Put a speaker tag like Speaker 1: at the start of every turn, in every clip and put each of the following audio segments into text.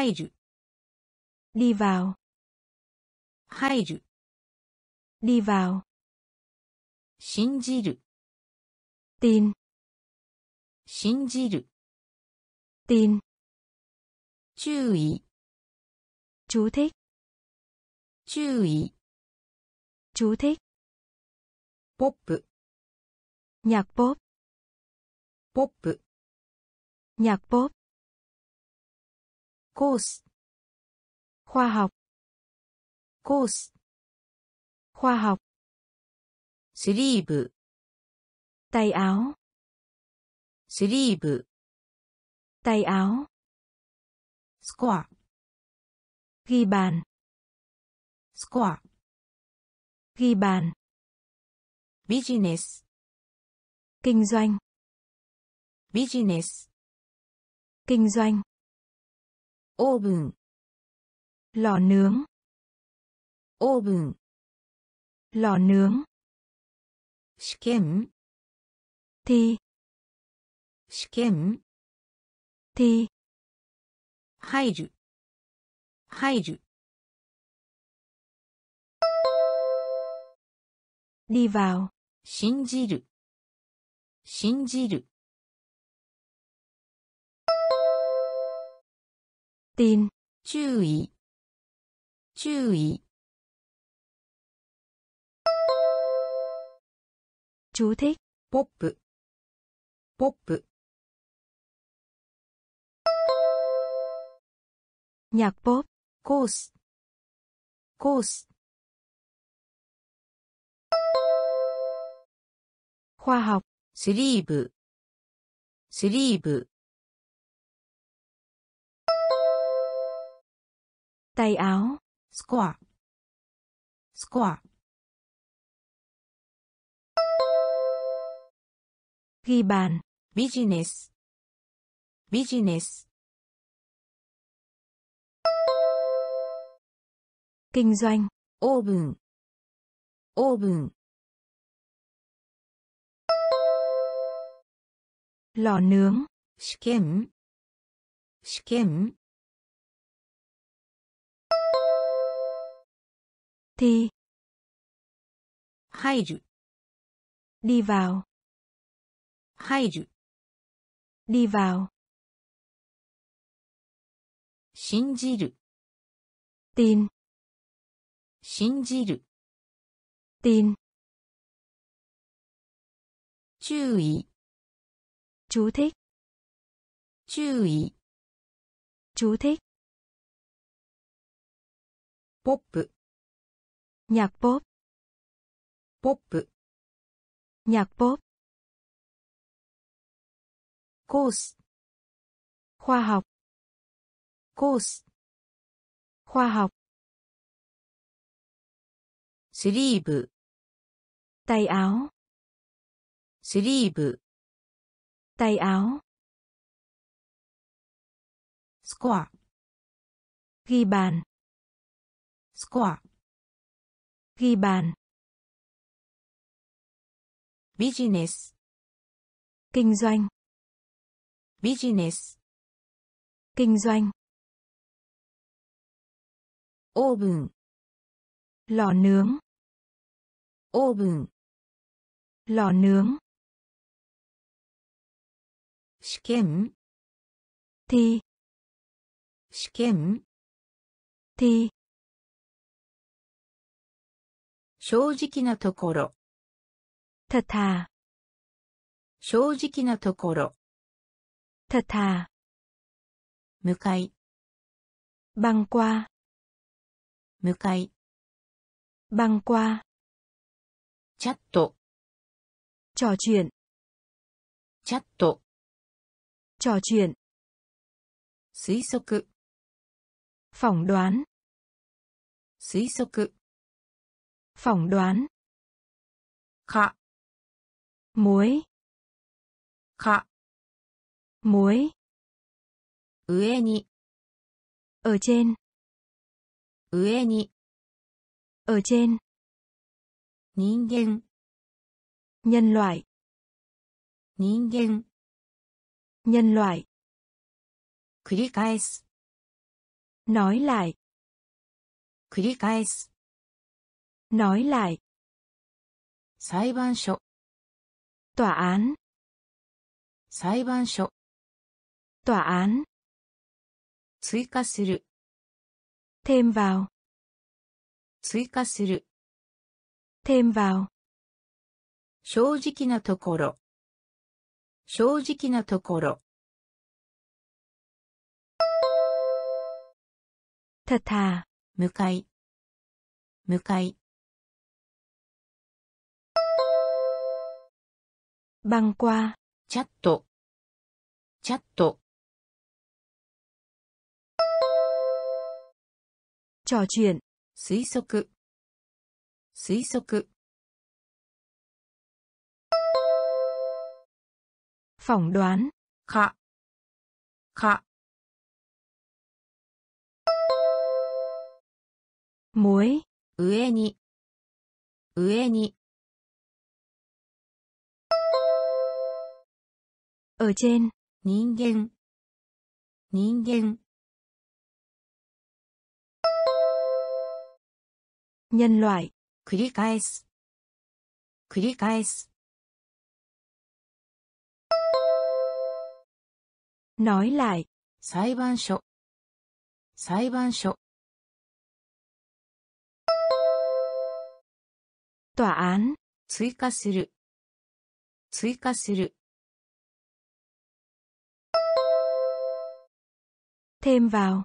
Speaker 1: 入る
Speaker 2: đi vào,
Speaker 1: 入る
Speaker 2: đi vào,
Speaker 1: 信じる
Speaker 2: tin,
Speaker 1: 信じる
Speaker 2: tin,
Speaker 1: 注意
Speaker 2: chú thích,
Speaker 1: 注意
Speaker 2: chú thích,
Speaker 1: ポップ
Speaker 2: nhạc pop,
Speaker 1: ポップ
Speaker 2: nhạc pop,
Speaker 1: course.
Speaker 2: Khoa học.
Speaker 1: Course.
Speaker 2: Khoa học.
Speaker 1: Sleeve.
Speaker 2: Tay áo.
Speaker 1: Sleeve.
Speaker 2: Tay áo.
Speaker 1: Score
Speaker 2: ghi bàn.
Speaker 1: Score
Speaker 2: ghi bàn.
Speaker 1: Business.
Speaker 2: Kinh doanh.
Speaker 1: Business.
Speaker 2: Kinh doanh.
Speaker 1: オーブン
Speaker 2: lò nướng,
Speaker 1: オーブン
Speaker 2: lò nướng,
Speaker 1: 試験
Speaker 2: thi,
Speaker 1: 試験
Speaker 2: thi,
Speaker 1: 入る入る
Speaker 2: đi vào,
Speaker 1: 信じる信じる
Speaker 2: tin,
Speaker 1: chú ý, chú ý.
Speaker 2: Chú thích,
Speaker 1: pop, pop.
Speaker 2: Nhạc pop,
Speaker 1: course, course.
Speaker 2: khoa học.
Speaker 1: Sleeve sleeve
Speaker 2: tay áo.
Speaker 1: Squat. Squat.
Speaker 2: Ghi bàn.
Speaker 1: Business. Business.
Speaker 2: Kinh doanh.
Speaker 1: Oven oven
Speaker 2: lò nướng.
Speaker 1: Skim, skim 試験
Speaker 2: thi,
Speaker 1: 入る
Speaker 2: đi vào,
Speaker 1: 入る
Speaker 2: đi vào,
Speaker 1: 信じる
Speaker 2: tin,
Speaker 1: 信じる
Speaker 2: tin,
Speaker 1: 注意
Speaker 2: chú thích,
Speaker 1: 注意
Speaker 2: chú thích,
Speaker 1: ポップ
Speaker 2: nhạc pop.
Speaker 1: Pop.
Speaker 2: Nhạc pop.
Speaker 1: Course.
Speaker 2: Khoa học.
Speaker 1: Course.
Speaker 2: Khoa học.
Speaker 1: Sleeve.
Speaker 2: Tay áo.
Speaker 1: Sleeve.
Speaker 2: Tay áo.
Speaker 1: Score
Speaker 2: ghi bàn.
Speaker 1: Score
Speaker 2: ghi bàn.
Speaker 1: Business.
Speaker 2: Kinh doanh.
Speaker 1: Business.
Speaker 2: Kinh doanh.
Speaker 1: Oven.
Speaker 2: Lò nướng.
Speaker 1: Oven.
Speaker 2: Lò nướng.
Speaker 1: Skim,
Speaker 2: thi.
Speaker 1: Skim,
Speaker 2: thi.
Speaker 1: 正直なところ。
Speaker 2: たた。
Speaker 1: 正直なところ。
Speaker 2: たた。
Speaker 1: 向かい。
Speaker 2: バンコア。
Speaker 1: 向かい。
Speaker 2: バンコア。
Speaker 1: チャット。
Speaker 2: チャ
Speaker 1: チュン。チャット。
Speaker 2: チャチュン。
Speaker 1: 推測。
Speaker 2: フォンドアン。
Speaker 1: 推測。
Speaker 2: phỏng đoán,
Speaker 1: か
Speaker 2: muối,
Speaker 1: か
Speaker 2: muối,
Speaker 1: 上に
Speaker 2: ở trên,
Speaker 1: 上に
Speaker 2: ở trên,
Speaker 1: 人間
Speaker 2: nhân loại,
Speaker 1: 人間 nhân
Speaker 2: nhân loại,
Speaker 1: 繰り返す
Speaker 2: Nói lại.
Speaker 1: 繰り返す。
Speaker 2: Nói lại.
Speaker 1: 裁判所、
Speaker 2: Tòa án.
Speaker 1: 裁判所、
Speaker 2: Tòa án.
Speaker 1: 追加する、
Speaker 2: Thêm vào.
Speaker 1: 追加する。
Speaker 2: Thêm vào.
Speaker 1: 正直なところ。正直なところ。
Speaker 2: Thật thà.
Speaker 1: 向かい。向かい。
Speaker 2: Băng qua.
Speaker 1: チャット。チャット。
Speaker 2: Trò chuyện.
Speaker 1: 推測。推測。
Speaker 2: Phỏng đoán.
Speaker 1: か。か。
Speaker 2: Muối.
Speaker 1: 上に。上に。
Speaker 2: Ở trên.
Speaker 1: 人間。人間。
Speaker 2: Nhân loại.
Speaker 1: 繰り返す。繰り返す。
Speaker 2: Nói lại.
Speaker 1: 裁判所。裁判所。
Speaker 2: Tòa án.
Speaker 1: 追加する。追加する。
Speaker 2: Thêm vào.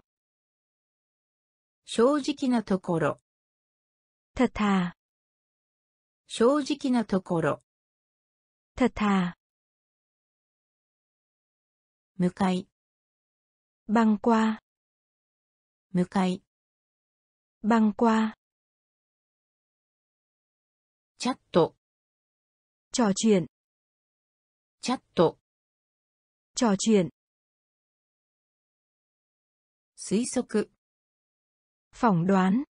Speaker 1: 正直なところ。
Speaker 2: Thật thà.
Speaker 1: 正直なところ。
Speaker 2: Thật thà.
Speaker 1: 向かい。
Speaker 2: Băng qua.
Speaker 1: 向かい。
Speaker 2: Băng qua.
Speaker 1: チャット。
Speaker 2: Trò chuyện.
Speaker 1: チャット。
Speaker 2: Trò chuyện.
Speaker 1: 推測。
Speaker 2: Phỏng đoán.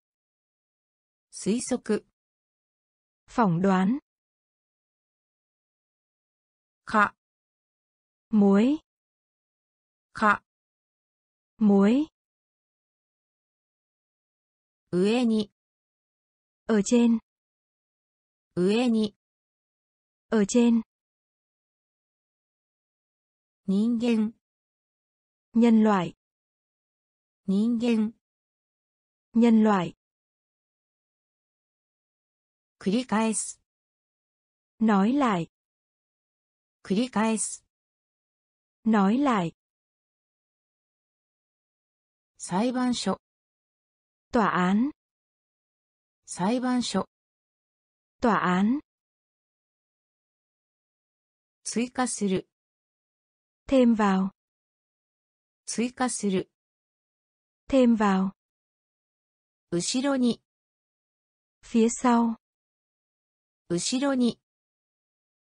Speaker 1: 推測。
Speaker 2: Phỏng đoán.
Speaker 1: か。
Speaker 2: Muối.
Speaker 1: か。
Speaker 2: Muối.
Speaker 1: 上に。
Speaker 2: Ở trên.
Speaker 1: 上に。
Speaker 2: Ở trên.
Speaker 1: 人間。
Speaker 2: Nhân loại.
Speaker 1: 人間。
Speaker 2: Nhân loại.
Speaker 1: 繰り返す。
Speaker 2: Nói lại.
Speaker 1: 繰り返す。
Speaker 2: Nói lại.
Speaker 1: 裁判所。
Speaker 2: Tòa án.
Speaker 1: 裁判所。
Speaker 2: Tòa án.
Speaker 1: 追加する。
Speaker 2: Thêm vào.
Speaker 1: 追加する。
Speaker 2: Thêm vào.
Speaker 1: 後ろに。
Speaker 2: Phía sau.
Speaker 1: 後ろに。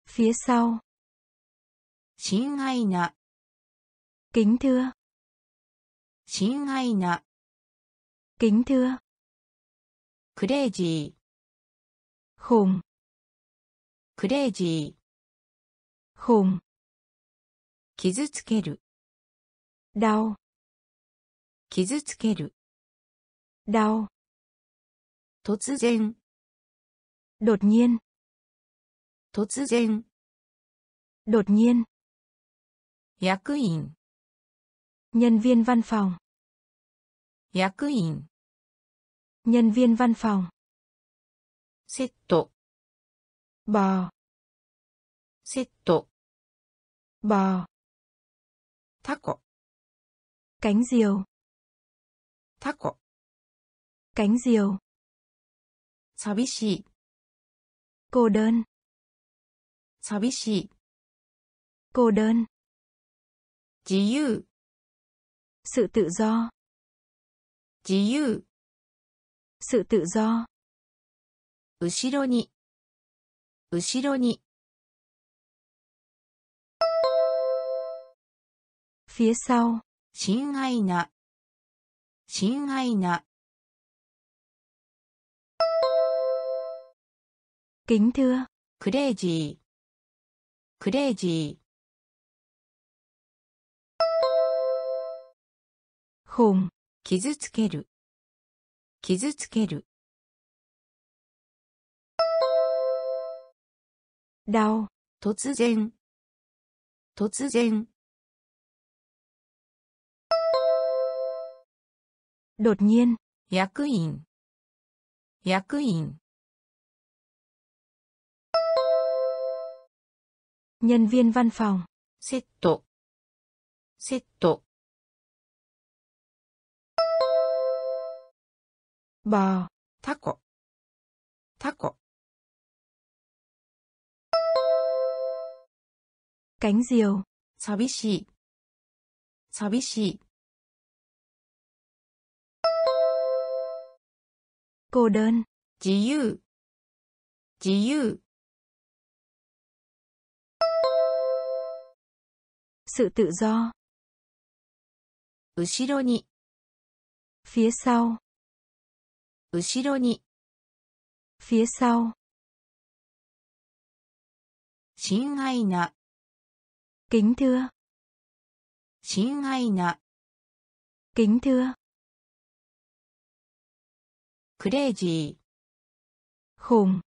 Speaker 2: Phía sau.
Speaker 1: 親愛な。
Speaker 2: Kính thưa.
Speaker 1: 親愛な。
Speaker 2: Kính thưa.
Speaker 1: クレイジー。
Speaker 2: Khùng.
Speaker 1: クレイジー。
Speaker 2: Khùng.
Speaker 1: 傷つける。
Speaker 2: Đau.
Speaker 1: 傷つける。
Speaker 2: Đau.
Speaker 1: 突然。
Speaker 2: Đột nhiên.
Speaker 1: 突然。
Speaker 2: Đột nhiên.
Speaker 1: 役員。
Speaker 2: Nhân viên văn phòng.
Speaker 1: 役員。
Speaker 2: Nhân viên văn phòng.
Speaker 1: セット。
Speaker 2: Bò.
Speaker 1: セット。
Speaker 2: Bò.
Speaker 1: タコ。
Speaker 2: Cánh diều.
Speaker 1: タコ。
Speaker 2: Cánh diều.
Speaker 1: 寂しい。
Speaker 2: Cô đơn.
Speaker 1: 寂しい。
Speaker 2: Cô đơn.
Speaker 1: 自由。
Speaker 2: Sự tự do.
Speaker 1: 自由。
Speaker 2: Sự tự do.
Speaker 1: 後ろに。後ろに。
Speaker 2: Phía sau.
Speaker 1: 親愛な。 親愛な。
Speaker 2: Kính thưa.
Speaker 1: クレイジー。クレイジー。
Speaker 2: Khùng.
Speaker 1: 傷つける。傷つける。
Speaker 2: đau,
Speaker 1: 突然。突然。
Speaker 2: đột nhiên,
Speaker 1: 役員。役員。
Speaker 2: nhân viên văn phòng,
Speaker 1: セット。セット。
Speaker 2: bò,
Speaker 1: タコ。タコ。
Speaker 2: cánh diều,
Speaker 1: 寂しい。寂しい。
Speaker 2: cô đơn,
Speaker 1: 自由。自由。
Speaker 2: sự tự do,
Speaker 1: 後ろに。
Speaker 2: phía sau,
Speaker 1: 後ろに。
Speaker 2: phía sau,
Speaker 1: 親愛な。
Speaker 2: kính thưa,
Speaker 1: 親愛な。
Speaker 2: kính thưa,
Speaker 1: クレイジー
Speaker 2: ホン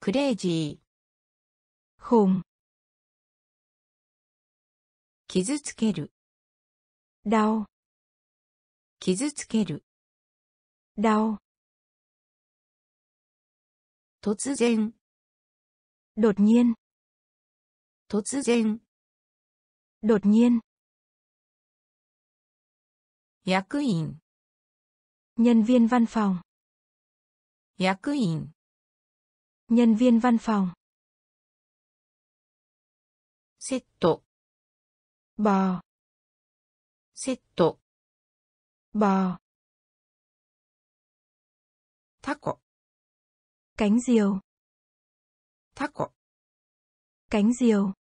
Speaker 1: クレイジー
Speaker 2: ホン
Speaker 1: 傷つける
Speaker 2: ダオ
Speaker 1: 傷つける
Speaker 2: ダオ
Speaker 1: 突然
Speaker 2: 突然
Speaker 1: 突然
Speaker 2: 突然
Speaker 1: 役員
Speaker 2: nhân viên văn phòng,
Speaker 1: 役員。
Speaker 2: nhân viên văn phòng,
Speaker 1: セット。
Speaker 2: bò,
Speaker 1: セット。
Speaker 2: bò,
Speaker 1: タコ。
Speaker 2: cánh diều,
Speaker 1: タコ。
Speaker 2: cánh diều,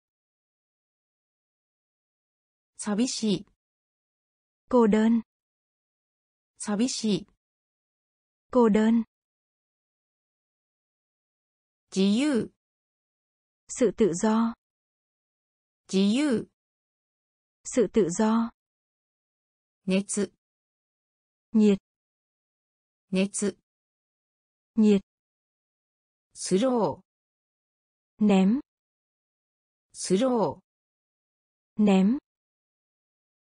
Speaker 1: 寂しい。
Speaker 2: cô đơn,
Speaker 1: 寂しい。
Speaker 2: cô đơn,
Speaker 1: 自由。
Speaker 2: sự tự do,
Speaker 1: 自由。
Speaker 2: sự tự do,
Speaker 1: 熱。
Speaker 2: nhiệt,
Speaker 1: 熱。
Speaker 2: nhiệt,
Speaker 1: スロー。
Speaker 2: ném,
Speaker 1: スロー。
Speaker 2: ném,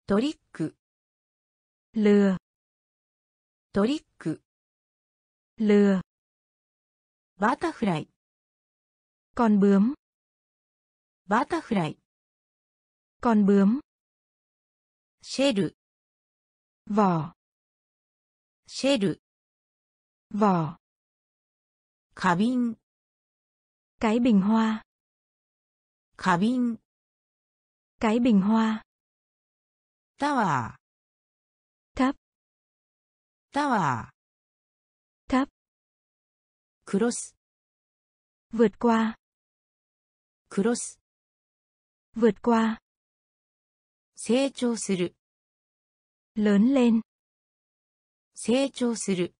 Speaker 1: トリック。
Speaker 2: lừa,
Speaker 1: トリック。
Speaker 2: lừa,
Speaker 1: バタフライ。
Speaker 2: con bướm,
Speaker 1: バタフライ。
Speaker 2: con bướm,
Speaker 1: シェル。
Speaker 2: vỏ,
Speaker 1: シェル。
Speaker 2: vỏ,
Speaker 1: 花瓶。
Speaker 2: cái bình hoa,
Speaker 1: 花瓶。
Speaker 2: cái bình hoa,
Speaker 1: タワー。
Speaker 2: thấp,
Speaker 1: タワー。
Speaker 2: thấp,
Speaker 1: クロス。
Speaker 2: vượt qua,
Speaker 1: クロス。
Speaker 2: vượt qua,
Speaker 1: 成長する。
Speaker 2: lớn lên,
Speaker 1: 成長する。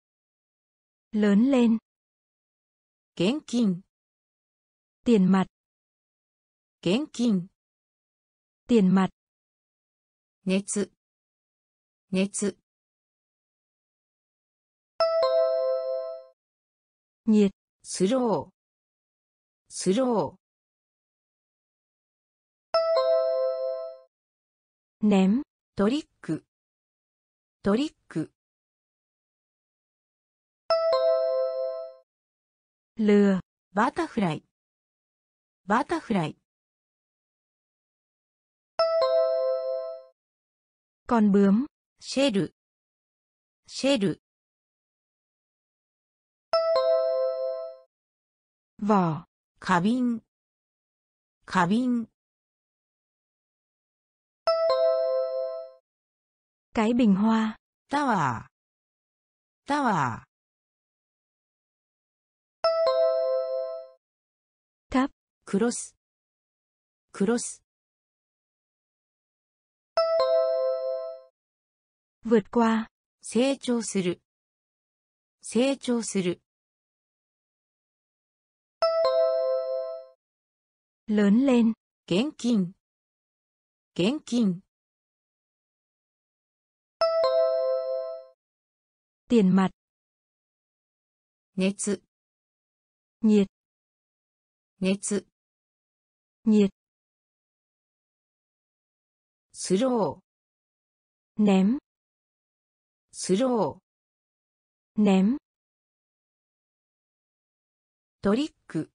Speaker 2: lớn lên,
Speaker 1: 現金。
Speaker 2: tiền mặt,
Speaker 1: 現金。
Speaker 2: tiền mặt,
Speaker 1: 熱。熱。
Speaker 2: Nhiệt,
Speaker 1: スロー。スロー。
Speaker 2: ném,
Speaker 1: トリック。トリック。
Speaker 2: lừa,
Speaker 1: バタフライ。バタフライ。
Speaker 2: con bướm,
Speaker 1: シェ
Speaker 2: var
Speaker 1: 花瓶花瓶
Speaker 2: cái bình hoa
Speaker 1: tower tower tháp cross cross
Speaker 2: vượt qua
Speaker 1: 成長する成長する
Speaker 2: lớn lên,
Speaker 1: 現金。現金。
Speaker 2: Tiền mặt.
Speaker 1: 熱、
Speaker 2: Nhiệt.
Speaker 1: 熱、
Speaker 2: Nhiệt.
Speaker 1: スロ
Speaker 2: Ném.
Speaker 1: ー、スロー、
Speaker 2: Ném.
Speaker 1: トリック、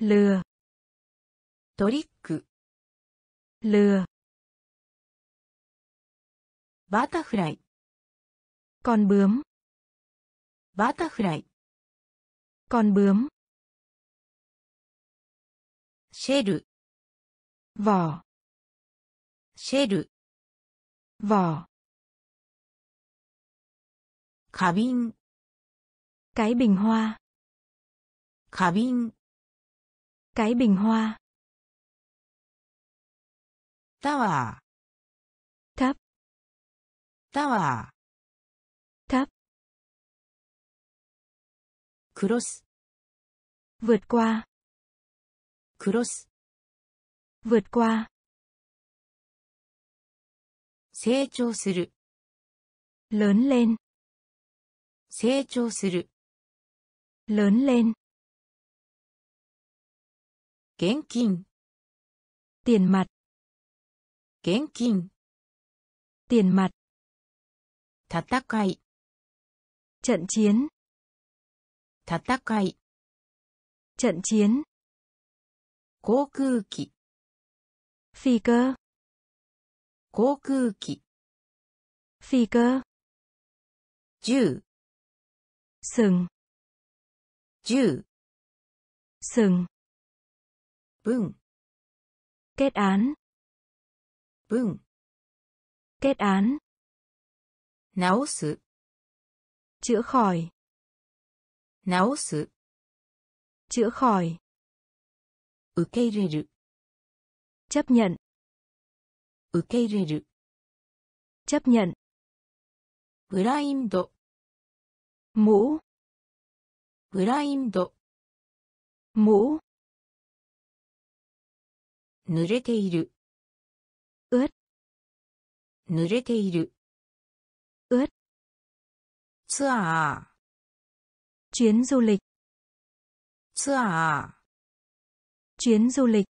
Speaker 2: Lừa.
Speaker 1: トリック、
Speaker 2: Lừa.
Speaker 1: バタフライ、
Speaker 2: Con bướm.
Speaker 1: バタフライ、
Speaker 2: Con bướm.
Speaker 1: シェル、
Speaker 2: Vỏ.
Speaker 1: シェル、
Speaker 2: Vỏ.
Speaker 1: 花瓶、
Speaker 2: Cái bình hoa.
Speaker 1: 花瓶、
Speaker 2: Cái bình hoa.
Speaker 1: タワー、
Speaker 2: Thấp.
Speaker 1: タワー、
Speaker 2: Thấp.
Speaker 1: クロス、
Speaker 2: Vượt qua.
Speaker 1: クロス、
Speaker 2: Vượt qua.
Speaker 1: 成長する、
Speaker 2: Lớn lên.
Speaker 1: 成長する、
Speaker 2: Lớn lên.
Speaker 1: 現金、
Speaker 2: Tiền mặt.
Speaker 1: 現金、
Speaker 2: Tiền mặt.
Speaker 1: 戦い、
Speaker 2: Trận chiến.
Speaker 1: 戦い、
Speaker 2: Trận chiến.
Speaker 1: 航空機、
Speaker 2: Phi cơ.
Speaker 1: 航空機、
Speaker 2: Phi cơ.
Speaker 1: 銃、
Speaker 2: Sừng.
Speaker 1: 銃、
Speaker 2: Sừng.
Speaker 1: 文、
Speaker 2: Kết án.
Speaker 1: 文、
Speaker 2: Kết án.
Speaker 1: 直す、
Speaker 2: Chữa khỏi.
Speaker 1: 直す、
Speaker 2: Chữa khỏi.
Speaker 1: 受け入れる、
Speaker 2: Chấp nhận.
Speaker 1: 受け入れる、
Speaker 2: Chấp nhận.
Speaker 1: ブラインド、
Speaker 2: Mũ.
Speaker 1: ブラインド、
Speaker 2: Mũ.
Speaker 1: 濡れている、
Speaker 2: Ướt.
Speaker 1: 濡れている、
Speaker 2: Ướt.
Speaker 1: ツア
Speaker 2: Chuyến du lịch.
Speaker 1: ー、ツア
Speaker 2: Chuyến du lịch.
Speaker 1: ー、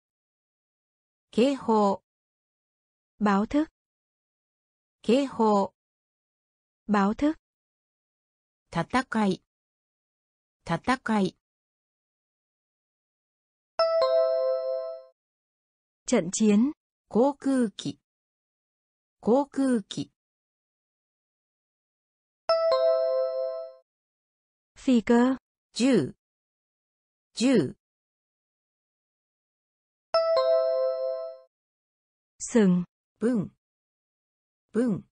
Speaker 1: 警報、
Speaker 2: Báo thức.
Speaker 1: 警報、
Speaker 2: Báo thức.
Speaker 1: 戦い、戦い、
Speaker 2: Trận chiến.
Speaker 1: 航空機。航空機。
Speaker 2: フィ
Speaker 1: ガー
Speaker 2: 十。十。
Speaker 1: すん文文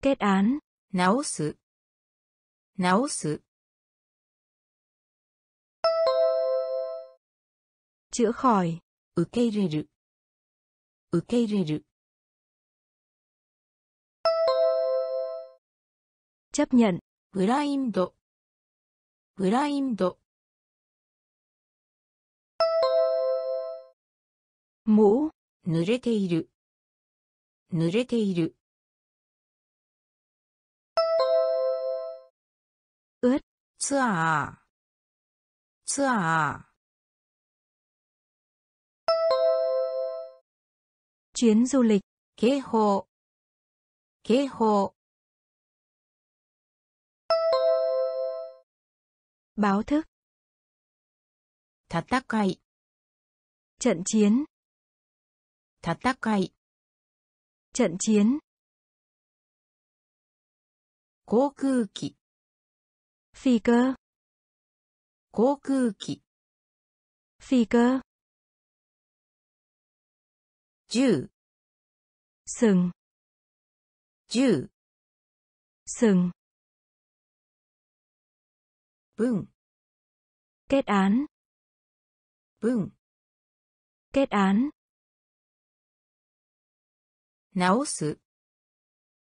Speaker 2: 結案
Speaker 1: 直す。直す。
Speaker 2: Chữa khỏi.
Speaker 1: 受け入れる、受け入れる、
Speaker 2: Chấp nhận.
Speaker 1: ブラインド、ブラインド、
Speaker 2: Mũ.
Speaker 1: 濡れている、濡れている、
Speaker 2: Ướt.
Speaker 1: ツアー、ツア
Speaker 2: chuyến du lịch.
Speaker 1: Kế hộ. Kế hộ.
Speaker 2: Báo thức.
Speaker 1: Thật tác tatakai.
Speaker 2: Trận chiến.
Speaker 1: Thật tác tatakai.
Speaker 2: Trận chiến.
Speaker 1: Cố cư kỳ
Speaker 2: phi cơ.
Speaker 1: Cố cư kỳ
Speaker 2: phi cơ.
Speaker 1: 10
Speaker 2: sừng
Speaker 1: 10
Speaker 2: sừng
Speaker 1: Bưng.
Speaker 2: Kết án.
Speaker 1: Bưng.
Speaker 2: Kết án.
Speaker 1: Náo sự.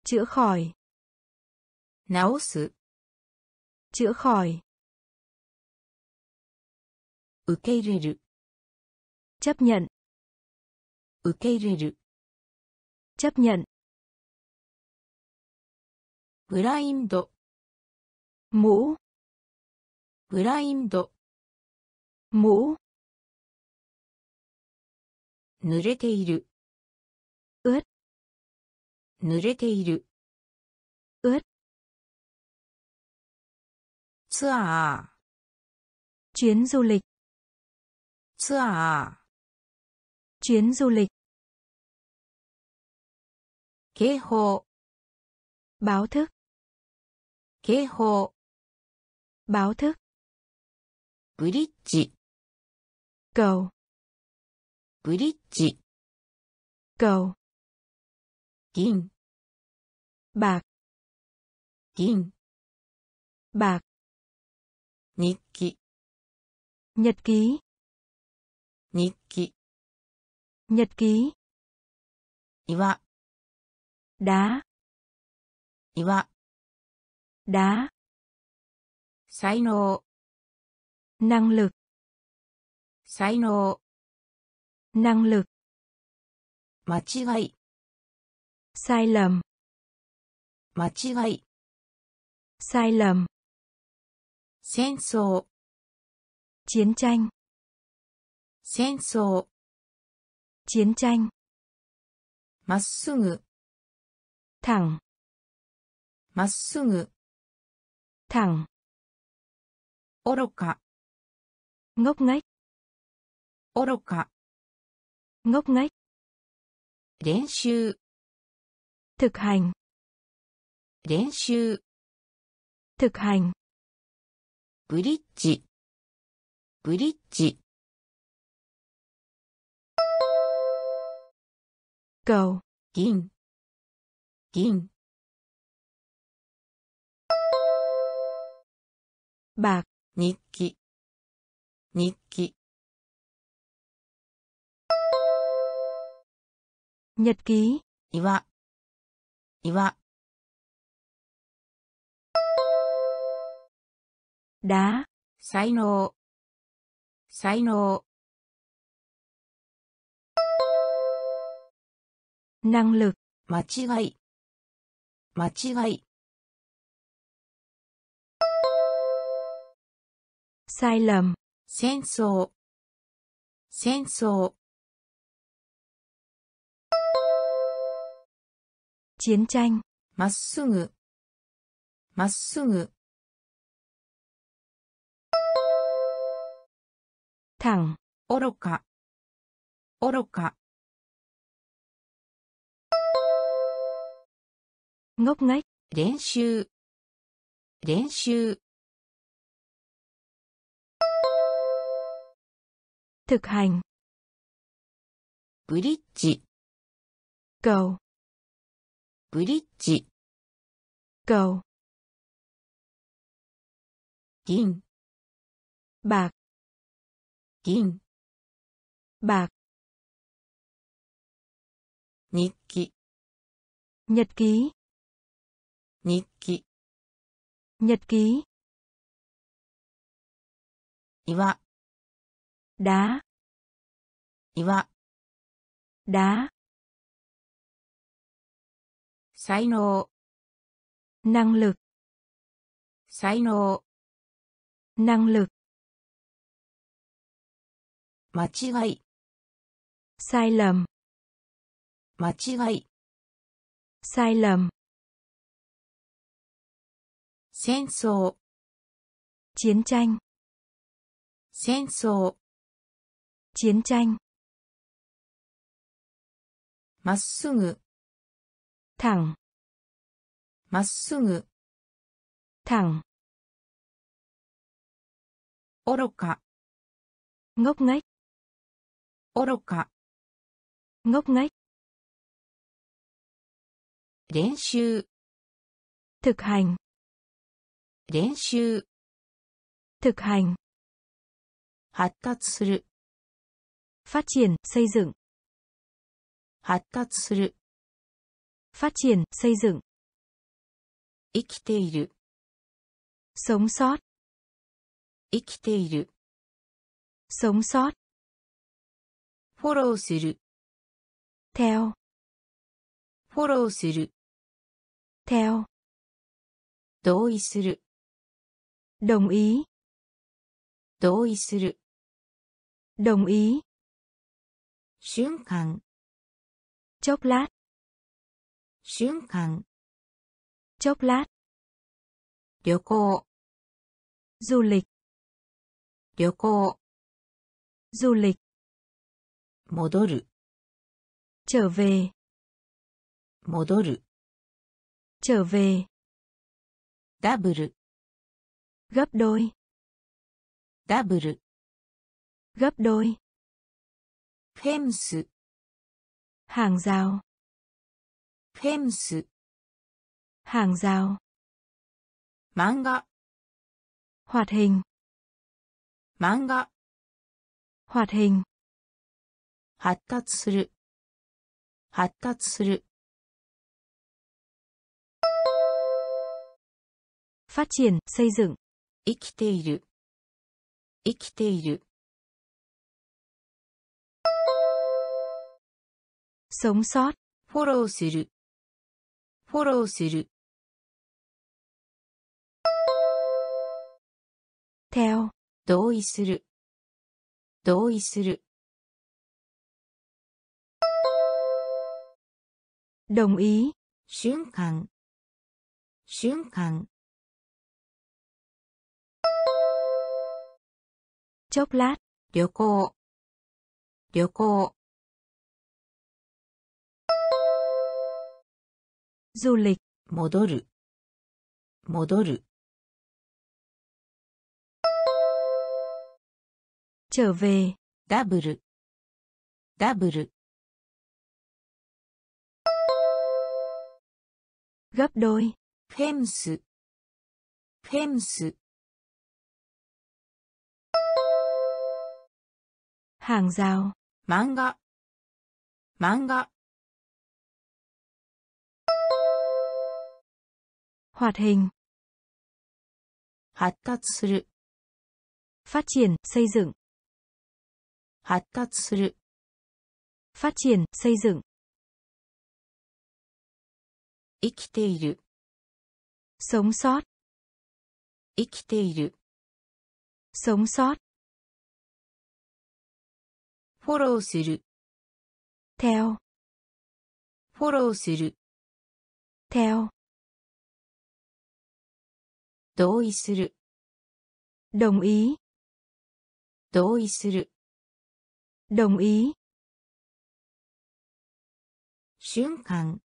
Speaker 2: Chữa khỏi.
Speaker 1: Náo sự.
Speaker 2: Chữa khỏi.
Speaker 1: Ukereru.
Speaker 2: Chấp nhận.
Speaker 1: 受け入れる、
Speaker 2: Chấp nhận.
Speaker 1: ブラインド、
Speaker 2: mũ
Speaker 1: ブラインド、
Speaker 2: mũ
Speaker 1: 濡れている。
Speaker 2: うっ
Speaker 1: 濡れている。
Speaker 2: うっ
Speaker 1: ツアー、
Speaker 2: chuyến du lịch
Speaker 1: ツアー、
Speaker 2: chuyến du lịch
Speaker 1: 警報、
Speaker 2: báo thức
Speaker 1: 警報、
Speaker 2: báo thức
Speaker 1: ブリッジ、
Speaker 2: cầu
Speaker 1: ブリッジ、
Speaker 2: cầu
Speaker 1: 銀、
Speaker 2: bạc
Speaker 1: 銀、
Speaker 2: bạc
Speaker 1: 日記、
Speaker 2: nhật ký
Speaker 1: 日記、
Speaker 2: nhật ký
Speaker 1: 岩、
Speaker 2: đá
Speaker 1: 岩、
Speaker 2: đá
Speaker 1: 才能、
Speaker 2: năng lực
Speaker 1: 才能、
Speaker 2: năng lực
Speaker 1: 間違い、
Speaker 2: sai lầm
Speaker 1: 間違い、
Speaker 2: sai lầm
Speaker 1: 戦争、
Speaker 2: chiến tranh
Speaker 1: 戦争、
Speaker 2: chiến tranh
Speaker 1: まっすぐ、
Speaker 2: thẳng
Speaker 1: まっすぐ、
Speaker 2: thẳng
Speaker 1: 愚か、
Speaker 2: ngốc nghếch
Speaker 1: 愚か、
Speaker 2: ngốc nghếch
Speaker 1: 練習、
Speaker 2: thực hành
Speaker 1: 練習、
Speaker 2: thực hành
Speaker 1: ブリッジ、ブリッジ、
Speaker 2: cầu
Speaker 1: 銀、 銀、
Speaker 2: bạc
Speaker 1: 日記、日記、
Speaker 2: nhật ký
Speaker 1: 岩、岩、
Speaker 2: đá
Speaker 1: 才能、才能、
Speaker 2: năng lực
Speaker 1: 間違い、 間違い、
Speaker 2: sai lầm
Speaker 1: 戦争、戦争、
Speaker 2: chiến tranh
Speaker 1: まっすぐ、まっすぐ、
Speaker 2: thẳng
Speaker 1: 愚か、愚か、
Speaker 2: ngốc nghếch
Speaker 1: 練習、練習、
Speaker 2: thực hành
Speaker 1: ブリッジ、
Speaker 2: cầu
Speaker 1: ブリッジ、
Speaker 2: cầu
Speaker 1: 銀、
Speaker 2: bạc
Speaker 1: 銀、
Speaker 2: bạc
Speaker 1: 日記、
Speaker 2: nhật ký
Speaker 1: 日記、
Speaker 2: nhật ký
Speaker 1: 岩、
Speaker 2: đá
Speaker 1: 岩、
Speaker 2: đá
Speaker 1: 才能、
Speaker 2: năng lực
Speaker 1: 才能、
Speaker 2: năng lực
Speaker 1: 間違い、
Speaker 2: sai lầm
Speaker 1: 間違い、
Speaker 2: sai lầm
Speaker 1: 戦争、
Speaker 2: chiến tranh
Speaker 1: 戦争、
Speaker 2: chiến tranh
Speaker 1: まっすぐ、
Speaker 2: thẳng
Speaker 1: まっすぐ、
Speaker 2: thẳng
Speaker 1: 愚か、
Speaker 2: ngốc nghếch
Speaker 1: 愚か、
Speaker 2: ngốc nghếch
Speaker 1: 練習、
Speaker 2: thực hành
Speaker 1: 練習、
Speaker 2: thực hành
Speaker 1: 発達する、
Speaker 2: phát triển xây dựng
Speaker 1: 発達する、
Speaker 2: phát triển xây dựng
Speaker 1: 生きている、
Speaker 2: sống sót
Speaker 1: 生きている、
Speaker 2: sống sót
Speaker 1: フォローする、
Speaker 2: theo
Speaker 1: フォローする、
Speaker 2: theo
Speaker 1: 同意する、
Speaker 2: đồng ý,
Speaker 1: 同意する、
Speaker 2: đồng ý,
Speaker 1: 瞬間、
Speaker 2: chốc lát,
Speaker 1: 瞬間、
Speaker 2: chốc lát,
Speaker 1: 旅行、
Speaker 2: du lịch,
Speaker 1: 旅行、
Speaker 2: du lịch,
Speaker 1: 戻る、
Speaker 2: trở về,
Speaker 1: 戻る、
Speaker 2: trở về,
Speaker 1: ダブル、
Speaker 2: gấp đôi,
Speaker 1: ダブル、
Speaker 2: gấp đôi,
Speaker 1: フェンス、
Speaker 2: hàng rào,
Speaker 1: フェンス、
Speaker 2: hàng rào,
Speaker 1: 漫画、
Speaker 2: hoạt hình,
Speaker 1: 漫画、
Speaker 2: hoạt hình,
Speaker 1: 発達する、発達する、
Speaker 2: phát triển, xây dựng,
Speaker 1: 生きている、生きている、
Speaker 2: sống sót,
Speaker 1: フォローする、フォローする、
Speaker 2: theo,
Speaker 1: 同意する、同意する、
Speaker 2: đồng ý,
Speaker 1: 瞬間、瞬間、
Speaker 2: chốc lát,
Speaker 1: 旅行、旅行、
Speaker 2: du lịch,
Speaker 1: 戻る、戻る、
Speaker 2: trở về,
Speaker 1: ダブル、ダブル、
Speaker 2: gấp đôi,
Speaker 1: フェ
Speaker 2: hàng rào,
Speaker 1: 漫画、漫画、
Speaker 2: hoạt hình,
Speaker 1: 発達する、
Speaker 2: phát triển, xây dựng,
Speaker 1: 発達する、
Speaker 2: phát triển, xây dựng,
Speaker 1: 生きている、
Speaker 2: sống sót,
Speaker 1: 生きている、
Speaker 2: sống sót,
Speaker 1: フォローする、
Speaker 2: theo,
Speaker 1: フォローする、
Speaker 2: theo,
Speaker 1: 同意する、
Speaker 2: đồng ý,
Speaker 1: 同意する、
Speaker 2: đồng ý,
Speaker 1: 瞬間、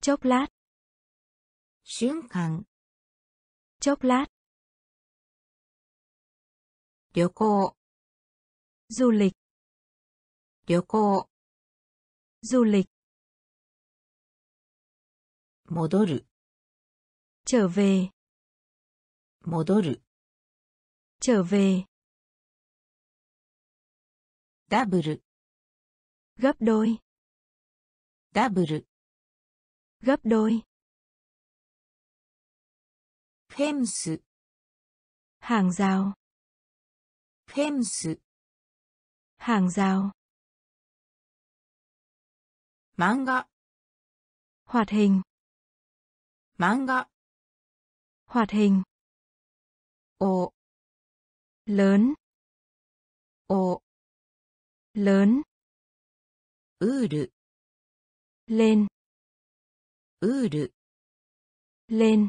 Speaker 2: chốc lát,
Speaker 1: 瞬間、
Speaker 2: chốc lát,
Speaker 1: 旅行、
Speaker 2: du lịch,
Speaker 1: 旅行、
Speaker 2: du lịch,
Speaker 1: 戻る、
Speaker 2: trở về,
Speaker 1: 戻る、
Speaker 2: trở về,
Speaker 1: ダブル、
Speaker 2: gấp đôi,
Speaker 1: ダブル、
Speaker 2: gấp đôi,
Speaker 1: フェンス、
Speaker 2: hàng rào,
Speaker 1: フェンス、
Speaker 2: hàng rào,
Speaker 1: manga.
Speaker 2: Hoạt hình.
Speaker 1: Manga.
Speaker 2: Hoạt hình.
Speaker 1: Ồ
Speaker 2: lớn.
Speaker 1: Ồ
Speaker 2: lớn.
Speaker 1: Uru.
Speaker 2: Lên.
Speaker 1: Uru.
Speaker 2: Lên.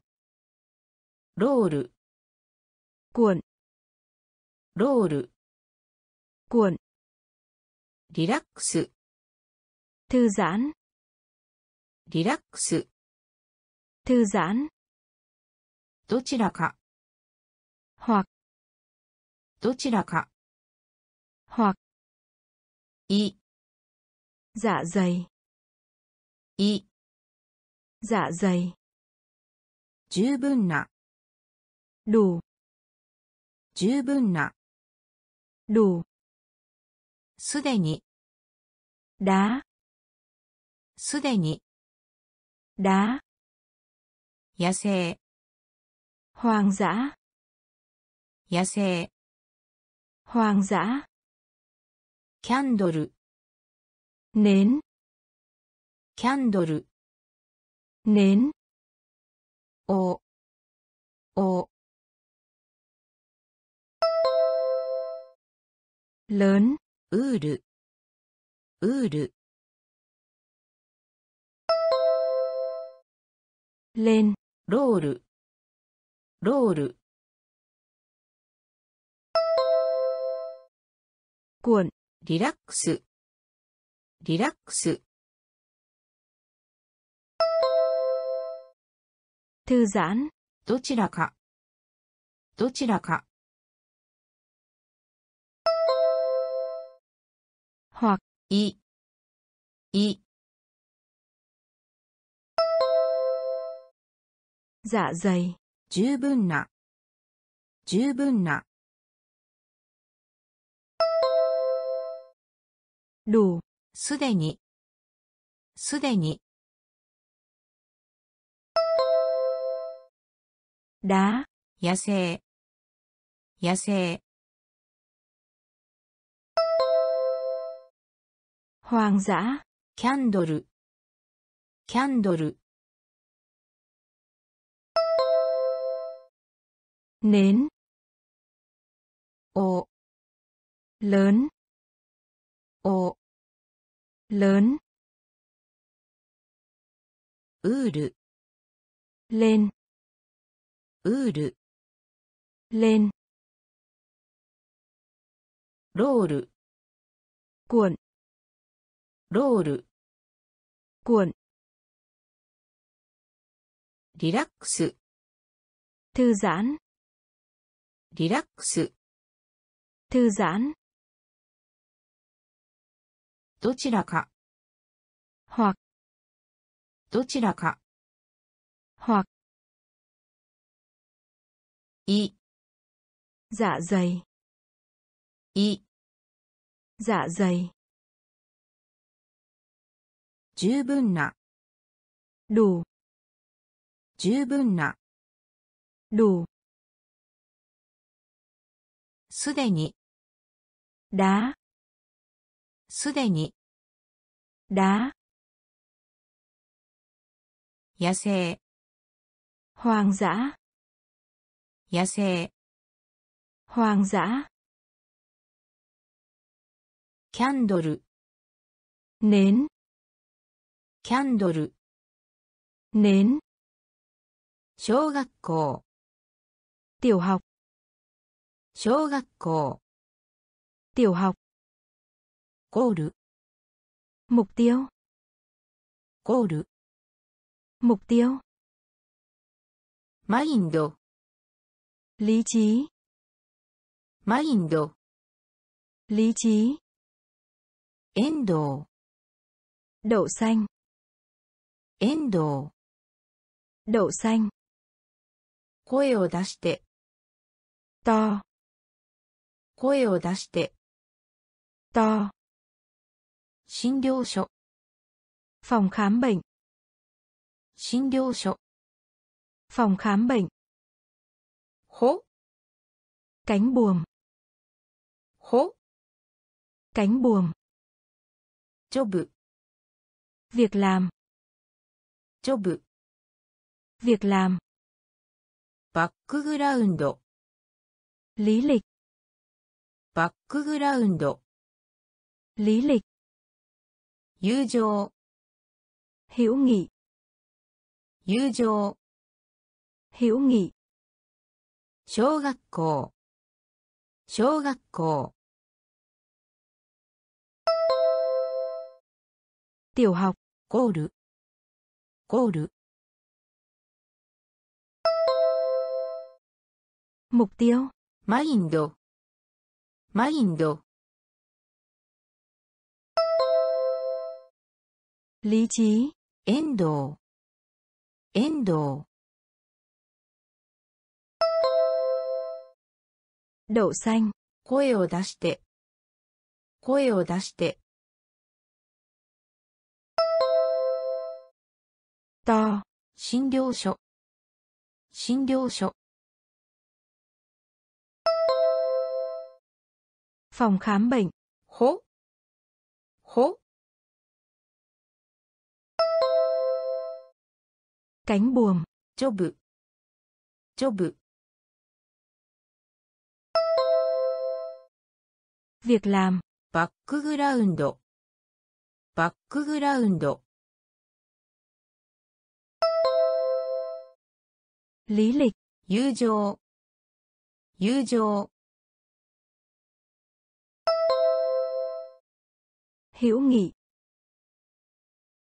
Speaker 1: Roll
Speaker 2: cuộn.
Speaker 1: Roll
Speaker 2: cuộn.
Speaker 1: Relax
Speaker 2: thư giãn,
Speaker 1: リラックス、
Speaker 2: thư giãn,
Speaker 1: どちらか、
Speaker 2: hoặc,
Speaker 1: どちらか、
Speaker 2: hoặc,
Speaker 1: い、
Speaker 2: dạ dày,
Speaker 1: い、
Speaker 2: dạ dày,
Speaker 1: 十分な、
Speaker 2: đủ,
Speaker 1: 十分な、
Speaker 2: đủ,
Speaker 1: すでに、
Speaker 2: đá,
Speaker 1: すでに、
Speaker 2: đá,
Speaker 1: 野生、
Speaker 2: hoang dã,
Speaker 1: 野生、
Speaker 2: hoang dã,
Speaker 1: キャンドル、
Speaker 2: nến,
Speaker 1: キャンドル、
Speaker 2: nến,
Speaker 1: お、お、
Speaker 2: lớn,
Speaker 1: ウール、ウール、
Speaker 2: lên,
Speaker 1: ロール、ロール、
Speaker 2: cuộn,
Speaker 1: リラックス、リラックス、
Speaker 2: thư giãn,
Speaker 1: どちらか、どちらか、
Speaker 2: hoặc,
Speaker 1: い、い、
Speaker 2: dạ dày,
Speaker 1: 十分な、十分な、
Speaker 2: đủ,
Speaker 1: すでに、すでに、
Speaker 2: đá,
Speaker 1: 野生、野生、
Speaker 2: hoang dã,
Speaker 1: キャンドル、キャンドル、
Speaker 2: nến
Speaker 1: ổ
Speaker 2: lớn
Speaker 1: ổ
Speaker 2: lớn
Speaker 1: uru
Speaker 2: lên
Speaker 1: uru
Speaker 2: lên
Speaker 1: roll
Speaker 2: cuộn
Speaker 1: roll
Speaker 2: cuộn
Speaker 1: relax
Speaker 2: thư giãn
Speaker 1: リラックス、
Speaker 2: thư giãn,
Speaker 1: どちらか、
Speaker 2: hoặc,
Speaker 1: どちらか、
Speaker 2: hoặc,
Speaker 1: い、
Speaker 2: dạ dày,
Speaker 1: い、
Speaker 2: dạ dày,
Speaker 1: 十分な、
Speaker 2: đủ,
Speaker 1: 十分な、
Speaker 2: đủ,
Speaker 1: すでに、
Speaker 2: だ、
Speaker 1: すでに、
Speaker 2: だ、
Speaker 1: 野生、
Speaker 2: hoang
Speaker 1: 野生、
Speaker 2: hoang
Speaker 1: キャンドル、
Speaker 2: 年、
Speaker 1: キャンドル、
Speaker 2: 年、
Speaker 1: 小学校、
Speaker 2: tiểu
Speaker 1: 小学校。
Speaker 2: tiểu。
Speaker 1: ゴール。
Speaker 2: 目標。
Speaker 1: ゴール。
Speaker 2: 目標。
Speaker 1: マインド。
Speaker 2: リーチ。
Speaker 1: マインド。
Speaker 2: 理智。
Speaker 1: エンド。
Speaker 2: đậu xanh.
Speaker 1: エンド。
Speaker 2: đậu
Speaker 1: 声を出して。
Speaker 2: と。
Speaker 1: 声を出して、
Speaker 2: to,
Speaker 1: 診療所、
Speaker 2: phòng khám bệnh,
Speaker 1: 診療所、
Speaker 2: phòng khám bệnh,
Speaker 1: ほ、
Speaker 2: cánh buồm,
Speaker 1: ほ、
Speaker 2: cánh buồm,
Speaker 1: ジョブ、
Speaker 2: việc làm,
Speaker 1: ジョブ、
Speaker 2: việc làm,
Speaker 1: バックグラウンド、
Speaker 2: lý lịch,
Speaker 1: バックグラウンド。
Speaker 2: 履歴。
Speaker 1: 友情。
Speaker 2: hiểu
Speaker 1: 友情。
Speaker 2: hiểu
Speaker 1: 小学校。小学校。
Speaker 2: tiểu
Speaker 1: ゴール。ゴール。
Speaker 2: 目標。
Speaker 1: マインド。マインド、
Speaker 2: lý trí,
Speaker 1: エンドウ、エンドウ、
Speaker 2: đậu xanh,
Speaker 1: 声を出して、声を出して、
Speaker 2: to,
Speaker 1: 診療所、診療所、
Speaker 2: phòng khám bệnh.
Speaker 1: Khố khố
Speaker 2: cánh buồm.
Speaker 1: Jobu bự,
Speaker 2: việc làm.
Speaker 1: Background background
Speaker 2: lý lịch.
Speaker 1: 友情友情
Speaker 2: Hữu nghị.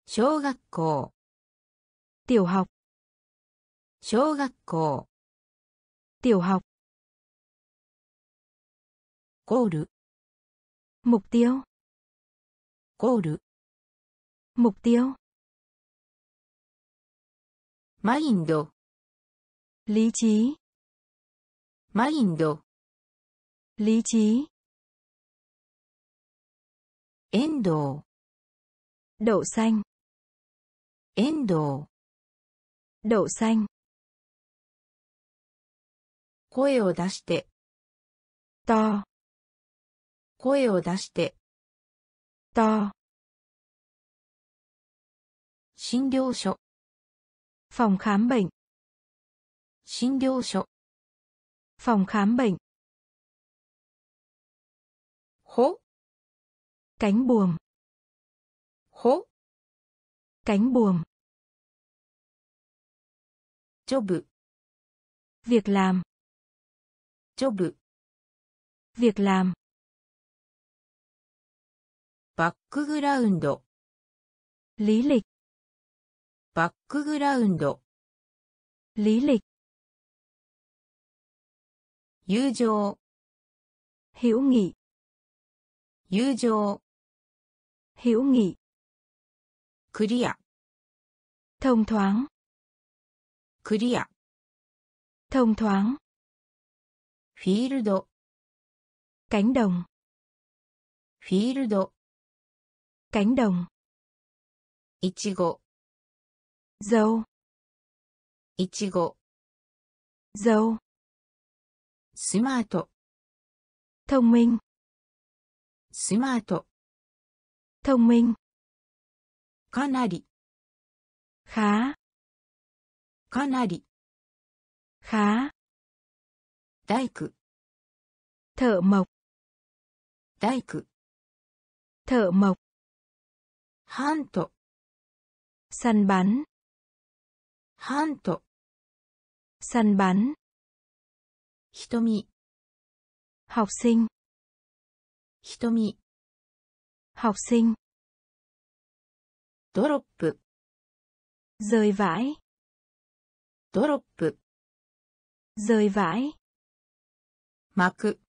Speaker 1: 小学校。
Speaker 2: Tiểu học.
Speaker 1: 小学校。
Speaker 2: Tiểu học.
Speaker 1: ゴール。
Speaker 2: Mục tiêu.
Speaker 1: ゴール。
Speaker 2: Mục tiêu.
Speaker 1: マインド。
Speaker 2: Lý trí.
Speaker 1: マインド。
Speaker 2: Lý trí.
Speaker 1: 遠藤。
Speaker 2: Đậu xanh.
Speaker 1: 遠藤。
Speaker 2: Đậu xanh.
Speaker 1: 声を出して。
Speaker 2: To.
Speaker 1: 声を出して。
Speaker 2: To.
Speaker 1: 診療所。
Speaker 2: Phòng khám bệnh.
Speaker 1: 診療所。
Speaker 2: Phòng khám bệnh.
Speaker 1: ほ。
Speaker 2: cánh buồm.
Speaker 1: Hố.
Speaker 2: Cánh buồm.
Speaker 1: Job
Speaker 2: việc làm.
Speaker 1: Job
Speaker 2: việc làm.
Speaker 1: Background
Speaker 2: lý lịch.
Speaker 1: Background
Speaker 2: lý lịch. Hữu nghị. Hữu nghị
Speaker 1: hữu nghị. Clear.
Speaker 2: Thông thoáng.
Speaker 1: Clear.
Speaker 2: Thông thoáng.
Speaker 1: Field.
Speaker 2: Cánh đồng.
Speaker 1: Field.
Speaker 2: Cánh đồng.
Speaker 1: Ichigo.
Speaker 2: Dâu.
Speaker 1: Ichigo.
Speaker 2: Dâu.
Speaker 1: Smart.
Speaker 2: Thông minh.
Speaker 1: Smart
Speaker 2: Thông minh.
Speaker 1: かなり。
Speaker 2: Khá.
Speaker 1: かなり。
Speaker 2: Khá.
Speaker 1: 大工。
Speaker 2: Thợ mộc.
Speaker 1: 大工。
Speaker 2: Thợ mộc.
Speaker 1: ハント。
Speaker 2: Săn bắn.
Speaker 1: ハント。
Speaker 2: Săn bắn.
Speaker 1: 瞳。
Speaker 2: Học sinh.
Speaker 1: 瞳。
Speaker 2: Học sinh.
Speaker 1: ドロップ。
Speaker 2: Rơi vãi.
Speaker 1: ドロップ。
Speaker 2: Rơi vãi.
Speaker 1: 幕。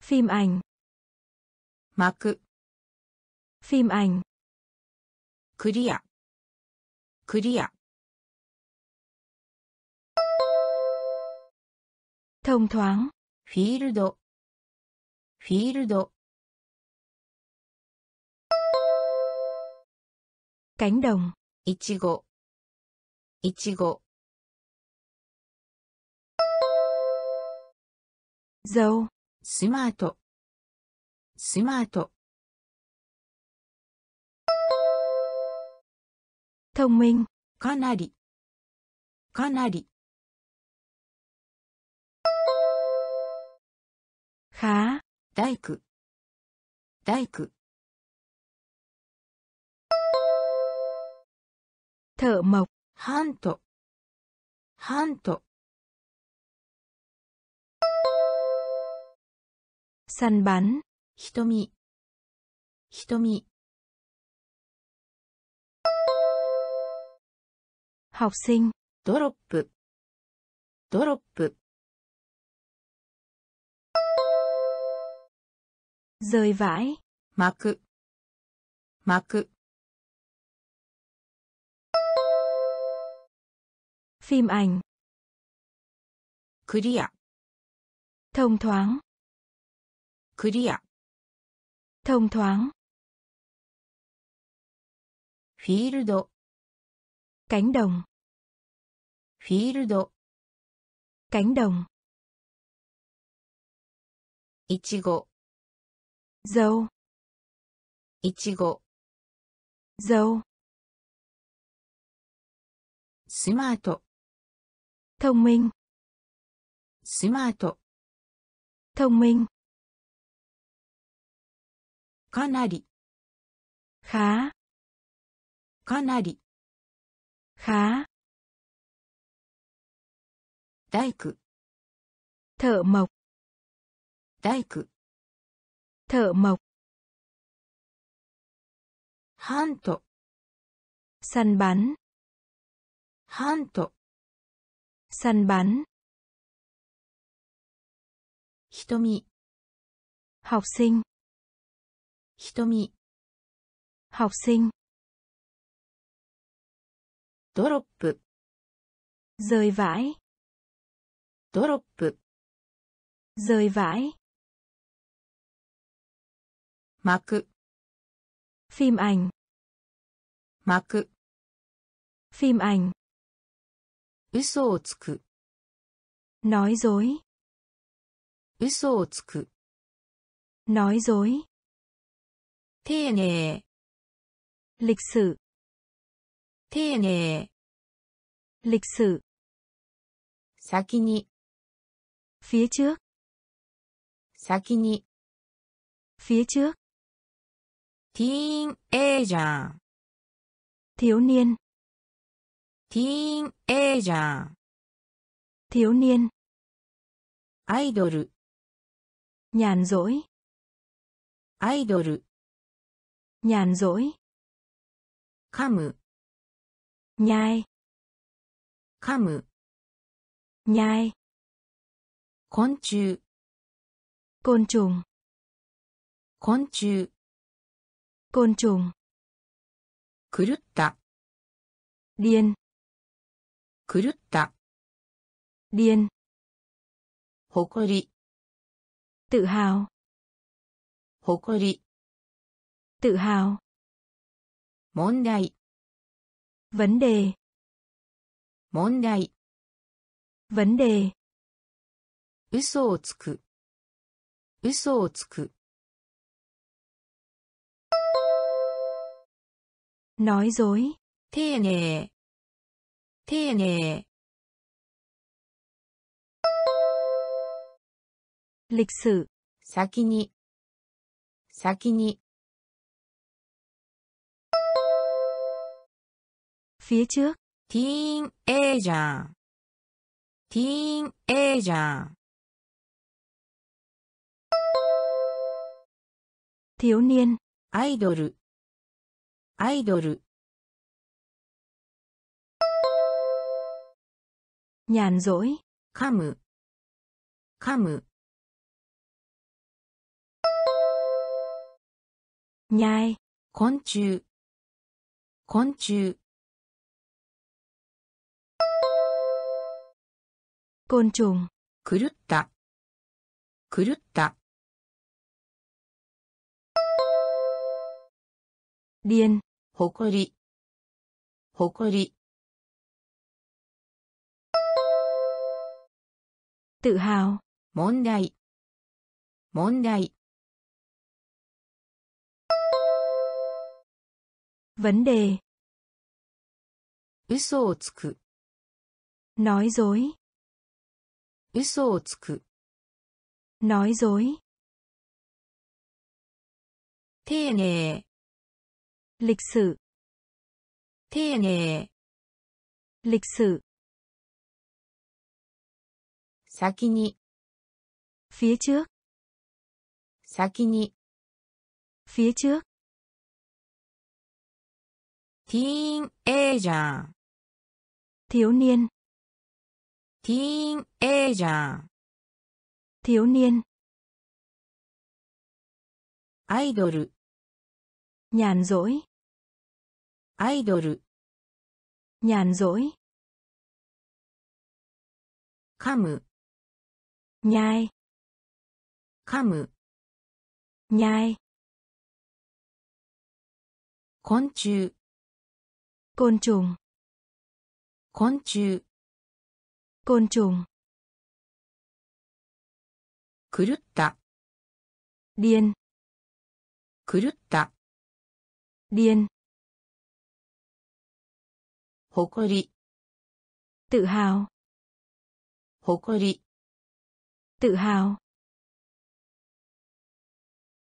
Speaker 2: Phim ảnh.
Speaker 1: 幕。
Speaker 2: Phim ảnh.
Speaker 1: クリア。クリア。
Speaker 2: Thông thoáng.
Speaker 1: フィールド。フィールド。
Speaker 2: Cánh đồng.
Speaker 1: いちご。いちご。
Speaker 2: Dâu.
Speaker 1: スマート。スマート。
Speaker 2: Thông minh.
Speaker 1: かなり。かなり。
Speaker 2: Khá.
Speaker 1: 大工。大工。
Speaker 2: Thợ mộc.
Speaker 1: ハント。ハント。
Speaker 2: Săn bắn.
Speaker 1: 瞳。瞳。
Speaker 2: Học sinh.
Speaker 1: ドロップ。ドロップ。
Speaker 2: Rơi vãi.
Speaker 1: 幕。幕。
Speaker 2: phim ảnh.
Speaker 1: 클리어
Speaker 2: thông thoáng.
Speaker 1: 클리어
Speaker 2: thông thoáng.
Speaker 1: Field.
Speaker 2: Cánh đồng.
Speaker 1: Field.
Speaker 2: Cánh đồng.
Speaker 1: Ichigo.
Speaker 2: Dâu.
Speaker 1: Ichigo.
Speaker 2: Dâu.
Speaker 1: Smart
Speaker 2: Thông minh.
Speaker 1: スマート。
Speaker 2: Thông minh.
Speaker 1: かなり、
Speaker 2: khá,
Speaker 1: かなり、
Speaker 2: khá,
Speaker 1: 大工、
Speaker 2: thợ mộc,
Speaker 1: 大工、
Speaker 2: thợ mộc,
Speaker 1: ハント、
Speaker 2: săn bắn,
Speaker 1: ハント、
Speaker 2: săn bắn.
Speaker 1: Hitomi.
Speaker 2: Học sinh.
Speaker 1: Hitomi.
Speaker 2: Học sinh.
Speaker 1: Drop.
Speaker 2: Rơi vãi.
Speaker 1: Drop.
Speaker 2: Rơi vãi.
Speaker 1: Mạc.
Speaker 2: Phim ảnh.
Speaker 1: Mạc.
Speaker 2: Phim ảnh.
Speaker 1: 嘘をつく、
Speaker 2: nói dối,
Speaker 1: 嘘をつく、
Speaker 2: nói dối,
Speaker 1: 丁寧、
Speaker 2: lịch sử,
Speaker 1: 丁寧、
Speaker 2: lịch sử,
Speaker 1: 先に、
Speaker 2: phía trước,
Speaker 1: 先に、
Speaker 2: phía trước,
Speaker 1: ティーンエイジャー、
Speaker 2: thiếu niên,
Speaker 1: ティーンエイジャー、
Speaker 2: thiếu niên,
Speaker 1: アイドル、
Speaker 2: nhàn rỗi,
Speaker 1: アイドル、
Speaker 2: nhàn rỗi,
Speaker 1: 噛む、
Speaker 2: nhai,
Speaker 1: 噛む、
Speaker 2: nhai,
Speaker 1: 昆虫、
Speaker 2: côn trùng,
Speaker 1: 昆虫、
Speaker 2: côn trùng,
Speaker 1: 狂った、
Speaker 2: điên,
Speaker 1: 狂った、
Speaker 2: điên,
Speaker 1: 誇り、
Speaker 2: tự hào,
Speaker 1: 誇り、
Speaker 2: tự hào,
Speaker 1: 問題、
Speaker 2: vấn đề,
Speaker 1: 問題、
Speaker 2: vấn đề,
Speaker 1: 嘘をつく、嘘をつく、
Speaker 2: nói dối,
Speaker 1: 丁寧、 丁寧、
Speaker 2: lịch sử,
Speaker 1: 先に、先に、
Speaker 2: phía trước,
Speaker 1: ティーンエイジャー、ティーンエイジャー、
Speaker 2: thiếu niên,
Speaker 1: アイ
Speaker 2: nhàn rỗi,
Speaker 1: 噛む、噛む、
Speaker 2: nhai,
Speaker 1: 昆虫、昆虫、
Speaker 2: côn trùng,
Speaker 1: 狂った、狂った、
Speaker 2: điên,
Speaker 1: 誇り、誇り、
Speaker 2: tự hào,
Speaker 1: 問題、問題、
Speaker 2: vấn đề,
Speaker 1: 嘘をつく、
Speaker 2: nói dối,
Speaker 1: 嘘をつく、
Speaker 2: nói dối,
Speaker 1: 丁寧、
Speaker 2: lịch sử,
Speaker 1: 丁寧、
Speaker 2: lịch sử,
Speaker 1: 先に。
Speaker 2: phía trước。
Speaker 1: 先に。
Speaker 2: phía trước。
Speaker 1: teenager
Speaker 2: thiếu niên。
Speaker 1: teenager
Speaker 2: thiếu niên。
Speaker 1: idol
Speaker 2: nhàn rỗi。
Speaker 1: idol
Speaker 2: nhàn rỗi。
Speaker 1: kamu
Speaker 2: nhai,
Speaker 1: 噛む、
Speaker 2: nhai,
Speaker 1: 昆虫、
Speaker 2: côn trùng,
Speaker 1: 昆虫、
Speaker 2: côn trùng,
Speaker 1: 狂った、
Speaker 2: điên,
Speaker 1: 狂った、
Speaker 2: điên,
Speaker 1: 誇り、
Speaker 2: tự hào,
Speaker 1: 誇り、
Speaker 2: tự hào,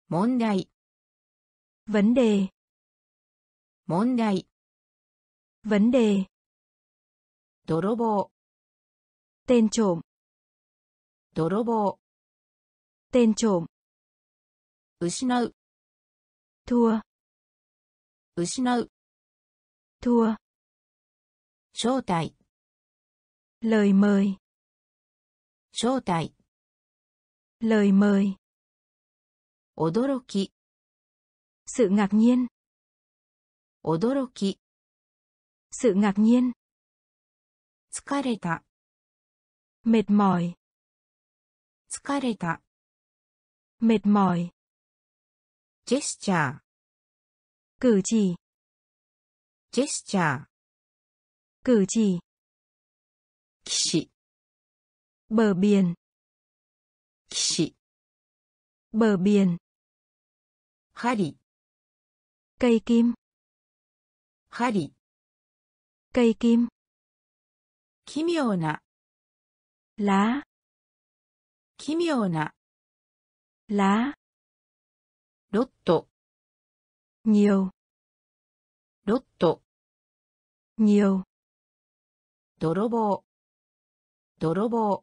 Speaker 1: 問題、
Speaker 2: vấn đề
Speaker 1: 問題、
Speaker 2: vấn đề
Speaker 1: 泥棒、
Speaker 2: tên trộm
Speaker 1: 泥棒、
Speaker 2: tên trộm
Speaker 1: 失う、
Speaker 2: thua
Speaker 1: 失う、
Speaker 2: thua
Speaker 1: 招待、
Speaker 2: lời mời
Speaker 1: 招待、
Speaker 2: lời mời
Speaker 1: 驚き、
Speaker 2: sự ngạc nhiên
Speaker 1: 驚き、
Speaker 2: sự ngạc nhiên
Speaker 1: 疲れた、
Speaker 2: mệt mỏi
Speaker 1: 疲れた、
Speaker 2: mệt mỏi
Speaker 1: ジェスチャー、
Speaker 2: cử chỉ
Speaker 1: ジェスチャー、
Speaker 2: cử chỉ
Speaker 1: 騎士、
Speaker 2: bờ biển
Speaker 1: 騎士、
Speaker 2: bờ biển
Speaker 1: 針、
Speaker 2: cây kim
Speaker 1: 針、
Speaker 2: cây kim
Speaker 1: 奇妙な、
Speaker 2: lá
Speaker 1: 奇妙な、
Speaker 2: lá
Speaker 1: ロット、
Speaker 2: nhiều
Speaker 1: ロット、
Speaker 2: nhiều
Speaker 1: 泥棒、泥棒、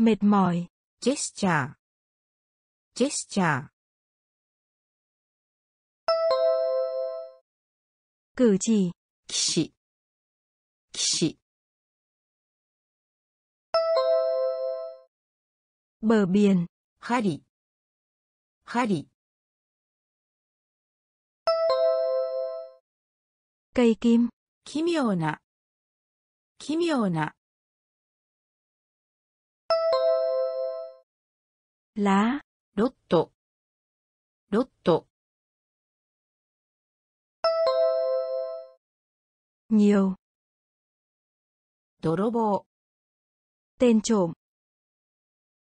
Speaker 2: mệt mỏi.
Speaker 1: Gesture. Gesture.
Speaker 2: Cử chỉ.
Speaker 1: Kişi kişi
Speaker 2: bờ biển.
Speaker 1: Hari. Hari.
Speaker 2: Cây kim.
Speaker 1: Kimiona kimiona
Speaker 2: lá
Speaker 1: ロット、ロット、
Speaker 2: nhiều
Speaker 1: 泥棒、
Speaker 2: tên trộm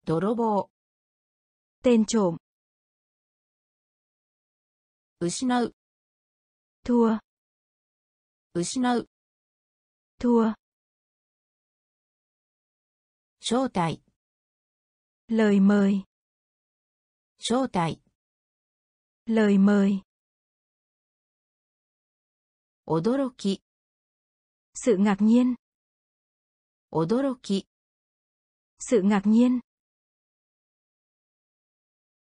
Speaker 1: 泥棒、
Speaker 2: tên trộm
Speaker 1: 失う、
Speaker 2: thua
Speaker 1: 失う、
Speaker 2: thua
Speaker 1: 招待、
Speaker 2: lời mời
Speaker 1: 招待、
Speaker 2: lời mời
Speaker 1: 驚き、
Speaker 2: sự ngạc nhiên
Speaker 1: 驚き、
Speaker 2: sự ngạc nhiên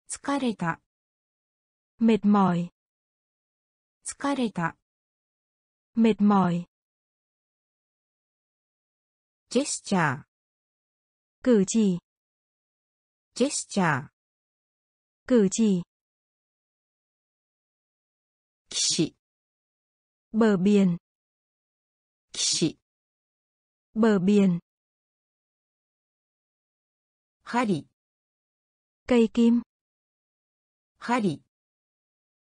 Speaker 1: 疲れた、
Speaker 2: mệt mỏi
Speaker 1: 疲れた、
Speaker 2: mệt mỏi
Speaker 1: ジェスチャー、
Speaker 2: cử chỉ
Speaker 1: ジェスチャー、
Speaker 2: cử chỉ
Speaker 1: 騎士、
Speaker 2: bờ biển
Speaker 1: 騎士、
Speaker 2: bờ biển
Speaker 1: 針、
Speaker 2: cây kim
Speaker 1: 針、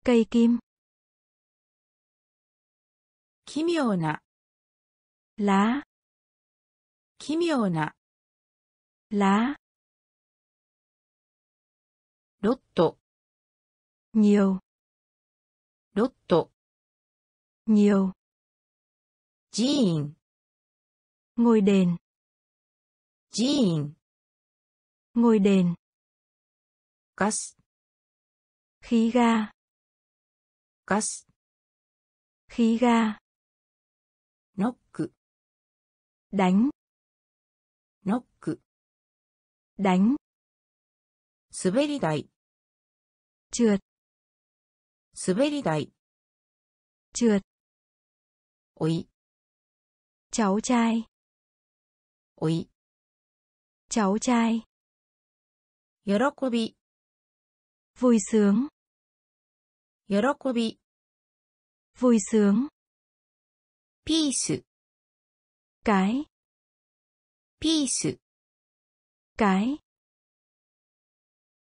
Speaker 2: cây kim
Speaker 1: 奇妙な、
Speaker 2: lá
Speaker 1: 奇妙な、
Speaker 2: lá
Speaker 1: ロット、
Speaker 2: nhiều
Speaker 1: ロット、
Speaker 2: nhiều
Speaker 1: 寺院、
Speaker 2: ngôi đền
Speaker 1: 寺院、
Speaker 2: ngôi đền
Speaker 1: ガス、
Speaker 2: khí ga
Speaker 1: ガス、
Speaker 2: khí ga
Speaker 1: ノック、
Speaker 2: đánh
Speaker 1: ノック、
Speaker 2: đánh
Speaker 1: 滑り台、
Speaker 2: trượt
Speaker 1: 滑り台、
Speaker 2: trượt
Speaker 1: おい、
Speaker 2: cháu trai
Speaker 1: おい、
Speaker 2: cháu trai
Speaker 1: 喜び、
Speaker 2: vui sướng
Speaker 1: 喜び、
Speaker 2: vui sướng
Speaker 1: ピース、
Speaker 2: cái
Speaker 1: ピース、
Speaker 2: cái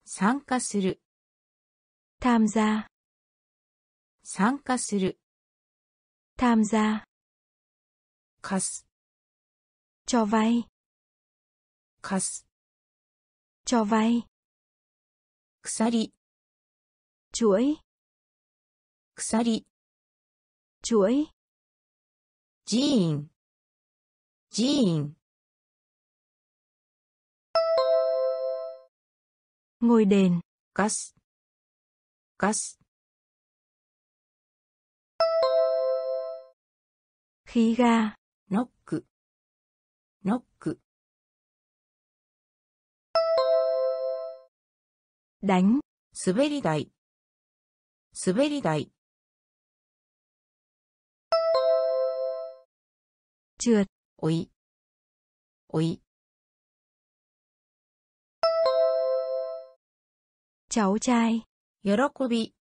Speaker 1: 参加する、
Speaker 2: tham gia
Speaker 1: 参加する、
Speaker 2: tham gia
Speaker 1: 貸す、
Speaker 2: cho vay
Speaker 1: 貸す、
Speaker 2: cho vay
Speaker 1: 鎖、
Speaker 2: chuỗi
Speaker 1: 鎖、
Speaker 2: chuỗi
Speaker 1: 寺院、寺院、
Speaker 2: ngôi đền
Speaker 1: ガス、 ガス、
Speaker 2: khí ga
Speaker 1: ノック、ノック、
Speaker 2: đánh
Speaker 1: 滑り台、滑り台、
Speaker 2: trượt
Speaker 1: おい、おい、
Speaker 2: cháu trai
Speaker 1: 喜び、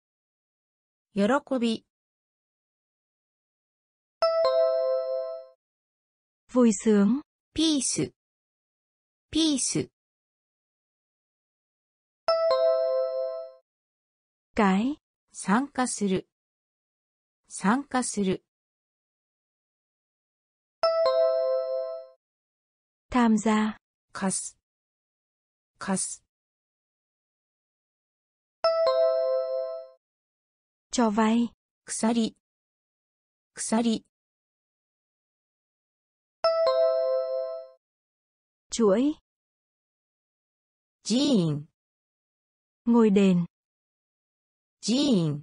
Speaker 1: 喜び、
Speaker 2: vui sướng.
Speaker 1: ピース、ピース、
Speaker 2: cái.
Speaker 1: 参加する、参加する、
Speaker 2: tham gia.
Speaker 1: 貸す、貸す、
Speaker 2: cho vay.
Speaker 1: 鎖鎖
Speaker 2: chuỗi.
Speaker 1: Jean
Speaker 2: ngôi đền.
Speaker 1: Jean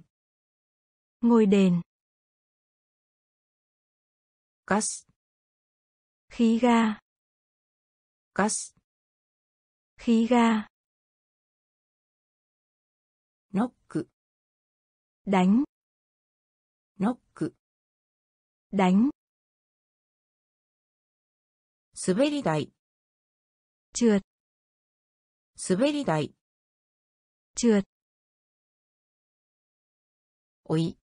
Speaker 2: ngôi đền.
Speaker 1: Gas
Speaker 2: khí ga.
Speaker 1: Gas
Speaker 2: khí ga.
Speaker 1: Knock
Speaker 2: đánh
Speaker 1: ノック、
Speaker 2: đánh
Speaker 1: 滑り台、
Speaker 2: trượt
Speaker 1: 滑り台、
Speaker 2: trượt
Speaker 1: おい、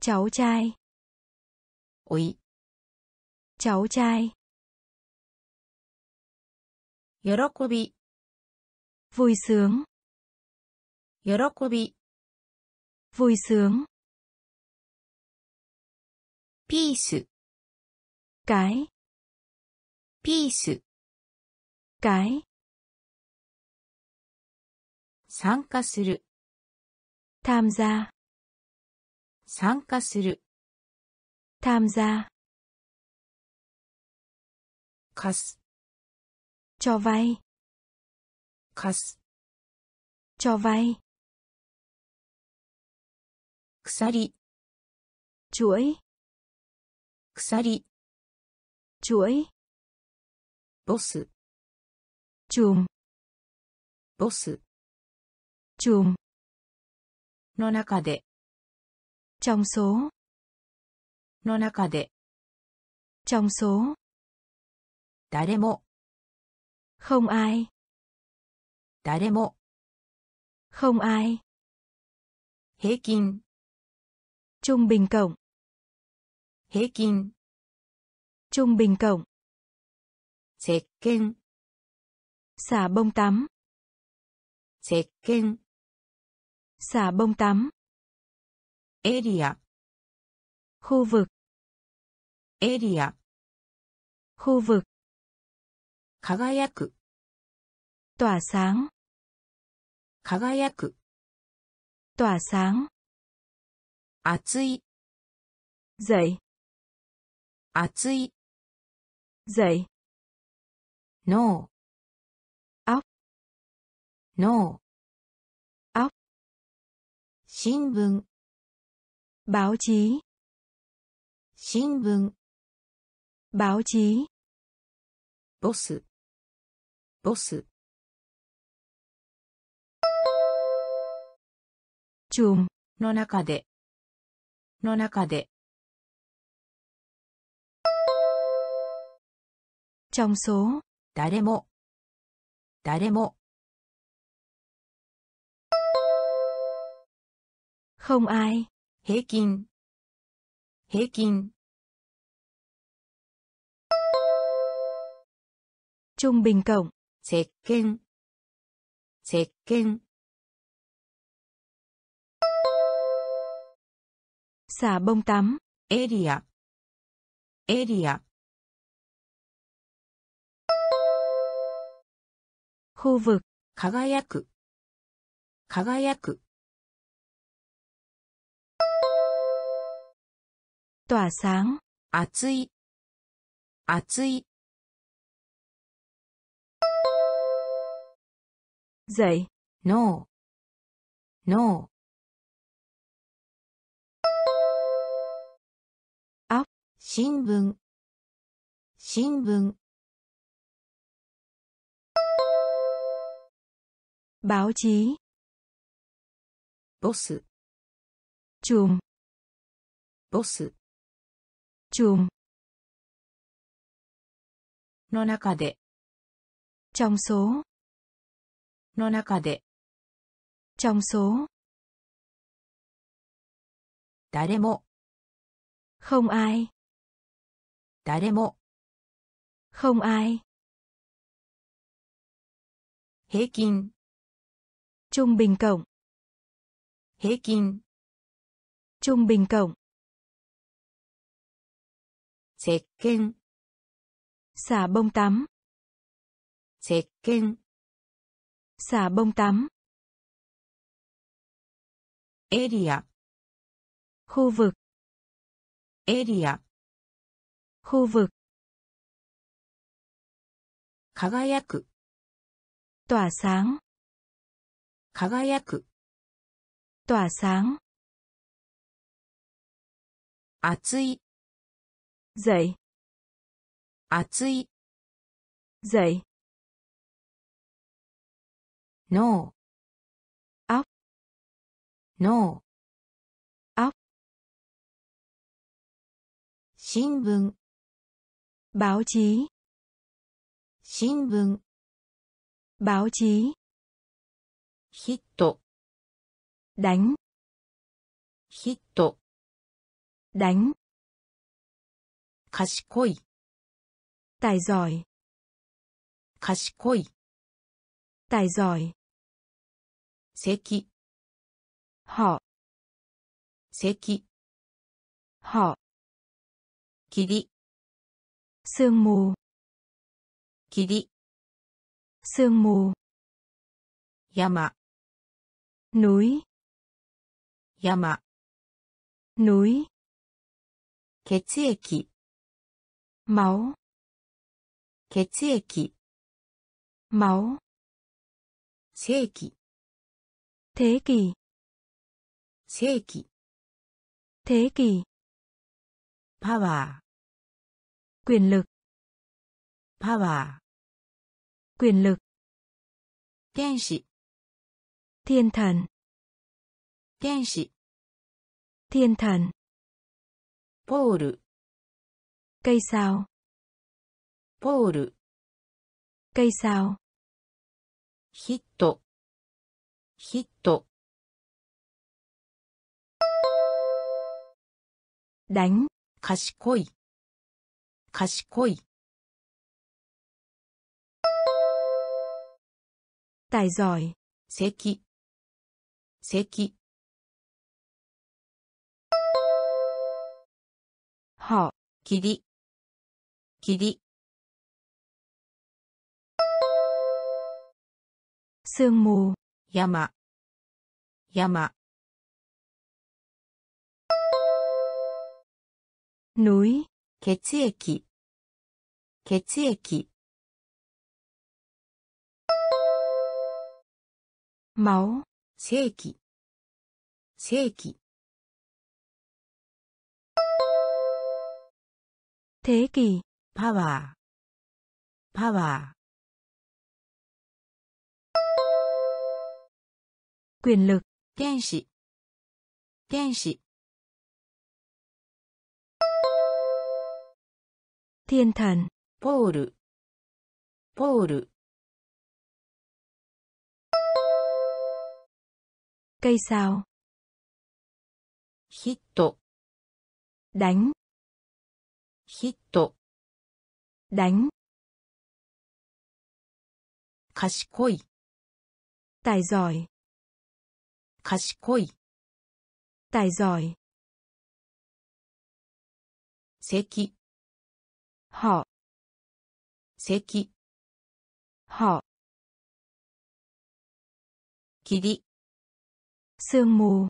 Speaker 2: cháu trai
Speaker 1: おい、
Speaker 2: cháu trai
Speaker 1: 喜び、
Speaker 2: vui sướng
Speaker 1: 喜び、
Speaker 2: vui sướng
Speaker 1: ピース、
Speaker 2: cái
Speaker 1: ピース、
Speaker 2: cái
Speaker 1: 参加する、
Speaker 2: tham gia
Speaker 1: 参加する、
Speaker 2: tham gia
Speaker 1: 貸す、
Speaker 2: cho vay
Speaker 1: 貸す、
Speaker 2: cho vay
Speaker 1: 鎖、
Speaker 2: chuỗi
Speaker 1: 鎖、
Speaker 2: chuỗi
Speaker 1: ボス、
Speaker 2: chùm
Speaker 1: ボス
Speaker 2: chùm
Speaker 1: の中で、
Speaker 2: trong số
Speaker 1: の中で、
Speaker 2: trong số
Speaker 1: 誰も、
Speaker 2: không ai
Speaker 1: 誰も、
Speaker 2: không ai
Speaker 1: 平均、
Speaker 2: trung bình cộng
Speaker 1: 平均、
Speaker 2: trung bình cộng
Speaker 1: 石鹸、
Speaker 2: xả bông tắm
Speaker 1: 石鹸、
Speaker 2: xả bông tắm
Speaker 1: エリア、
Speaker 2: khu vực
Speaker 1: エリア、
Speaker 2: khu vực
Speaker 1: 輝く、
Speaker 2: tỏa sáng
Speaker 1: 輝く、
Speaker 2: tỏa sáng
Speaker 1: 熱い。
Speaker 2: 熱い。
Speaker 1: 熱い。
Speaker 2: 熱
Speaker 1: い。
Speaker 2: ノ
Speaker 1: ー。
Speaker 2: あ。ノー。あ。
Speaker 1: 新聞。
Speaker 2: 報紙。
Speaker 1: 新聞。
Speaker 2: 報紙。
Speaker 1: ボス。ボス。
Speaker 2: チューン
Speaker 1: の中で。の中で、
Speaker 2: trong số
Speaker 1: 誰も、誰も、
Speaker 2: không ai
Speaker 1: 平均、平均、
Speaker 2: trung bình cộng
Speaker 1: 石鹸石鹸
Speaker 2: Xà bông tắm.
Speaker 1: エリアエリア
Speaker 2: Khu vực.
Speaker 1: 輝く輝く
Speaker 2: Tỏa sáng.
Speaker 1: 熱い熱い
Speaker 2: Dậy.
Speaker 1: 脳脳 新聞新聞
Speaker 2: Báo chí.
Speaker 1: ボス
Speaker 2: Chùm.
Speaker 1: ボス
Speaker 2: Chùm.
Speaker 1: の中で
Speaker 2: Trong số.
Speaker 1: の中で
Speaker 2: Trong số.
Speaker 1: 誰も
Speaker 2: Không ai.
Speaker 1: 誰も
Speaker 2: Không ai.
Speaker 1: 平均
Speaker 2: Trung bình cộng.
Speaker 1: 平均
Speaker 2: Trung bình cộng.
Speaker 1: 石鹸
Speaker 2: Xà bông tắm.
Speaker 1: 石鹸
Speaker 2: Xà bông tắm.
Speaker 1: エリア
Speaker 2: Khu vực.
Speaker 1: エリア
Speaker 2: Khu vực.
Speaker 1: 輝く
Speaker 2: Tỏa sáng.
Speaker 1: 輝く
Speaker 2: Tỏa sáng.
Speaker 1: 熱い
Speaker 2: Dậy.
Speaker 1: 熱い
Speaker 2: Dậy.
Speaker 1: 脳
Speaker 2: óc
Speaker 1: 脳
Speaker 2: óc
Speaker 1: 新聞
Speaker 2: Báo chí.
Speaker 1: 新聞
Speaker 2: Báo chí.
Speaker 1: ヒット
Speaker 2: Đánh.
Speaker 1: ヒット
Speaker 2: Đánh.
Speaker 1: 賢い
Speaker 2: Tài giỏi.
Speaker 1: 賢い
Speaker 2: Tài giỏi.
Speaker 1: 席
Speaker 2: Họ.
Speaker 1: 席
Speaker 2: Họ.
Speaker 1: 霧
Speaker 2: Sương mù.
Speaker 1: 霧
Speaker 2: Sương mù.
Speaker 1: 山
Speaker 2: Núi.
Speaker 1: 山
Speaker 2: Núi.
Speaker 1: 血液
Speaker 2: Máu.
Speaker 1: 血液
Speaker 2: Máu.
Speaker 1: 世紀
Speaker 2: Thế kỷ.
Speaker 1: 世紀
Speaker 2: Thế kỷ.
Speaker 1: パワー
Speaker 2: quyền lực
Speaker 1: power
Speaker 2: quyền lực thiên
Speaker 1: 天使
Speaker 2: thiên thần thiên
Speaker 1: 天使
Speaker 2: thiên thần
Speaker 1: pole
Speaker 2: cây sao
Speaker 1: pole
Speaker 2: cây sao
Speaker 1: hit hit.
Speaker 2: đánh
Speaker 1: 賢い。賢い。
Speaker 2: 大材
Speaker 1: 席席
Speaker 2: は
Speaker 1: きり
Speaker 2: きり
Speaker 1: すん
Speaker 2: もややまぬい
Speaker 1: 血液。血液。
Speaker 2: 魔
Speaker 1: 王。正規正
Speaker 2: 規定期
Speaker 1: パワー。パワ
Speaker 2: ー。権
Speaker 1: 力天使。天使。
Speaker 2: Thiên thần.
Speaker 1: ポールポール
Speaker 2: Cây sao.
Speaker 1: ヒット
Speaker 2: Đánh.
Speaker 1: ヒット
Speaker 2: Đánh.
Speaker 1: 賢い、
Speaker 2: Tài giỏi.
Speaker 1: 賢い、
Speaker 2: Tài giỏi.
Speaker 1: 席、
Speaker 2: Họ.
Speaker 1: 席、
Speaker 2: Họ.
Speaker 1: 霧、
Speaker 2: Sương mù.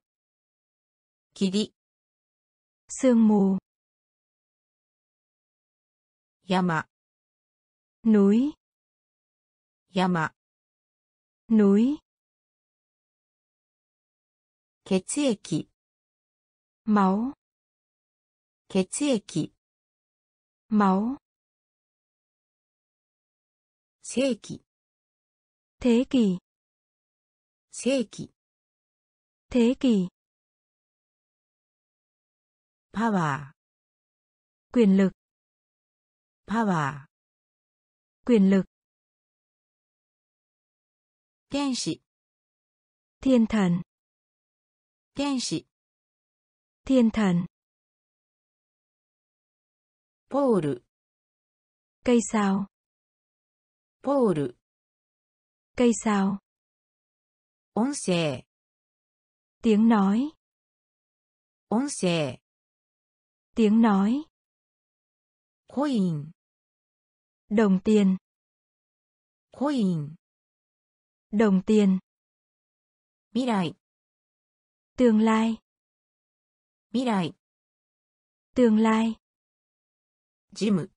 Speaker 1: 霧、
Speaker 2: Sương mù.
Speaker 1: 山、
Speaker 2: Núi.
Speaker 1: 山、
Speaker 2: Núi.
Speaker 1: 血液、
Speaker 2: Máu.
Speaker 1: 血液、
Speaker 2: Máu. thế
Speaker 1: kỷ。thế kỷ
Speaker 2: thế
Speaker 1: kỷ。Power
Speaker 2: quyền
Speaker 1: lực。Power
Speaker 2: quyền
Speaker 1: lực。thiên sĩ
Speaker 2: thiên
Speaker 1: thần。thiên sĩ
Speaker 2: thiên
Speaker 1: thần。pole
Speaker 2: cây sao
Speaker 1: ポール、
Speaker 2: Cây sao.
Speaker 1: 音声、
Speaker 2: Tiếng nói.
Speaker 1: 音声、
Speaker 2: Tiếng nói.
Speaker 1: コイン、
Speaker 2: Đồng tiền.
Speaker 1: コイン、
Speaker 2: Đồng tiền.
Speaker 1: 未来、
Speaker 2: Tương lai.
Speaker 1: 未来、
Speaker 2: Tương lai.
Speaker 1: ジム、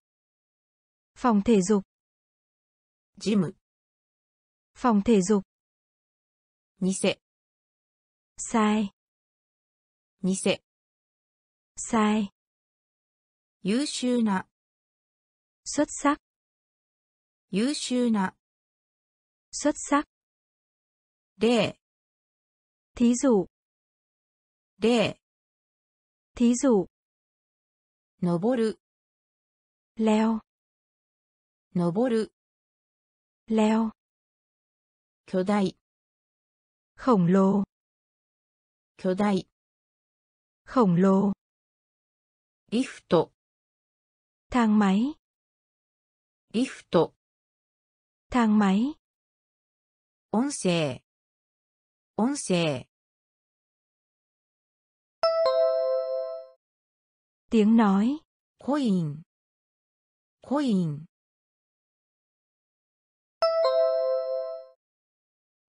Speaker 2: Phòng thể dục.
Speaker 1: ジム、
Speaker 2: Phòng thể dục.
Speaker 1: 偽、
Speaker 2: Sai.
Speaker 1: 偽、
Speaker 2: Sai.
Speaker 1: 優秀な、
Speaker 2: Xuất sắc.
Speaker 1: 優秀な、
Speaker 2: Xuất sắc.
Speaker 1: 例、
Speaker 2: Thí dụ.
Speaker 1: 例、
Speaker 2: Thí dụ.
Speaker 1: 登る、
Speaker 2: Leo.
Speaker 1: 登る、
Speaker 2: Leo.
Speaker 1: 巨大、
Speaker 2: Khổng lồ.
Speaker 1: 巨大、
Speaker 2: Khổng lồ.
Speaker 1: リフト、
Speaker 2: Thang máy.
Speaker 1: リフト、
Speaker 2: Thang máy.
Speaker 1: 音声、音声、
Speaker 2: Tiếng nói.
Speaker 1: コイ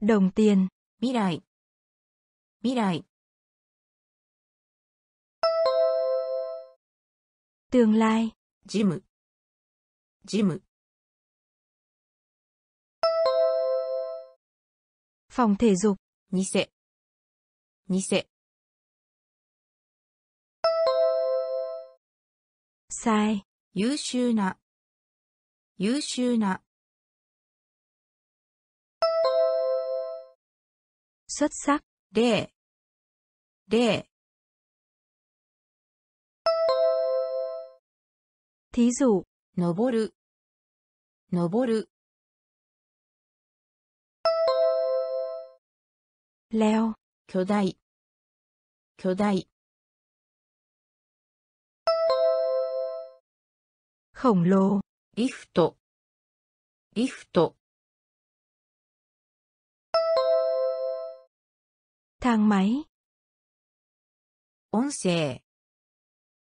Speaker 2: Đồng tiền.
Speaker 1: 未来、未来、
Speaker 2: Tương lai.
Speaker 1: ジム、ジム、
Speaker 2: Phòng thể dục.
Speaker 1: 偽、偽、
Speaker 2: Sai.
Speaker 1: 優秀な、優秀な、
Speaker 2: Xuất sắc.
Speaker 1: 例、例、
Speaker 2: Thí dụ.
Speaker 1: 登る、登る、
Speaker 2: Leo.
Speaker 1: 巨大、巨大、
Speaker 2: Khổng lồ.
Speaker 1: リフト、リフト、
Speaker 2: Thang máy.
Speaker 1: 音声、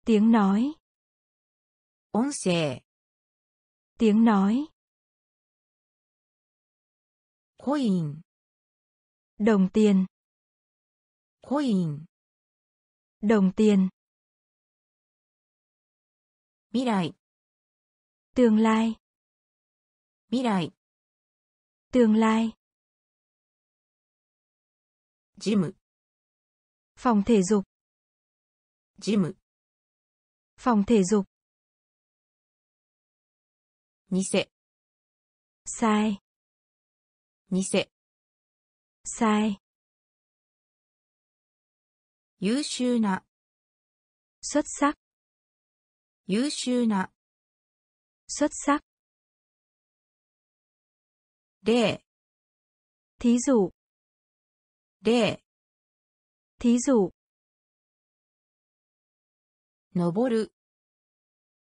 Speaker 2: Tiếng nói.
Speaker 1: 音声、
Speaker 2: Tiếng nói.
Speaker 1: コイン、
Speaker 2: Đồng tiền.
Speaker 1: コイン、
Speaker 2: Đồng tiền.
Speaker 1: 未来、
Speaker 2: Tương lai.
Speaker 1: 未来、
Speaker 2: Tương lai.
Speaker 1: ジム、
Speaker 2: Phòng thể dục.
Speaker 1: ジム、
Speaker 2: Phòng thể dục.
Speaker 1: 偽、
Speaker 2: Sai.
Speaker 1: 偽、
Speaker 2: Sai.
Speaker 1: 優秀な、
Speaker 2: Xuất sắc.
Speaker 1: 優秀な、
Speaker 2: Xuất sắc.
Speaker 1: 例、
Speaker 2: Thí dụ.
Speaker 1: 例、
Speaker 2: Thí dụ.
Speaker 1: 登る、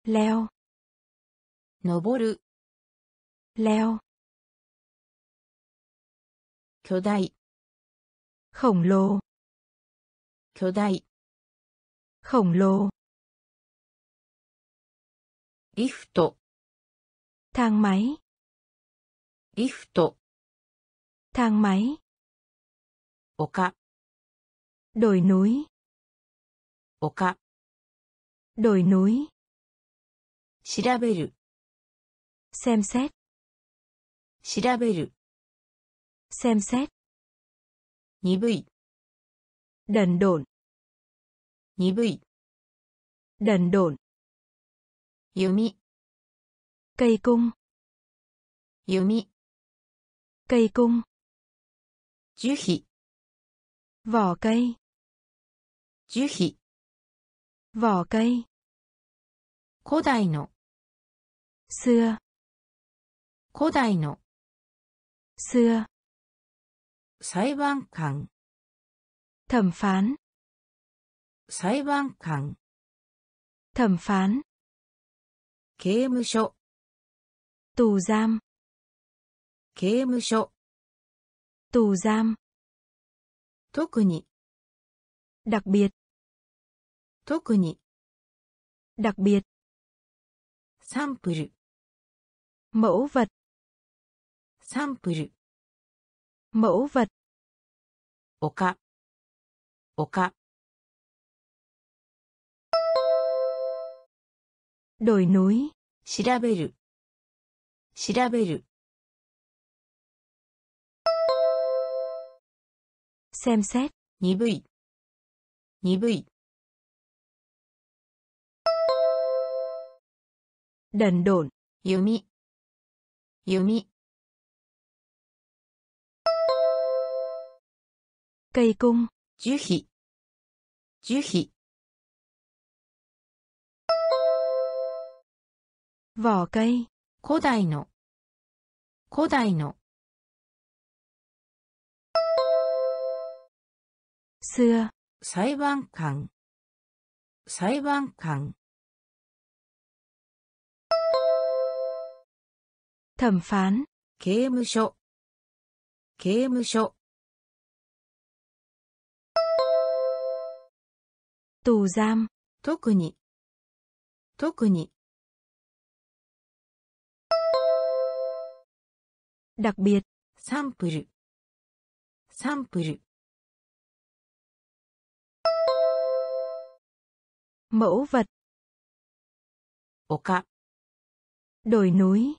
Speaker 2: Leo.
Speaker 1: 登る、
Speaker 2: Leo.
Speaker 1: 巨大、
Speaker 2: khổng lồ,
Speaker 1: 巨大、
Speaker 2: khổng lồ,
Speaker 1: リフト、
Speaker 2: thang máy,
Speaker 1: リフト、
Speaker 2: thang máy,
Speaker 1: 丘、
Speaker 2: đồi núi,
Speaker 1: 丘、
Speaker 2: đồi núi,
Speaker 1: 調べる、
Speaker 2: xem xét,
Speaker 1: 調べる、
Speaker 2: xem xét,
Speaker 1: 鈍い、
Speaker 2: đần độn,
Speaker 1: 鈍い、
Speaker 2: đần độn,
Speaker 1: 弓、
Speaker 2: cây cung,
Speaker 1: 弓、
Speaker 2: cây cung,
Speaker 1: 樹皮、
Speaker 2: vỏ cây,
Speaker 1: 樹皮、
Speaker 2: vỏ cây,
Speaker 1: 古代の、
Speaker 2: xưa,
Speaker 1: 古代の、
Speaker 2: xưa,
Speaker 1: 裁判官、
Speaker 2: thẩm phán,
Speaker 1: 裁判官、
Speaker 2: thẩm phán,
Speaker 1: 刑務所、
Speaker 2: tù giam,
Speaker 1: 刑務所、
Speaker 2: tù giam,
Speaker 1: 特に、
Speaker 2: đặc biệt,
Speaker 1: 特に、
Speaker 2: đặc biệt,
Speaker 1: サンプル、
Speaker 2: mẫu vật,
Speaker 1: サンプル、
Speaker 2: mẫu vật,
Speaker 1: 丘、丘、
Speaker 2: đồi núi,
Speaker 1: 調べる、調べる、
Speaker 2: xem xét,
Speaker 1: nhí bụi, nhí bụi.
Speaker 2: đần độn,
Speaker 1: yếu mị, yếu mị.
Speaker 2: cây cung,
Speaker 1: chú khỉ, chú khỉ.
Speaker 2: vỏ cây,
Speaker 1: cổ đại no cổ đại no
Speaker 2: xưa,
Speaker 1: 裁判官、裁判官、
Speaker 2: thẩm phán,
Speaker 1: 刑務所、刑務所、
Speaker 2: tù giam,
Speaker 1: 特に、特に、
Speaker 2: đặc biệt,
Speaker 1: サンプル、サンプル、
Speaker 2: mẫu vật,
Speaker 1: 丘、
Speaker 2: đồi núi,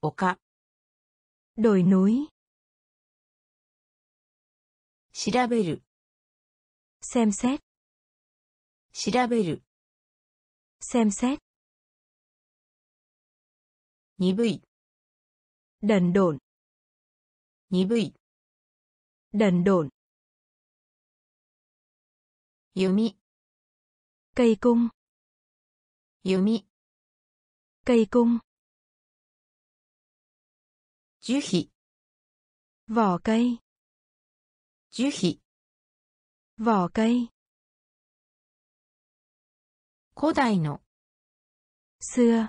Speaker 1: 丘、
Speaker 2: đồi núi,
Speaker 1: 調べる、
Speaker 2: xem xét,
Speaker 1: 調べる、
Speaker 2: xem xét,
Speaker 1: 鈍い、
Speaker 2: đần độn,
Speaker 1: 鈍い、
Speaker 2: đần độn,
Speaker 1: 弓、
Speaker 2: cây cung,
Speaker 1: 弓、
Speaker 2: cây cung,
Speaker 1: 樹皮、
Speaker 2: vỏ cây,
Speaker 1: 樹皮、
Speaker 2: vỏ cây,
Speaker 1: 古代の、
Speaker 2: xưa,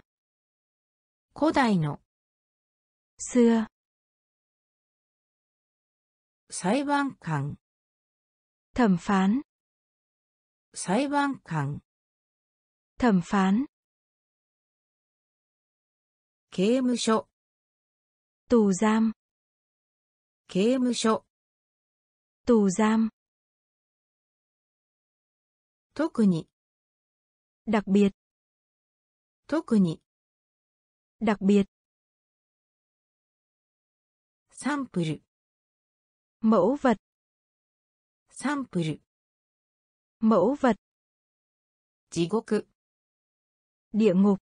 Speaker 1: 古代の、
Speaker 2: xưa,
Speaker 1: 裁判官、
Speaker 2: thẩm phán,
Speaker 1: 裁判官、
Speaker 2: thẩm phán,
Speaker 1: 刑務所、
Speaker 2: tù giam,
Speaker 1: 刑務所、
Speaker 2: tù giam,
Speaker 1: 特に、
Speaker 2: đặc biệt,
Speaker 1: 特に、
Speaker 2: đặc biệt,
Speaker 1: サンプル、
Speaker 2: mẫu vật,
Speaker 1: サンプル、
Speaker 2: mẫu vật,
Speaker 1: 地獄、
Speaker 2: địa ngục,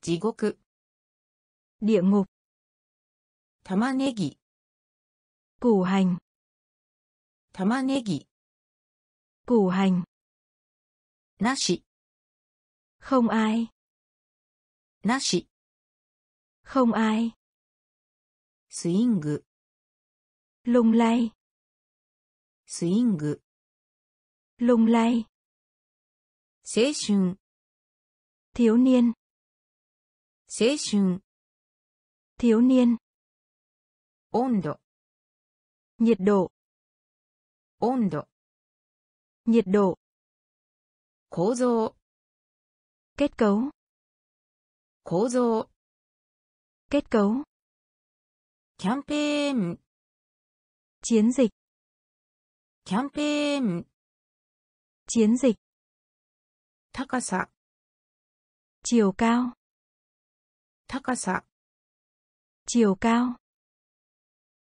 Speaker 1: 地獄、
Speaker 2: địa ngục,
Speaker 1: 玉ねぎ、
Speaker 2: củ hành,
Speaker 1: 玉ねぎ、
Speaker 2: củ hành,
Speaker 1: なし、
Speaker 2: không ai,
Speaker 1: なし、
Speaker 2: không ai,
Speaker 1: スイング、
Speaker 2: lung lay,
Speaker 1: スイング、
Speaker 2: lung lay,
Speaker 1: 青春、
Speaker 2: thiếu niên,
Speaker 1: 青春、
Speaker 2: thiếu niên,
Speaker 1: 温度、
Speaker 2: nhiệt độ,
Speaker 1: 温度、
Speaker 2: nhiệt độ,
Speaker 1: 構造、
Speaker 2: kết cấu,
Speaker 1: 構造、
Speaker 2: kết cấu,
Speaker 1: キャンペーン、
Speaker 2: chiến dịch,
Speaker 1: キャンペーン、
Speaker 2: chiến dịch,
Speaker 1: 高さ、
Speaker 2: chiều cao,
Speaker 1: 高さ、
Speaker 2: chiều cao,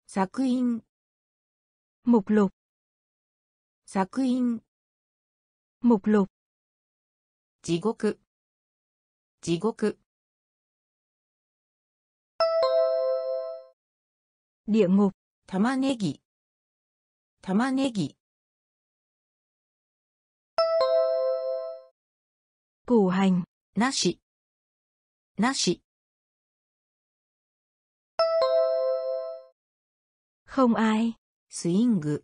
Speaker 1: 作品、
Speaker 2: mục lục,
Speaker 1: 作品、
Speaker 2: mục lục,
Speaker 1: 地獄、地獄、
Speaker 2: địa ngục,
Speaker 1: 玉ねぎ、玉ねぎ、
Speaker 2: củ hành,
Speaker 1: なし、なし、
Speaker 2: không ai,
Speaker 1: スイング、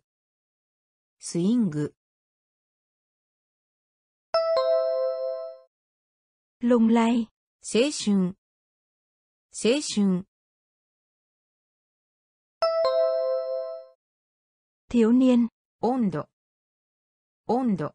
Speaker 1: スイング、
Speaker 2: lung lay,
Speaker 1: 青春、青春、
Speaker 2: thiếu niên,
Speaker 1: 温度、温度、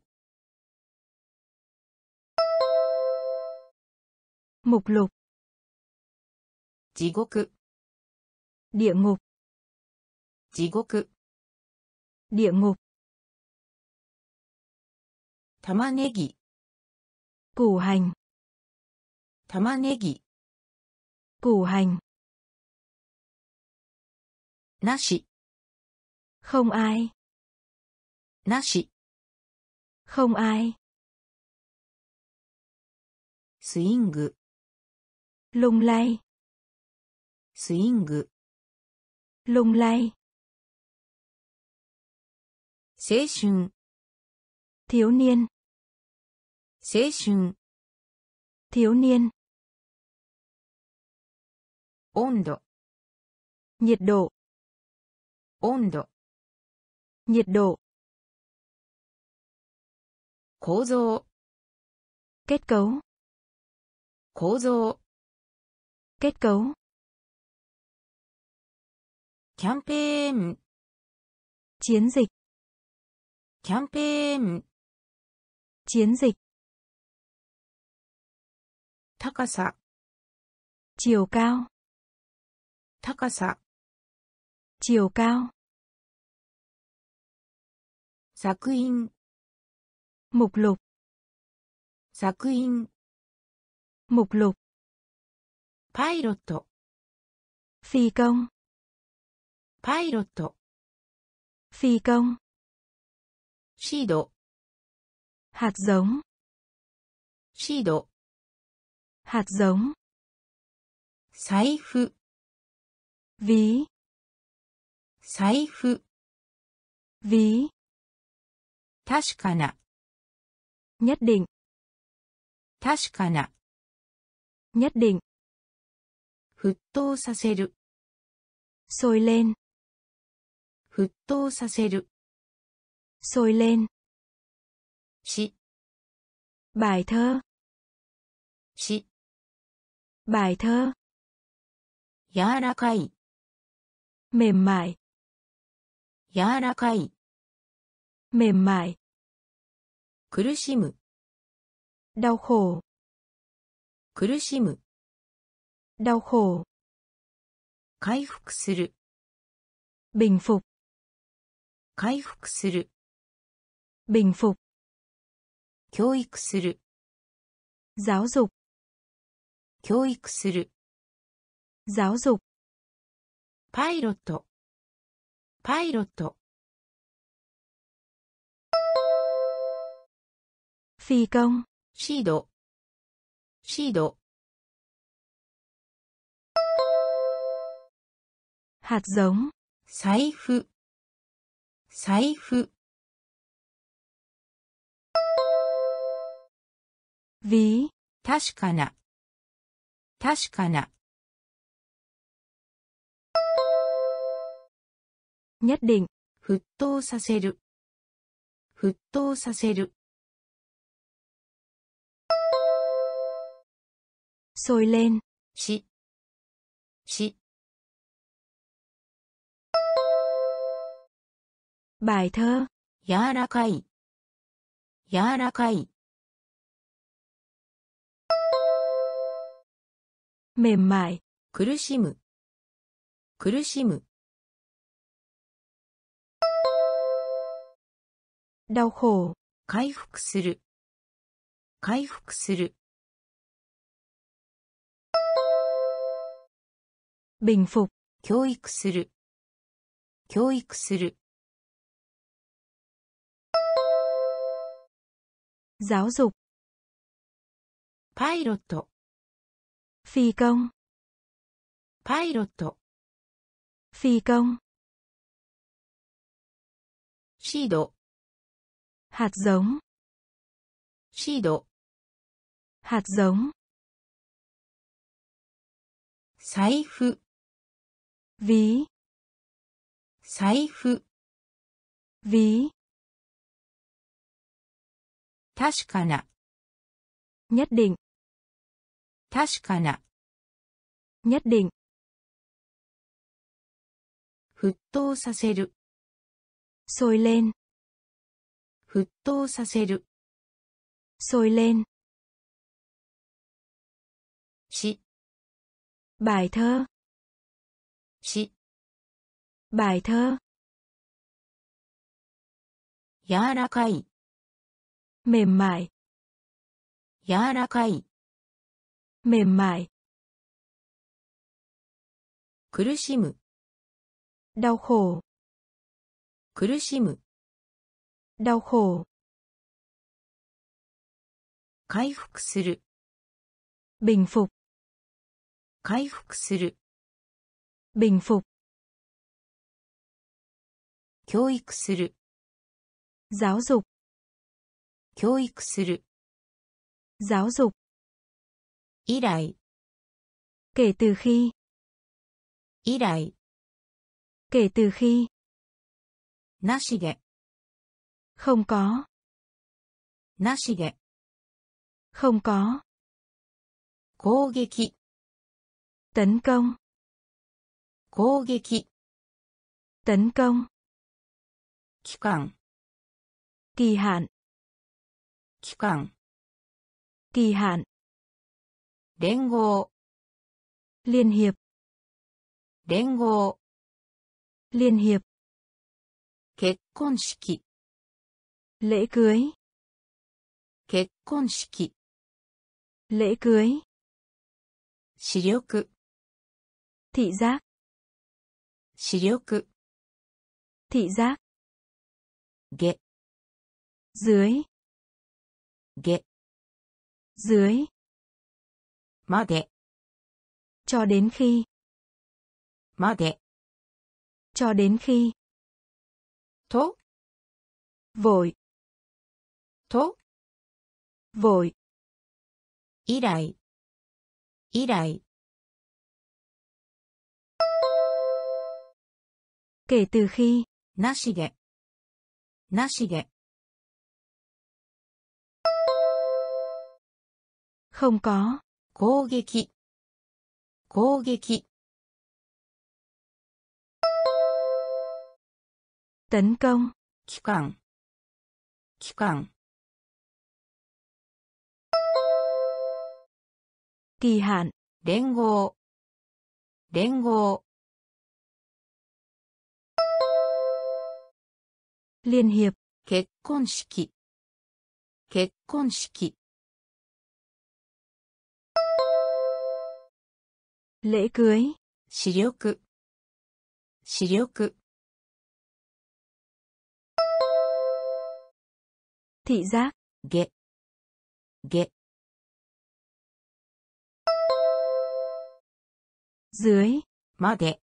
Speaker 2: Mục lục.
Speaker 1: Jigoku.
Speaker 2: Địa ngục.
Speaker 1: Jigoku.
Speaker 2: Địa ngục.
Speaker 1: Tamanegi.
Speaker 2: Củ hành.
Speaker 1: Tamanegi.
Speaker 2: Củ hành.
Speaker 1: Nashi.
Speaker 2: Không ai.
Speaker 1: Nashi.
Speaker 2: Không ai.
Speaker 1: Swing
Speaker 2: lung lay,
Speaker 1: スイング、
Speaker 2: lung lay,
Speaker 1: 青春、
Speaker 2: thiếu niên,
Speaker 1: 青春、
Speaker 2: thiếu niên,
Speaker 1: 温度、
Speaker 2: nhiệt độ,
Speaker 1: 温度、
Speaker 2: nhiệt độ,
Speaker 1: 構造、
Speaker 2: kết cấu,
Speaker 1: 構造、
Speaker 2: Kết cấu.
Speaker 1: Campaign.
Speaker 2: Chiến dịch.
Speaker 1: Campaign.
Speaker 2: Chiến dịch.
Speaker 1: Takasa.
Speaker 2: Chiều cao.
Speaker 1: Takasa.
Speaker 2: Chiều cao.
Speaker 1: Sakuin.
Speaker 2: Mục lục.
Speaker 1: Sakuin.
Speaker 2: Mục lục
Speaker 1: パイロット、
Speaker 2: phi công,
Speaker 1: パイロット、
Speaker 2: phi công,
Speaker 1: シード、
Speaker 2: hạt giống,
Speaker 1: シード、
Speaker 2: hạt giống,
Speaker 1: 財布、
Speaker 2: ví,
Speaker 1: 財布、
Speaker 2: ví,
Speaker 1: 確かな、
Speaker 2: nhất định,
Speaker 1: 確かな、
Speaker 2: nhất định,
Speaker 1: 沸騰させる、
Speaker 2: sôi lên,
Speaker 1: 沸騰させる、
Speaker 2: sôi lên,
Speaker 1: し、
Speaker 2: bài thơ,
Speaker 1: し、
Speaker 2: bài thơ,
Speaker 1: 柔らかい、
Speaker 2: mềm mại,
Speaker 1: 柔らかい、
Speaker 2: mềm mại,
Speaker 1: 苦しむ、
Speaker 2: đau khổ,
Speaker 1: 苦しむ、
Speaker 2: đau
Speaker 1: 回復する。
Speaker 2: Bình
Speaker 1: 回復する。
Speaker 2: Bình
Speaker 1: 教育する。
Speaker 2: Giáo
Speaker 1: 教育する。
Speaker 2: Giáo
Speaker 1: パイロット。パイロット。
Speaker 2: フィーコン
Speaker 1: シードシード
Speaker 2: hạt giống,
Speaker 1: 財布、財布、
Speaker 2: ví,
Speaker 1: 確かな、確かな、
Speaker 2: nhất định,
Speaker 1: 沸騰させる、沸騰させる、
Speaker 2: sôi lên,
Speaker 1: し、し、
Speaker 2: Bài thơ,
Speaker 1: 柔らかい、柔らかい、
Speaker 2: mềm mại,
Speaker 1: 苦しむ、苦しむ、
Speaker 2: đau khổ,
Speaker 1: 回復する、回復する、
Speaker 2: bình phục,
Speaker 1: 教育する、教育する、
Speaker 2: giáo dục
Speaker 1: pilot.
Speaker 2: phi công
Speaker 1: pilot.
Speaker 2: phi công
Speaker 1: seed
Speaker 2: hạt giống
Speaker 1: seed
Speaker 2: hạt giống
Speaker 1: sai phu
Speaker 2: ví
Speaker 1: sai phu
Speaker 2: ví
Speaker 1: 確かな、
Speaker 2: nhất định,
Speaker 1: 確かな、
Speaker 2: nhất định,
Speaker 1: 沸騰させる、
Speaker 2: sôi lên,
Speaker 1: 沸騰させる、
Speaker 2: sôi lên,
Speaker 1: し、
Speaker 2: bài thơ,
Speaker 1: し、
Speaker 2: bài thơ,
Speaker 1: 柔らかい、
Speaker 2: Mềm mại,
Speaker 1: 柔らかい、
Speaker 2: mềm mại,
Speaker 1: 苦しむ、
Speaker 2: đau khổ,
Speaker 1: 苦しむ、
Speaker 2: đau khổ,
Speaker 1: 回復する、
Speaker 2: bình phục,
Speaker 1: 回復する、
Speaker 2: bình phục,
Speaker 1: 教育する、
Speaker 2: giáo dục,
Speaker 1: 教育する、
Speaker 2: giáo dục,
Speaker 1: 以来、
Speaker 2: kể từ khi,
Speaker 1: 以来、
Speaker 2: kể từ khi,
Speaker 1: なしで、
Speaker 2: không có,
Speaker 1: なしで、
Speaker 2: không có,
Speaker 1: 攻撃、
Speaker 2: tấn công,
Speaker 1: 攻撃、
Speaker 2: tấn công,
Speaker 1: 期間、
Speaker 2: kỳ hạn,
Speaker 1: 期間、
Speaker 2: kỳ hạn,
Speaker 1: 連合、
Speaker 2: liên hiệp,
Speaker 1: 連合、
Speaker 2: liên hiệp,
Speaker 1: 結婚式、
Speaker 2: lễ cưới,
Speaker 1: 結婚式、
Speaker 2: lễ cưới,
Speaker 1: 視力、
Speaker 2: thị giác,
Speaker 1: 視力、
Speaker 2: thị giác,
Speaker 1: 下、
Speaker 2: dưới,
Speaker 1: げ
Speaker 2: dưới.
Speaker 1: Mà để
Speaker 2: cho đến khi.
Speaker 1: Mà
Speaker 2: cho đến khi.
Speaker 1: Thố
Speaker 2: vội.
Speaker 1: Thố
Speaker 2: vội.
Speaker 1: Ý lại, ý lại,
Speaker 2: kể từ khi.
Speaker 1: Nashige nashige
Speaker 2: không có,
Speaker 1: 攻撃、攻撃、
Speaker 2: tấn công,
Speaker 1: 期間、期間、
Speaker 2: kỳ hạn,
Speaker 1: 連合、連合、
Speaker 2: liên hiệp,
Speaker 1: 結婚式、結婚式、
Speaker 2: lễ cưới. Thị giác.
Speaker 1: Ghẹ ghẹ
Speaker 2: dưới.
Speaker 1: Mà đệ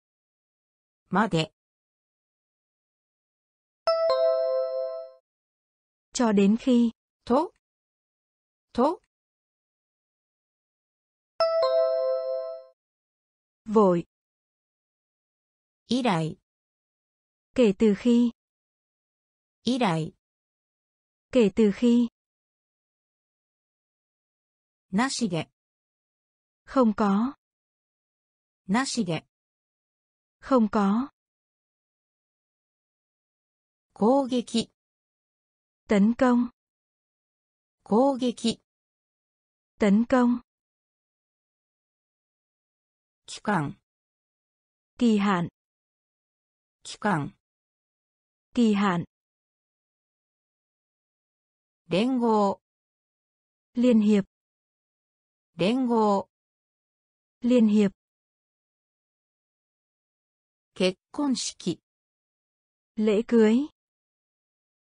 Speaker 2: cho đến khi.
Speaker 1: Thố thố
Speaker 2: vội.
Speaker 1: Ý đại.
Speaker 2: Kể từ khi.
Speaker 1: Ý đại.
Speaker 2: Kể từ khi.
Speaker 1: Nashide
Speaker 2: không có.
Speaker 1: Nashide
Speaker 2: không có.
Speaker 1: 攻撃
Speaker 2: tấn công.
Speaker 1: 攻撃
Speaker 2: tấn công.
Speaker 1: 期間。
Speaker 2: 期間
Speaker 1: 期間。
Speaker 2: 期間
Speaker 1: 連合。
Speaker 2: 連合
Speaker 1: 連合。
Speaker 2: 連合
Speaker 1: 結婚式。
Speaker 2: 礼会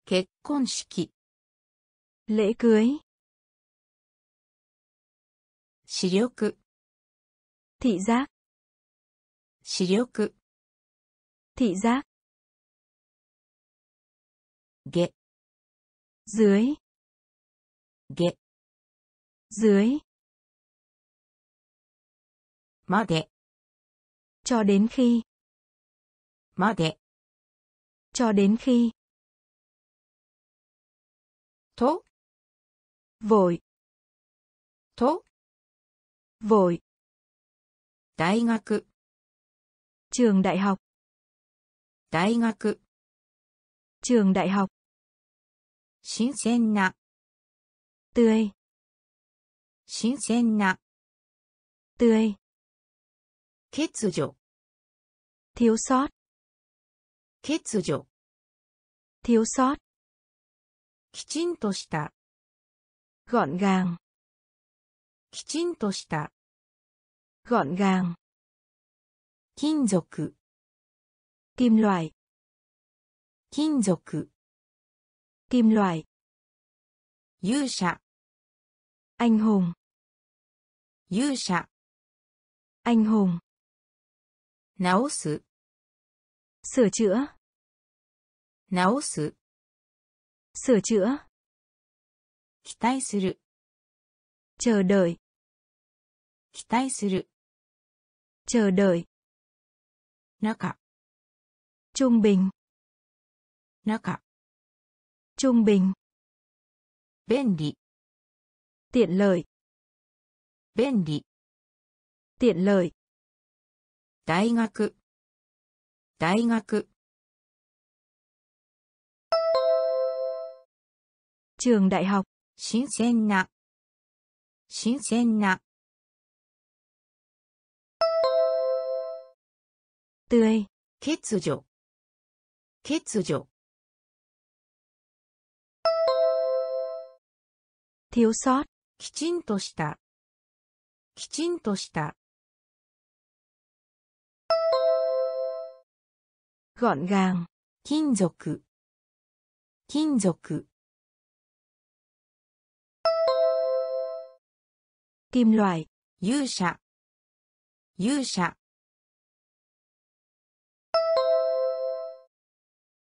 Speaker 1: 結婚式。
Speaker 2: 礼会
Speaker 1: 視力。
Speaker 2: thị giác.
Speaker 1: Thị 視力
Speaker 2: thị giác.
Speaker 1: 下
Speaker 2: dưới.
Speaker 1: 下
Speaker 2: dưới.
Speaker 1: まで
Speaker 2: cho đến khi.
Speaker 1: まで
Speaker 2: cho đến khi.
Speaker 1: Thốt,
Speaker 2: vội.
Speaker 1: Thốt,
Speaker 2: vội.
Speaker 1: 大学
Speaker 2: trường đại học
Speaker 1: 大学
Speaker 2: trường đại học
Speaker 1: 新鮮な
Speaker 2: tươi
Speaker 1: 新鮮な
Speaker 2: tươi
Speaker 1: 欠如
Speaker 2: thiếu sót
Speaker 1: 欠如
Speaker 2: thiếu sót
Speaker 1: きちんとした
Speaker 2: gọn gàng
Speaker 1: きちんとした
Speaker 2: gọn gàng.
Speaker 1: 金属
Speaker 2: kim loại.
Speaker 1: 金属
Speaker 2: kim loại.
Speaker 1: 勇者
Speaker 2: anh hùng.
Speaker 1: 勇者
Speaker 2: anh hùng.
Speaker 1: 直す
Speaker 2: sửa chữa.
Speaker 1: 直す
Speaker 2: sửa chữa.
Speaker 1: 期待する
Speaker 2: chờ đợi.
Speaker 1: 期待する
Speaker 2: chờ đợi.
Speaker 1: Naka
Speaker 2: trung bình.
Speaker 1: Naka
Speaker 2: trung bình.
Speaker 1: Benri
Speaker 2: tiện lợi.
Speaker 1: Benri
Speaker 2: tiện lợi.
Speaker 1: 大学大学
Speaker 2: trường đại học.
Speaker 1: 新鮮な新鮮な
Speaker 2: tươi.
Speaker 1: 欠如欠如
Speaker 2: thiếu sót
Speaker 1: きちんとしたきちんとした
Speaker 2: gọn gàng
Speaker 1: 金属金属
Speaker 2: kim loại
Speaker 1: 勇者勇者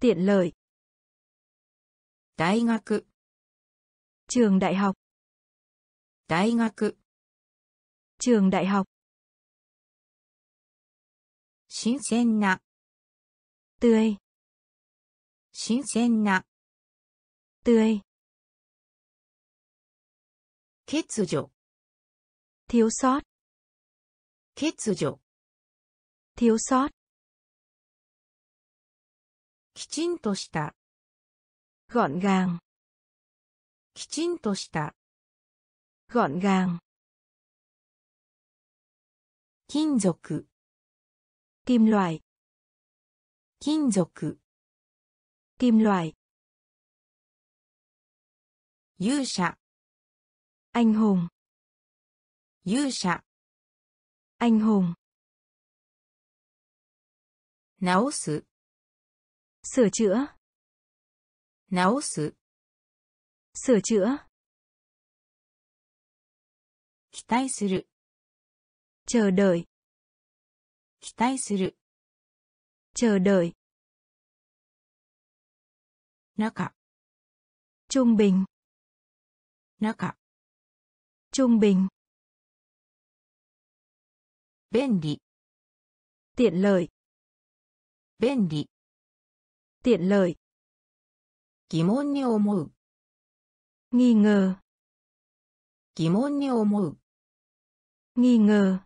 Speaker 2: tiện lợi.
Speaker 1: Đại 大学
Speaker 2: trường đại học.
Speaker 1: Đại 大学
Speaker 2: trường đại học.
Speaker 1: 新鮮な
Speaker 2: tươi.
Speaker 1: 新鮮な
Speaker 2: tươi.
Speaker 1: 欠如
Speaker 2: thiếu sót.
Speaker 1: 欠如
Speaker 2: thiếu sót.
Speaker 1: きちんとした
Speaker 2: gọn gàng
Speaker 1: きちんとした
Speaker 2: gọn gàng 金属 kim loại
Speaker 1: 金属
Speaker 2: kim loại
Speaker 1: 勇者
Speaker 2: anh hùng
Speaker 1: 勇者
Speaker 2: anh hùng
Speaker 1: 直す
Speaker 2: Sửa chữa.
Speaker 1: 直す、
Speaker 2: Sửa chữa.
Speaker 1: 期待する、
Speaker 2: Chờ đợi.
Speaker 1: 期待する、
Speaker 2: Chờ đợi.
Speaker 1: 中、
Speaker 2: Trung bình.
Speaker 1: 中、
Speaker 2: Trung bình.
Speaker 1: 便利、
Speaker 2: Tiện lợi.
Speaker 1: 便利、
Speaker 2: Tiện lợi.
Speaker 1: 疑問に思う、
Speaker 2: Nghi ngờ.
Speaker 1: 疑問に思う、
Speaker 2: Nghi ngờ.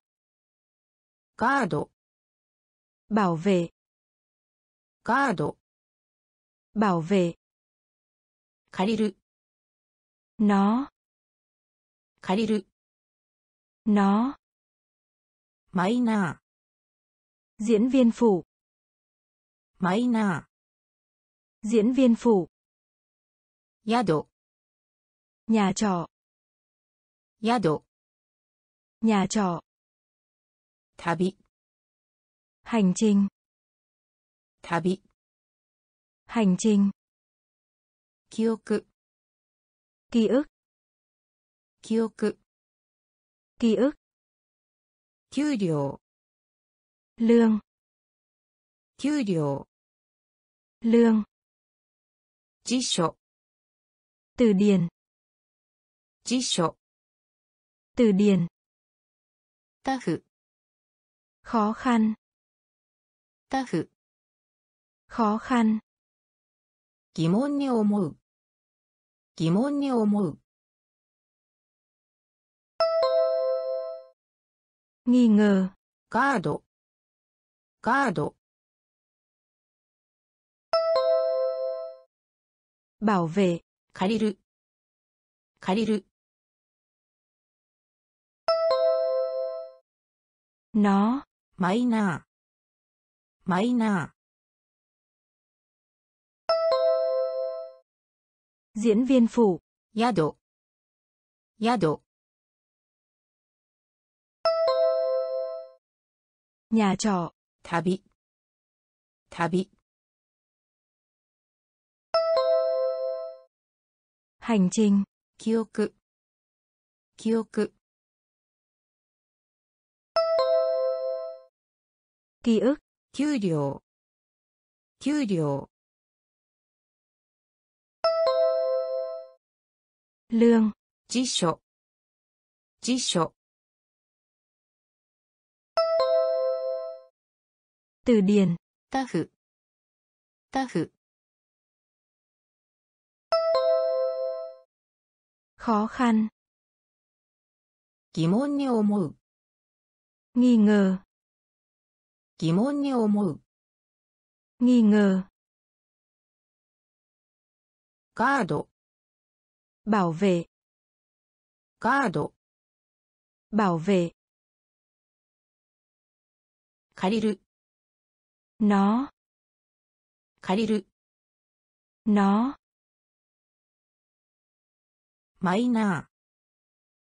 Speaker 1: ガード、
Speaker 2: Bảo vệ.
Speaker 1: ガード、
Speaker 2: Bảo vệ.
Speaker 1: 借りる、
Speaker 2: Nó.
Speaker 1: 借りる、
Speaker 2: Nó.
Speaker 1: マイナ
Speaker 2: Diễn viên phụ.
Speaker 1: ー、マイナ
Speaker 2: Diễn viên
Speaker 1: phủ. Yado.
Speaker 2: Nhà trọ.
Speaker 1: Yado.
Speaker 2: Nhà trọ.
Speaker 1: Tabi.
Speaker 2: Hành trình.
Speaker 1: Tabi.
Speaker 2: Hành trình.
Speaker 1: ký ức
Speaker 2: Ký ức.
Speaker 1: Kioku.
Speaker 2: Ký ức.
Speaker 1: Kyu liệu.
Speaker 2: Lương.
Speaker 1: Kyu.
Speaker 2: Lương.
Speaker 1: 辞書、
Speaker 2: Từ điển.
Speaker 1: 辞書、
Speaker 2: Từ điển.
Speaker 1: タフ、
Speaker 2: Khó khăn.
Speaker 1: タフ、
Speaker 2: Khó khăn.
Speaker 1: 疑問に思う、疑問に思う、
Speaker 2: Nghi ngờ.
Speaker 1: ガー
Speaker 2: Bảo vệ.
Speaker 1: 借りる、借りる、
Speaker 2: Nó.
Speaker 1: マイナー、マイナ
Speaker 2: Diễn viên phụ.
Speaker 1: ー、宿、宿、
Speaker 2: Nhà trọ.
Speaker 1: 旅、旅、
Speaker 2: Hành trình.
Speaker 1: 記憶、記憶、
Speaker 2: Ký ức.
Speaker 1: 給料、給料、
Speaker 2: Lương.
Speaker 1: 辞書、辞書、
Speaker 2: Từ điển.
Speaker 1: タフ、タフ、
Speaker 2: Khó khăn.
Speaker 1: 疑問に思う、
Speaker 2: Nghi ngờ.
Speaker 1: 疑問に思う、
Speaker 2: Nghi ngờ.
Speaker 1: ガード、
Speaker 2: Bảo vệ.
Speaker 1: ガード、
Speaker 2: Bảo vệ.
Speaker 1: 借りる、
Speaker 2: Nó.
Speaker 1: 借りる、
Speaker 2: Nó.
Speaker 1: Máy nạ.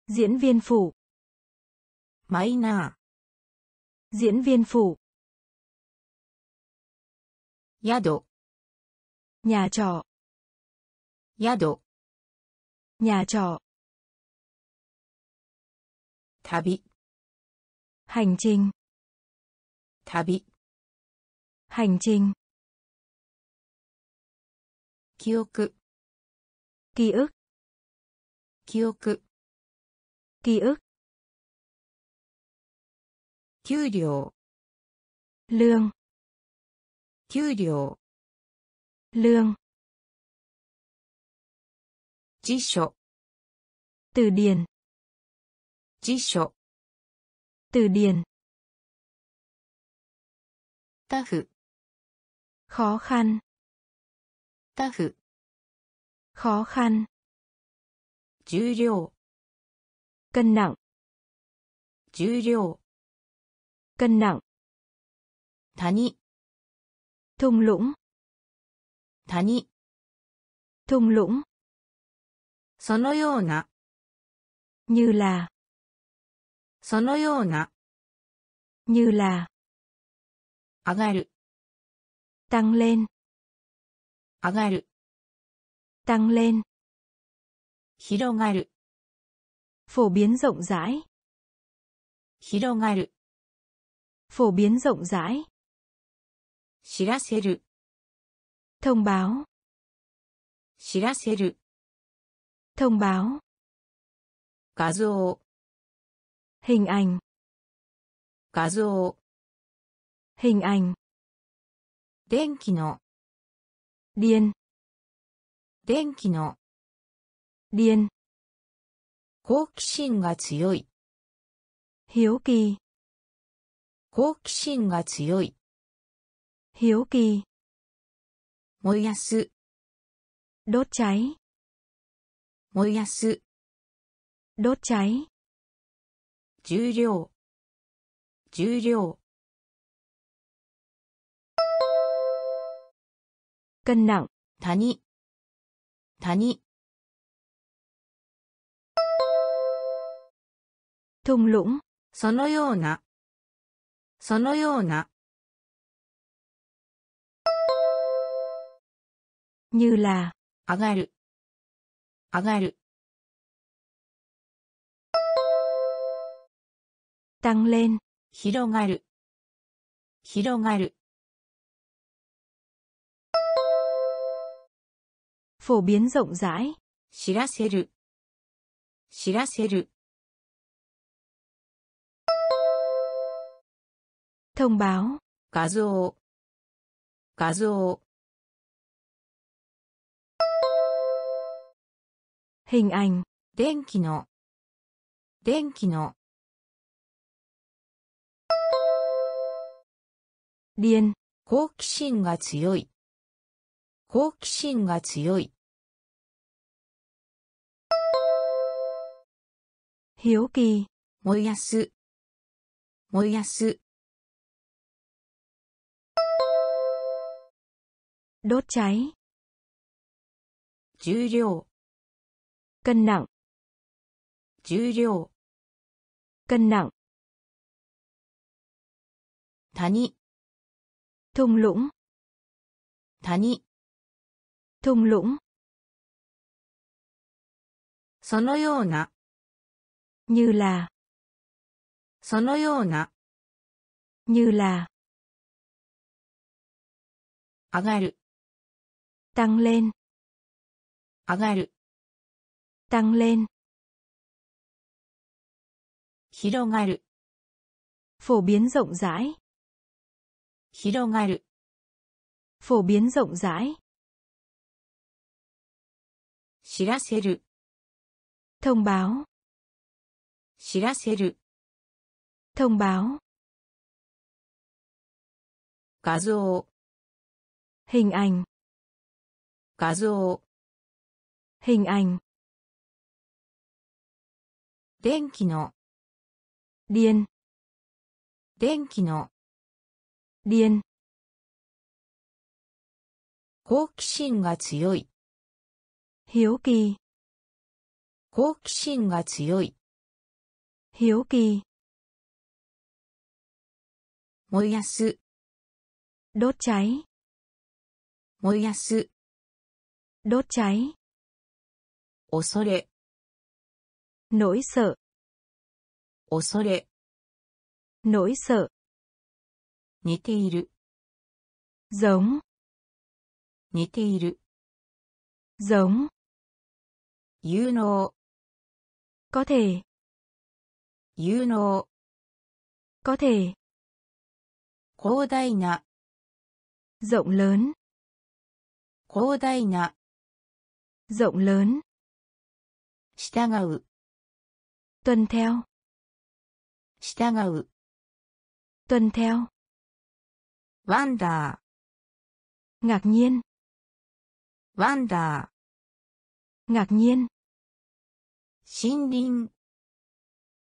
Speaker 2: Diễn viên phụ.
Speaker 1: Máy nạ.
Speaker 2: Diễn viên phụ.
Speaker 1: Yado.
Speaker 2: Nhà trọ.
Speaker 1: Yado.
Speaker 2: Nhà trọ.
Speaker 1: Tabi.
Speaker 2: Hành trình.
Speaker 1: Tabi.
Speaker 2: Hành trình.
Speaker 1: Kioku.
Speaker 2: Ký ức.
Speaker 1: 記憶、
Speaker 2: Ký ức.
Speaker 1: 給料、
Speaker 2: Lương.
Speaker 1: 給料、
Speaker 2: Lương.
Speaker 1: 辞書、
Speaker 2: Từ điển.
Speaker 1: 辞書、
Speaker 2: Từ điển.
Speaker 1: タフ、
Speaker 2: Khó khăn.
Speaker 1: タフ、
Speaker 2: Khó khăn.
Speaker 1: 重量、
Speaker 2: Cân nặng.
Speaker 1: 重量、
Speaker 2: Cân nặng.
Speaker 1: 谷、
Speaker 2: thung lũng,
Speaker 1: 谷、
Speaker 2: thung lũng,
Speaker 1: そのような、
Speaker 2: như là,
Speaker 1: そのような、
Speaker 2: như là,
Speaker 1: 上がる、
Speaker 2: tăng lên,
Speaker 1: 上がる、
Speaker 2: tăng lên,
Speaker 1: 広がる、
Speaker 2: phổ biến rộng rãi,
Speaker 1: 広がる、
Speaker 2: phổ biến rộng rãi,
Speaker 1: 知らせる、
Speaker 2: thông báo,
Speaker 1: 知らせる、
Speaker 2: thông báo,
Speaker 1: 画像、
Speaker 2: hình ảnh,
Speaker 1: 画像、
Speaker 2: hình ảnh,
Speaker 1: 電気の、
Speaker 2: điên,
Speaker 1: 電気の、
Speaker 2: điên,
Speaker 1: 好奇心が強い、
Speaker 2: hiếu kỳ,
Speaker 1: 好奇心が強い、
Speaker 2: hiếu kỳ,
Speaker 1: 燃やす、
Speaker 2: đốt cháy,
Speaker 1: 燃やす、
Speaker 2: đốt cháy,
Speaker 1: 重量、重量、
Speaker 2: cân nặng,
Speaker 1: 谷、谷、
Speaker 2: thung lũng,
Speaker 1: そのような、そのような、
Speaker 2: như là,
Speaker 1: 上がる、上がる、
Speaker 2: tăng lên,
Speaker 1: 広がる、広がる、
Speaker 2: phổ biến rộng rãi,
Speaker 1: 知らせる、知らせる、
Speaker 2: Thông báo,
Speaker 1: 画像、画像、
Speaker 2: hình ảnh,
Speaker 1: 電気の、電気の、
Speaker 2: điên,
Speaker 1: 好奇心が強い、好奇心が強い、
Speaker 2: hiếu kỳ,
Speaker 1: 燃やす、燃やす、
Speaker 2: đốt cháy,
Speaker 1: 重量、
Speaker 2: cân nặng,
Speaker 1: 重量、
Speaker 2: cân nặng,
Speaker 1: 谷、
Speaker 2: thung lũng,
Speaker 1: 谷、
Speaker 2: thung lũng,
Speaker 1: そのような、
Speaker 2: như là,
Speaker 1: そのような、
Speaker 2: như là,
Speaker 1: 上がる、
Speaker 2: tăng lên,
Speaker 1: 上がる、
Speaker 2: tăng lên,
Speaker 1: 広がる、
Speaker 2: phổ biến rộng rãi,
Speaker 1: 広がる、
Speaker 2: phổ biến rộng rãi,
Speaker 1: 知らせる、
Speaker 2: thông báo,
Speaker 1: 知らせる、
Speaker 2: thông báo,
Speaker 1: 画像、
Speaker 2: hình ảnh,
Speaker 1: 画像、
Speaker 2: hình ảnh,
Speaker 1: 電気の、
Speaker 2: điên,
Speaker 1: 電気の、
Speaker 2: điên,
Speaker 1: 好奇心が強い、
Speaker 2: hiếu kỳ,
Speaker 1: 好奇心が強い、
Speaker 2: hiếu kỳ,
Speaker 1: 燃やす、
Speaker 2: đốt cháy,
Speaker 1: 燃やす、
Speaker 2: đốt cháy,
Speaker 1: 恐れ、
Speaker 2: nỗi sợ,
Speaker 1: 恐れ、
Speaker 2: nỗi sợ,
Speaker 1: 似ている、
Speaker 2: giống,
Speaker 1: 似ている、
Speaker 2: giống,
Speaker 1: 有能、
Speaker 2: có thể,
Speaker 1: 有能、
Speaker 2: có thể,
Speaker 1: 広大な、
Speaker 2: rộng lớn,
Speaker 1: 広大な、
Speaker 2: rộng lớn,
Speaker 1: 従う、
Speaker 2: tuân theo,
Speaker 1: 従う、
Speaker 2: tuân theo,
Speaker 1: ワンダ
Speaker 2: ngạc nhiên,
Speaker 1: ー、ワンダ
Speaker 2: ngạc nhiên,
Speaker 1: ー、森林、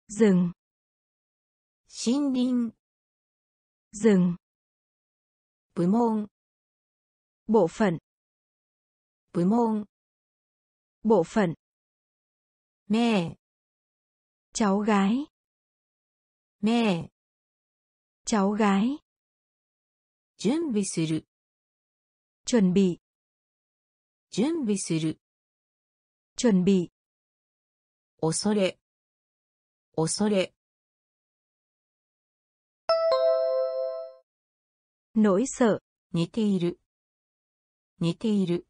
Speaker 2: rừng,
Speaker 1: 森林、
Speaker 2: rừng,
Speaker 1: 部門、
Speaker 2: bộ phận,
Speaker 1: 部門、
Speaker 2: bộ phận,
Speaker 1: 名、
Speaker 2: cháu gái,
Speaker 1: 名、
Speaker 2: cháu gái,
Speaker 1: 準備する、
Speaker 2: chuẩn bị,
Speaker 1: 準備する、
Speaker 2: chuẩn bị,
Speaker 1: 恐れ、恐れ、
Speaker 2: nỗi sợ,
Speaker 1: 似ている、似ている、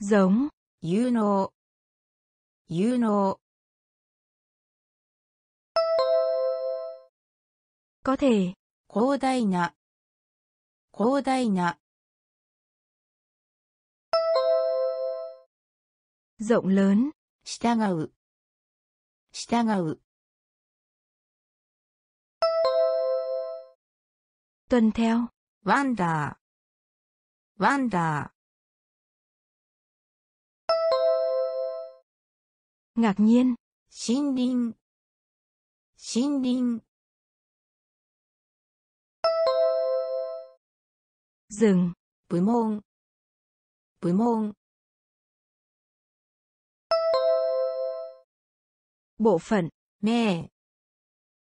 Speaker 2: giống,
Speaker 1: 有能、有能、
Speaker 2: có thể,
Speaker 1: 広大な、広大な、
Speaker 2: rộng lớn,
Speaker 1: 従う、従う、
Speaker 2: tuân theo,
Speaker 1: ワン
Speaker 2: ngạc nhiên,
Speaker 1: ー、森林、森林、
Speaker 2: rừng,
Speaker 1: 部門、部門、
Speaker 2: bộ phận,
Speaker 1: 名、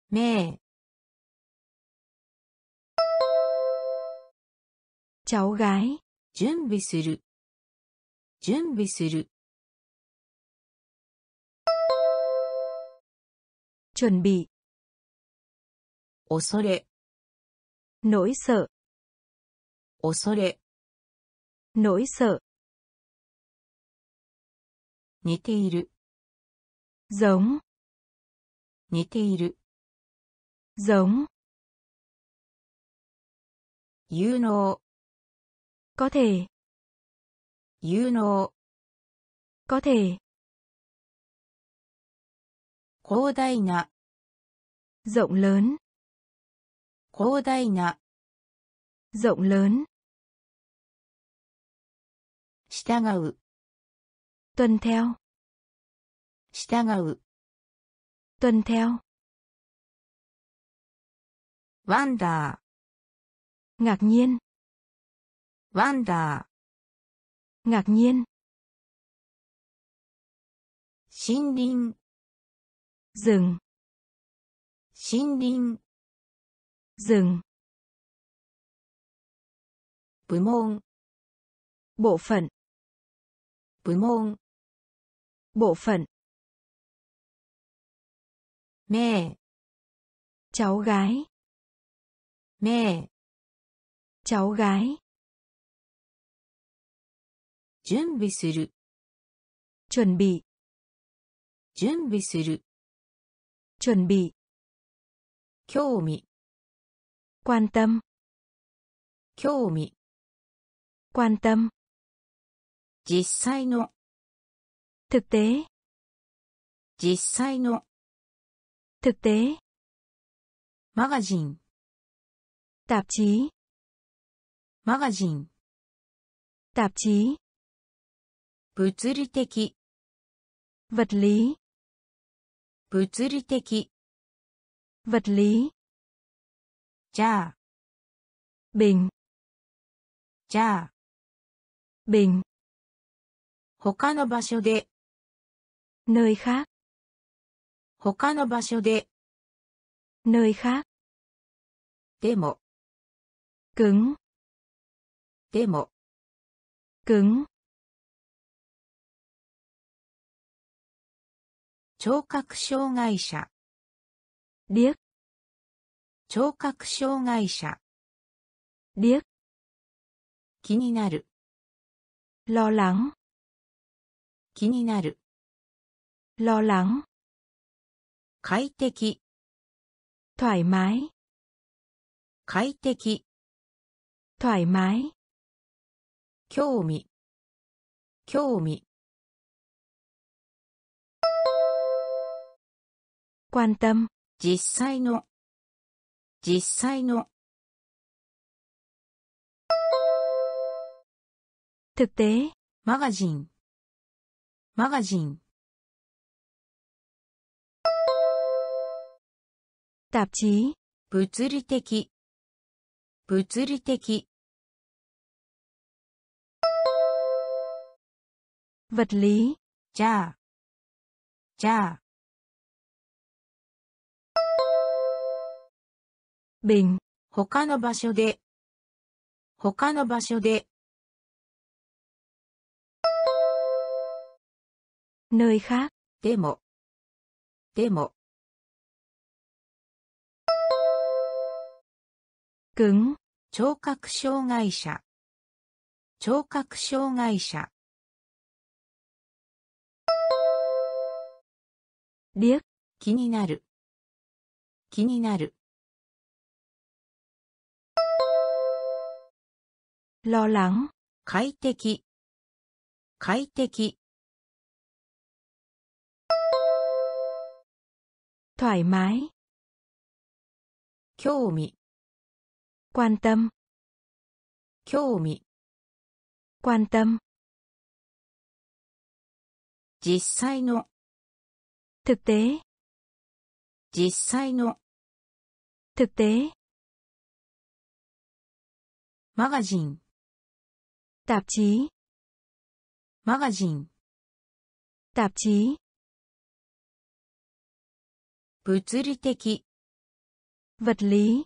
Speaker 1: 名、
Speaker 2: cháu gái,
Speaker 1: 準備する、準備する、
Speaker 2: chuẩn bị,
Speaker 1: 恐れ、
Speaker 2: nỗi sợ,
Speaker 1: 恐れ、
Speaker 2: nỗi sợ,
Speaker 1: 似ている、
Speaker 2: giống,
Speaker 1: 似ている、
Speaker 2: giống,
Speaker 1: 有能、
Speaker 2: có thể,
Speaker 1: 有能、
Speaker 2: có thể,
Speaker 1: 広大な、
Speaker 2: rộng lớn,
Speaker 1: 広大な、
Speaker 2: rộng lớn,
Speaker 1: 従う、
Speaker 2: tuân theo,
Speaker 1: 従う、
Speaker 2: tuân theo,
Speaker 1: ワンダ
Speaker 2: ngạc nhiên,
Speaker 1: ー、ワンダ
Speaker 2: ngạc nhiên,
Speaker 1: ー、森林、
Speaker 2: rừng
Speaker 1: xin linh
Speaker 2: rừng
Speaker 1: bộ môn.
Speaker 2: Bộ phận.
Speaker 1: Bộ môn.
Speaker 2: Bộ phận.
Speaker 1: Mẹ.
Speaker 2: Cháu gái.
Speaker 1: Mẹ.
Speaker 2: Cháu gái. Chuẩn bị
Speaker 1: chuẩn bị. Chuẩn bị
Speaker 2: chuẩn bị,
Speaker 1: 興味、
Speaker 2: quan tâm,
Speaker 1: 興味、
Speaker 2: quan tâm,
Speaker 1: 実際の、
Speaker 2: thực tế,
Speaker 1: 実際の、
Speaker 2: thực tế,
Speaker 1: マガジン、
Speaker 2: tạp chí,
Speaker 1: マガジン、
Speaker 2: tạp chí,
Speaker 1: 物理的、
Speaker 2: vật lý,
Speaker 1: 物理的、
Speaker 2: vật lý,
Speaker 1: じゃあ、
Speaker 2: bình,
Speaker 1: じゃあ、
Speaker 2: bình,
Speaker 1: 他の場所で、
Speaker 2: nơi khác,
Speaker 1: 他の場所で、
Speaker 2: nơi khác,
Speaker 1: でも、
Speaker 2: cứng,
Speaker 1: でも、
Speaker 2: cứng,
Speaker 1: 聴覚障害者。
Speaker 2: リュ
Speaker 1: 聴覚障害者。
Speaker 2: リュ
Speaker 1: 気になる。
Speaker 2: ロラン
Speaker 1: 気になる。
Speaker 2: ロラン
Speaker 1: 快適。
Speaker 2: 快適
Speaker 1: 快適。
Speaker 2: 快適
Speaker 1: 興味。興味。
Speaker 2: Quan tâm,
Speaker 1: 実際の、実際の、
Speaker 2: thực tế,
Speaker 1: マガジン、マガジン、
Speaker 2: tạp chí,
Speaker 1: 物理的物理的
Speaker 2: vật lý.
Speaker 1: じゃあじゃあ
Speaker 2: bình
Speaker 1: 他の場所で。他の場所で。
Speaker 2: nơi khác。
Speaker 1: でも。でも。
Speaker 2: cứng。
Speaker 1: 聴覚障害者。聴覚障害者。
Speaker 2: điếc。
Speaker 1: 気になる。気になる
Speaker 2: lo lắng
Speaker 1: 快適快適
Speaker 2: thoải mái
Speaker 1: 興味
Speaker 2: quan tâm
Speaker 1: 興味
Speaker 2: quan tâm
Speaker 1: 実際の
Speaker 2: thực tế
Speaker 1: 実際の
Speaker 2: thực tế
Speaker 1: マガジン
Speaker 2: tạp chí
Speaker 1: マガジン
Speaker 2: tạp chí
Speaker 1: 物理的
Speaker 2: vật lý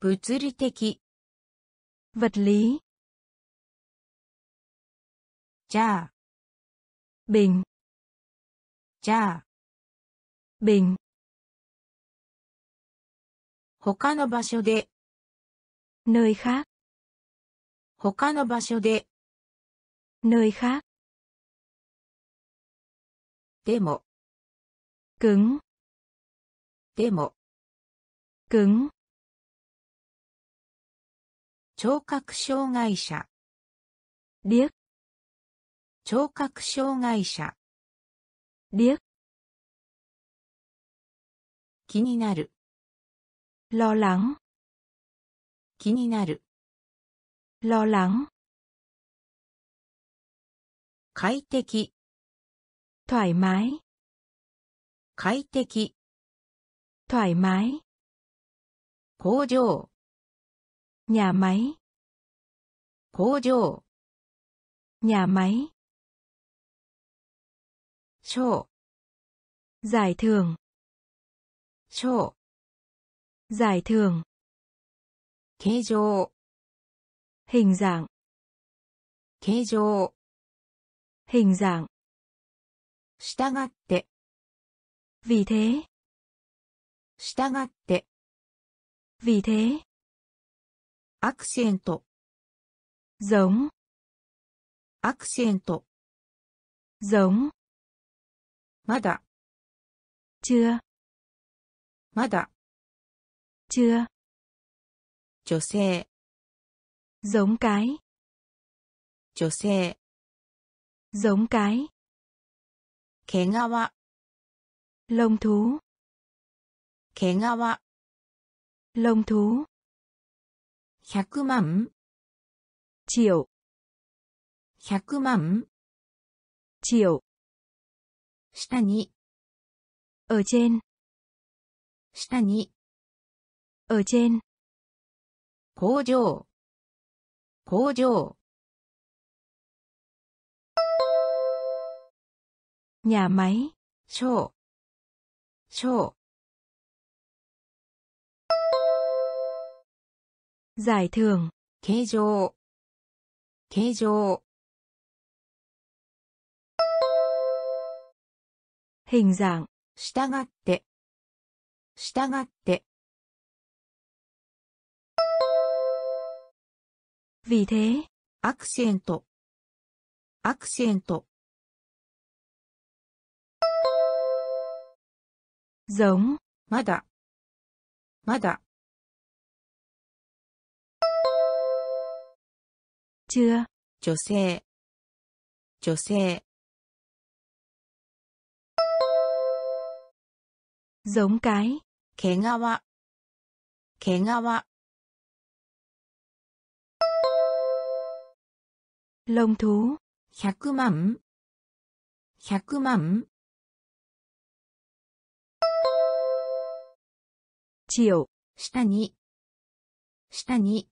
Speaker 1: 物理的
Speaker 2: vật lý
Speaker 1: じゃあ
Speaker 2: bình
Speaker 1: じゃあ
Speaker 2: bình
Speaker 1: 他の場所で
Speaker 2: nơi khác
Speaker 1: 他の場所で
Speaker 2: nơi khác
Speaker 1: でも
Speaker 2: cứng
Speaker 1: でも
Speaker 2: cứng
Speaker 1: 聴覚障害者
Speaker 2: điếc
Speaker 1: 聴覚障害者
Speaker 2: điếc
Speaker 1: 気になる
Speaker 2: lo lắng
Speaker 1: 気になる
Speaker 2: lo lắng
Speaker 1: 快適
Speaker 2: thoải mái
Speaker 1: 快適
Speaker 2: thoải mái
Speaker 1: 工場
Speaker 2: nhà máy
Speaker 1: 工場
Speaker 2: nhà máy
Speaker 1: 賞
Speaker 2: giải thưởng
Speaker 1: 賞
Speaker 2: giải thưởng
Speaker 1: 形状
Speaker 2: hình dạng
Speaker 1: 形状
Speaker 2: hình dạng
Speaker 1: 従って
Speaker 2: vì thế
Speaker 1: 従って
Speaker 2: vì thế
Speaker 1: アクセント
Speaker 2: giống
Speaker 1: アクセント
Speaker 2: giống
Speaker 1: まだ
Speaker 2: chưa
Speaker 1: まだ
Speaker 2: chưa
Speaker 1: 女性
Speaker 2: giống cái
Speaker 1: 女性
Speaker 2: giống cái
Speaker 1: 毛皮
Speaker 2: lông thú
Speaker 1: 毛皮
Speaker 2: lông thú
Speaker 1: 100万
Speaker 2: triệu
Speaker 1: 100万
Speaker 2: triệu
Speaker 1: 下に
Speaker 2: ở trên
Speaker 1: 下に
Speaker 2: ở trên
Speaker 1: 工場 工場
Speaker 2: nhà máy
Speaker 1: 賞賞
Speaker 2: giải thưởng
Speaker 1: 形状形状
Speaker 2: hình dạng
Speaker 1: 従って従って
Speaker 2: vì thế
Speaker 1: アクセントアクセント
Speaker 2: giống
Speaker 1: まだまだ
Speaker 2: chưa
Speaker 1: 女性女性
Speaker 2: giống cái
Speaker 1: 毛皮毛
Speaker 2: lông thú
Speaker 1: 100万100万
Speaker 2: triệu,
Speaker 1: 下に、下に、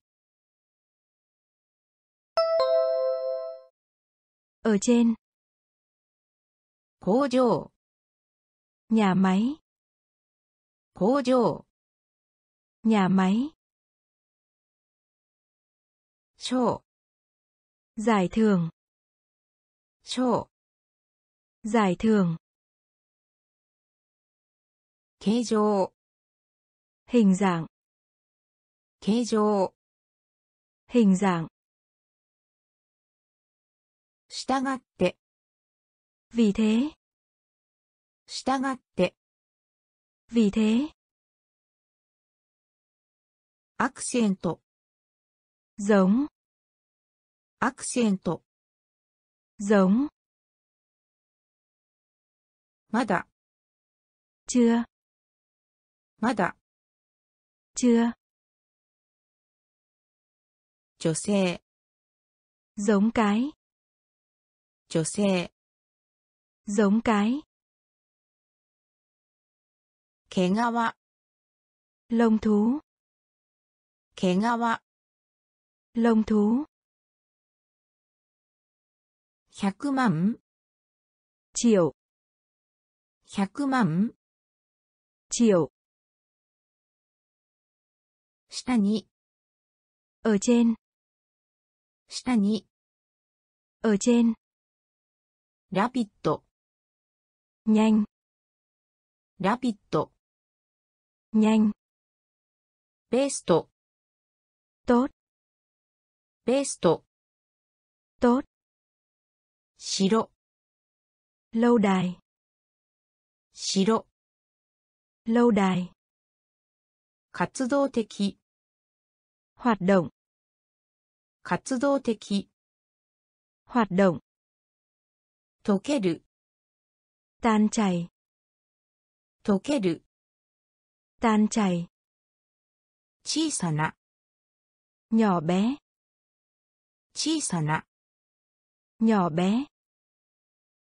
Speaker 2: ở trên,
Speaker 1: 工場、
Speaker 2: nhà máy,
Speaker 1: 工場、
Speaker 2: nhà máy,
Speaker 1: 賞、
Speaker 2: giải thưởng,
Speaker 1: 賞、
Speaker 2: giải thưởng,
Speaker 1: 形状、
Speaker 2: hình dạng,
Speaker 1: 形状、
Speaker 2: hình dạng,
Speaker 1: 従って、
Speaker 2: vì thế,
Speaker 1: 従って、
Speaker 2: vì thế,
Speaker 1: アクセント、
Speaker 2: giống,
Speaker 1: アクセント、
Speaker 2: giống,
Speaker 1: まだ、
Speaker 2: chưa,
Speaker 1: まだ、
Speaker 2: chưa,
Speaker 1: 女性、
Speaker 2: giống cái,
Speaker 1: 女性、
Speaker 2: giống cái,
Speaker 1: 毛皮、
Speaker 2: lông thú,
Speaker 1: 毛皮、
Speaker 2: lông thú,
Speaker 1: 100万？100万？
Speaker 2: ちよ
Speaker 1: 下に、
Speaker 2: おじん。
Speaker 1: 下に、
Speaker 2: おじん。
Speaker 1: ラビット、
Speaker 2: にゃん。
Speaker 1: ラビット、
Speaker 2: にゃん。
Speaker 1: ベースト、
Speaker 2: と、
Speaker 1: ベースト、
Speaker 2: と、
Speaker 1: 城、
Speaker 2: lâu đài,
Speaker 1: 城、
Speaker 2: lâu đài,
Speaker 1: 活動的、
Speaker 2: hoạt động,
Speaker 1: 活動的、
Speaker 2: hoạt động,
Speaker 1: 溶ける、
Speaker 2: tan chảy,
Speaker 1: 溶ける、
Speaker 2: tan chảy,
Speaker 1: 小さな、
Speaker 2: nhỏ bé,
Speaker 1: 小さな、
Speaker 2: nhỏ bé.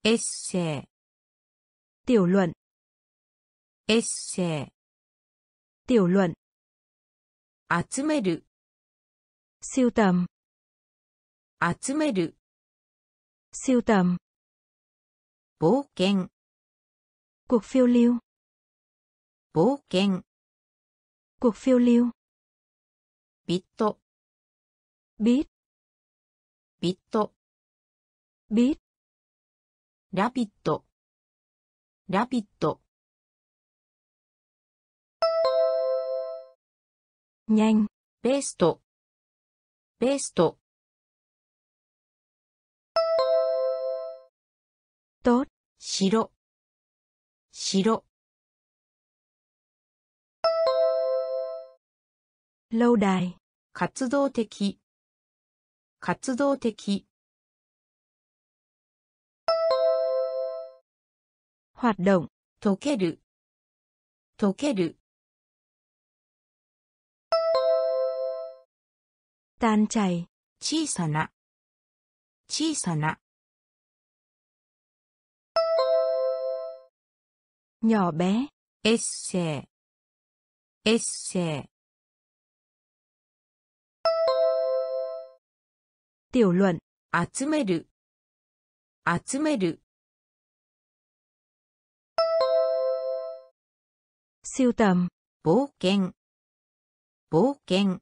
Speaker 1: Esse.
Speaker 2: Tiểu luận.
Speaker 1: Esse.
Speaker 2: Tiểu luận.
Speaker 1: Atsumeru.
Speaker 2: Siêu tầm.
Speaker 1: Atsumeru.
Speaker 2: Siêu tầm.
Speaker 1: Bố
Speaker 2: cuộc phiêu lưu.
Speaker 1: Bố
Speaker 2: cuộc phiêu lưu.
Speaker 1: Bit. Bit.
Speaker 2: Bit.
Speaker 1: ビット、
Speaker 2: bit,
Speaker 1: ラピッド、ラピッド、
Speaker 2: nhanh,
Speaker 1: ベースト、ベースト、
Speaker 2: tốt,
Speaker 1: 城、城、
Speaker 2: lâu đài,
Speaker 1: 活動的、活動的、
Speaker 2: hoạt động,
Speaker 1: 溶ける、溶ける、
Speaker 2: tan chảy,
Speaker 1: 小さな、小さな、
Speaker 2: nhỏ bé,
Speaker 1: エッセイ、エッセイ、
Speaker 2: tiểu luận,
Speaker 1: 集める、集める、
Speaker 2: siêu tầm,
Speaker 1: 冒険、冒険、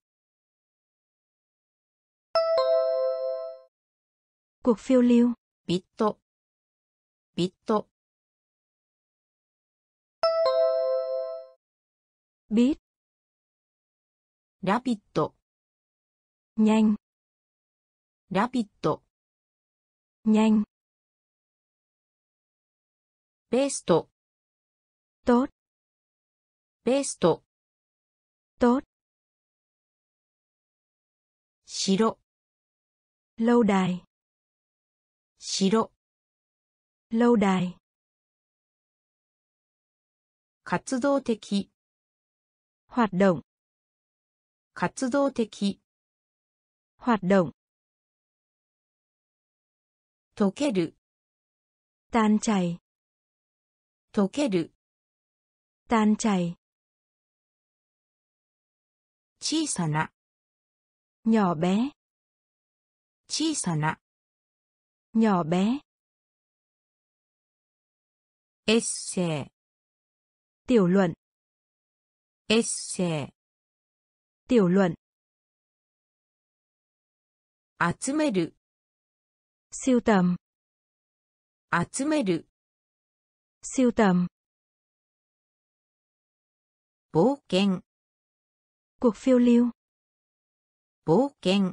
Speaker 2: cuộc phiêu lưu,
Speaker 1: ビット、ビット、
Speaker 2: bit,
Speaker 1: ラピッド、
Speaker 2: nhanh,
Speaker 1: ラピッド、
Speaker 2: nhanh,
Speaker 1: ベースト、
Speaker 2: tốt,
Speaker 1: ベースト、
Speaker 2: tốt,
Speaker 1: 城、
Speaker 2: lâu đài,
Speaker 1: 城、
Speaker 2: lâu đài,
Speaker 1: 活動的、
Speaker 2: hoạt động,
Speaker 1: 活動的、
Speaker 2: hoạt động,
Speaker 1: 溶ける、
Speaker 2: tan chảy,
Speaker 1: 溶ける、
Speaker 2: tan chảy,
Speaker 1: 小さな、
Speaker 2: nhỏ bé,
Speaker 1: 小さな、
Speaker 2: nhỏ bé,
Speaker 1: エッセイ、
Speaker 2: tiểu luận,
Speaker 1: エッセイ、
Speaker 2: tiểu luận,
Speaker 1: 集める、
Speaker 2: siêu tầm,
Speaker 1: 集める、
Speaker 2: siêu tầm,
Speaker 1: 冒険、
Speaker 2: Cuộc phiêu lưu.
Speaker 1: Bố kiện.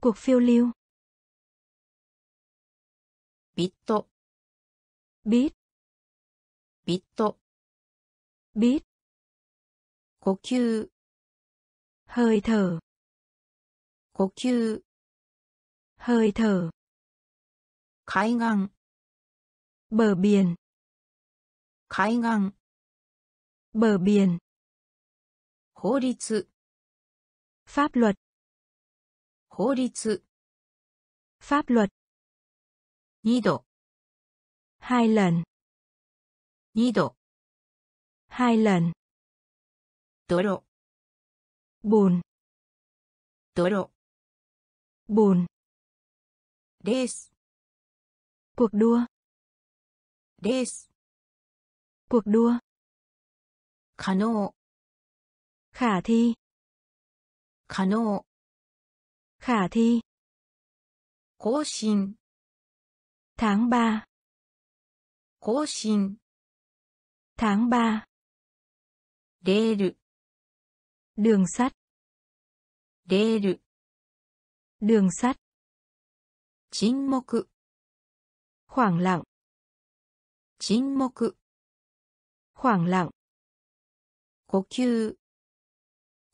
Speaker 2: Cuộc phiêu lưu.
Speaker 1: Bít
Speaker 2: tộ,
Speaker 1: Bít. Bít tộ,
Speaker 2: Bít.
Speaker 1: Cố kiu.
Speaker 2: Hơi thở.
Speaker 1: Cố kiu.
Speaker 2: Hơi thở.
Speaker 1: Khái ngang.
Speaker 2: Bờ biển.
Speaker 1: Khái ngang.
Speaker 2: Bờ biển.
Speaker 1: 法律、
Speaker 2: pháp luật,
Speaker 1: 法律、
Speaker 2: pháp luật,
Speaker 1: 二度、
Speaker 2: hai lần,
Speaker 1: 二度、
Speaker 2: hai lần,
Speaker 1: 泥、
Speaker 2: bùn,
Speaker 1: 泥、
Speaker 2: bùn,
Speaker 1: レース、
Speaker 2: cuộc đua,
Speaker 1: レース、
Speaker 2: cuộc đua,
Speaker 1: 可能、
Speaker 2: khả thi,
Speaker 1: 可能、
Speaker 2: khả thi,
Speaker 1: 更新、
Speaker 2: tháng 3,
Speaker 1: 更新、
Speaker 2: tháng 3,
Speaker 1: レール、
Speaker 2: đường sắt,
Speaker 1: レール、
Speaker 2: đường sắt,
Speaker 1: 沈黙、
Speaker 2: khoảng lặng,
Speaker 1: 沈黙、
Speaker 2: khoảng lặng,
Speaker 1: 呼吸、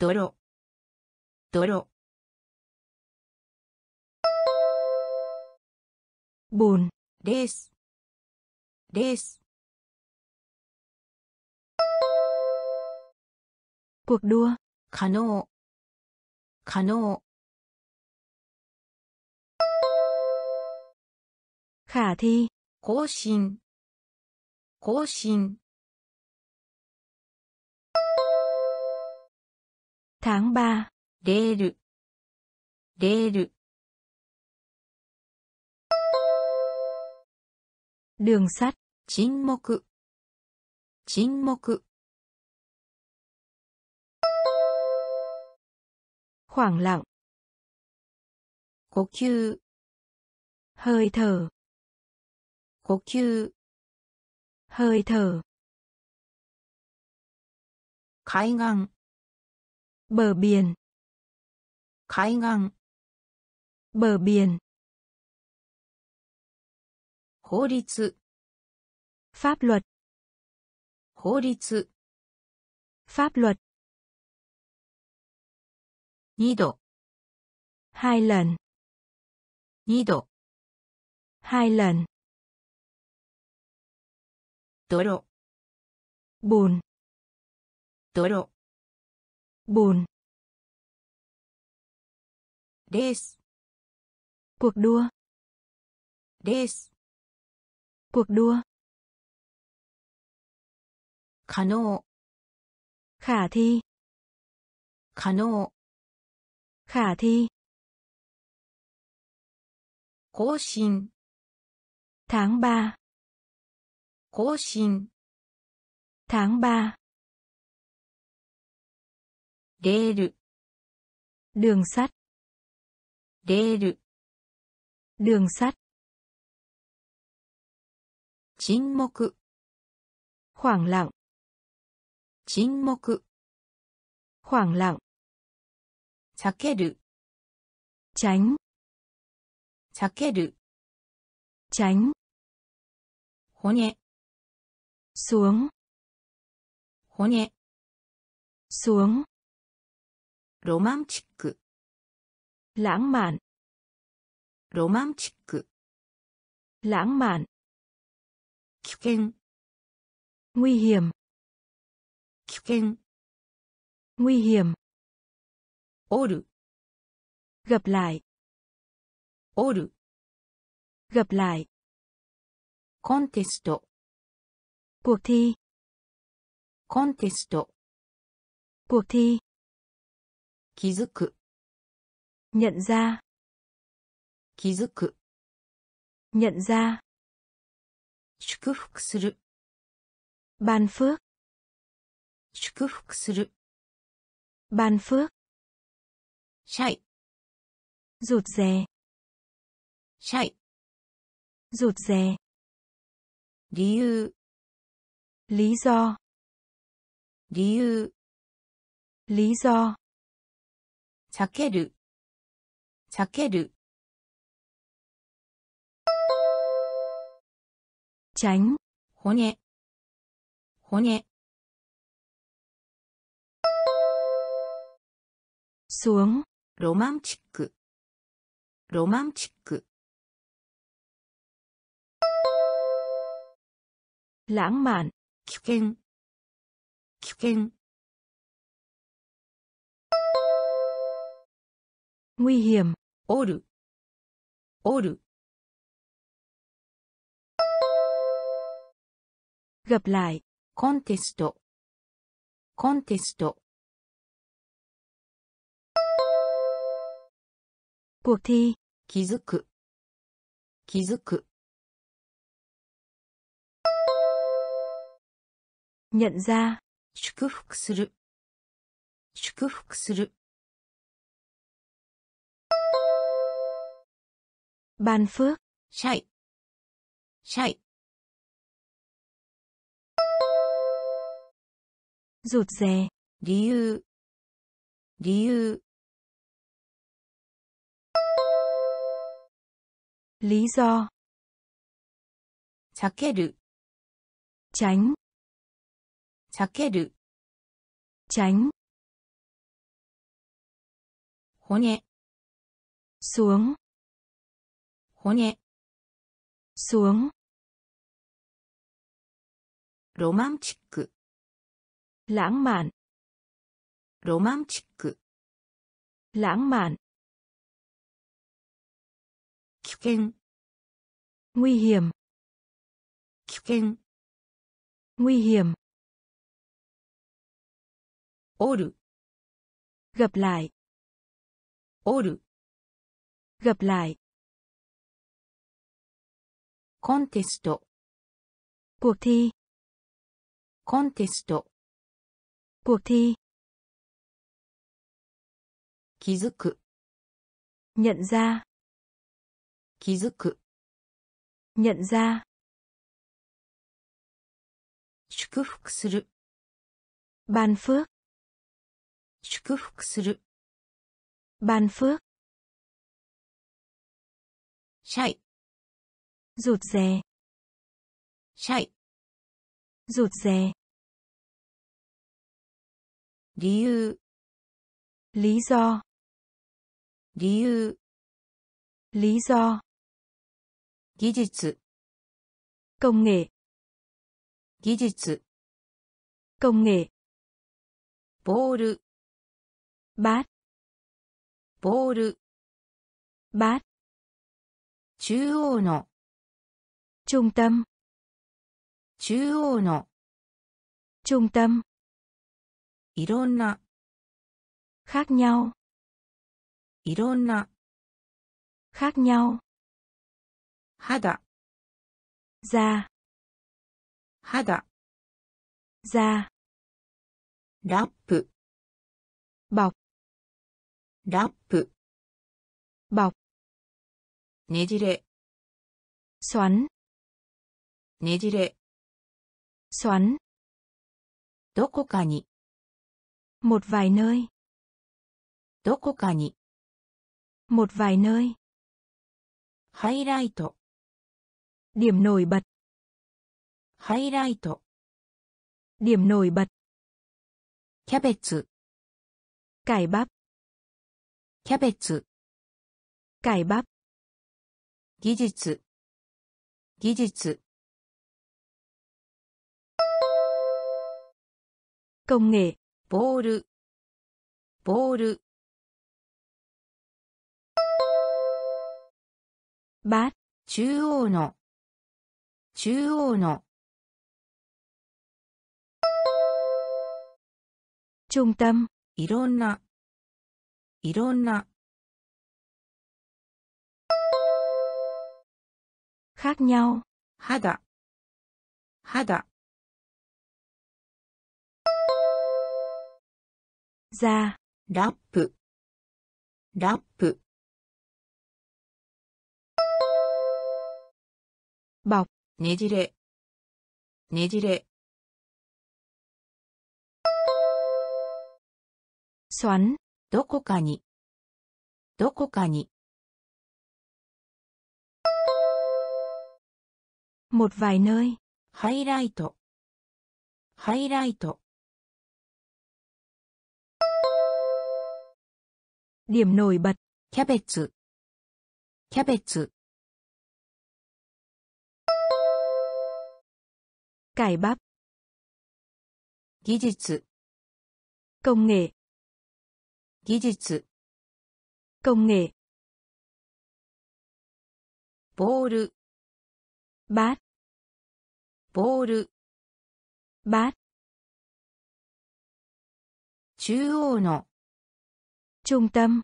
Speaker 1: 泥ボ
Speaker 2: ン
Speaker 1: ですです cuộc はカノーカ
Speaker 2: ノー
Speaker 1: ティコー
Speaker 2: シン
Speaker 1: コーシン
Speaker 2: tháng 3,
Speaker 1: レール、レール、
Speaker 2: đường sắt,
Speaker 1: 沈黙、沈黙、
Speaker 2: khoảng lặng,
Speaker 1: 呼吸、
Speaker 2: hơi thở,
Speaker 1: 呼吸、
Speaker 2: hơi thở,
Speaker 1: 海岸、
Speaker 2: bờ biển,
Speaker 1: 海岸、
Speaker 2: bờ biển,
Speaker 1: 法律、
Speaker 2: pháp luật,
Speaker 1: 法律、
Speaker 2: pháp luật,
Speaker 1: 二度、
Speaker 2: hai lần,
Speaker 1: 二度、
Speaker 2: hai lần,
Speaker 1: 泥、
Speaker 2: bùn,
Speaker 1: 泥、
Speaker 2: bùn,
Speaker 1: レース、
Speaker 2: cuộc đua,
Speaker 1: レース、
Speaker 2: cuộc đua,
Speaker 1: 可能、
Speaker 2: khả thi,
Speaker 1: 可能、
Speaker 2: khả thi,
Speaker 1: 更新、
Speaker 2: tháng 3,
Speaker 1: 更新、
Speaker 2: tháng 3,
Speaker 1: レール、
Speaker 2: đường sắt,
Speaker 1: レール、
Speaker 2: đường sắt,
Speaker 1: 沈黙、
Speaker 2: khoảng lặng,
Speaker 1: 沈黙、
Speaker 2: khoảng lặng,
Speaker 1: 避ける、
Speaker 2: tránh,
Speaker 1: 避ける、
Speaker 2: tránh,
Speaker 1: 骨、
Speaker 2: xuống,
Speaker 1: 骨、
Speaker 2: xuống,
Speaker 1: ロマンチック、
Speaker 2: lãng mạn,
Speaker 1: ロマンチック、
Speaker 2: lãng mạn,
Speaker 1: 危険、
Speaker 2: nguy hiểm,
Speaker 1: 危険、
Speaker 2: nguy hiểm,
Speaker 1: おる、
Speaker 2: gặp lại,
Speaker 1: おる、
Speaker 2: gặp lại,
Speaker 1: コンテスト、
Speaker 2: cuộc thi,
Speaker 1: コンテスト、
Speaker 2: cuộc thi,
Speaker 1: 気づく、
Speaker 2: nhận ra,
Speaker 1: 気づく、
Speaker 2: nhận ra,
Speaker 1: 祝福する、
Speaker 2: ban phước,
Speaker 1: 祝福する、
Speaker 2: ban phước,
Speaker 1: シャイ、
Speaker 2: rụt rè,
Speaker 1: シャイ、
Speaker 2: rụt rè,
Speaker 1: 理由、
Speaker 2: lý do,
Speaker 1: 理由、
Speaker 2: lý do,
Speaker 1: 避ける、避ける、
Speaker 2: tránh,
Speaker 1: 骨、骨、
Speaker 2: xuống,
Speaker 1: ロマンチック、ロマンチック、
Speaker 2: lãng mạn,
Speaker 1: 危険、危険、
Speaker 2: nguy hiểm,
Speaker 1: おる、おる、
Speaker 2: gặp lại,
Speaker 1: コンテスト、コンテスト、
Speaker 2: cuộc thi,
Speaker 1: 気づく、気づく、
Speaker 2: nhận ra,
Speaker 1: 祝福する、祝福する、
Speaker 2: ban phước.
Speaker 1: Chạy chạy
Speaker 2: rụt rè.
Speaker 1: Lý ư. Lý ư.
Speaker 2: Lý do.
Speaker 1: 자케르
Speaker 2: tránh.
Speaker 1: 자케르
Speaker 2: tránh.
Speaker 1: 호네
Speaker 2: xuống. 骨xuống.
Speaker 1: 로망틱
Speaker 2: lãng mạn.
Speaker 1: 로망틱
Speaker 2: lãng mạn.
Speaker 1: Kiken
Speaker 2: nguy hiểm.
Speaker 1: Kiken
Speaker 2: nguy hiểm.
Speaker 1: Oru.
Speaker 2: Gặp lại.
Speaker 1: Oru.
Speaker 2: Gặp lại
Speaker 1: コンテスト、
Speaker 2: cuộc thi,
Speaker 1: コンテスト、
Speaker 2: cuộc thi,
Speaker 1: 気づく、
Speaker 2: nhận ra,
Speaker 1: 気づく、
Speaker 2: nhận ra,
Speaker 1: 祝福する、
Speaker 2: ban phước,
Speaker 1: 祝福する、
Speaker 2: ban phước,
Speaker 1: シャイ、
Speaker 2: rụt rè,
Speaker 1: シャイ、
Speaker 2: rụt rè,
Speaker 1: 理由、
Speaker 2: lý do,
Speaker 1: 理由、
Speaker 2: lý do,
Speaker 1: 技術、
Speaker 2: công nghệ,
Speaker 1: 技術、
Speaker 2: công nghệ,
Speaker 1: ボール、
Speaker 2: bát,
Speaker 1: ボール、
Speaker 2: bát,
Speaker 1: 中央の、
Speaker 2: trung tâm,
Speaker 1: 中央の、
Speaker 2: trung tâm,
Speaker 1: いろんな、
Speaker 2: khác nhau,
Speaker 1: いろんな、
Speaker 2: khác nhau,
Speaker 1: 肌、
Speaker 2: da,
Speaker 1: 肌、
Speaker 2: da,
Speaker 1: ラップ、
Speaker 2: bọc,
Speaker 1: ラップ、
Speaker 2: bọc,
Speaker 1: ねじれ、
Speaker 2: xoắn,
Speaker 1: ねじれ、
Speaker 2: xoắn,
Speaker 1: どこかに、
Speaker 2: một vài nơi,
Speaker 1: どこかに、
Speaker 2: một vài nơi,
Speaker 1: ハイライト、
Speaker 2: điểm nổi bật,
Speaker 1: ハイライト、
Speaker 2: điểm nổi bật,
Speaker 1: キャベツ、
Speaker 2: cải bắp,
Speaker 1: キャベツ、
Speaker 2: cải bắp,
Speaker 1: 技術、技術、
Speaker 2: công nghệ,
Speaker 1: ボール、ボール、
Speaker 2: bát,
Speaker 1: 中央の、中央の、
Speaker 2: trung tâm,
Speaker 1: いろんな、いろんな、
Speaker 2: khác nhau,
Speaker 1: 肌、肌、
Speaker 2: da,
Speaker 1: ラップ、ラップ、
Speaker 2: bọc,
Speaker 1: ねじれ、ねじれ、
Speaker 2: xoắn,
Speaker 1: どこかに、どこかに、
Speaker 2: một vài nơi,
Speaker 1: ハイライト、ハイライト、
Speaker 2: điểm nổi bật,
Speaker 1: キャベツ、キャベツ、
Speaker 2: cải bắp,
Speaker 1: 技術、
Speaker 2: công nghệ,
Speaker 1: 技術、
Speaker 2: công nghệ,
Speaker 1: ボール、
Speaker 2: bát,
Speaker 1: ボール、
Speaker 2: bát,
Speaker 1: 中央の、
Speaker 2: trung tâm,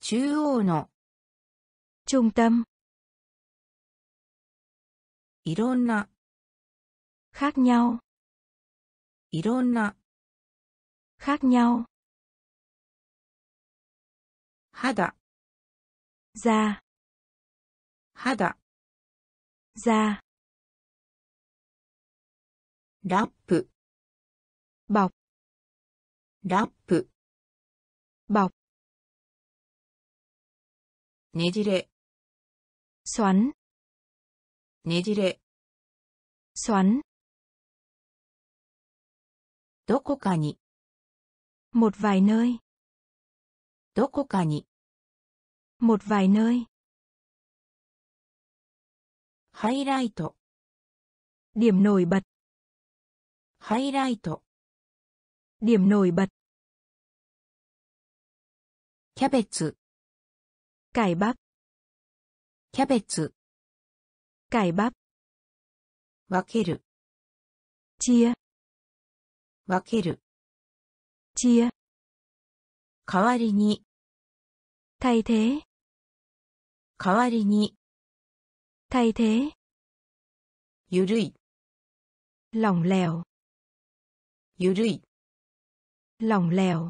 Speaker 1: 中央の、
Speaker 2: trung tâm,
Speaker 1: いろんな、
Speaker 2: khác nhau,
Speaker 1: いろんな、
Speaker 2: khác nhau,
Speaker 1: 肌、
Speaker 2: da,
Speaker 1: 肌、
Speaker 2: da,
Speaker 1: ラップ、
Speaker 2: bọc,
Speaker 1: ラップ、
Speaker 2: bọc,
Speaker 1: ねじれ、
Speaker 2: xoắn,
Speaker 1: ねじれ、
Speaker 2: xoắn,
Speaker 1: どこかに、
Speaker 2: một vài nơi,
Speaker 1: どこかに、
Speaker 2: một vài nơi,
Speaker 1: ハイライト、
Speaker 2: điểm nổi bật,
Speaker 1: ハイライト、
Speaker 2: điểm nổi bật,
Speaker 1: キャベツ。
Speaker 2: 海拔。
Speaker 1: キャベツ。
Speaker 2: 海拔。
Speaker 1: 分ける。
Speaker 2: チア。
Speaker 1: 分ける。
Speaker 2: チア。
Speaker 1: 代わりに。
Speaker 2: 大抵。
Speaker 1: 代わりに。
Speaker 2: 大抵。
Speaker 1: ゆるい。
Speaker 2: ロンレオ。
Speaker 1: ゆるい。
Speaker 2: ロン
Speaker 1: レオ。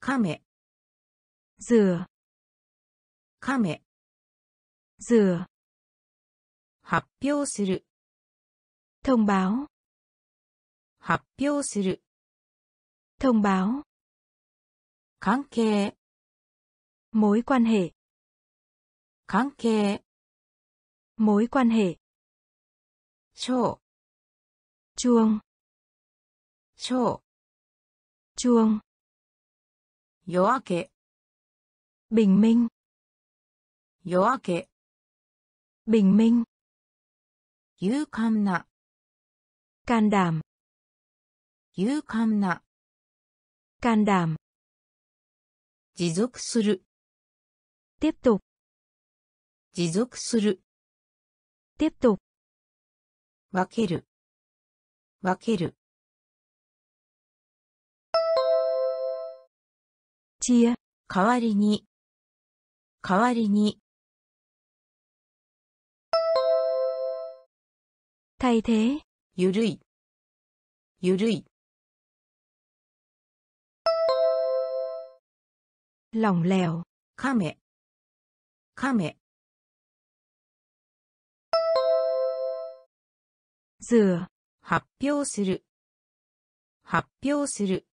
Speaker 1: カメ。
Speaker 2: rửa,
Speaker 1: 亀、
Speaker 2: rửa,
Speaker 1: 発表する、
Speaker 2: thông báo,
Speaker 1: 発表する、
Speaker 2: thông báo,
Speaker 1: 関係、
Speaker 2: mối quan hệ,
Speaker 1: 関係、
Speaker 2: mối quan hệ,
Speaker 1: 小、
Speaker 2: chuông,
Speaker 1: 小、
Speaker 2: chuông,
Speaker 1: 夜明け、
Speaker 2: bình minh,
Speaker 1: 夜明け、
Speaker 2: bình minh,
Speaker 1: 勇敢な、
Speaker 2: can đảm,
Speaker 1: 勇敢な、
Speaker 2: can đảm,
Speaker 1: 持続する、
Speaker 2: tiếp tục,
Speaker 1: 持続する、
Speaker 2: tiếp tục,
Speaker 1: 分ける、分ける、
Speaker 2: chia,
Speaker 1: 代わりに、代わりに、
Speaker 2: thay thế,
Speaker 1: ゆるい、ゆるい、
Speaker 2: lỏng lẻo,
Speaker 1: 亀、亀、
Speaker 2: rửa,
Speaker 1: 発表する、発表する、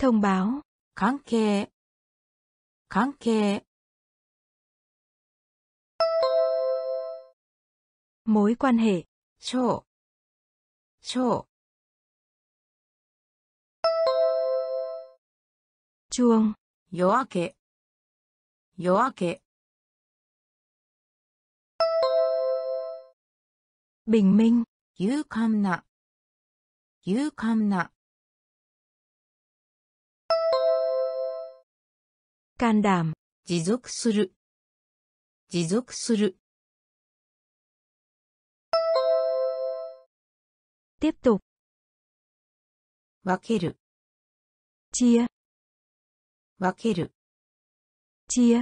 Speaker 2: thông báo,
Speaker 1: 関係、関係、
Speaker 2: mối quan hệ,
Speaker 1: 小、小、
Speaker 2: chuông,
Speaker 1: 夜明け、夜明け、
Speaker 2: bình minh,
Speaker 1: 勇敢な、勇敢な、
Speaker 2: ガンダム
Speaker 1: 持続する持続する
Speaker 2: tiếp
Speaker 1: 分ける
Speaker 2: chia.
Speaker 1: 分ける
Speaker 2: chia.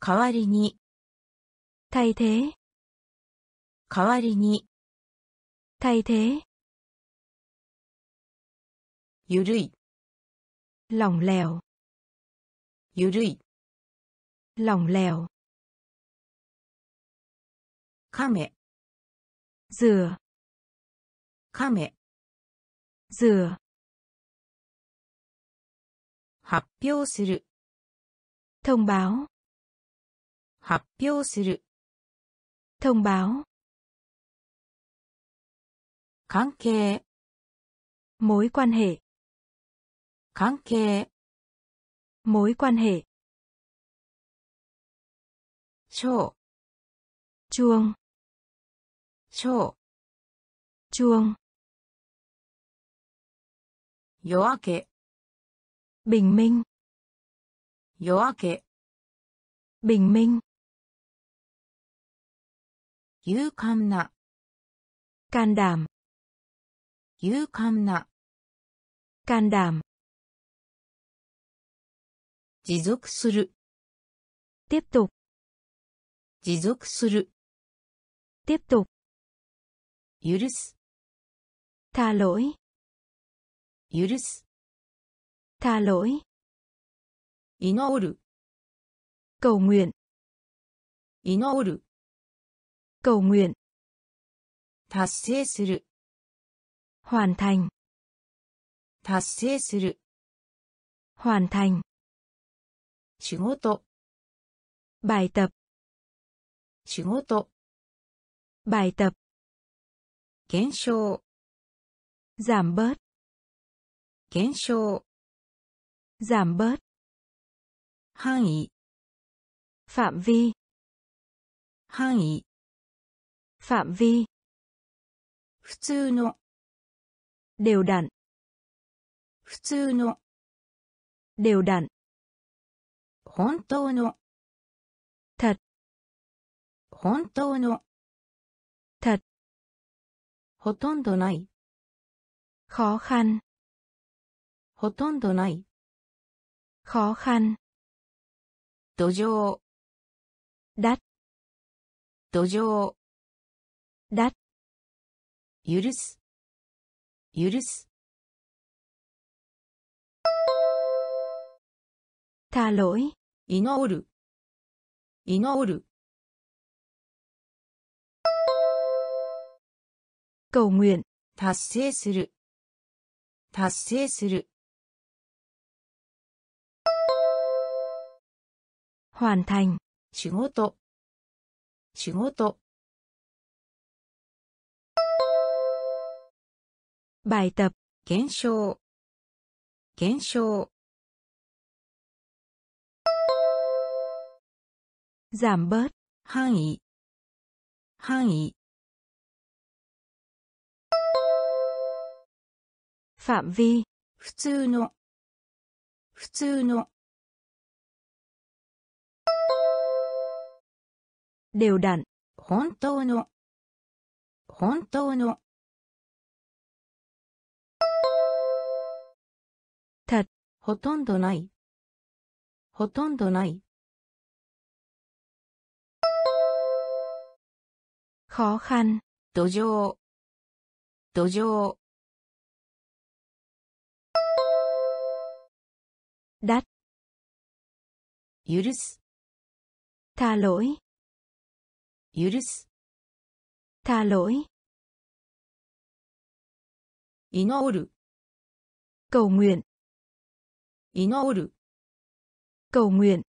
Speaker 1: 代わりに
Speaker 2: 代替
Speaker 1: 代わりに
Speaker 2: 代替
Speaker 1: ゆるい
Speaker 2: lỏng lẻo,
Speaker 1: ゆるい、
Speaker 2: lỏng lẻo,
Speaker 1: 亀、
Speaker 2: rửa,
Speaker 1: 亀、
Speaker 2: rửa,
Speaker 1: 発表する、
Speaker 2: thông báo,
Speaker 1: 発表する、
Speaker 2: thông báo,
Speaker 1: 関係、
Speaker 2: mối quan hệ,
Speaker 1: 関係
Speaker 2: mối quan hệ.
Speaker 1: Show
Speaker 2: chuông.
Speaker 1: Show
Speaker 2: chuông.
Speaker 1: Yoake.
Speaker 2: Bình minh.
Speaker 1: Yoake.
Speaker 2: Bình minh.
Speaker 1: Yukamna.
Speaker 2: Can đảm.
Speaker 1: Yukamna.
Speaker 2: Can đảm.
Speaker 1: 持続する。
Speaker 2: テッ。
Speaker 1: 持続する。
Speaker 2: テッ。
Speaker 1: 許す。
Speaker 2: たろい。
Speaker 1: 許す。
Speaker 2: たろい。
Speaker 1: 祈る。
Speaker 2: cầu。
Speaker 1: 祈る。
Speaker 2: cầu。
Speaker 1: 達成する。
Speaker 2: hoàn。
Speaker 1: 達成する。
Speaker 2: hoàn。
Speaker 1: 仕事、
Speaker 2: bài tập,
Speaker 1: 仕事、
Speaker 2: bài tập,
Speaker 1: 減少、
Speaker 2: giảm bớt,
Speaker 1: 減少、
Speaker 2: giảm bớt,
Speaker 1: 範囲、
Speaker 2: phạm vi,
Speaker 1: 範囲、
Speaker 2: phạm vi,
Speaker 1: 普通の、
Speaker 2: đều đặn,
Speaker 1: 普通の、
Speaker 2: đều đặn,
Speaker 1: 本当の。
Speaker 2: た。
Speaker 1: 本当の。ほとんどない。
Speaker 2: 苦難
Speaker 1: ほとんどない。
Speaker 2: 苦難
Speaker 1: 土壌。
Speaker 2: だ
Speaker 1: 土壌。
Speaker 2: だ
Speaker 1: 許す。許す。
Speaker 2: 他罗伊
Speaker 1: 祈る、祈る、
Speaker 2: cầu nguyện,
Speaker 1: 達成する、達成する、
Speaker 2: hoàn thành,
Speaker 1: 仕事、仕事、
Speaker 2: bài tập,
Speaker 1: 減少、減少、
Speaker 2: giảm bớt,
Speaker 1: 範囲、範囲、
Speaker 2: phạm vi,
Speaker 1: 普通の、普通の、
Speaker 2: đều đặn,
Speaker 1: 本当の、本当の、
Speaker 2: thật,
Speaker 1: ほとんどない、ほとんどない、
Speaker 2: khó khăn,
Speaker 1: 土壌、土壌、
Speaker 2: đắt,
Speaker 1: 許す、
Speaker 2: tha lỗi,
Speaker 1: 許す、
Speaker 2: tha lỗi,
Speaker 1: 祈る、
Speaker 2: cầu nguyện,
Speaker 1: 祈る、
Speaker 2: cầu nguyện,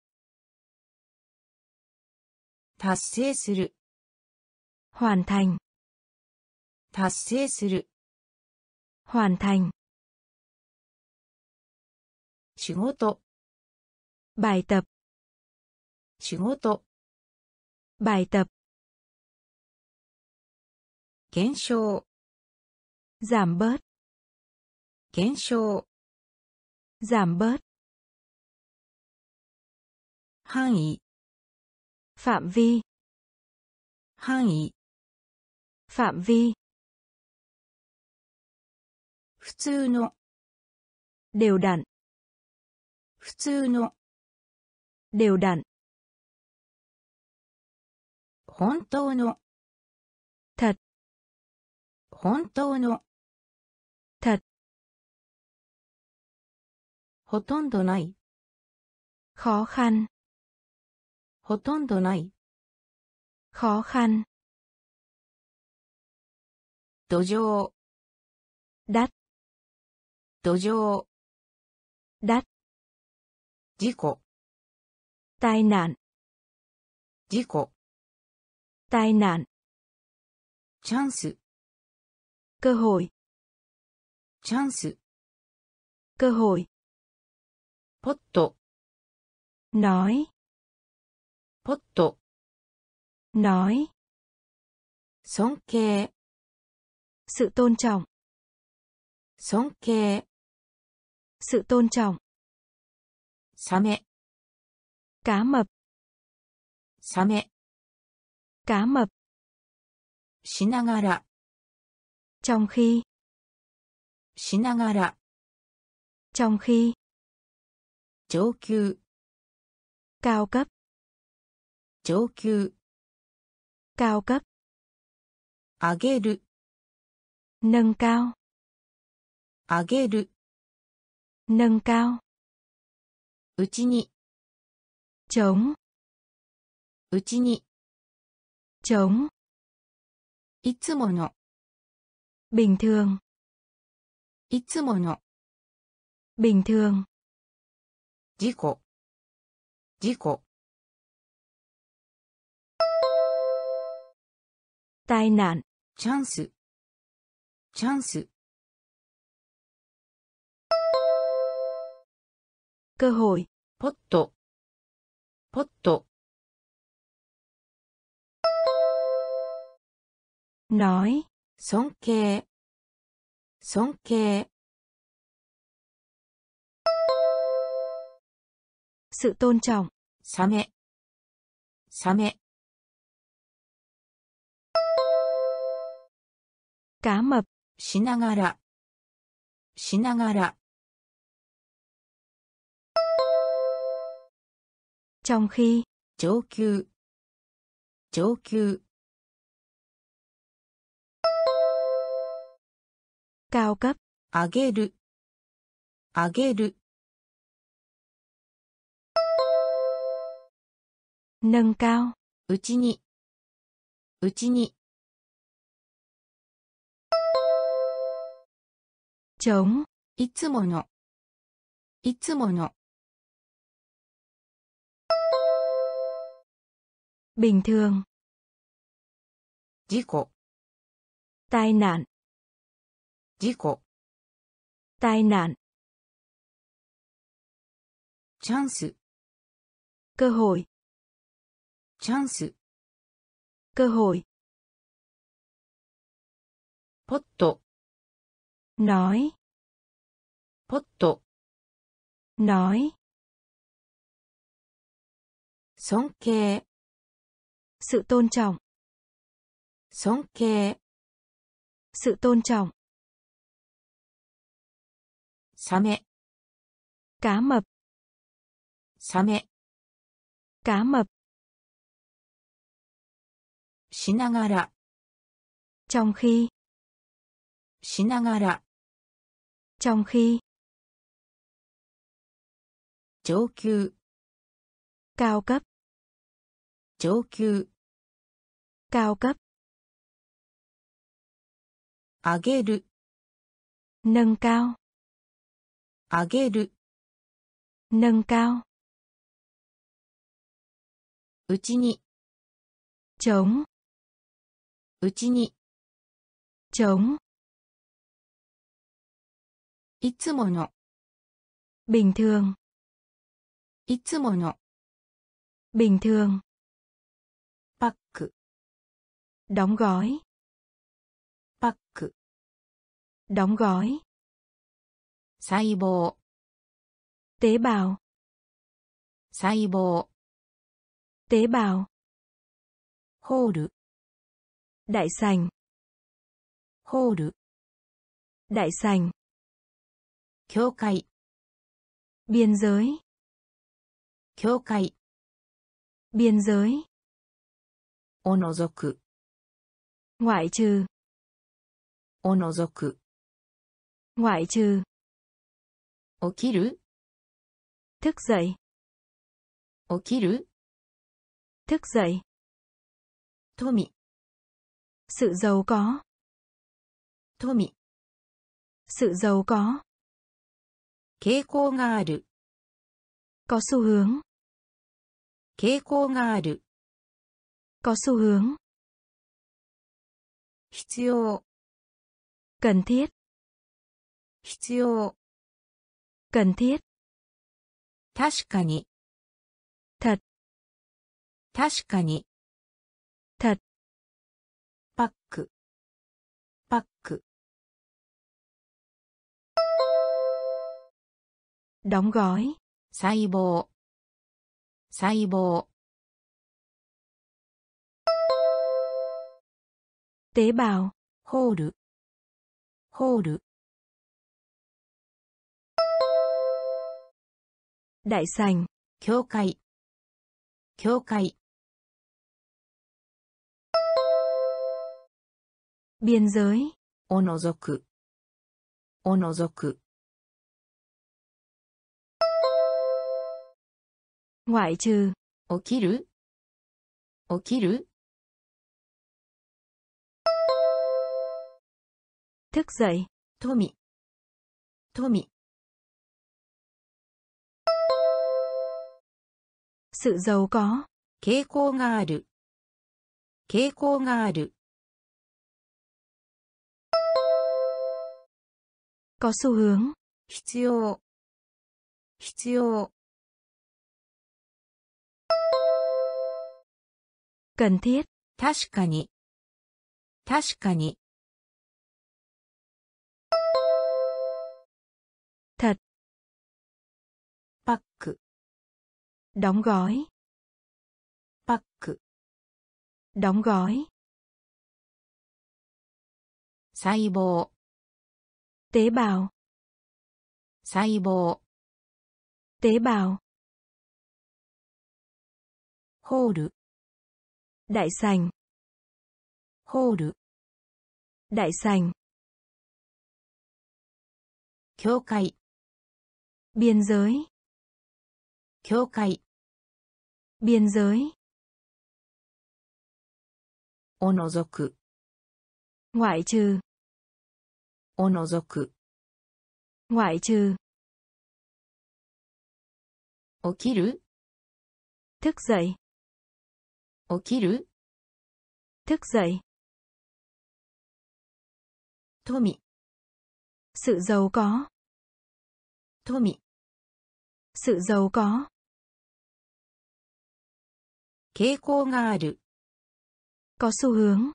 Speaker 1: 達成する、
Speaker 2: hoàn thành,
Speaker 1: 達成する、
Speaker 2: hoàn thành,
Speaker 1: 仕事、
Speaker 2: bài tập,
Speaker 1: 仕事、
Speaker 2: bài tập,
Speaker 1: 減少、
Speaker 2: giảm bớt,
Speaker 1: 減少、
Speaker 2: giảm bớt,
Speaker 1: 範囲、
Speaker 2: phạm vi,
Speaker 1: 範囲、
Speaker 2: phạm vi,
Speaker 1: 普通の、
Speaker 2: đều đặn,
Speaker 1: 普通の、
Speaker 2: đều đặn,
Speaker 1: 本当の、
Speaker 2: thật,
Speaker 1: 本当の、
Speaker 2: thật,
Speaker 1: ほとんどない、
Speaker 2: khó khăn,
Speaker 1: ほとんどない、
Speaker 2: khó khăn,
Speaker 1: 土壌。
Speaker 2: だ
Speaker 1: 土壌。
Speaker 2: だ
Speaker 1: 事故。
Speaker 2: 大難
Speaker 1: 事故。
Speaker 2: 大難
Speaker 1: チャンス
Speaker 2: くほい
Speaker 1: チャンス
Speaker 2: くほ
Speaker 1: い。ぽっ
Speaker 2: と。
Speaker 1: ないぽ
Speaker 2: っと。
Speaker 1: ない尊敬。
Speaker 2: sự tôn trọng,
Speaker 1: 尊敬、
Speaker 2: sự tôn trọng,
Speaker 1: サメ、
Speaker 2: cá mập,
Speaker 1: サメ、
Speaker 2: cá mập,
Speaker 1: しながら、
Speaker 2: trong khi,
Speaker 1: しながら、
Speaker 2: trong khi,
Speaker 1: 上級、
Speaker 2: cao cấp,
Speaker 1: 上級、
Speaker 2: cao cấp,
Speaker 1: 上げる、
Speaker 2: nâng cao,
Speaker 1: 上げる、
Speaker 2: nâng cao,
Speaker 1: うちに、
Speaker 2: chống,
Speaker 1: うちに、
Speaker 2: chống,
Speaker 1: いつもの、
Speaker 2: bình thường,
Speaker 1: いつもの、
Speaker 2: bình thường,
Speaker 1: 事故、事故、
Speaker 2: tai nạn,
Speaker 1: チャンス、 チャンス、
Speaker 2: cơ hội,
Speaker 1: ポット、ポット、
Speaker 2: nói,
Speaker 1: 尊敬、尊敬、
Speaker 2: sự tôn trọng,
Speaker 1: サメ、サメ、
Speaker 2: cá mập,
Speaker 1: しながら、しながら、
Speaker 2: trong khi,
Speaker 1: 上級、上級、
Speaker 2: cao cấp,
Speaker 1: 上げる、上げる、
Speaker 2: nâng cao,
Speaker 1: うちに、うちに、
Speaker 2: chống,
Speaker 1: いつもの、いつもの、
Speaker 2: bình thường,
Speaker 1: 事故、
Speaker 2: tai nạn,
Speaker 1: 事故、
Speaker 2: tai nạn,
Speaker 1: チャンス、
Speaker 2: cơ hội,
Speaker 1: チャンス、
Speaker 2: cơ hội,
Speaker 1: ポット、
Speaker 2: nói,
Speaker 1: ポット、
Speaker 2: nói,
Speaker 1: 尊敬、
Speaker 2: sự tôn trọng,
Speaker 1: 尊敬、
Speaker 2: sự tôn trọng,
Speaker 1: サメ、
Speaker 2: cá mập,
Speaker 1: サメ、
Speaker 2: cá mập,
Speaker 1: しながら、
Speaker 2: trong khi,
Speaker 1: しながら、
Speaker 2: trong khi,
Speaker 1: 上級、
Speaker 2: cao cấp,
Speaker 1: 上級、
Speaker 2: cao cấp,
Speaker 1: 上げる、
Speaker 2: nâng cao,
Speaker 1: 上げる、
Speaker 2: nâng cao,
Speaker 1: うちに、
Speaker 2: chống,
Speaker 1: うちに、
Speaker 2: chống,
Speaker 1: いつもの、
Speaker 2: bình thường
Speaker 1: いつもの
Speaker 2: bình thường
Speaker 1: パック
Speaker 2: đóng gói
Speaker 1: パック
Speaker 2: đóng gói
Speaker 1: 細胞
Speaker 2: tế bào
Speaker 1: 細胞
Speaker 2: tế bào
Speaker 1: ホール
Speaker 2: đại sành
Speaker 1: ホール
Speaker 2: đại sành
Speaker 1: 境界
Speaker 2: biên giới
Speaker 1: 境界
Speaker 2: biên giới
Speaker 1: を除く
Speaker 2: ngoại trừ
Speaker 1: を除く
Speaker 2: ngoại trừ
Speaker 1: 起きる
Speaker 2: thức dậy
Speaker 1: 起きる
Speaker 2: thức dậy
Speaker 1: 富
Speaker 2: sự giàu có
Speaker 1: 富
Speaker 2: sự giàu có
Speaker 1: 傾向がある
Speaker 2: có xu hướng
Speaker 1: 傾向がある
Speaker 2: có xu hướng
Speaker 1: 必要
Speaker 2: cần thiết
Speaker 1: 必要
Speaker 2: cần thiết
Speaker 1: 確かに
Speaker 2: thật
Speaker 1: 確かに
Speaker 2: thật đóng gói
Speaker 1: 細胞細胞
Speaker 2: tế bào
Speaker 1: ホールホール
Speaker 2: đại sành
Speaker 1: 境界境界
Speaker 2: biên giới
Speaker 1: を除くを除く
Speaker 2: Ngoại trừ
Speaker 1: 起きる起きる
Speaker 2: thức dậy
Speaker 1: 富富
Speaker 2: sự giàu có
Speaker 1: 傾向がある傾向がある
Speaker 2: có xu hướng
Speaker 1: 必要必要
Speaker 2: cần thiết
Speaker 1: 確かに確かに
Speaker 2: thật
Speaker 1: パック
Speaker 2: đóng gói
Speaker 1: パック
Speaker 2: đóng gói
Speaker 1: 細胞
Speaker 2: tế bào
Speaker 1: 細胞
Speaker 2: tế bào
Speaker 1: ホール
Speaker 2: đại sành
Speaker 1: ホール
Speaker 2: đại sành
Speaker 1: 境界
Speaker 2: biên giới
Speaker 1: 境界
Speaker 2: biên giới
Speaker 1: を除く
Speaker 2: ngoại trừ
Speaker 1: を除く
Speaker 2: ngoại trừ
Speaker 1: 起きる
Speaker 2: thức dậy
Speaker 1: 起きる
Speaker 2: thức dậy
Speaker 1: 富
Speaker 2: sự giàu có
Speaker 1: 富
Speaker 2: sự giàu có
Speaker 1: 傾向がある
Speaker 2: có xu hướng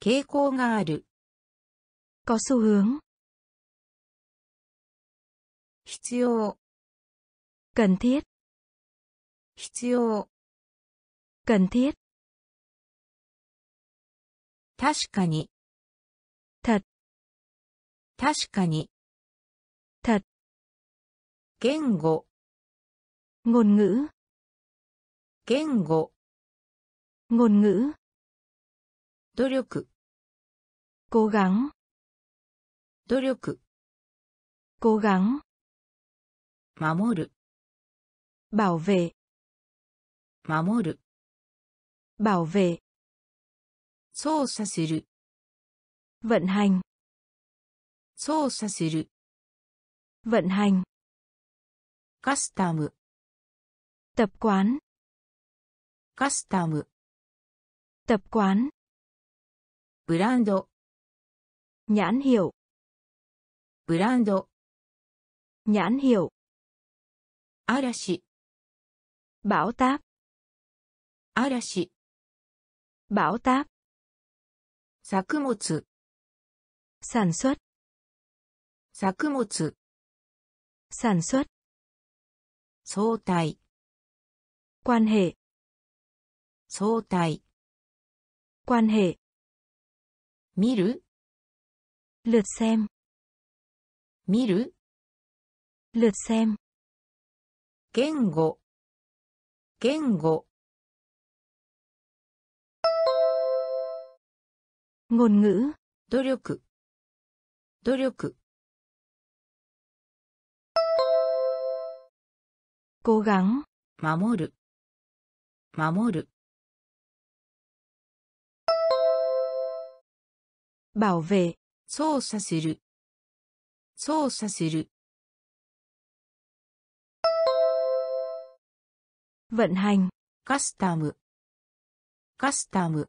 Speaker 1: 傾向がある
Speaker 2: có xu hướng
Speaker 1: 必要
Speaker 2: cần thiết
Speaker 1: 必要
Speaker 2: cần thiết
Speaker 1: 確かに
Speaker 2: thật
Speaker 1: 確かに
Speaker 2: thật
Speaker 1: 言語
Speaker 2: ngôn ngữ
Speaker 1: 言語
Speaker 2: ngôn ngữ
Speaker 1: 努力
Speaker 2: cố gắng
Speaker 1: 努力
Speaker 2: cố gắng
Speaker 1: 守る
Speaker 2: bảo vệ
Speaker 1: 守る
Speaker 2: bảo vệ
Speaker 1: 操作する
Speaker 2: vận hành
Speaker 1: 操作する
Speaker 2: vận hành
Speaker 1: カスタム
Speaker 2: tập quán
Speaker 1: カスタム
Speaker 2: tập quán
Speaker 1: ブランド
Speaker 2: nhãn hiệu
Speaker 1: ブランド
Speaker 2: Nhãn hiệu.
Speaker 1: 嵐、
Speaker 2: Bão táp.
Speaker 1: 嵐、
Speaker 2: Bảo táp.
Speaker 1: Sakumots.
Speaker 2: Sản xuất.
Speaker 1: Sakumots.
Speaker 2: Sản xuất.
Speaker 1: số tài.
Speaker 2: Quan hệ.
Speaker 1: số tài.
Speaker 2: Quan hệ.
Speaker 1: Miru.
Speaker 2: Lượt xem.
Speaker 1: Miru.
Speaker 2: Lượt xem.
Speaker 1: Kengo. Kengo.
Speaker 2: Ngôn ngữ.
Speaker 1: 努力、努力、
Speaker 2: Cố gắng.
Speaker 1: 守る、守る、
Speaker 2: Bảo vệ.
Speaker 1: 操作する、操作する、
Speaker 2: Vận hành.
Speaker 1: カスタム、カスタム、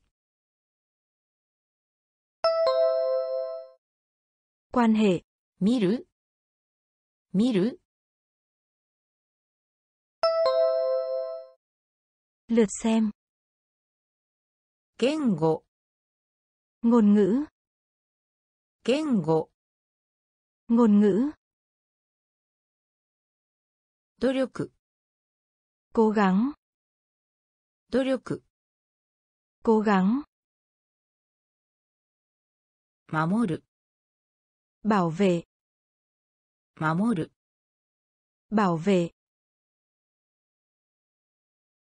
Speaker 2: Quan hệ.
Speaker 1: 見る、見る、
Speaker 2: Lượt xem.
Speaker 1: 言語、
Speaker 2: Ngôn ngữ.
Speaker 1: 言語、
Speaker 2: Ngôn ngữ.
Speaker 1: 努力、
Speaker 2: Cố gắng.
Speaker 1: 努力、
Speaker 2: Cố gắng.
Speaker 1: 守る、
Speaker 2: Bảo vệ.
Speaker 1: 守る、
Speaker 2: Bảo vệ.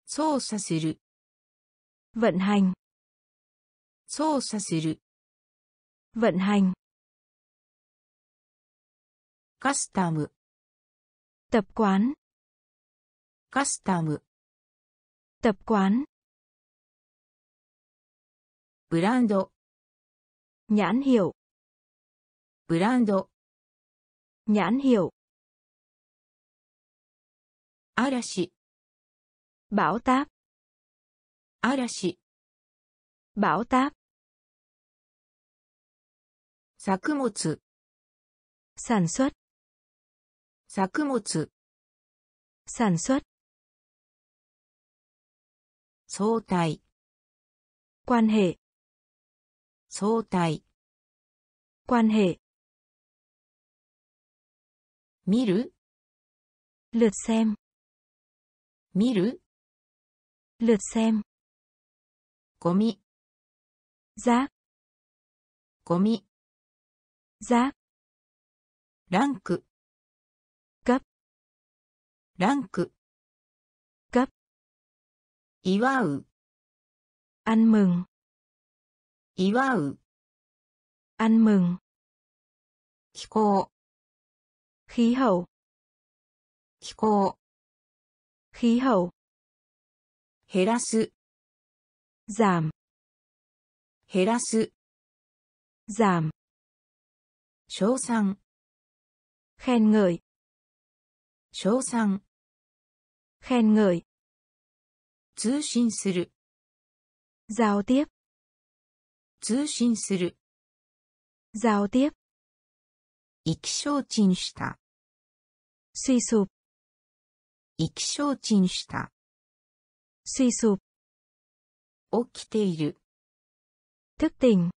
Speaker 1: 操作する、
Speaker 2: Vận hành.
Speaker 1: 操作する、
Speaker 2: Vận hành.
Speaker 1: カスタム、
Speaker 2: Tập quán.
Speaker 1: カスタム、
Speaker 2: Tập quán.
Speaker 1: ブランド、
Speaker 2: Nhãn hiệu.
Speaker 1: ブランド、
Speaker 2: Nhãn hiệu.
Speaker 1: 嵐、
Speaker 2: Bão táp.
Speaker 1: 嵐、
Speaker 2: Bão táp.
Speaker 1: 作物、
Speaker 2: Sản xuất.
Speaker 1: 作物、
Speaker 2: Sản xuất.
Speaker 1: 相対、
Speaker 2: Quan hệ.
Speaker 1: 相対、
Speaker 2: Quan hệ.
Speaker 1: 見る
Speaker 2: ？Lượt
Speaker 1: 見る
Speaker 2: ？Lượt
Speaker 1: ゴミ。
Speaker 2: ザ
Speaker 1: ゴミ。
Speaker 2: ザ
Speaker 1: ランク。
Speaker 2: ガッ
Speaker 1: ランク。
Speaker 2: ガッ
Speaker 1: 祝う。
Speaker 2: Ăn
Speaker 1: 祝う。
Speaker 2: Ăn
Speaker 1: 気候
Speaker 2: khí hậu
Speaker 1: 気候、
Speaker 2: khí hậu
Speaker 1: 減らす、
Speaker 2: giảm
Speaker 1: 減らす、
Speaker 2: giảm
Speaker 1: 称賛、
Speaker 2: khen ngợi
Speaker 1: 称賛、
Speaker 2: khen ngợi
Speaker 1: 通信する、
Speaker 2: giao tiếp
Speaker 1: 通信する、
Speaker 2: giao tiếp
Speaker 1: 意気消沈した、
Speaker 2: 水槽素。
Speaker 1: 意気消沈した
Speaker 2: 水槽
Speaker 1: 起きている。
Speaker 2: 特典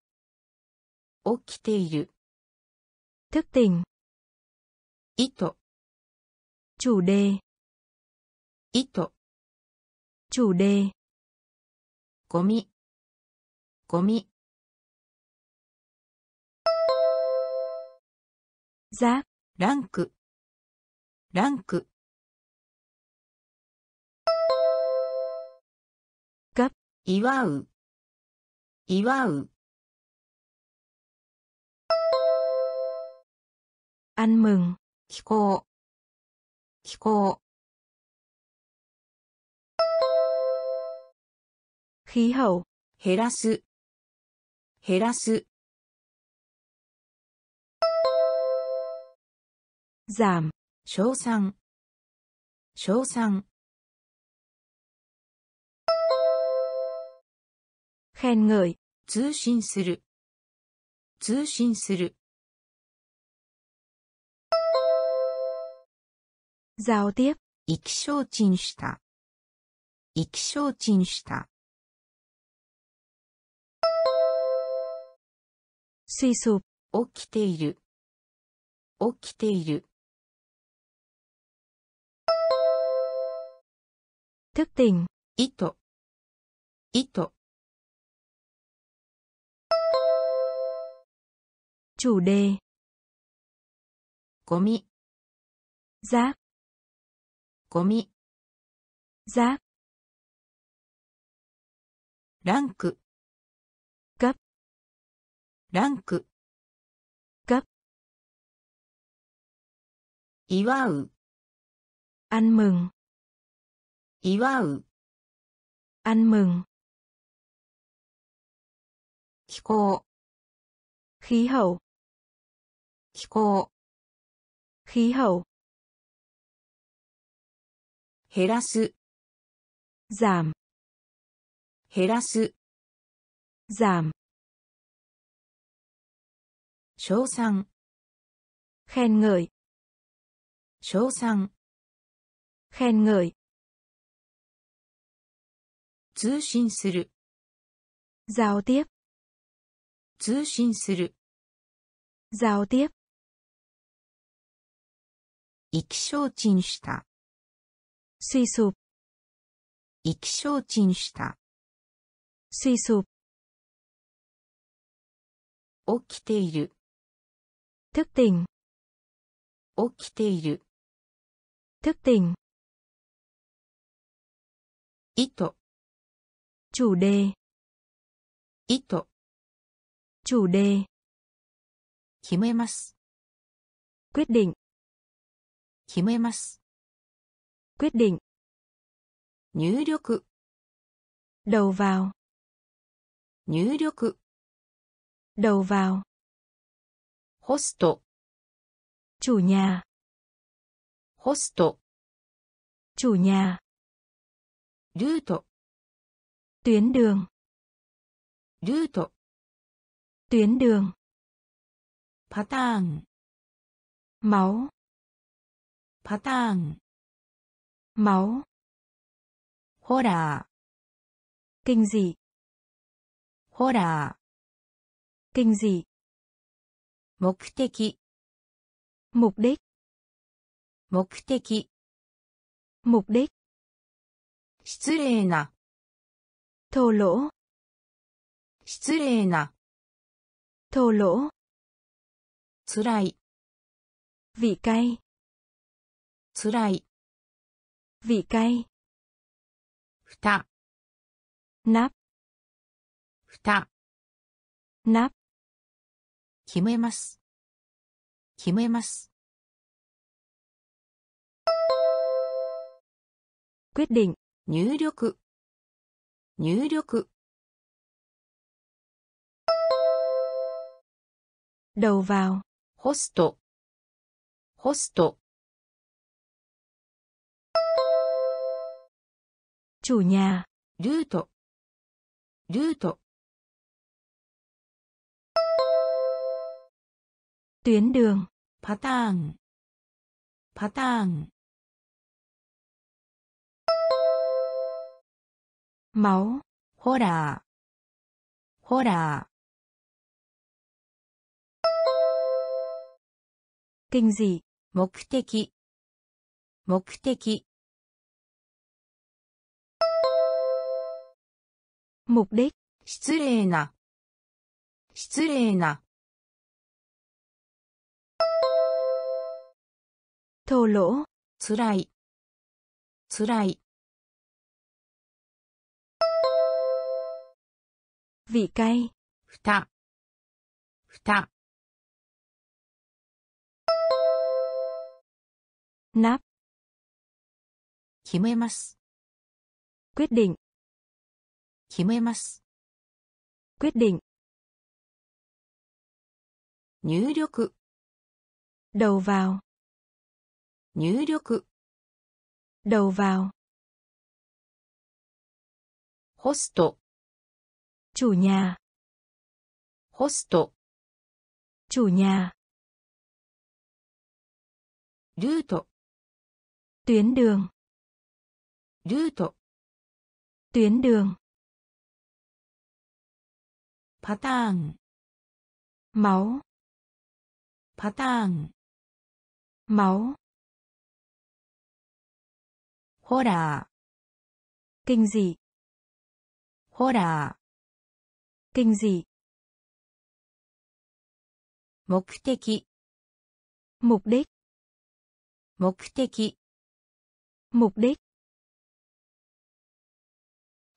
Speaker 1: 起きている。
Speaker 2: 特典
Speaker 1: 意図。
Speaker 2: 主題
Speaker 1: 意図。
Speaker 2: 主題
Speaker 1: ゴミ。ゴミ。
Speaker 2: Zap.
Speaker 1: ランク。
Speaker 2: が、
Speaker 1: 祝う、祝う。
Speaker 2: アンムン、
Speaker 1: 気候、気候。
Speaker 2: ヒーハ候、
Speaker 1: 減らす、減らす。
Speaker 2: ザン、
Speaker 1: 称賛。称賛。
Speaker 2: khen ngợi,
Speaker 1: 通信する。通信する。
Speaker 2: giao tiếp,
Speaker 1: 意気消沈した。意気消沈した。
Speaker 2: suy sụp,
Speaker 1: 起きている。起きている。
Speaker 2: Thức tỉnh.
Speaker 1: Ito. Ito.
Speaker 2: Chủ đề.
Speaker 1: Gomi.
Speaker 2: Rác.
Speaker 1: Gomi.
Speaker 2: Rác.
Speaker 1: Rank.
Speaker 2: Cấp.
Speaker 1: Rank.
Speaker 2: Cấp.
Speaker 1: Iwau.
Speaker 2: Ăn mừng.
Speaker 1: 祝う。
Speaker 2: ăn mừng,
Speaker 1: 気候。
Speaker 2: khí hậu,
Speaker 1: 気候。
Speaker 2: khí hậu,
Speaker 1: 減らす。
Speaker 2: giảm,
Speaker 1: 減らす。
Speaker 2: giảm,
Speaker 1: 称賛。
Speaker 2: khen ngợi,
Speaker 1: 称賛。
Speaker 2: khen ngợi,
Speaker 1: 通信する。
Speaker 2: giao tiếp
Speaker 1: 通信する。
Speaker 2: giao tiếp
Speaker 1: 意気消沈した。
Speaker 2: 水素
Speaker 1: 意気消沈した。
Speaker 2: 水素
Speaker 1: 起きている。
Speaker 2: thức
Speaker 1: 起きている。
Speaker 2: thức chủ đề.
Speaker 1: Ito.
Speaker 2: Chủ đề.
Speaker 1: Kimemasu
Speaker 2: quyết định.
Speaker 1: Kimemasu
Speaker 2: quyết định.
Speaker 1: Nhứ ryoku
Speaker 2: đầu vào.
Speaker 1: Nhứ ryoku
Speaker 2: đầu vào.
Speaker 1: Host
Speaker 2: chủ nhà.
Speaker 1: Host
Speaker 2: chủ nhà.
Speaker 1: Route
Speaker 2: tuyến đường.
Speaker 1: Route
Speaker 2: tuyến đường.
Speaker 1: Pattern.
Speaker 2: Máu.
Speaker 1: Pattern.
Speaker 2: Máu.
Speaker 1: Horror
Speaker 2: kinh dị.
Speaker 1: Horror
Speaker 2: kinh dị.
Speaker 1: Mục đích
Speaker 2: mục đích.
Speaker 1: Mục đích
Speaker 2: mục đích.
Speaker 1: 失礼な
Speaker 2: とろ
Speaker 1: 失礼な。
Speaker 2: と
Speaker 1: ろ辛い。
Speaker 2: びか
Speaker 1: いつい。
Speaker 2: びかい
Speaker 1: ふた
Speaker 2: な
Speaker 1: ふた
Speaker 2: な
Speaker 1: 決めます。決めます。
Speaker 2: Quyết
Speaker 1: 入力。入力。
Speaker 2: đầu vào。
Speaker 1: host host
Speaker 2: chủ nhà。
Speaker 1: route route
Speaker 2: tuyến đường。
Speaker 1: pattern pattern
Speaker 2: máu,
Speaker 1: hô đà, hô đà.
Speaker 2: Kinh dị,
Speaker 1: mục teki, mục teki.
Speaker 2: Mục đích,
Speaker 1: 失礼な、失礼な。
Speaker 2: 透
Speaker 1: 露、辛い、辛い。
Speaker 2: vị cay,
Speaker 1: ふた。ふた。
Speaker 2: nắp,
Speaker 1: 決めます。
Speaker 2: quyết định,
Speaker 1: 決めます。
Speaker 2: quyết định,
Speaker 1: 入力、
Speaker 2: đầu vào,
Speaker 1: 入力、
Speaker 2: đầu vào,
Speaker 1: ホスト、
Speaker 2: chủ nhà.
Speaker 1: Host
Speaker 2: chủ nhà.
Speaker 1: Route
Speaker 2: tuyến đường.
Speaker 1: Route
Speaker 2: tuyến đường.
Speaker 1: Pattern
Speaker 2: máu.
Speaker 1: Pattern
Speaker 2: máu.
Speaker 1: Horror
Speaker 2: kinh dị.
Speaker 1: Horror
Speaker 2: kinh dị,
Speaker 1: 目的、
Speaker 2: mục đích,
Speaker 1: 目的、
Speaker 2: mục đích,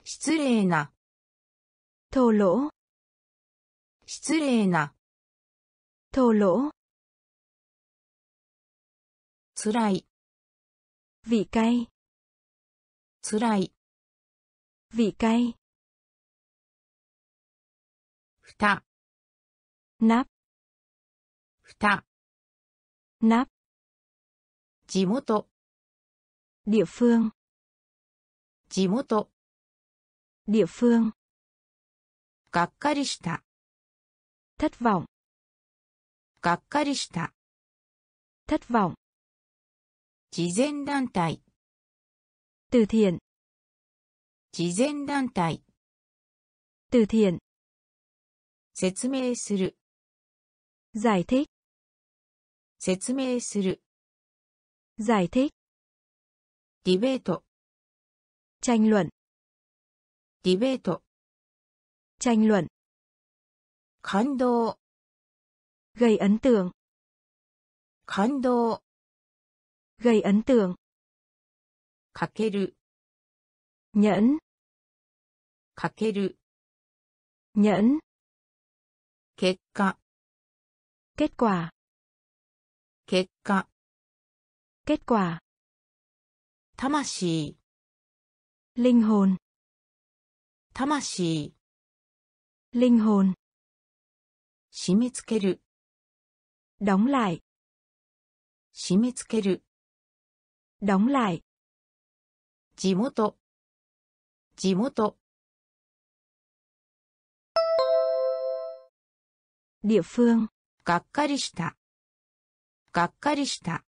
Speaker 1: 失礼な、
Speaker 2: thô lỗ,
Speaker 1: 失礼な、
Speaker 2: thô lỗ,
Speaker 1: つらい、
Speaker 2: vị cay,
Speaker 1: つらい、
Speaker 2: vị cay,
Speaker 1: ふた、
Speaker 2: nắp,
Speaker 1: ふた、
Speaker 2: nắp,
Speaker 1: 地元、
Speaker 2: địa phương,
Speaker 1: 地元、
Speaker 2: địa phương,
Speaker 1: がっかりした、
Speaker 2: thất vọng,
Speaker 1: がっかりした、
Speaker 2: thất vọng,
Speaker 1: 慈善団体、
Speaker 2: từ thiện,
Speaker 1: 慈善団体、
Speaker 2: từ thiện,
Speaker 1: 説明する、
Speaker 2: giải thích,
Speaker 1: 説明する、
Speaker 2: giải thích,
Speaker 1: ディベート、
Speaker 2: tranh luận,
Speaker 1: ディベート、
Speaker 2: tranh luận,
Speaker 1: 感動、
Speaker 2: gây ấn tượng,
Speaker 1: 感動、
Speaker 2: gây ấn tượng,
Speaker 1: かける、
Speaker 2: nhẫn,
Speaker 1: かける、
Speaker 2: nhẫn,
Speaker 1: 結果
Speaker 2: 結果
Speaker 1: 結果
Speaker 2: 結果
Speaker 1: 魂
Speaker 2: 灵魂
Speaker 1: 魂
Speaker 2: 灵魂
Speaker 1: 締め付ける
Speaker 2: 論来
Speaker 1: 締め付ける
Speaker 2: 論来
Speaker 1: 地元地元
Speaker 2: địa phương,
Speaker 1: がっかりした、がっかりした、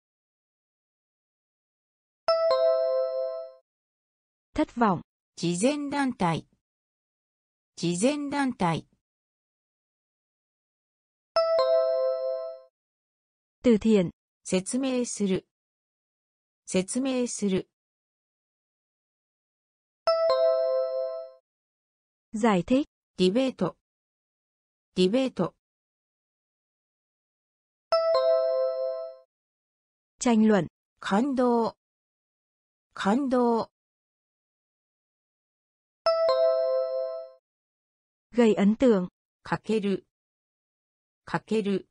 Speaker 2: thất vọng,
Speaker 1: 慈善団体、慈善団体、
Speaker 2: từ thiện,
Speaker 1: 説明する、説明する、
Speaker 2: giải thích,
Speaker 1: ディベート、ディベート、
Speaker 2: tranh luận,
Speaker 1: 感動、感動、
Speaker 2: gây ấn tượng,
Speaker 1: かける、かける、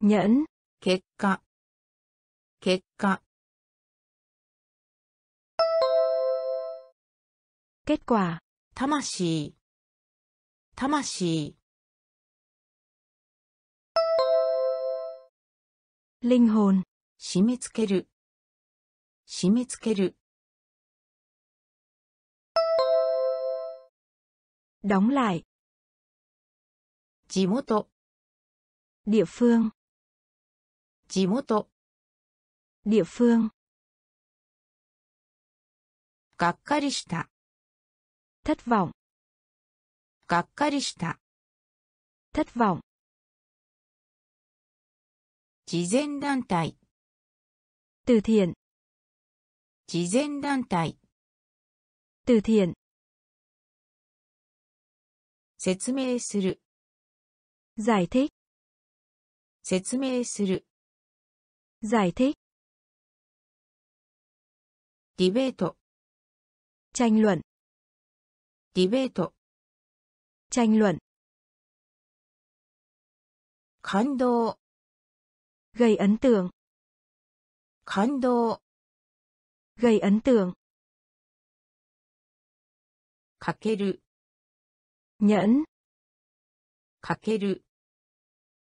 Speaker 2: nhẫn,
Speaker 1: 結果、結果、
Speaker 2: kết quả,
Speaker 1: 魂、魂、
Speaker 2: linh hồn,
Speaker 1: 締め付ける、締め付ける、
Speaker 2: đóng lại,
Speaker 1: 地元、
Speaker 2: địa phương,
Speaker 1: 地元、
Speaker 2: địa phương,
Speaker 1: がっかりした、
Speaker 2: thất vọng,
Speaker 1: がっかりした、
Speaker 2: thất vọng,
Speaker 1: 慈善団体、
Speaker 2: từ thiện,
Speaker 1: 慈善団体、
Speaker 2: từ thiện,
Speaker 1: 説明する、
Speaker 2: giải thích,
Speaker 1: 説明する、
Speaker 2: giải thích,
Speaker 1: ディベート、
Speaker 2: tranh luận,
Speaker 1: ディベート、
Speaker 2: tranh luận,
Speaker 1: 感動、
Speaker 2: gây ấn tượng,
Speaker 1: 感動、
Speaker 2: gây ấn tượng,
Speaker 1: かける、
Speaker 2: nhẫn,
Speaker 1: かける、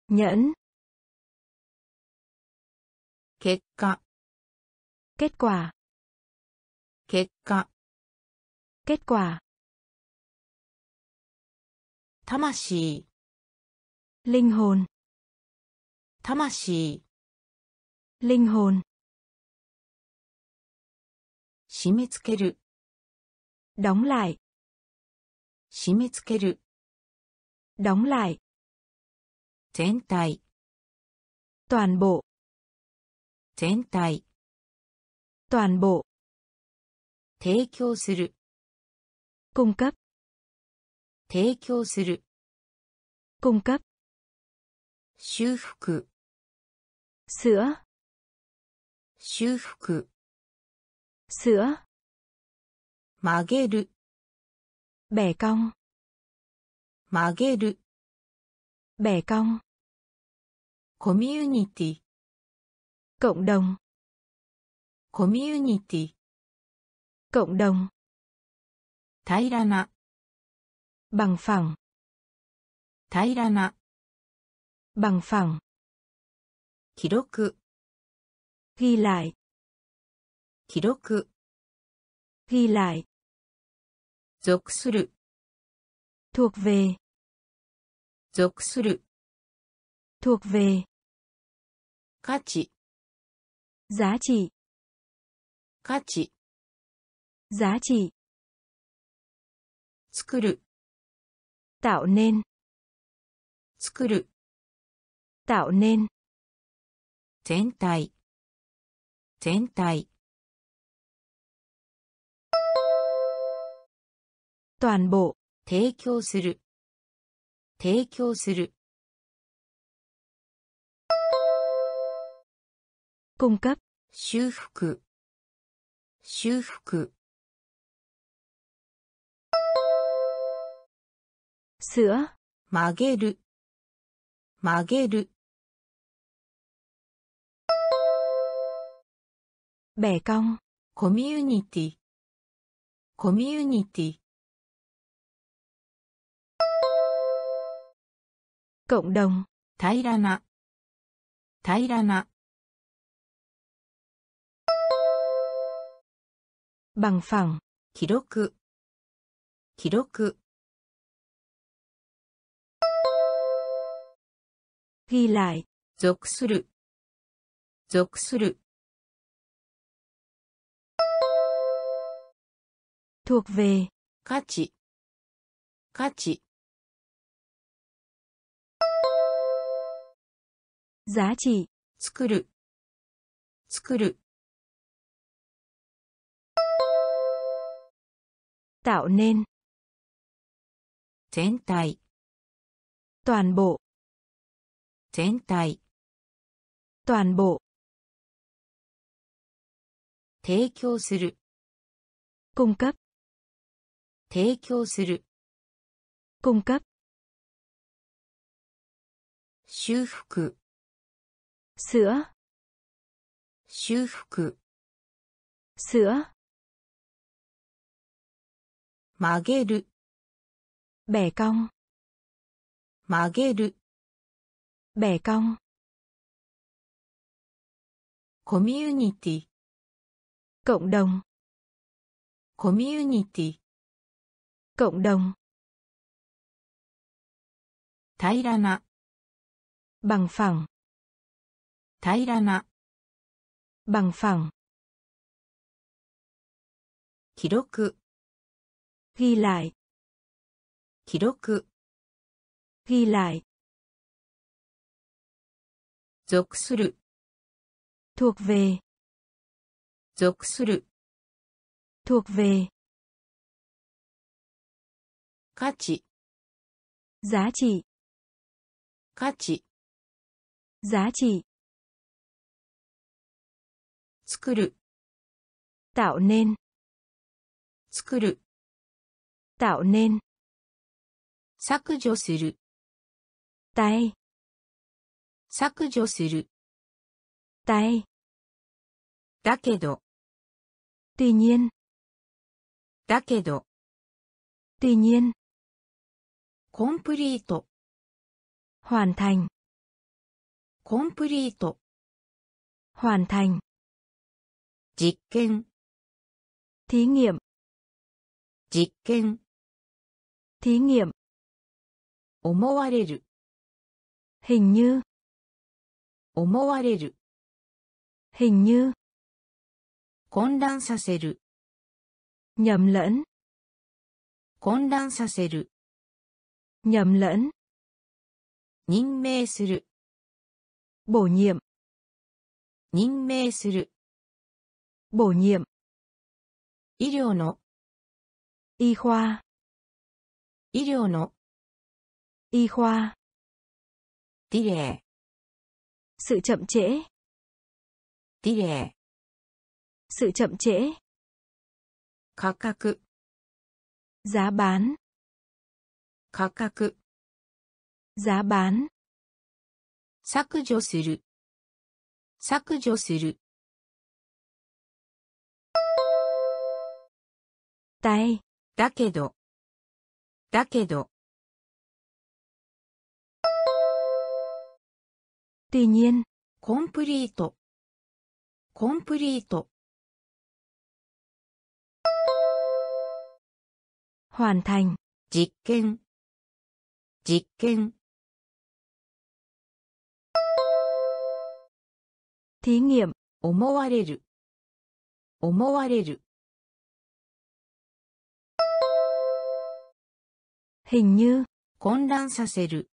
Speaker 2: nhẫn,
Speaker 1: 結果、
Speaker 2: kết quả,
Speaker 1: 結果、
Speaker 2: kết quả,
Speaker 1: 魂、
Speaker 2: linh hồn,
Speaker 1: 魂、
Speaker 2: linh hồn,
Speaker 1: 締め付ける、
Speaker 2: đóng lại,
Speaker 1: 締め付ける、
Speaker 2: đóng lại,
Speaker 1: 全体、
Speaker 2: toàn bộ,
Speaker 1: 全体、
Speaker 2: toàn bộ,
Speaker 1: 提供する、
Speaker 2: cung cấp,
Speaker 1: 提供する、
Speaker 2: cung cấp,
Speaker 1: 修復、
Speaker 2: sữa,
Speaker 1: 修復、
Speaker 2: sữa,
Speaker 1: 曲げる、
Speaker 2: bẻ cong,
Speaker 1: 曲げる、
Speaker 2: bẻ cong,
Speaker 1: コミュニティ、
Speaker 2: cộng đồng,
Speaker 1: コミュニティ、
Speaker 2: cộng đồng,
Speaker 1: 平らな、
Speaker 2: bằng phẳng,
Speaker 1: 平らな、
Speaker 2: bằng phẳng,
Speaker 1: 記録。
Speaker 2: ピーライ
Speaker 1: 記録。
Speaker 2: ピーライ
Speaker 1: 属する。
Speaker 2: Thuộc về。
Speaker 1: 属する。
Speaker 2: Thuộc về。
Speaker 1: 価値。
Speaker 2: 価値
Speaker 1: 価値。
Speaker 2: 価値
Speaker 1: 作る。
Speaker 2: Tạo nên。
Speaker 1: 作る。
Speaker 2: Tạo nên。
Speaker 1: 全体、全体、
Speaker 2: toàn bộ,
Speaker 1: 提供する、提供する、
Speaker 2: cung cấp,
Speaker 1: 修復、修復、
Speaker 2: sữa,
Speaker 1: 曲げる、曲げる、
Speaker 2: bè cong
Speaker 1: community community
Speaker 2: cộng đồng
Speaker 1: thái đa nạ thái đa nạ
Speaker 2: bằng phẳng
Speaker 1: kỷ đốc cự kỷ đốc cự
Speaker 2: ghi lại
Speaker 1: 属する属する
Speaker 2: thuộc về,
Speaker 1: 価値、価値、
Speaker 2: giá trị,
Speaker 1: 作る、作る、
Speaker 2: tạo nên,
Speaker 1: 全体、
Speaker 2: toàn bộ,
Speaker 1: 全体、
Speaker 2: toàn bộ,
Speaker 1: 提供する、
Speaker 2: cung cấp,
Speaker 1: 提供する、
Speaker 2: cung cấp,
Speaker 1: 修復、
Speaker 2: sữa,
Speaker 1: 修復、
Speaker 2: sữa,
Speaker 1: 曲げる、
Speaker 2: bẻ cong,
Speaker 1: 曲げる、
Speaker 2: bẻ cong,
Speaker 1: コミュニティ、
Speaker 2: cộng đồng,
Speaker 1: コミュニティ、
Speaker 2: cộng đồng,
Speaker 1: 平らな、
Speaker 2: bằng phẳng,
Speaker 1: 平らな、
Speaker 2: bằng phẳng,
Speaker 1: 記録、
Speaker 2: ghi lại,
Speaker 1: 記録、
Speaker 2: ghi lại,
Speaker 1: 属する、
Speaker 2: thuộc về,
Speaker 1: 属する、
Speaker 2: thuộc về,
Speaker 1: 価値、
Speaker 2: giá trị,
Speaker 1: 価値、
Speaker 2: giá trị,
Speaker 1: 作る、
Speaker 2: tạo nên,
Speaker 1: 作る、
Speaker 2: tạo nên,
Speaker 1: 削除する、
Speaker 2: tay,
Speaker 1: 削除する、
Speaker 2: tay,
Speaker 1: だけど、
Speaker 2: tuy nhiên,
Speaker 1: だけど、
Speaker 2: tuy nhiên,
Speaker 1: コンプリート、
Speaker 2: hoàn thành,
Speaker 1: コンプリート、
Speaker 2: hoàn thành,
Speaker 1: 実験、
Speaker 2: thí nghiệm,
Speaker 1: 実験、
Speaker 2: thí nghiệm,
Speaker 1: 思われる、
Speaker 2: hình như,
Speaker 1: 思われる、
Speaker 2: hình như,
Speaker 1: 混乱させる、
Speaker 2: nhầm lẫn,
Speaker 1: 混乱させる、
Speaker 2: nhầm lẫn,
Speaker 1: 任命する、
Speaker 2: bổ nhiệm,
Speaker 1: 任命する、
Speaker 2: bổ nhiệm,
Speaker 1: 医療の、
Speaker 2: y khoa,
Speaker 1: 医療の、
Speaker 2: y khoa,
Speaker 1: ディレイ、
Speaker 2: sự chậm trễ,
Speaker 1: ディレイ、
Speaker 2: sự chậm trễ,
Speaker 1: 価格、
Speaker 2: giá bán,
Speaker 1: 価格、
Speaker 2: giá bán,
Speaker 1: 削除する、削除する、
Speaker 2: tay,
Speaker 1: だけど、だけど、
Speaker 2: tuy nhiên,
Speaker 1: コンプリート、コンプリート、
Speaker 2: hoàn thành,
Speaker 1: 実験、実験、
Speaker 2: thí nghiệm,
Speaker 1: 思われる、思われる、
Speaker 2: hình như,
Speaker 1: 混乱させる、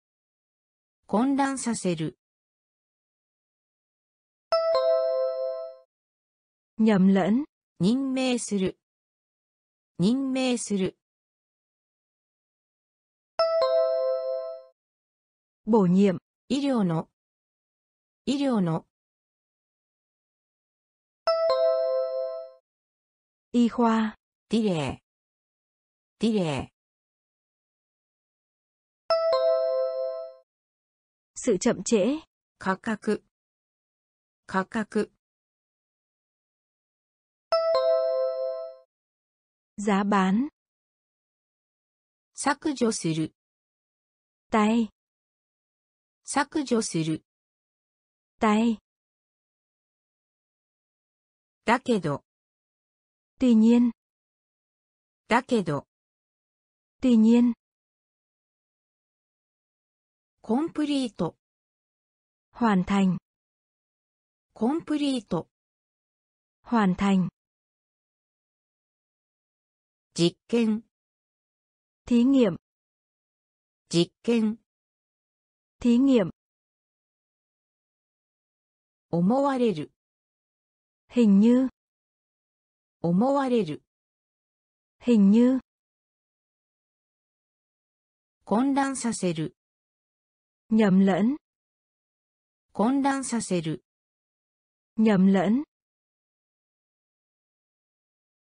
Speaker 1: 混乱させる、
Speaker 2: nhầm lẫn,
Speaker 1: 任命する、任命する、
Speaker 2: bổ nhiệm,
Speaker 1: 医療の、医療の、
Speaker 2: y khoa,
Speaker 1: ディレイ、ディレイ、
Speaker 2: sự chậm trễ,
Speaker 1: 価格、価格、
Speaker 2: giá bán,
Speaker 1: 削除する、
Speaker 2: tay,
Speaker 1: 削除する。
Speaker 2: だい。
Speaker 1: だけど。
Speaker 2: てにん。
Speaker 1: だけど。
Speaker 2: てにん。
Speaker 1: コンプリート。
Speaker 2: 完成
Speaker 1: コンプリート。
Speaker 2: 完成
Speaker 1: 実験。
Speaker 2: 体ん。
Speaker 1: 実験。
Speaker 2: thí nghiệm,
Speaker 1: 思われる、
Speaker 2: hình như,
Speaker 1: 思われる、
Speaker 2: hình như,
Speaker 1: 混乱させる、
Speaker 2: nhầm lẫn,
Speaker 1: 混乱させる、
Speaker 2: nhầm lẫn,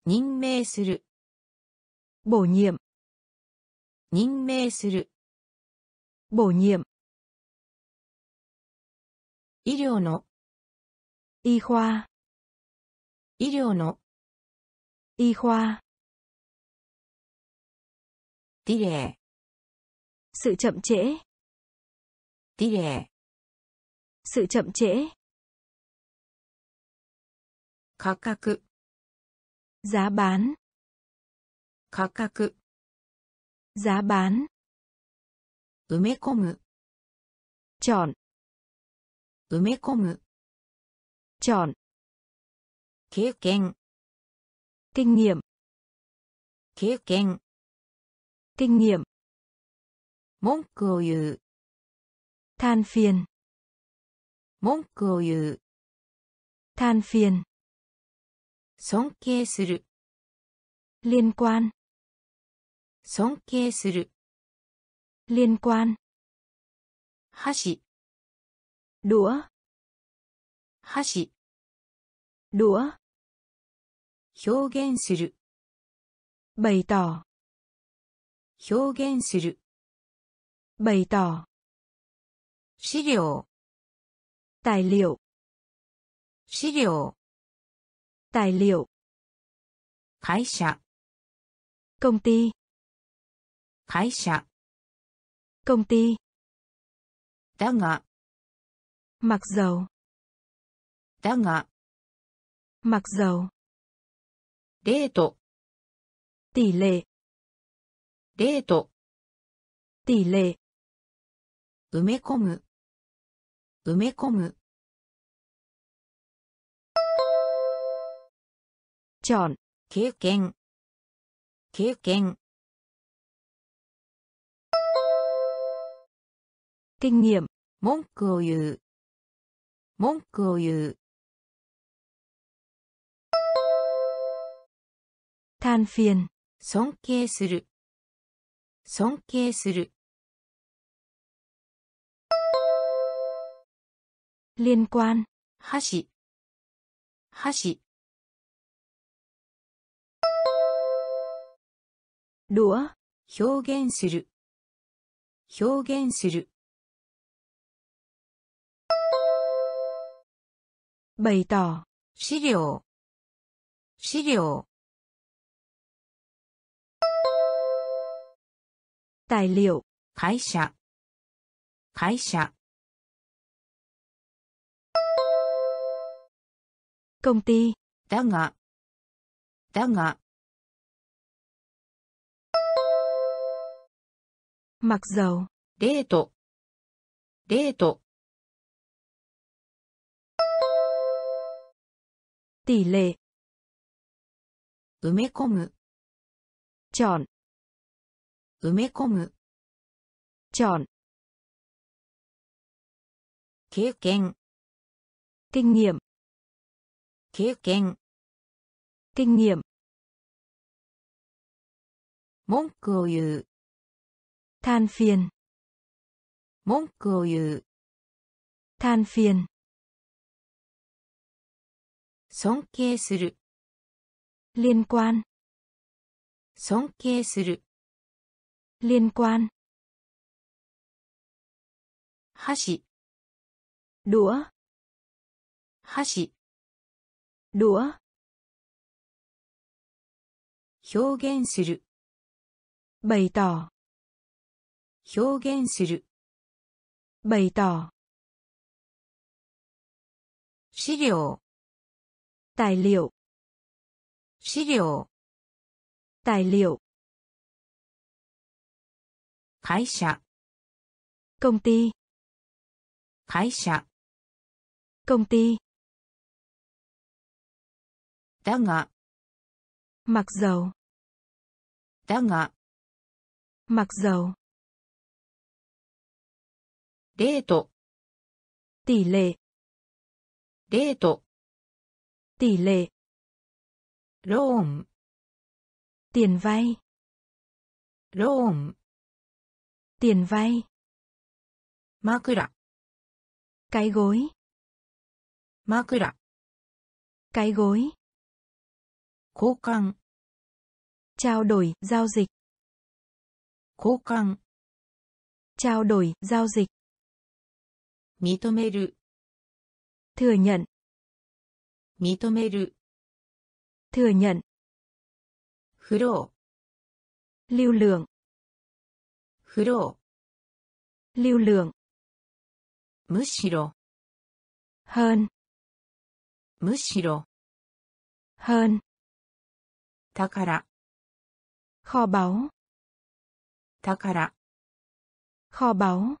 Speaker 1: 任命する、
Speaker 2: bổ nhiệm,
Speaker 1: 任命する、
Speaker 2: bổ nhiệm,
Speaker 1: 医療の、
Speaker 2: y khoa,
Speaker 1: 医療の、
Speaker 2: y khoa,
Speaker 1: ディレイ、
Speaker 2: sự chậm trễ,
Speaker 1: ディレイ、
Speaker 2: sự chậm trễ,
Speaker 1: 価格、
Speaker 2: giá bán,
Speaker 1: 価格、
Speaker 2: giá bán,
Speaker 1: 埋め込む、
Speaker 2: chọn,
Speaker 1: 埋め込む、
Speaker 2: chọn,
Speaker 1: 経験、
Speaker 2: kinh nghiệm,
Speaker 1: 経験、
Speaker 2: kinh nghiệm,
Speaker 1: 文句を言う、
Speaker 2: than phiền,
Speaker 1: 文句を言う、
Speaker 2: than phiền,
Speaker 1: 尊敬する、
Speaker 2: liên quan,
Speaker 1: 尊敬する、
Speaker 2: liên quan,
Speaker 1: 箸、
Speaker 2: đũa.
Speaker 1: 表現する
Speaker 2: bày
Speaker 1: 表現する
Speaker 2: bày
Speaker 1: 資料
Speaker 2: 材料
Speaker 1: 資料
Speaker 2: 材料
Speaker 1: 会社
Speaker 2: 公司
Speaker 1: 会社
Speaker 2: 公司
Speaker 1: だが
Speaker 2: mặc dầu,
Speaker 1: だが、
Speaker 2: mặc dầu,
Speaker 1: レート、
Speaker 2: tỷ lệ,
Speaker 1: レート、
Speaker 2: tỷ lệ,
Speaker 1: 埋め込む、埋め込む、
Speaker 2: chọn,
Speaker 1: 経験、経験、
Speaker 2: kinh nghiệm,
Speaker 1: 文句を言う、 文句を言う、
Speaker 2: than phiền,
Speaker 1: 尊敬する、尊敬する、
Speaker 2: liên quan,
Speaker 1: 箸、箸、
Speaker 2: đũa,
Speaker 1: 表現する、表現する、
Speaker 2: bày tỏ,
Speaker 1: 資料、資料、
Speaker 2: tài liệu,
Speaker 1: 会社、会社、
Speaker 2: công ty,
Speaker 1: だが、だが、
Speaker 2: mặc dầu,
Speaker 1: レート、レート、
Speaker 2: tỷ lệ,
Speaker 1: 埋め込む、
Speaker 2: chọn,
Speaker 1: 埋め込む、
Speaker 2: chọn,
Speaker 1: 経験、
Speaker 2: kinh nghiệm,
Speaker 1: 経験、
Speaker 2: kinh nghiệm,
Speaker 1: 文句を言う、
Speaker 2: than phiền,
Speaker 1: 文句を言う、
Speaker 2: than phiền,
Speaker 1: 尊敬する、
Speaker 2: liên quan,
Speaker 1: 尊敬する、
Speaker 2: liên quan,
Speaker 1: 箸、
Speaker 2: đũa,
Speaker 1: 箸、
Speaker 2: đũa,
Speaker 1: 表現する、
Speaker 2: bày tỏ,
Speaker 1: 表現する、
Speaker 2: bày tỏ,
Speaker 1: 資料、
Speaker 2: tài liệu,
Speaker 1: 資料、
Speaker 2: tài liệu,
Speaker 1: 会社、
Speaker 2: công ty,
Speaker 1: 会社、
Speaker 2: công ty,
Speaker 1: だが、
Speaker 2: mặc dầu,
Speaker 1: だが、
Speaker 2: mặc dầu,
Speaker 1: レート、
Speaker 2: tỷ lệ,
Speaker 1: レート、
Speaker 2: tỷ lệ,
Speaker 1: ローン、
Speaker 2: tiền vay,
Speaker 1: ローン、
Speaker 2: tiền vay,
Speaker 1: 枕、
Speaker 2: cái gối,
Speaker 1: 枕、
Speaker 2: cái gối,
Speaker 1: 交換、
Speaker 2: trao đổi, giao dịch,
Speaker 1: 交換、
Speaker 2: trao đổi, giao dịch,
Speaker 1: 認める、
Speaker 2: thừa nhận,
Speaker 1: 認める、
Speaker 2: thừa nhận,
Speaker 1: フロ
Speaker 2: lưu lượng,
Speaker 1: ー、フロ
Speaker 2: lưu lượng,
Speaker 1: ー、むしろ、
Speaker 2: hơn,
Speaker 1: むしろ、
Speaker 2: hơn,
Speaker 1: 宝、
Speaker 2: kho báu,
Speaker 1: 宝、
Speaker 2: kho báu,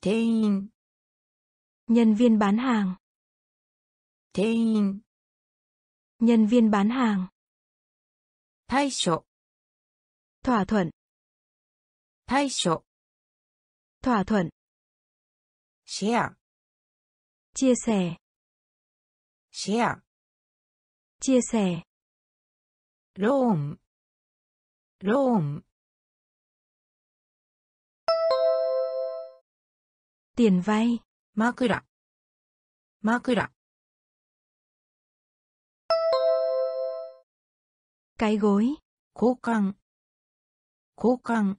Speaker 1: 店員、
Speaker 2: nhân viên bán hàng,
Speaker 1: 店員、
Speaker 2: nhân viên bán hàng,
Speaker 1: 対処、
Speaker 2: thỏa thuận,
Speaker 1: 対処、
Speaker 2: thỏa thuận,
Speaker 1: シェア、
Speaker 2: chia sẻ,
Speaker 1: シェア、
Speaker 2: chia sẻ,
Speaker 1: ローン、ローン、
Speaker 2: tiền vay,
Speaker 1: 枕、枕、
Speaker 2: cái gối,
Speaker 1: 交換、交換、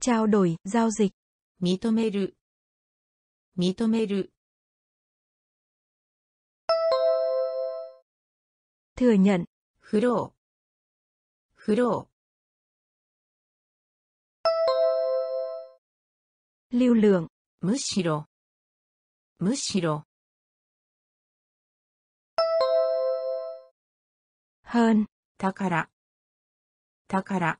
Speaker 2: trao đổi, giao dịch,
Speaker 1: 認める、 認める、
Speaker 2: thừa nhận,
Speaker 1: フロー、フロ
Speaker 2: lưu lượng,
Speaker 1: ー、むしろ、むしろ、
Speaker 2: hơn,
Speaker 1: だから、だから、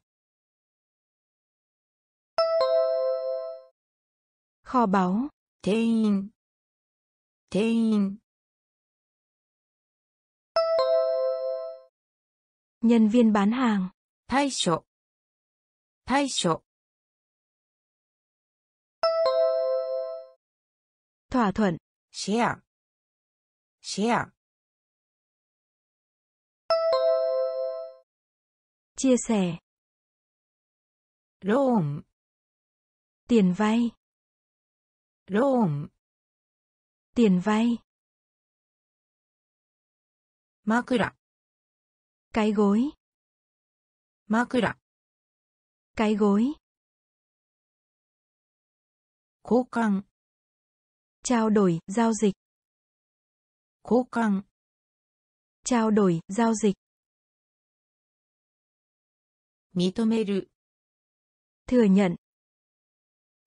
Speaker 2: kho báu,
Speaker 1: 店員、店員、
Speaker 2: nhân viên bán hàng,
Speaker 1: 対処、対処、
Speaker 2: thỏa thuận,
Speaker 1: シェ
Speaker 2: chia sẻ.
Speaker 1: Lån
Speaker 2: tiền vay.
Speaker 1: Lån
Speaker 2: tiền vay.
Speaker 1: Makura
Speaker 2: cái gối.
Speaker 1: Makura
Speaker 2: cái gối.
Speaker 1: Cố căng.
Speaker 2: Trao đổi giao dịch.
Speaker 1: Cố căng.
Speaker 2: Trao đổi giao dịch
Speaker 1: 認める、
Speaker 2: thừa nhận,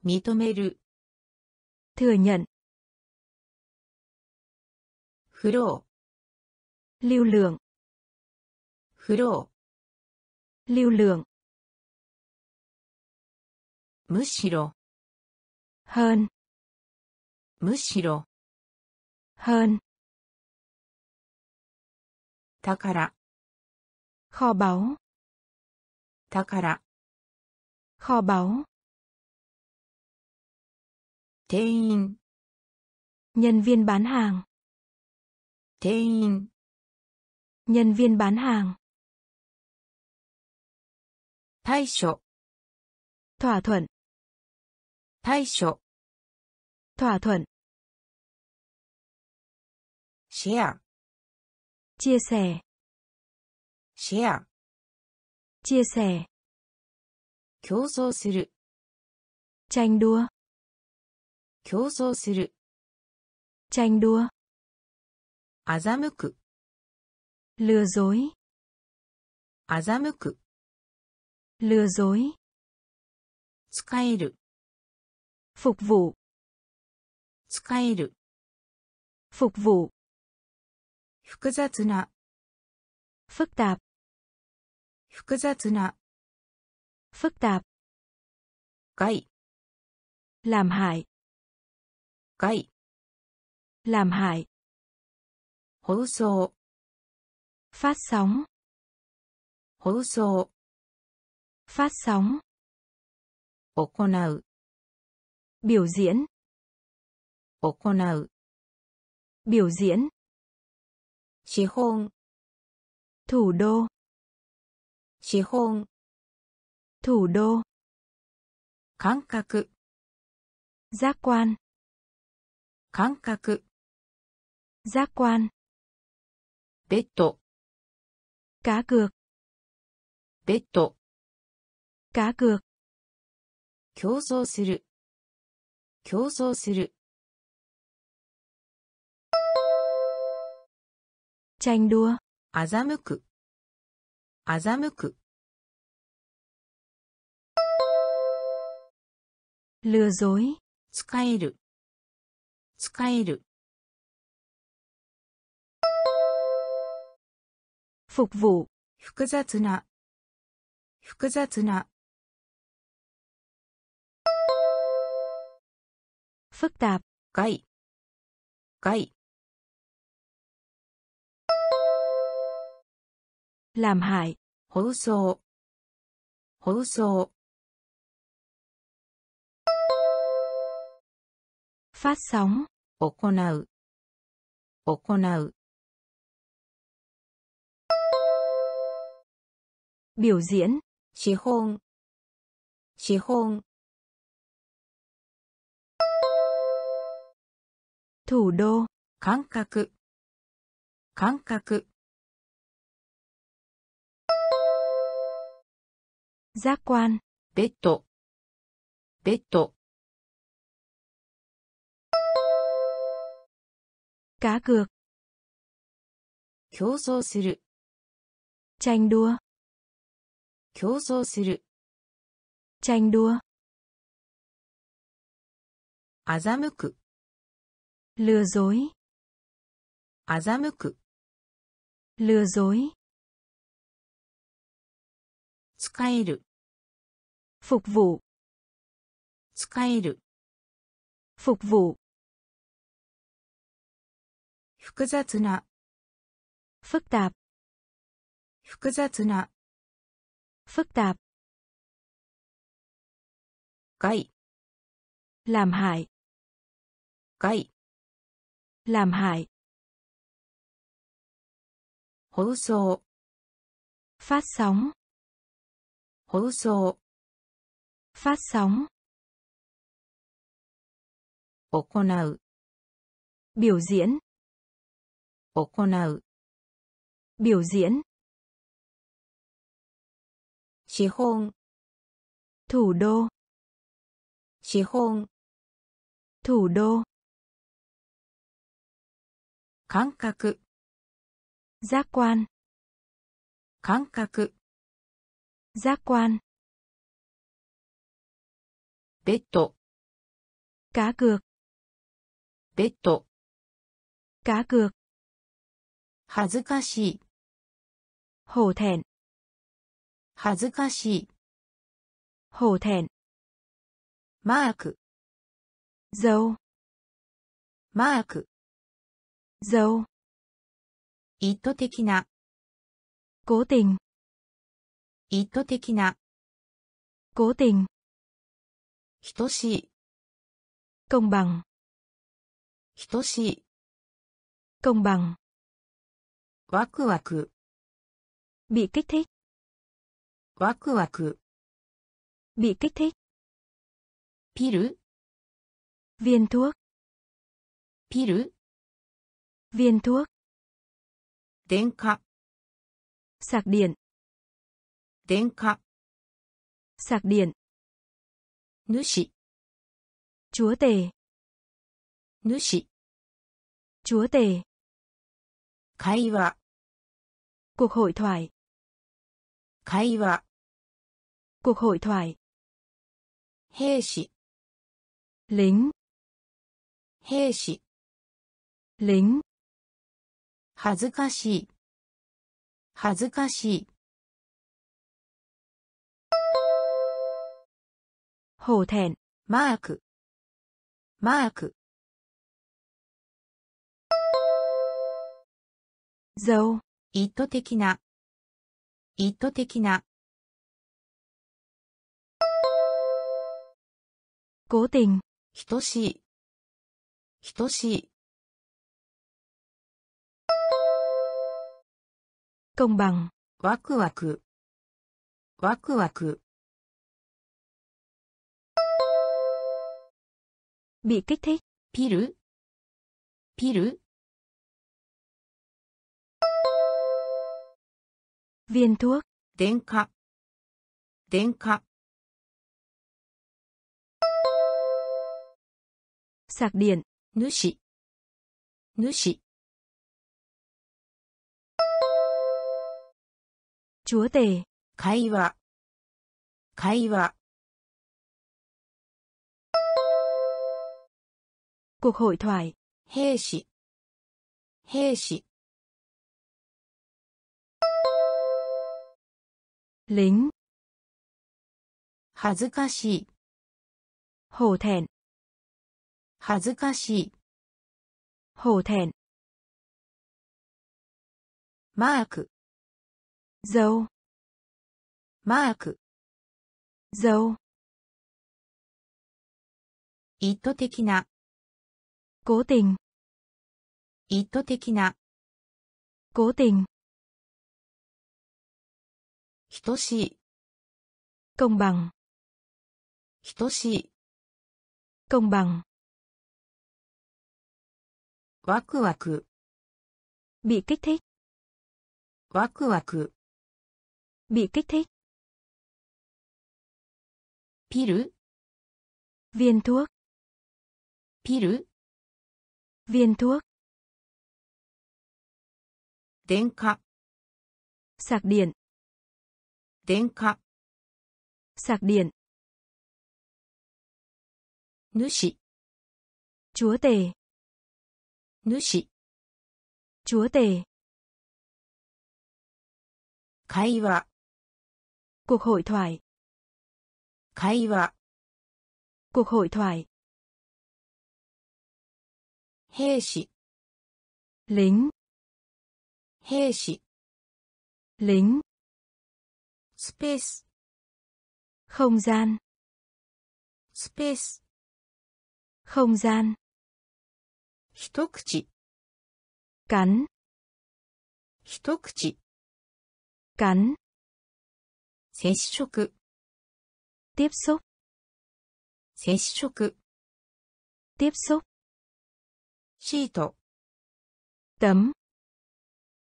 Speaker 1: 認める、
Speaker 2: thừa nhận,
Speaker 1: フロ
Speaker 2: lưu lượng,
Speaker 1: ー、フロ
Speaker 2: lưu lượng,
Speaker 1: ー、むしろ、
Speaker 2: hơn,
Speaker 1: むしろ、
Speaker 2: hơn,
Speaker 1: だから、
Speaker 2: kho báu,
Speaker 1: だから、
Speaker 2: kho báu,
Speaker 1: 店員、
Speaker 2: nhân viên bán hàng,
Speaker 1: 店員、
Speaker 2: nhân viên bán hàng,
Speaker 1: 対処、
Speaker 2: thỏa thuận,
Speaker 1: 対処、
Speaker 2: thỏa thuận,
Speaker 1: シェア、
Speaker 2: chia sẻ,
Speaker 1: シェア、
Speaker 2: chia sẻ,
Speaker 1: 競争する、
Speaker 2: tranh đua,
Speaker 1: 競争する、
Speaker 2: tranh đua,
Speaker 1: 欺く、
Speaker 2: lừa dối,
Speaker 1: 欺く、
Speaker 2: lừa dối,
Speaker 1: 使える、
Speaker 2: phục vụ,
Speaker 1: 使える、
Speaker 2: phục vụ,
Speaker 1: 複雑な、
Speaker 2: phức tạp,
Speaker 1: 複雑な、
Speaker 2: phức tạp,
Speaker 1: 害、
Speaker 2: làm hại,
Speaker 1: 害、
Speaker 2: làm hại,
Speaker 1: 放送、
Speaker 2: phát sóng,
Speaker 1: 放送、
Speaker 2: phát sóng,
Speaker 1: 行う、
Speaker 2: biểu diễn,
Speaker 1: 行う、
Speaker 2: biểu diễn,
Speaker 1: 資本、
Speaker 2: thủ đô,
Speaker 1: 資本、
Speaker 2: thủ đô,
Speaker 1: 感覚、
Speaker 2: giác quan,
Speaker 1: 感覚、
Speaker 2: giác quan,
Speaker 1: ベッド、
Speaker 2: cá cược,
Speaker 1: ベッド、
Speaker 2: cá cược,
Speaker 1: 競争する、競争する、
Speaker 2: tranh đua,
Speaker 1: 欺く、 欺く、
Speaker 2: lừa dối,
Speaker 1: 使える、使える、
Speaker 2: phục vụ,
Speaker 1: 複雑な、複雑な、
Speaker 2: phức tạp,
Speaker 1: 害、害、
Speaker 2: làm hại,
Speaker 1: 放送、放送、
Speaker 2: phát sóng,
Speaker 1: 行う、行う、
Speaker 2: biểu diễn,
Speaker 1: 資本、資本、
Speaker 2: thủ đô,
Speaker 1: 感覚、感覚、
Speaker 2: giác quan,
Speaker 1: ベッド、ベッド、
Speaker 2: cá cược,
Speaker 1: 競争する、
Speaker 2: tranh đua,
Speaker 1: 競争する、
Speaker 2: tranh đua,
Speaker 1: 欺く、
Speaker 2: lừa dối,
Speaker 1: 欺く、
Speaker 2: lừa dối,
Speaker 1: 使える、
Speaker 2: phục vụ,
Speaker 1: 使える、
Speaker 2: phục vụ,
Speaker 1: 複雑な、
Speaker 2: phức tạp,
Speaker 1: 複雑な、
Speaker 2: phức tạp,
Speaker 1: 害、
Speaker 2: làm hại,
Speaker 1: 害、
Speaker 2: làm hại,
Speaker 1: 放送、
Speaker 2: phát sóng,
Speaker 1: 放送、
Speaker 2: phát sóng,
Speaker 1: 行う、
Speaker 2: biểu diễn,
Speaker 1: 行う、
Speaker 2: biểu diễn,
Speaker 1: 資本、
Speaker 2: thủ đô,
Speaker 1: 資本、
Speaker 2: thủ đô,
Speaker 1: 感覚、
Speaker 2: giác quan,
Speaker 1: 感覚、
Speaker 2: giác quan,
Speaker 1: ベッド、
Speaker 2: カーク
Speaker 1: ベッド、
Speaker 2: カーク
Speaker 1: 恥ずかしい、
Speaker 2: ほうてん、
Speaker 1: 恥ずかしい、
Speaker 2: ほう、
Speaker 1: マーク、
Speaker 2: ゾ、
Speaker 1: マーク、
Speaker 2: ゾウ、
Speaker 1: 意図的な、
Speaker 2: ゴー固定、
Speaker 1: 意図的な、
Speaker 2: ゴーテン。
Speaker 1: 等しい、
Speaker 2: công bằng,
Speaker 1: 等しい、
Speaker 2: công bằng,
Speaker 1: ワクワク、
Speaker 2: bị kích thích,
Speaker 1: ワクワク、
Speaker 2: bị kích thích,
Speaker 1: ピル、
Speaker 2: viên thuốc,
Speaker 1: ピル、
Speaker 2: viên thuốc,
Speaker 1: 電化、
Speaker 2: sạc điện,
Speaker 1: 電化、
Speaker 2: sạc điện,
Speaker 1: 主、
Speaker 2: chúa tể,
Speaker 1: 主、
Speaker 2: chúa tể,
Speaker 1: 会話、
Speaker 2: cuộc hội thoại,
Speaker 1: 会話、
Speaker 2: cuộc hội thoại,
Speaker 1: 兵士、
Speaker 2: lính,
Speaker 1: 兵士、
Speaker 2: lính,
Speaker 1: 恥ずかしい、恥ずかしい、
Speaker 2: hổ thẹn,
Speaker 1: マーク、マーク、
Speaker 2: dấu,
Speaker 1: 意図的な、意図的な、
Speaker 2: cố tình,
Speaker 1: 等しい、等しい、
Speaker 2: công bằng,
Speaker 1: ワクワク、ワクワク、
Speaker 2: bị kích thích.
Speaker 1: 피를 피를
Speaker 2: viên thuốc
Speaker 1: denka denka
Speaker 2: sạc điện.
Speaker 1: Nushi nushi
Speaker 2: chúa tể.
Speaker 1: Kaiwa kaiwa
Speaker 2: cuộc hội thoại,
Speaker 1: 兵士、兵士、
Speaker 2: lính,
Speaker 1: 恥ずかしい、
Speaker 2: hổ thẹn,
Speaker 1: 恥ずかしい、
Speaker 2: hổ thẹn,
Speaker 1: マーク、
Speaker 2: dấu,
Speaker 1: マーク、
Speaker 2: dấu,
Speaker 1: 意図的な、
Speaker 2: cố tình,
Speaker 1: 意図的な、
Speaker 2: cố tình,
Speaker 1: 等しい、
Speaker 2: công bằng,
Speaker 1: 等しい、
Speaker 2: công bằng,
Speaker 1: ワクワク、
Speaker 2: bị kích thích,
Speaker 1: ワクワク、
Speaker 2: bị kích thích,
Speaker 1: ピル、
Speaker 2: viên thuốc,
Speaker 1: ピル、
Speaker 2: viên thuốc,
Speaker 1: 電化、
Speaker 2: sạc điện,
Speaker 1: 電化、
Speaker 2: sạc điện,
Speaker 1: 主、
Speaker 2: chúa tể,
Speaker 1: 主、
Speaker 2: chúa tể,
Speaker 1: 会話、
Speaker 2: cuộc hội thoại,
Speaker 1: 会話、
Speaker 2: cuộc hội thoại,
Speaker 1: 兵士、
Speaker 2: lính,
Speaker 1: 兵士、
Speaker 2: lính,
Speaker 1: スペース、
Speaker 2: không gian,
Speaker 1: スペース、
Speaker 2: không gian,
Speaker 1: 一口、
Speaker 2: cắn,
Speaker 1: 一口、
Speaker 2: cắn,
Speaker 1: 接触、
Speaker 2: tiếp xúc,
Speaker 1: 接触、
Speaker 2: tiếp xúc,
Speaker 1: シート、
Speaker 2: tấm,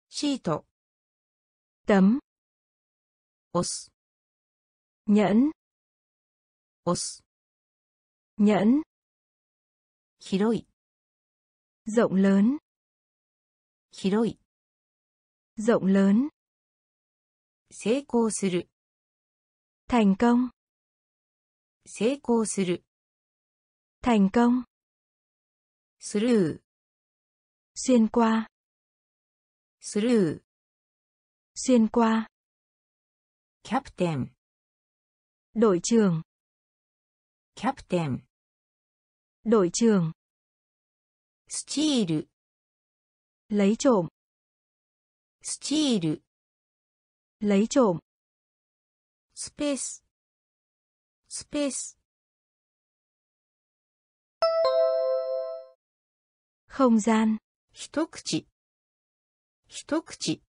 Speaker 1: シート、
Speaker 2: tấm,
Speaker 1: 押す、
Speaker 2: nhẫn,
Speaker 1: 押す、
Speaker 2: nhẫn,
Speaker 1: 広い、
Speaker 2: rộng lớn,
Speaker 1: 広い、
Speaker 2: rộng lớn,
Speaker 1: 成功する、
Speaker 2: thành công,
Speaker 1: 成功する、
Speaker 2: thành công,
Speaker 1: スルー
Speaker 2: xuyên qua.
Speaker 1: スルー
Speaker 2: xuyên qua.
Speaker 1: Captain.
Speaker 2: Đội trưởng.
Speaker 1: Captain.
Speaker 2: Đội trưởng.
Speaker 1: Steal
Speaker 2: lấy trộm.
Speaker 1: Steal
Speaker 2: lấy trộm.
Speaker 1: Space. Space.
Speaker 2: Không gian,
Speaker 1: 一口、一口、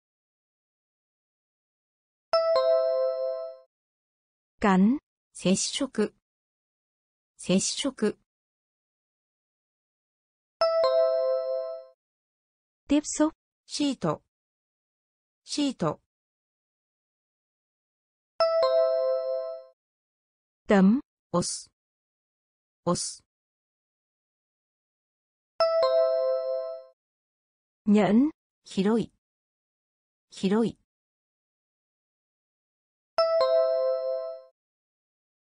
Speaker 2: cắn,
Speaker 1: 接触、接触、
Speaker 2: tiếp xúc,
Speaker 1: シート、シート、
Speaker 2: tấm,
Speaker 1: 押す、
Speaker 2: nhẫn,
Speaker 1: 広い、広い、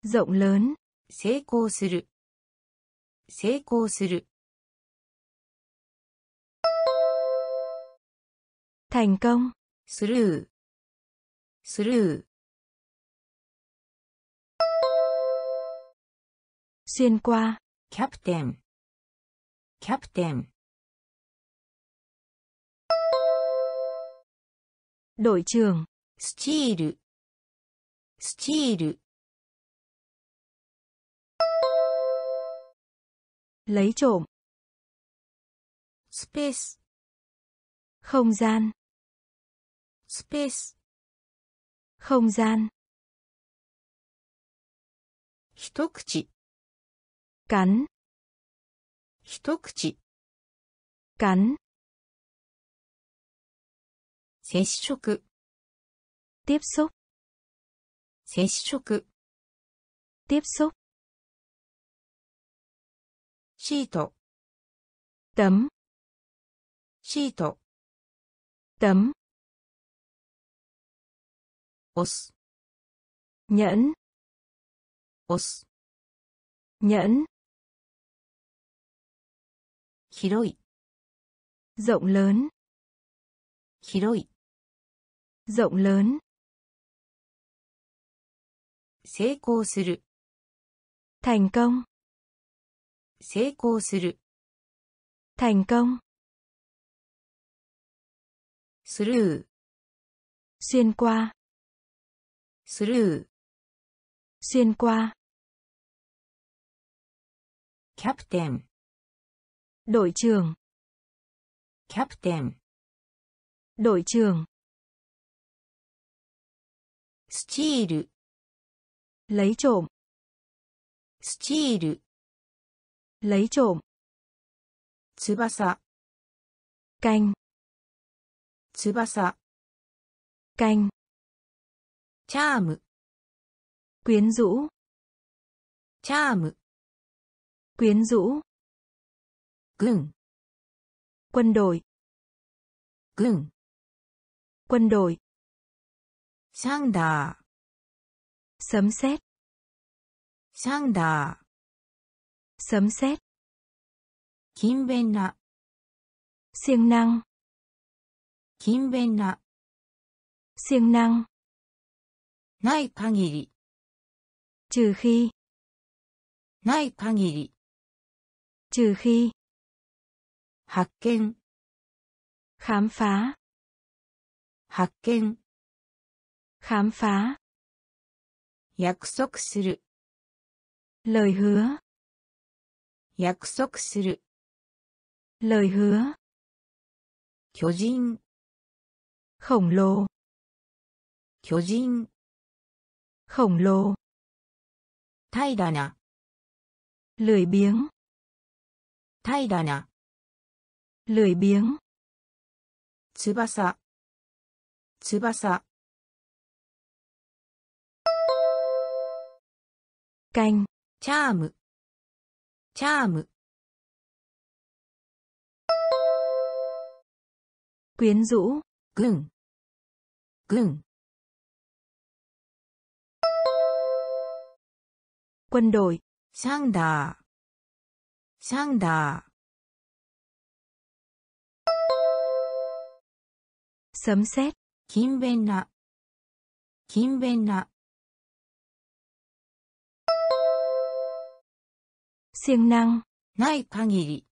Speaker 2: rộng lớn,
Speaker 1: 成功する、成功する、
Speaker 2: thành công,
Speaker 1: スルー、スルー、
Speaker 2: xuyên qua,
Speaker 1: キャ
Speaker 2: đội trưởng.
Speaker 1: Steel, steel,
Speaker 2: lấy trộm.
Speaker 1: Space.
Speaker 2: Không gian.
Speaker 1: Space.
Speaker 2: Không gian.
Speaker 1: 一口
Speaker 2: cắn.
Speaker 1: 一口
Speaker 2: cắn.
Speaker 1: 接触、
Speaker 2: tiếp xúc,
Speaker 1: 接触、
Speaker 2: tiếp xúc,
Speaker 1: シート、
Speaker 2: tấm,
Speaker 1: シート、
Speaker 2: tấm,
Speaker 1: 押す、
Speaker 2: nhẫn,
Speaker 1: 押す、
Speaker 2: nhẫn,
Speaker 1: 広い、
Speaker 2: rộng lớn,
Speaker 1: 広い、
Speaker 2: rộng lớn,
Speaker 1: 成功する、
Speaker 2: thành công,
Speaker 1: 成功する、
Speaker 2: thành công,
Speaker 1: スルー、
Speaker 2: xuyên qua,
Speaker 1: スルー、
Speaker 2: xuyên qua,
Speaker 1: キャプテン、
Speaker 2: đội trưởng,
Speaker 1: キャプテン、
Speaker 2: đội trưởng,
Speaker 1: スチール、
Speaker 2: lấy trộm,
Speaker 1: スチール、
Speaker 2: lấy trộm,
Speaker 1: 翼、
Speaker 2: canh,
Speaker 1: 翼、
Speaker 2: canh,
Speaker 1: チャーム、
Speaker 2: quyến rũ,
Speaker 1: チャーム、
Speaker 2: quyến rũ,
Speaker 1: 軍、
Speaker 2: quân đội,
Speaker 1: 軍、
Speaker 2: Quân đội.
Speaker 1: 상다
Speaker 2: sấm sét.
Speaker 1: 상다
Speaker 2: sấm sét.
Speaker 1: 긴벤나
Speaker 2: siêng năng.
Speaker 1: 긴벤나
Speaker 2: siêng năng.
Speaker 1: Nai kangiri
Speaker 2: trừ khi.
Speaker 1: Nai kangiri
Speaker 2: trừ khi.
Speaker 1: Hạt kinh
Speaker 2: khám phá.
Speaker 1: Hạt kinh
Speaker 2: Khám phá.
Speaker 1: 約束する、
Speaker 2: Lời hứa.
Speaker 1: 約束する、
Speaker 2: Lời hứa.
Speaker 1: 巨人、
Speaker 2: Khổng lồ.
Speaker 1: 巨人、
Speaker 2: Khổng lồ.
Speaker 1: 平らな、
Speaker 2: Lười biếng.
Speaker 1: 平らな、
Speaker 2: Lười biếng.
Speaker 1: 翼、翼、
Speaker 2: canh.
Speaker 1: チャームチャーム
Speaker 2: quyến rũ.
Speaker 1: Gừng. Gừng.
Speaker 2: Quân đội.
Speaker 1: Sang đà. Sang đà.
Speaker 2: Sấm sét.
Speaker 1: Kim bên nạ. Kim bên nạ.
Speaker 2: Siêng năng.
Speaker 1: ない限り、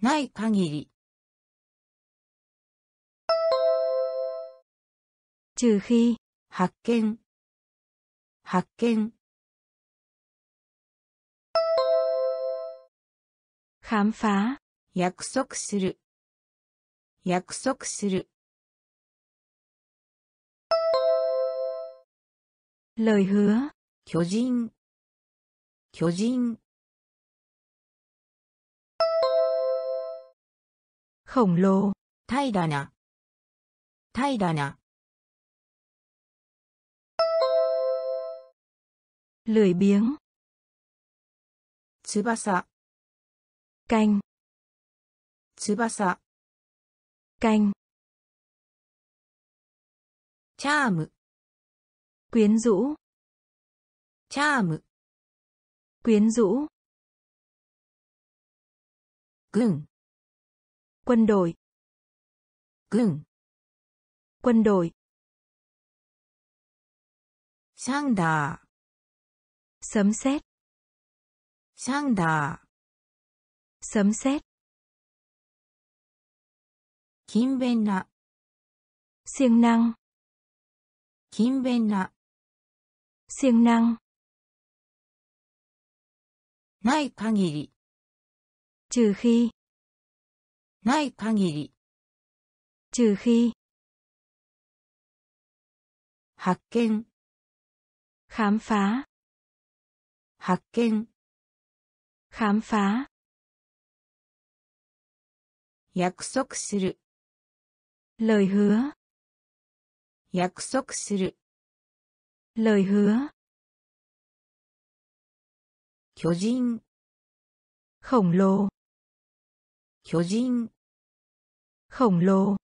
Speaker 1: ない限り、
Speaker 2: Trừ khi.
Speaker 1: 発見、発見、
Speaker 2: Khám phá.
Speaker 1: 約束する、約束する、
Speaker 2: Lời hứa.
Speaker 1: 巨人、巨人、
Speaker 2: khổng lồ.
Speaker 1: Thay đà nạ. Thay đà nạ.
Speaker 2: Lười biếng.
Speaker 1: chứ
Speaker 2: ba
Speaker 1: Tsubasa.
Speaker 2: Canh.
Speaker 1: chứ ba Tsubasa. Canh. Charm.
Speaker 2: Quyến rũ.
Speaker 1: Charm.
Speaker 2: Quyến rũ.
Speaker 1: Gừng
Speaker 2: quân đội.
Speaker 1: 군
Speaker 2: quân đội.
Speaker 1: 상다
Speaker 2: sấm sét.
Speaker 1: 상다
Speaker 2: sấm sét.
Speaker 1: 긴벤나
Speaker 2: siêng năng.
Speaker 1: 긴벤나
Speaker 2: siêng năng.
Speaker 1: Nai kagiri
Speaker 2: trừ khi.
Speaker 1: ない限り、
Speaker 2: Trừ khi.
Speaker 1: 発見、
Speaker 2: Khám phá.
Speaker 1: 発見、
Speaker 2: Khám phá.
Speaker 1: 約束する、
Speaker 2: Lời hứa.
Speaker 1: 約束する、
Speaker 2: Lời hứa.
Speaker 1: 巨人、
Speaker 2: Khổng lồ.
Speaker 1: 巨人、
Speaker 2: Khổng lồ.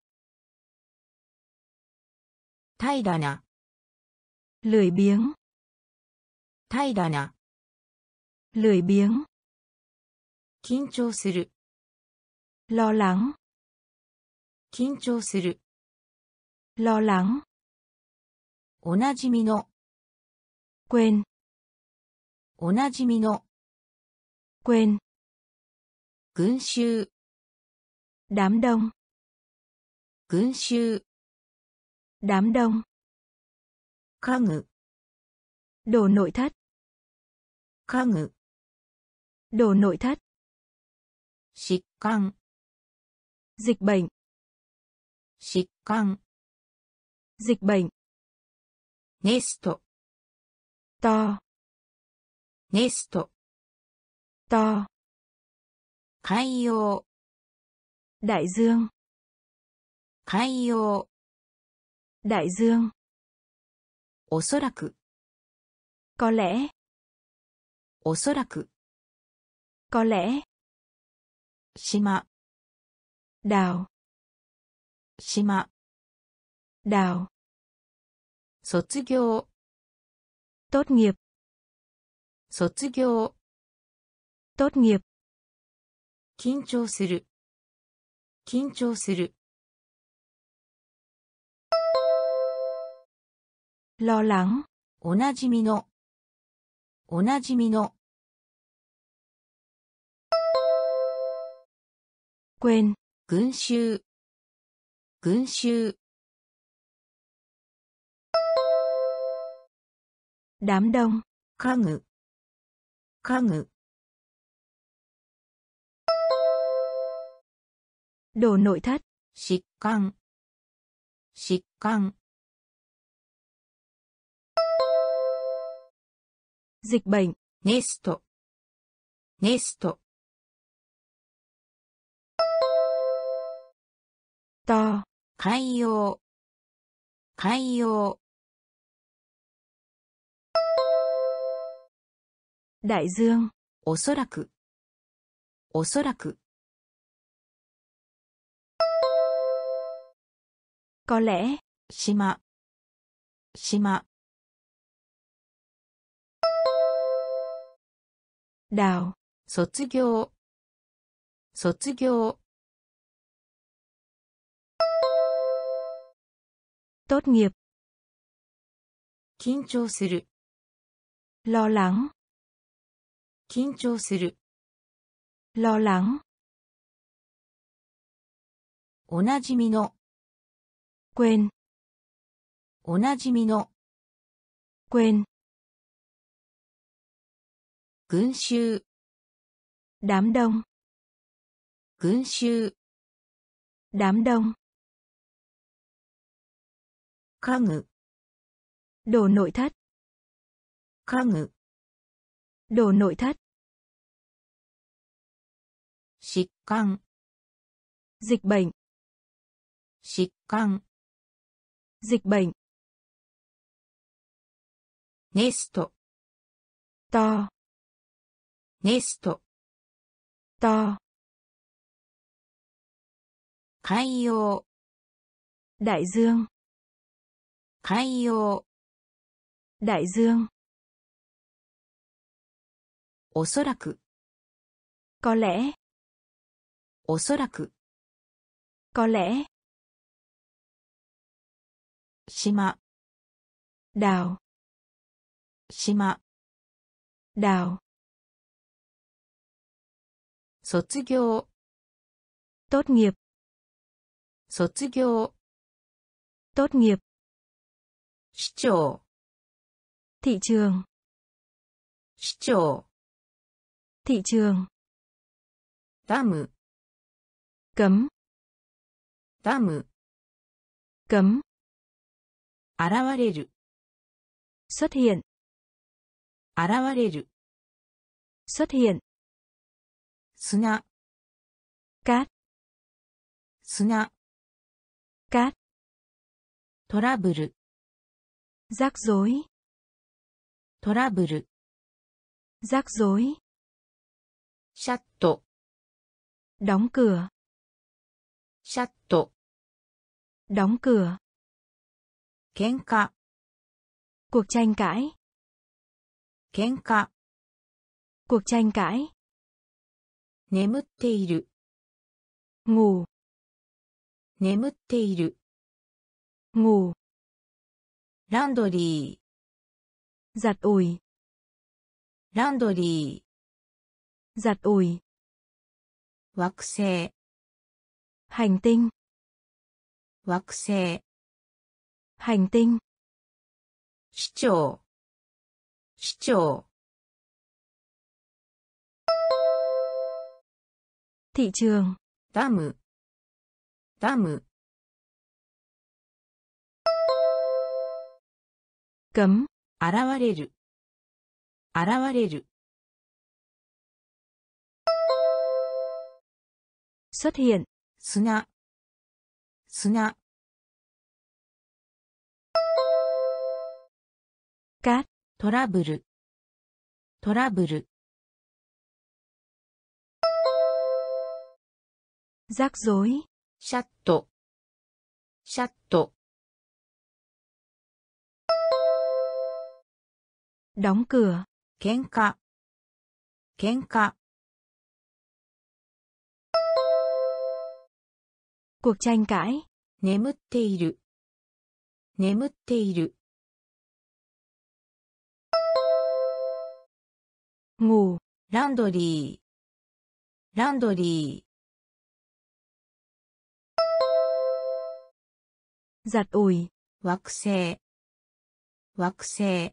Speaker 1: 平らな、
Speaker 2: Lười biếng.
Speaker 1: 平らな、
Speaker 2: Lười biếng.
Speaker 1: 緊張する、
Speaker 2: Lo lắng.
Speaker 1: 緊張する、
Speaker 2: Lo lắng.
Speaker 1: おなじみの、
Speaker 2: Quên.
Speaker 1: おなじみの、
Speaker 2: Quên.
Speaker 1: 群衆、
Speaker 2: Đám đông.
Speaker 1: 群衆、
Speaker 2: Đám đông.
Speaker 1: 家具、
Speaker 2: Đồ nội thất.
Speaker 1: 家具、
Speaker 2: Đồ nội thất.
Speaker 1: 疾患、
Speaker 2: Dịch bệnh.
Speaker 1: 疾患、
Speaker 2: Dịch bệnh.
Speaker 1: ネスト、
Speaker 2: To.
Speaker 1: ネスト、
Speaker 2: To.
Speaker 1: 海洋、
Speaker 2: Đại dương.
Speaker 1: 海洋
Speaker 2: 海洋
Speaker 1: おそらく。
Speaker 2: これ
Speaker 1: おそらく。
Speaker 2: これ
Speaker 1: 島。
Speaker 2: 島
Speaker 1: 島。
Speaker 2: 島
Speaker 1: 卒業。卒業。
Speaker 2: 卒業
Speaker 1: 緊張する。緊張する。
Speaker 2: Lo lắng,
Speaker 1: おなじみの、おなじみの、
Speaker 2: quên,
Speaker 1: 群衆、群衆、
Speaker 2: đám đông,
Speaker 1: 家具、家具、
Speaker 2: đồ nội thất,
Speaker 1: 疾患、疾患、
Speaker 2: dịch bệnh,
Speaker 1: ネスト、ネスト、
Speaker 2: to,
Speaker 1: 海洋、海洋、
Speaker 2: đại dương,
Speaker 1: おそらく、おそらく、
Speaker 2: có lẽ,
Speaker 1: 島、島、
Speaker 2: đào,
Speaker 1: 卒業、卒業、
Speaker 2: tốt nghiệp,
Speaker 1: 緊張する、
Speaker 2: lo lắng,
Speaker 1: 緊張する、
Speaker 2: lo lắng,
Speaker 1: おなじみの、
Speaker 2: quên,
Speaker 1: おなじみの、
Speaker 2: quên,
Speaker 1: 群衆、
Speaker 2: đám đông,
Speaker 1: 群衆、
Speaker 2: đám đông,
Speaker 1: 家具、
Speaker 2: đồ nội thất,
Speaker 1: 家具、
Speaker 2: đồ nội thất,
Speaker 1: 疾患、
Speaker 2: dịch bệnh,
Speaker 1: 疾患、
Speaker 2: dịch bệnh,
Speaker 1: ネスト、
Speaker 2: to,
Speaker 1: ネスト。
Speaker 2: だ。
Speaker 1: 海洋。海洋。
Speaker 2: 大洋。
Speaker 1: おそらく。
Speaker 2: có
Speaker 1: おそらく。
Speaker 2: có lẽ.
Speaker 1: 島。
Speaker 2: đào.
Speaker 1: 島。
Speaker 2: う
Speaker 1: 卒業、
Speaker 2: tốt nghiệp,
Speaker 1: 卒業、
Speaker 2: tốt nghiệp,
Speaker 1: 市長、
Speaker 2: thị trường,
Speaker 1: 市長、
Speaker 2: thị trường,
Speaker 1: ダム、
Speaker 2: cấm,
Speaker 1: ダム、
Speaker 2: cấm,
Speaker 1: 現れる、
Speaker 2: xuất hiện,
Speaker 1: 現れる、
Speaker 2: xuất hiện,
Speaker 1: 砂、
Speaker 2: cát,
Speaker 1: 砂、
Speaker 2: cát,
Speaker 1: トラブル、
Speaker 2: rắc rối,
Speaker 1: トラブル、
Speaker 2: rắc rối,
Speaker 1: シャット、
Speaker 2: đóng cửa,
Speaker 1: シャット、
Speaker 2: đóng cửa,
Speaker 1: 喧嘩、
Speaker 2: cuộc tranh cãi,
Speaker 1: 喧嘩、
Speaker 2: cuộc tranh cãi,
Speaker 1: 眠っている。眠っている。
Speaker 2: も
Speaker 1: ランドリー。
Speaker 2: ざっおい。
Speaker 1: ランドリ
Speaker 2: ー。ざ
Speaker 1: っお。惑星。
Speaker 2: hành ん。
Speaker 1: 惑星。
Speaker 2: hành tinh。
Speaker 1: 市長。市長。
Speaker 2: thị trường,
Speaker 1: ダム、ダム、
Speaker 2: cấm,
Speaker 1: 現れる、現れる、
Speaker 2: xuất hiện,
Speaker 1: 砂、砂、
Speaker 2: cát,
Speaker 1: トラブル、トラブル、
Speaker 2: rắc rối.
Speaker 1: シャットシャット
Speaker 2: đóng cửa.
Speaker 1: 喧嘩喧嘩
Speaker 2: cuộc tranh cãi.
Speaker 1: 眠っている眠っている
Speaker 2: ngủ.
Speaker 1: ランドリーランドリー
Speaker 2: Giặt ủi.
Speaker 1: ー惑星惑星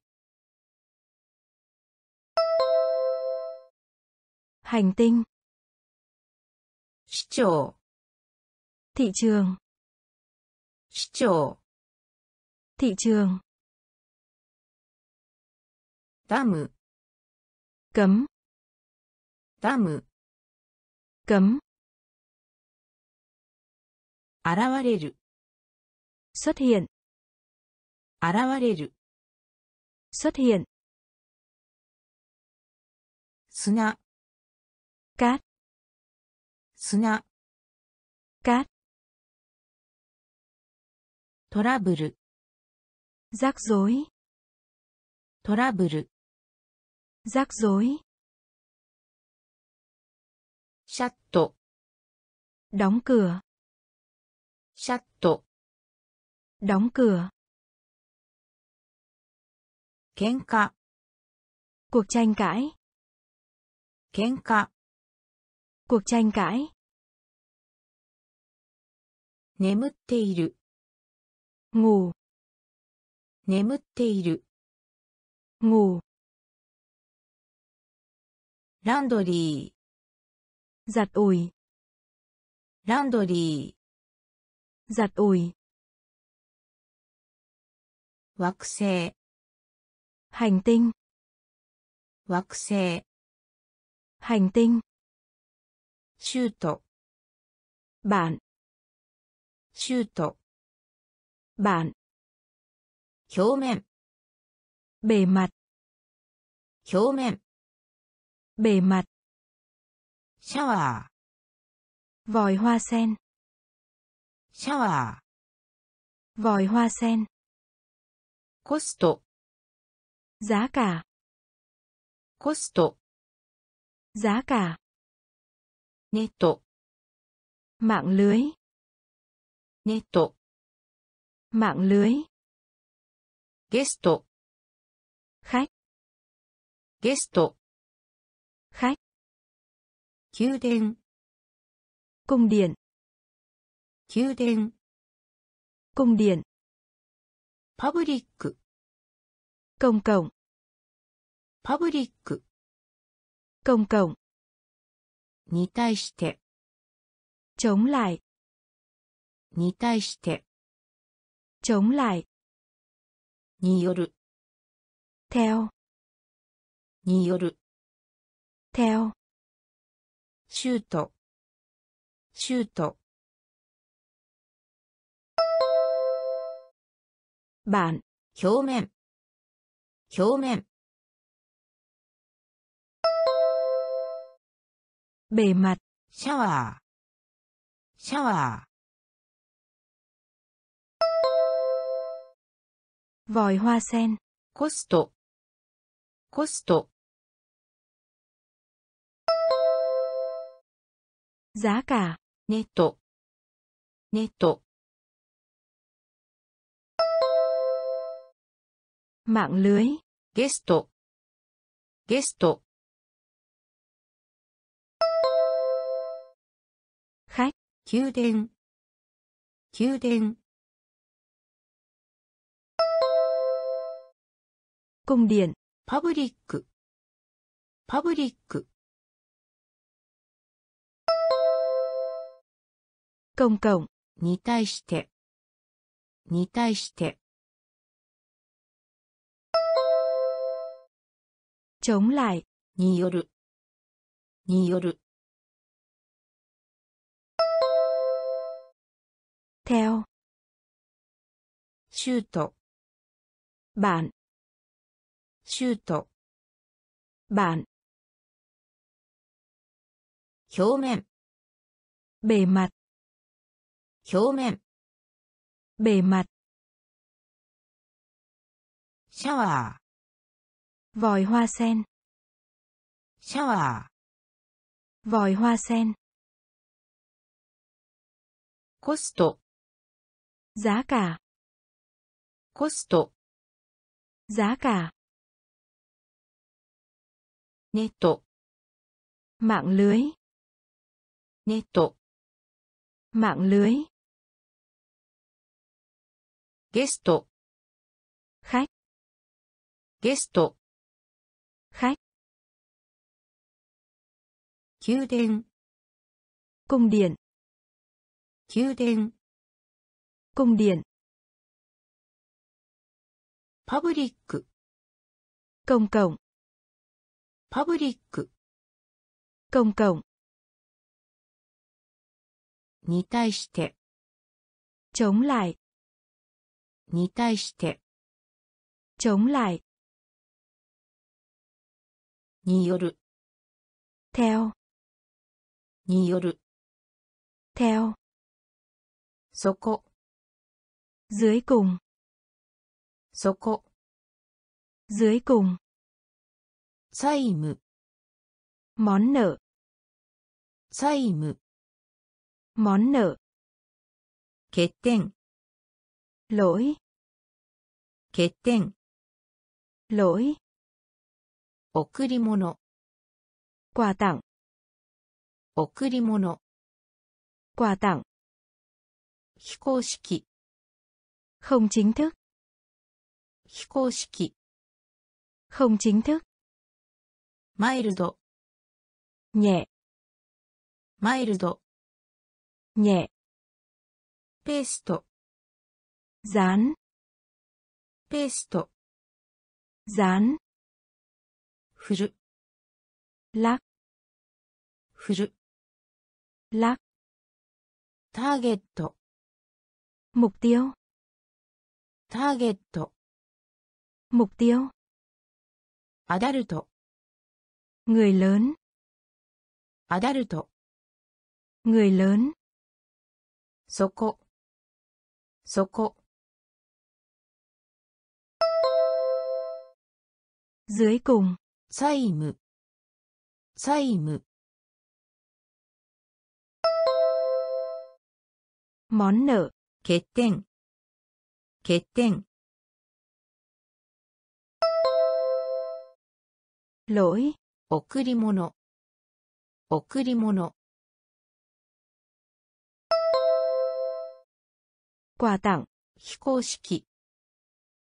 Speaker 2: Hành tinh.
Speaker 1: 市長
Speaker 2: Thị trường.
Speaker 1: 市長
Speaker 2: Thị trường.
Speaker 1: ダム
Speaker 2: Cấm.
Speaker 1: ダム
Speaker 2: Cấm.
Speaker 1: 現れる
Speaker 2: Xuất hiện.
Speaker 1: 現れる
Speaker 2: Xuất hiện.
Speaker 1: 砂
Speaker 2: Cát.
Speaker 1: 砂
Speaker 2: Cát.
Speaker 1: トラブル
Speaker 2: Rắc rối.
Speaker 1: トラブル
Speaker 2: Rắc rối.
Speaker 1: シャット
Speaker 2: Đóng cửa.
Speaker 1: シャット
Speaker 2: Đóng cửa.
Speaker 1: 喧嘩
Speaker 2: Cuộc tranh cãi.
Speaker 1: 喧嘩
Speaker 2: Cuộc tranh cãi.
Speaker 1: 眠っている
Speaker 2: Ngủ.
Speaker 1: 眠っている
Speaker 2: Ngủ.
Speaker 1: ランドリ
Speaker 2: Giặt ủi.
Speaker 1: ーランドリ
Speaker 2: Giặt ủi.
Speaker 1: ー惑星
Speaker 2: Hành tinh.
Speaker 1: 惑星
Speaker 2: Hành tinh.
Speaker 1: シュート
Speaker 2: Bạn.
Speaker 1: シュート
Speaker 2: Bạn.
Speaker 1: 表面
Speaker 2: Bề mặt.
Speaker 1: 表面
Speaker 2: Bề mặt.
Speaker 1: シャワ
Speaker 2: Vòi hoa sen.
Speaker 1: ーシャワ
Speaker 2: Vòi hoa sen.
Speaker 1: cost
Speaker 2: giá cả.
Speaker 1: Cost
Speaker 2: giá cả.
Speaker 1: Netto
Speaker 2: mạng lưới.
Speaker 1: Netto
Speaker 2: mạng lưới.
Speaker 1: Guesto
Speaker 2: khách.
Speaker 1: Guesto
Speaker 2: khách.
Speaker 1: Cung điện
Speaker 2: cung điện.
Speaker 1: Cung điện
Speaker 2: cung điện.
Speaker 1: パブリック。
Speaker 2: 公共。
Speaker 1: パブリック。
Speaker 2: 公共。
Speaker 1: に対して。
Speaker 2: 重来。
Speaker 1: に対して。
Speaker 2: 重来。
Speaker 1: による。
Speaker 2: てお。
Speaker 1: による。
Speaker 2: てお。
Speaker 1: シュート。シュート。
Speaker 2: Bạn.
Speaker 1: 表面表面
Speaker 2: Bề mặt.
Speaker 1: シャワーシャワ
Speaker 2: Vòi hoa sen.
Speaker 1: ーコストコスト
Speaker 2: Giá cả.
Speaker 1: ネットネット
Speaker 2: mạng lưới
Speaker 1: ゲスト、ゲスト。宮殿、宮殿。
Speaker 2: cung、
Speaker 1: パブリック、パブリック。
Speaker 2: 公共、
Speaker 1: に対して、に対して。
Speaker 2: Chống lại.
Speaker 1: によるによる
Speaker 2: Theo.
Speaker 1: シュート
Speaker 2: Bạn.
Speaker 1: シュート
Speaker 2: Bạn.
Speaker 1: 表面
Speaker 2: Bề mặt.
Speaker 1: 表面
Speaker 2: Bề mặt.
Speaker 1: シャワ
Speaker 2: vòi hoa sen.
Speaker 1: Shower
Speaker 2: vòi hoa sen.
Speaker 1: Cost
Speaker 2: giá cả.
Speaker 1: Cost
Speaker 2: giá cả.
Speaker 1: Netto.
Speaker 2: mạng lưới.
Speaker 1: Netto.
Speaker 2: mạng lưới.
Speaker 1: Guest
Speaker 2: khách. Guest
Speaker 1: 宮殿、
Speaker 2: Cung điện.
Speaker 1: 宮殿、
Speaker 2: Cung điện.
Speaker 1: パブリック、
Speaker 2: Công cộng.
Speaker 1: パブリック
Speaker 2: Công cộng.
Speaker 1: に対して、
Speaker 2: Chống lại.
Speaker 1: に対して、
Speaker 2: Chống lại.
Speaker 1: による、
Speaker 2: Theo.
Speaker 1: による、
Speaker 2: Theo.
Speaker 1: そこ、
Speaker 2: Dưới cùng.
Speaker 1: そこ、
Speaker 2: Dưới cùng.
Speaker 1: 債務、
Speaker 2: Món nợ.
Speaker 1: 債務、
Speaker 2: Món nợ.
Speaker 1: 欠点、
Speaker 2: Lỗi.
Speaker 1: 欠点、
Speaker 2: Lỗi.
Speaker 1: 贈り物、
Speaker 2: Quà tặng.
Speaker 1: 贈り物。
Speaker 2: 挂当。
Speaker 1: 非公式。
Speaker 2: không chính thức。
Speaker 1: 非公式。
Speaker 2: không chính thức。
Speaker 1: マイルド。
Speaker 2: nhẹ。
Speaker 1: マイルド。
Speaker 2: nhẹ。
Speaker 1: ペースト。
Speaker 2: 残。
Speaker 1: ペースト。
Speaker 2: 残。
Speaker 1: 振る。
Speaker 2: ラ。
Speaker 1: 振る。
Speaker 2: Lắc.
Speaker 1: ターゲット、
Speaker 2: Mục tiêu.
Speaker 1: ターゲット、
Speaker 2: Mục tiêu.
Speaker 1: アダルト、
Speaker 2: Người lớn.
Speaker 1: アダルト、
Speaker 2: Người lớn.
Speaker 1: そこ、そこ、
Speaker 2: Dưới cùng.
Speaker 1: 債務、債務、
Speaker 2: Món nợ.
Speaker 1: 欠点、欠点、
Speaker 2: Lỗi.
Speaker 1: 贈り物、贈り物、
Speaker 2: Quà tặng.
Speaker 1: 非公式、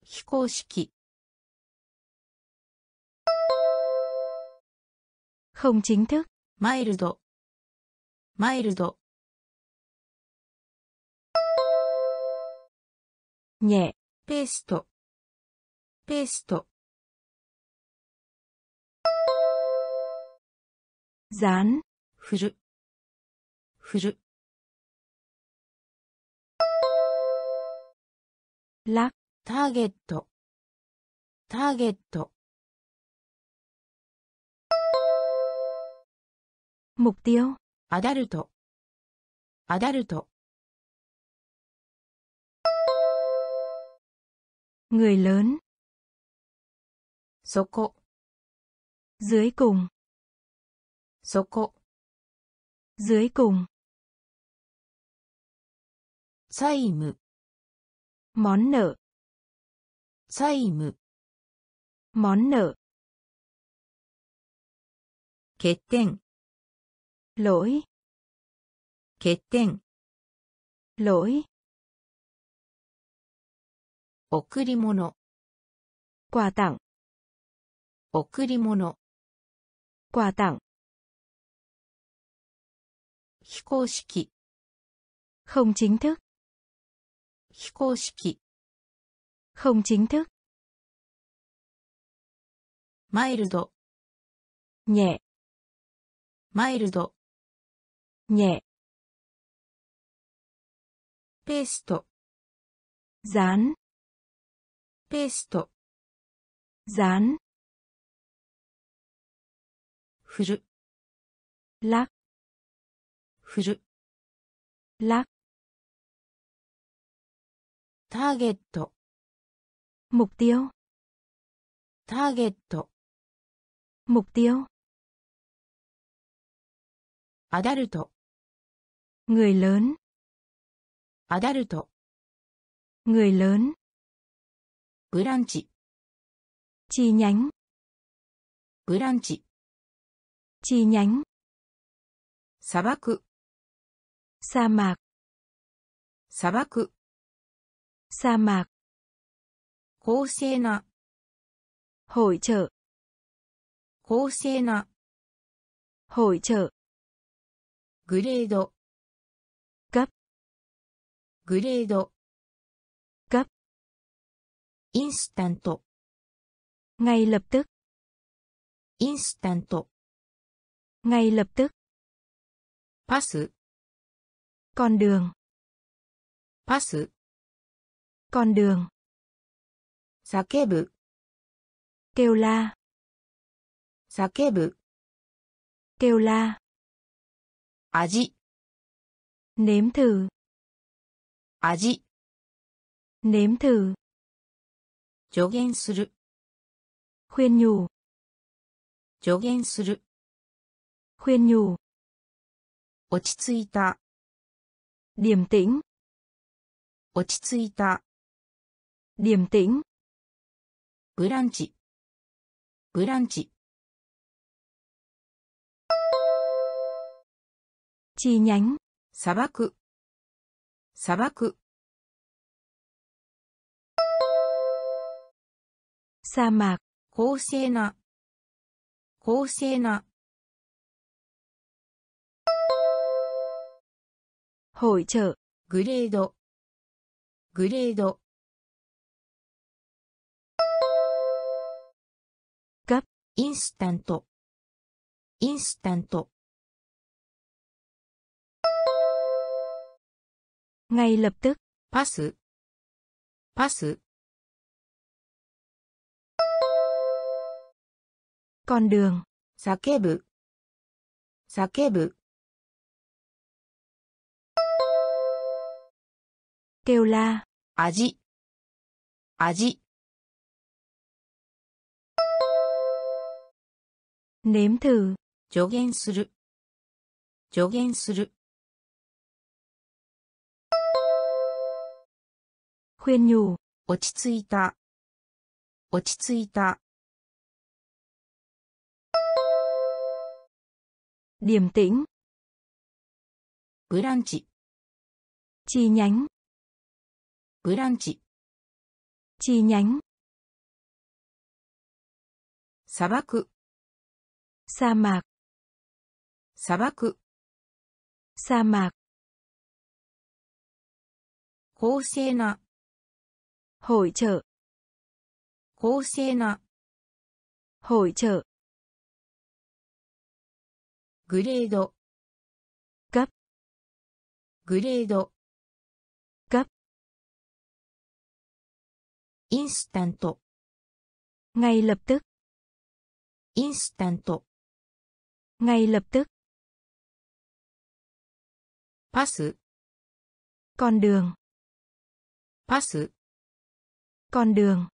Speaker 1: 非公式、
Speaker 2: Không chính thức.
Speaker 1: マイルド、マイルド、
Speaker 2: Nhẹ.
Speaker 1: ペースト、ペースト、
Speaker 2: Dán.
Speaker 1: 振る、振る、
Speaker 2: Lắc.
Speaker 1: ターゲット、ターゲット、
Speaker 2: Mục tiêu.
Speaker 1: アダルト、アダルト、
Speaker 2: Người lớn.
Speaker 1: そこ、
Speaker 2: Dưới cùng.
Speaker 1: そこ、
Speaker 2: Dưới cùng.
Speaker 1: 債務、
Speaker 2: Món nợ.
Speaker 1: 債務、
Speaker 2: Món nợ.
Speaker 1: 欠点、
Speaker 2: Lỗi.
Speaker 1: 欠点、
Speaker 2: Lỗi.
Speaker 1: 贈り物、
Speaker 2: Quà tặng.
Speaker 1: 贈り物、
Speaker 2: Quà tặng.
Speaker 1: 非公式、
Speaker 2: Không chính thức.
Speaker 1: 非公式、
Speaker 2: Không chính thức.
Speaker 1: マイルド、
Speaker 2: Nhẹ.
Speaker 1: マイルド、
Speaker 2: Nhẹ.
Speaker 1: ペースト、
Speaker 2: Dán.
Speaker 1: ペースト。
Speaker 2: ざ
Speaker 1: ん。ふる。
Speaker 2: ラ
Speaker 1: ッ。ふる。
Speaker 2: ラッ。
Speaker 1: ターゲット。
Speaker 2: 目標。
Speaker 1: ターゲット。
Speaker 2: 目標。
Speaker 1: アダルト。
Speaker 2: người。
Speaker 1: アダルト。
Speaker 2: người。
Speaker 1: ブランチ。
Speaker 2: チニャン。
Speaker 1: ブランチ。
Speaker 2: チニャン。
Speaker 1: 砂漠。
Speaker 2: 砂漠。
Speaker 1: 砂漠。
Speaker 2: 砂漠。
Speaker 1: 公正な。
Speaker 2: 会社。
Speaker 1: 公正な。
Speaker 2: 会社。
Speaker 1: グレード。グレード。instanto
Speaker 2: ngay lập tức.
Speaker 1: Instant.
Speaker 2: Ngay lập tức.
Speaker 1: Pass.
Speaker 2: Con đường.
Speaker 1: Pass.
Speaker 2: Con đường.
Speaker 1: Sakebu
Speaker 2: kêu la.
Speaker 1: Sakebu
Speaker 2: kêu la.
Speaker 1: Aji.
Speaker 2: Nếm thử.
Speaker 1: Aji.
Speaker 2: Nếm thử.
Speaker 1: 助言する。助言する。落ち着いた。
Speaker 2: điềm
Speaker 1: 落ち着いた。
Speaker 2: điềm
Speaker 1: ブランチブランチ。
Speaker 2: チーニャン
Speaker 1: 砂漠。砂漠
Speaker 2: sa mạc,
Speaker 1: 公正な、公正な、
Speaker 2: hội trợ,
Speaker 1: グレード、グレード、
Speaker 2: cấp,
Speaker 1: インスタント、インスタント、
Speaker 2: ngay lập tức,
Speaker 1: パス、
Speaker 2: con đường,
Speaker 1: 叫ぶ、叫ぶ、
Speaker 2: kêu la,
Speaker 1: 味、味、
Speaker 2: nếm thử,
Speaker 1: 助言する、助言する、
Speaker 2: khuyên nhủ,
Speaker 1: 落ち着いた、落ち着いた、
Speaker 2: điềm tĩnh,
Speaker 1: ブランチ、
Speaker 2: chi nhánh,
Speaker 1: ブランチ、
Speaker 2: chi nhánh,
Speaker 1: 砂漠、
Speaker 2: sa mạc,
Speaker 1: 砂漠、
Speaker 2: sa mạc,
Speaker 1: 公正な、
Speaker 2: hội trợ,
Speaker 1: 公正な、
Speaker 2: hội trợ,
Speaker 1: グレード、
Speaker 2: cấp,
Speaker 1: グレード、
Speaker 2: cấp,
Speaker 1: インスタント、
Speaker 2: ngay lập tức,
Speaker 1: インスタント、
Speaker 2: ngay lập tức,
Speaker 1: パス、
Speaker 2: con đường,
Speaker 1: パス、
Speaker 2: con đường,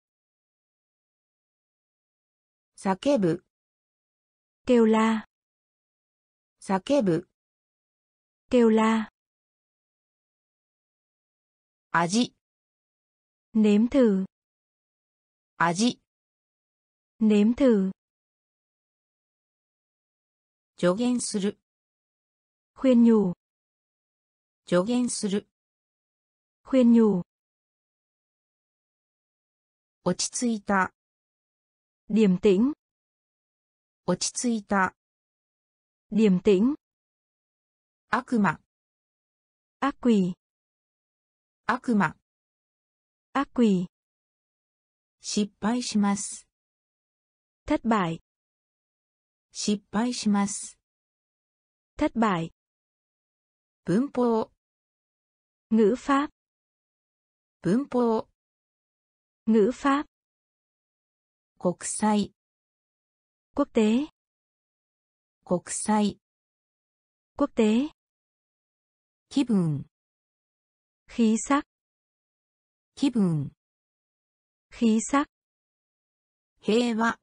Speaker 1: 叫ぶ、
Speaker 2: kêu la,
Speaker 1: 叫ぶ、
Speaker 2: kêu la,
Speaker 1: 味、
Speaker 2: nếm thử,
Speaker 1: 味、
Speaker 2: nếm thử,
Speaker 1: 助言する、
Speaker 2: khuyên nhủ,
Speaker 1: 助言する、
Speaker 2: khuyên nhủ,
Speaker 1: 落ち着いた、
Speaker 2: điềm tĩnh,
Speaker 1: 落ち着いた、
Speaker 2: điềm tĩnh,
Speaker 1: 悪魔、
Speaker 2: ác quỷ,
Speaker 1: 悪魔、
Speaker 2: ác quỷ,
Speaker 1: 失敗します、
Speaker 2: thất bại,
Speaker 1: 失敗します、
Speaker 2: thất bại,
Speaker 1: 文法、
Speaker 2: ngữ pháp,
Speaker 1: 文法、
Speaker 2: ngữ pháp,
Speaker 1: 国際、
Speaker 2: quốc tế,
Speaker 1: 国際、
Speaker 2: quốc tế,
Speaker 1: 気分、
Speaker 2: khí sắc,
Speaker 1: 気分、
Speaker 2: khí sắc,
Speaker 1: 平和、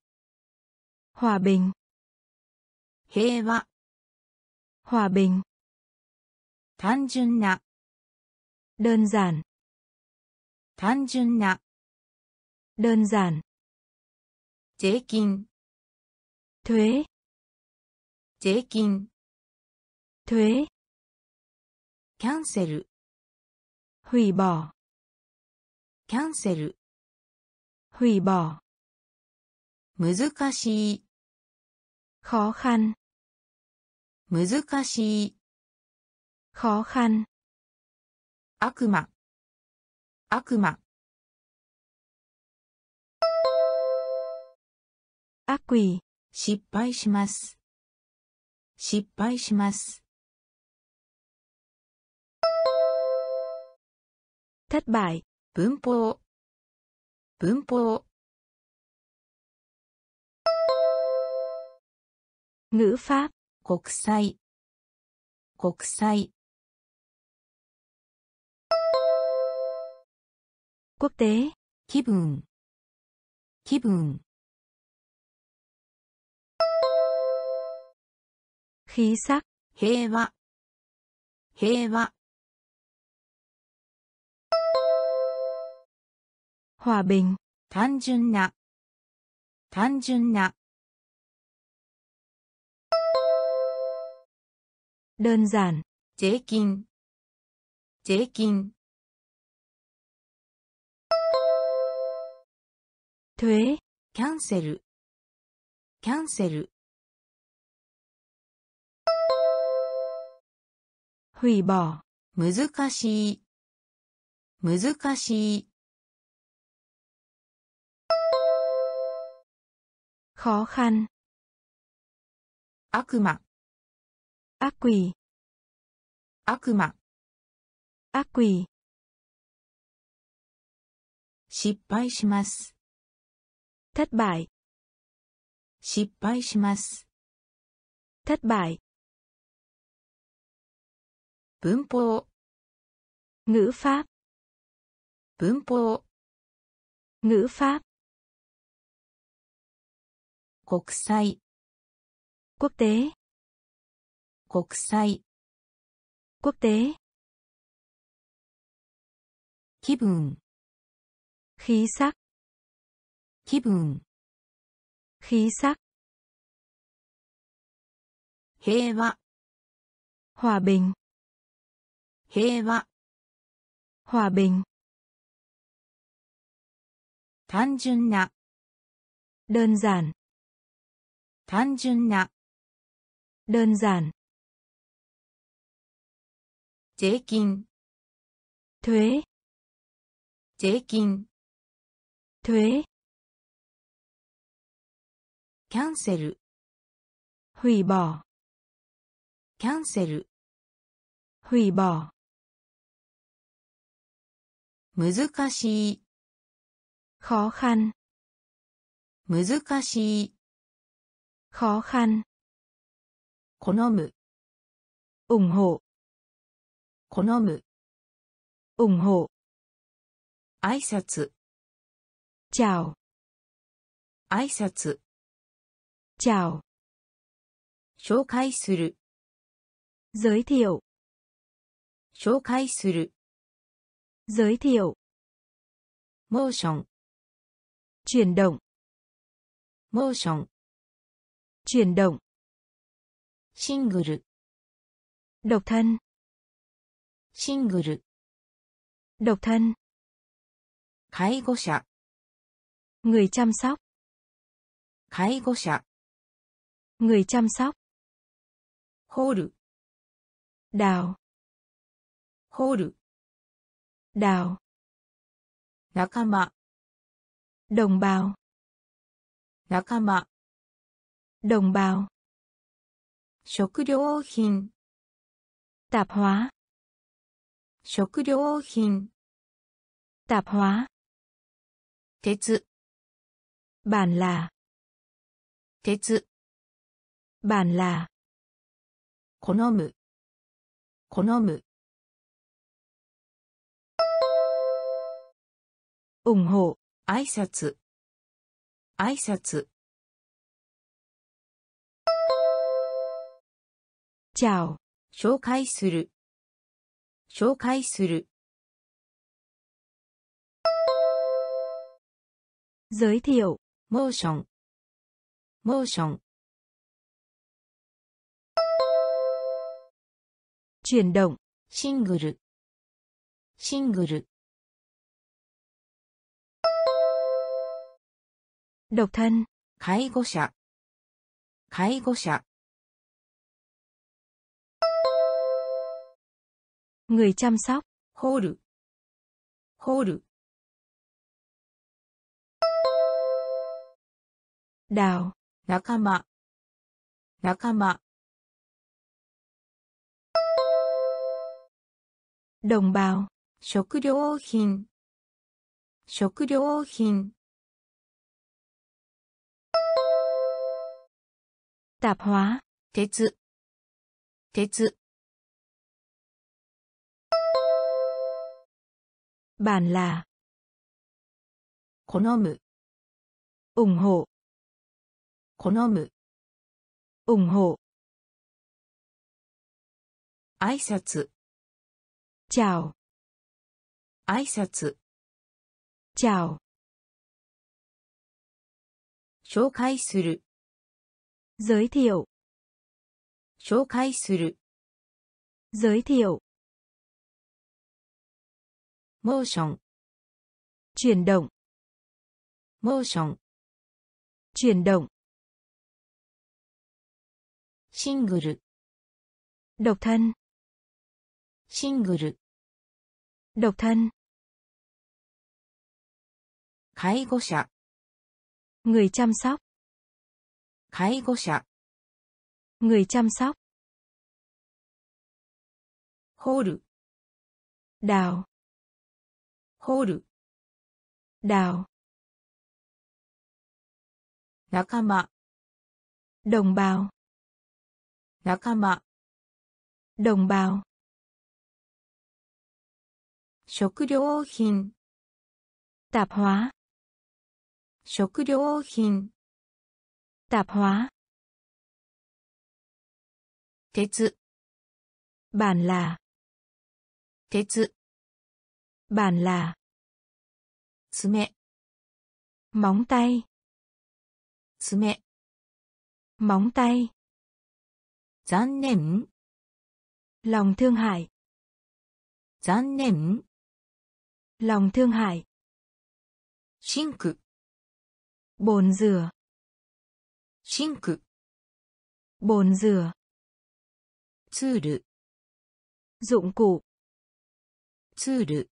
Speaker 2: hòa bình,
Speaker 1: 平和、
Speaker 2: hòa bình,
Speaker 1: 単純な、
Speaker 2: đơn giản,
Speaker 1: 単純な、
Speaker 2: đơn giản,
Speaker 1: 税金、
Speaker 2: thuế,
Speaker 1: 税金。
Speaker 2: 税。
Speaker 1: キャンセル。
Speaker 2: フィーバ。
Speaker 1: キャンセル。
Speaker 2: フィーバ。
Speaker 1: 難しい。
Speaker 2: 後半。
Speaker 1: 難しい。
Speaker 2: 考判。
Speaker 1: 悪魔。悪魔。
Speaker 2: 悪意。
Speaker 1: 失敗します。失敗します。
Speaker 2: thất bại,
Speaker 1: 文法、文法、
Speaker 2: ngữ pháp,
Speaker 1: 国際、国際、
Speaker 2: quốc tế,
Speaker 1: 気分、気分、
Speaker 2: khí sắc,
Speaker 1: 平和、平和、
Speaker 2: hòa bình,
Speaker 1: 単純な、単純な、
Speaker 2: đơn giản,
Speaker 1: 税金、税金、
Speaker 2: thuế,
Speaker 1: キャ
Speaker 2: hủy bỏ.
Speaker 1: 難しい。しい。
Speaker 2: Khó
Speaker 1: 悪魔。
Speaker 2: 悪意
Speaker 1: 悪魔。
Speaker 2: 悪意
Speaker 1: 失敗します。
Speaker 2: 失敗
Speaker 1: 失敗します。
Speaker 2: 失敗
Speaker 1: 文法
Speaker 2: ぬファ
Speaker 1: 文法国際
Speaker 2: 国際
Speaker 1: 国際
Speaker 2: 国際
Speaker 1: 気分
Speaker 2: 気さ
Speaker 1: 気分
Speaker 2: 気さ
Speaker 1: 平和
Speaker 2: 平和
Speaker 1: 平和、
Speaker 2: hòa bình,
Speaker 1: 単純な、
Speaker 2: đơn giản,
Speaker 1: 単純な、
Speaker 2: đơn giản,
Speaker 1: 税金、
Speaker 2: thuế,
Speaker 1: 税金、
Speaker 2: thuế,
Speaker 1: キャンセル、
Speaker 2: hủy bỏ,
Speaker 1: キャンセル、
Speaker 2: hủy bỏ,
Speaker 1: 難しい、
Speaker 2: khó khăn,
Speaker 1: 難しい、
Speaker 2: khó khăn,
Speaker 1: 好む、
Speaker 2: ủng hộ,
Speaker 1: 好む、
Speaker 2: ủng hộ,
Speaker 1: 挨拶、
Speaker 2: chào,
Speaker 1: 挨拶、
Speaker 2: chào,
Speaker 1: 紹介する、
Speaker 2: giới thiệu,
Speaker 1: 紹介する、
Speaker 2: giới thiệu.
Speaker 1: Motion.
Speaker 2: Chuyển động.
Speaker 1: Motion.
Speaker 2: Chuyển động.
Speaker 1: Single
Speaker 2: độc thân.
Speaker 1: Single
Speaker 2: độc thân.
Speaker 1: Khai 介護者
Speaker 2: người chăm sóc.
Speaker 1: Khai 介護者
Speaker 2: người chăm sóc.
Speaker 1: Hol
Speaker 2: đào.
Speaker 1: Hol ール、
Speaker 2: đào,
Speaker 1: 仲間、
Speaker 2: đồng bào,
Speaker 1: 仲間、
Speaker 2: đồng bào,
Speaker 1: 食料品、
Speaker 2: tạp hóa,
Speaker 1: 食料品、
Speaker 2: tạp hóa,
Speaker 1: 鉄、
Speaker 2: bản là,
Speaker 1: 鉄、
Speaker 2: bản là,
Speaker 1: 好む、好む、
Speaker 2: ủng hộ,
Speaker 1: 挨拶、挨拶、
Speaker 2: chào,
Speaker 1: 紹介する。紹介する。
Speaker 2: giới thiệu,
Speaker 1: モーション。モーション。
Speaker 2: chuyển động,
Speaker 1: シン
Speaker 2: độc thân,
Speaker 1: 介護者。介護者。
Speaker 2: người chăm sóc,
Speaker 1: ホール。ホール。
Speaker 2: đào,
Speaker 1: 仲間。仲間。
Speaker 2: đồng bào,
Speaker 1: 食料品。食料品。
Speaker 2: tạp hóa,
Speaker 1: 鉄。鉄。
Speaker 2: bản là,
Speaker 1: 好む。
Speaker 2: ủng hộ,
Speaker 1: 好む。
Speaker 2: ủng hộ,
Speaker 1: 挨拶。
Speaker 2: chào,
Speaker 1: 挨拶。
Speaker 2: chào,
Speaker 1: 紹介する。
Speaker 2: giới thiệu,
Speaker 1: 紹介する。
Speaker 2: giới thiệu,
Speaker 1: モーション。
Speaker 2: chuyển động,
Speaker 1: モーション。
Speaker 2: chuyển động,
Speaker 1: シングル。
Speaker 2: độc thân,
Speaker 1: シングル。
Speaker 2: độc thân,
Speaker 1: 介護者。
Speaker 2: người chăm sóc,
Speaker 1: 介護者。
Speaker 2: người chăm sóc,
Speaker 1: ホール。
Speaker 2: đào,
Speaker 1: ホール。
Speaker 2: đào,
Speaker 1: 仲間。
Speaker 2: đồng bào,
Speaker 1: 仲間。
Speaker 2: đồng bào,
Speaker 1: 食料品。
Speaker 2: tạp hóa,
Speaker 1: 食料品。
Speaker 2: tạp hóa,
Speaker 1: 鉄。
Speaker 2: bản là,
Speaker 1: 鉄。
Speaker 2: bản là,
Speaker 1: 爪。
Speaker 2: móng tay,
Speaker 1: 爪。
Speaker 2: móng tay,
Speaker 1: 残念。
Speaker 2: lòng thương hại,
Speaker 1: 残念。
Speaker 2: lòng thương hại,
Speaker 1: シンク。
Speaker 2: bồn rửa,
Speaker 1: シンク。
Speaker 2: bồn rửa,
Speaker 1: ツール。
Speaker 2: dụng cụ,
Speaker 1: ツール。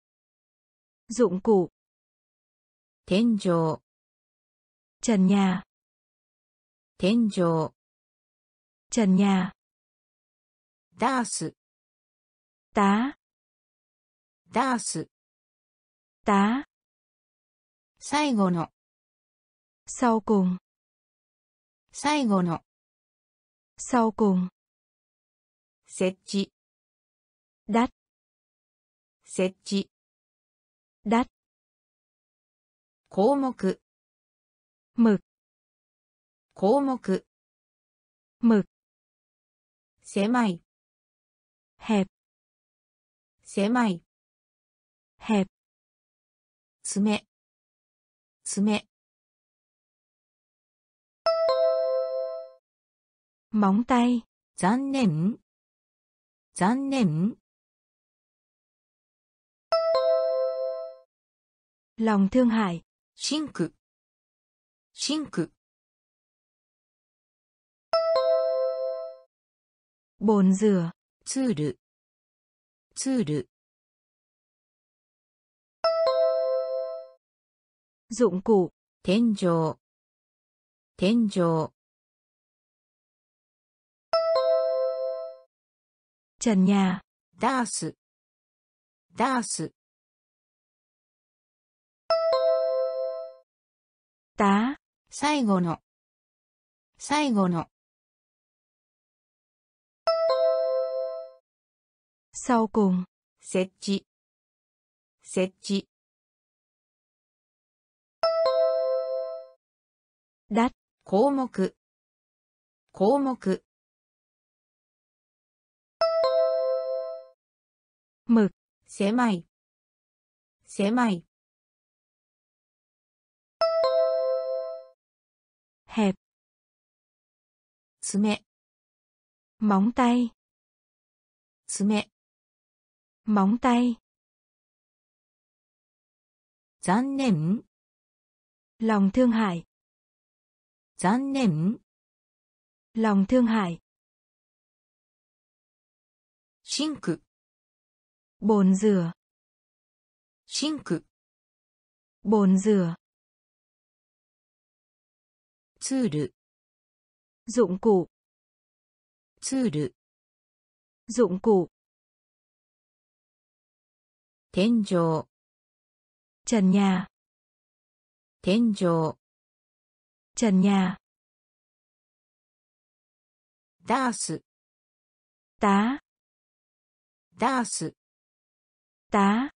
Speaker 2: dụng cụ,
Speaker 1: 天井。
Speaker 2: trần nhà,
Speaker 1: 天井。
Speaker 2: trần nhà,
Speaker 1: ダース。
Speaker 2: tá,
Speaker 1: ダース。
Speaker 2: tá,
Speaker 1: 最後の。
Speaker 2: sau cùng,
Speaker 1: 最後の。
Speaker 2: sau。
Speaker 1: 設置。設置。項目。
Speaker 2: む。
Speaker 1: 項目。
Speaker 2: む。
Speaker 1: 狭い。
Speaker 2: へ。
Speaker 1: 狭い。
Speaker 2: へ。
Speaker 1: 爪。爪。
Speaker 2: móng tay,
Speaker 1: 残念。残念。
Speaker 2: lòng thương hại,
Speaker 1: シンク。シンク。
Speaker 2: bồn rửa,
Speaker 1: ツール。ツール。
Speaker 2: dụng cụ,
Speaker 1: 天井。天井。
Speaker 2: trần nhà,
Speaker 1: ダース。ダース。
Speaker 2: tá,
Speaker 1: 最後の。最後の。
Speaker 2: sau cùng,
Speaker 1: 設置。設置。
Speaker 2: đắt,
Speaker 1: 項目、項目、
Speaker 2: mực,
Speaker 1: 狭い、狭い、
Speaker 2: hẹp,
Speaker 1: 爪、
Speaker 2: móng tay,
Speaker 1: 爪、
Speaker 2: móng tay,
Speaker 1: 残念、
Speaker 2: lòng thương hại,
Speaker 1: 残念、
Speaker 2: lòng thương hại,
Speaker 1: シンク、
Speaker 2: bồn rửa,
Speaker 1: シンク、
Speaker 2: bồn rửa,
Speaker 1: ツール、
Speaker 2: dụng cụ,
Speaker 1: ツール、
Speaker 2: dụng cụ,
Speaker 1: 天井、
Speaker 2: trần nhà,
Speaker 1: 天井、
Speaker 2: trần nhà,
Speaker 1: ダース、
Speaker 2: tá,
Speaker 1: ダース、
Speaker 2: tá,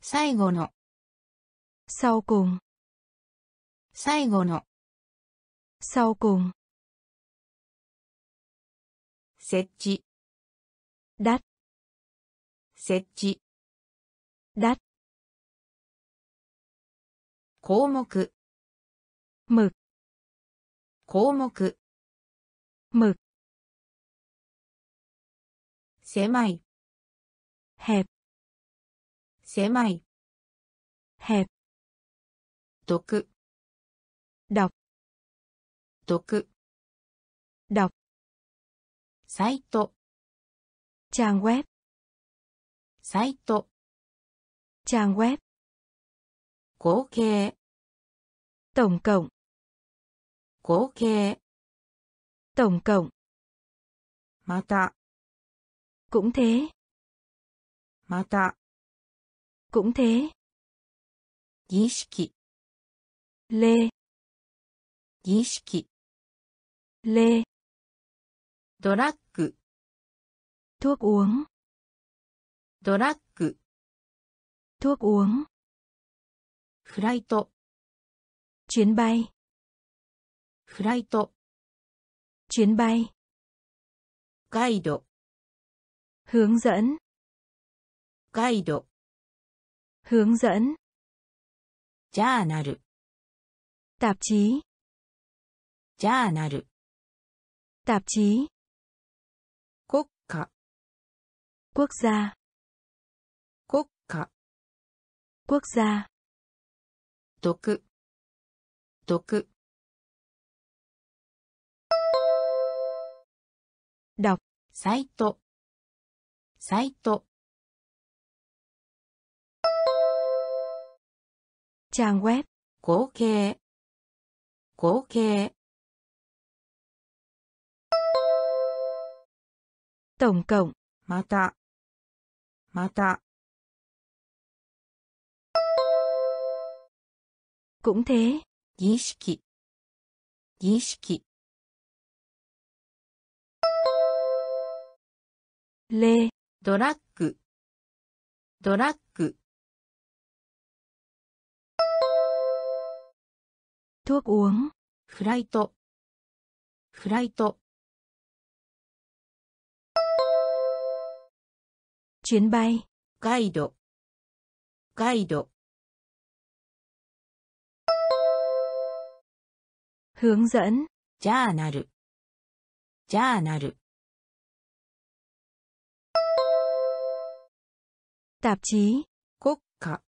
Speaker 1: 最後の、
Speaker 2: sau cùng,
Speaker 1: 最後の、
Speaker 2: sau cùng,
Speaker 1: 設置、
Speaker 2: đắt,
Speaker 1: 設置、
Speaker 2: đắt,
Speaker 1: 項目、
Speaker 2: mực,
Speaker 1: 項目、
Speaker 2: mực,
Speaker 1: 狭い、狭い、
Speaker 2: hẹp,
Speaker 1: 毒、
Speaker 2: đọc,
Speaker 1: 毒、
Speaker 2: đọc,
Speaker 1: サイト、
Speaker 2: trang web,
Speaker 1: サイト、
Speaker 2: trang web,
Speaker 1: 合計、
Speaker 2: tổng cộng,
Speaker 1: 合計、
Speaker 2: tổng cộng,
Speaker 1: また、
Speaker 2: cũng thế,
Speaker 1: また、
Speaker 2: cũng thế,
Speaker 1: 儀式、
Speaker 2: lê,
Speaker 1: 儀式、
Speaker 2: lê,
Speaker 1: ドラッグ、
Speaker 2: thuốc uống,
Speaker 1: ドラッグ、
Speaker 2: thuốc uống,
Speaker 1: フライト、
Speaker 2: chuyến bay,
Speaker 1: フライト、
Speaker 2: chuyến bay,
Speaker 1: ガイド、
Speaker 2: hướng dẫn,
Speaker 1: ガイド、
Speaker 2: hướng dẫn,
Speaker 1: ジャーナル、
Speaker 2: tạp chí,
Speaker 1: ジャーナル、
Speaker 2: tạp chí,
Speaker 1: 国家、
Speaker 2: quốc gia,
Speaker 1: 国家、
Speaker 2: quốc gia,
Speaker 1: 毒、毒、
Speaker 2: đọc,
Speaker 1: サイト、サイト、
Speaker 2: trang web,
Speaker 1: 合計、合計、
Speaker 2: tổng cộng,
Speaker 1: また、また、
Speaker 2: cũng thế,
Speaker 1: 儀式、儀式、
Speaker 2: lê,
Speaker 1: ドラッグ、ドラッ
Speaker 2: thuốc uống,
Speaker 1: フライト、フライト、
Speaker 2: chuyến bay,
Speaker 1: ガイド、ガイド、
Speaker 2: hướng dẫn,
Speaker 1: ジャーナル、ジャーナル、
Speaker 2: tạp chí,
Speaker 1: 国家、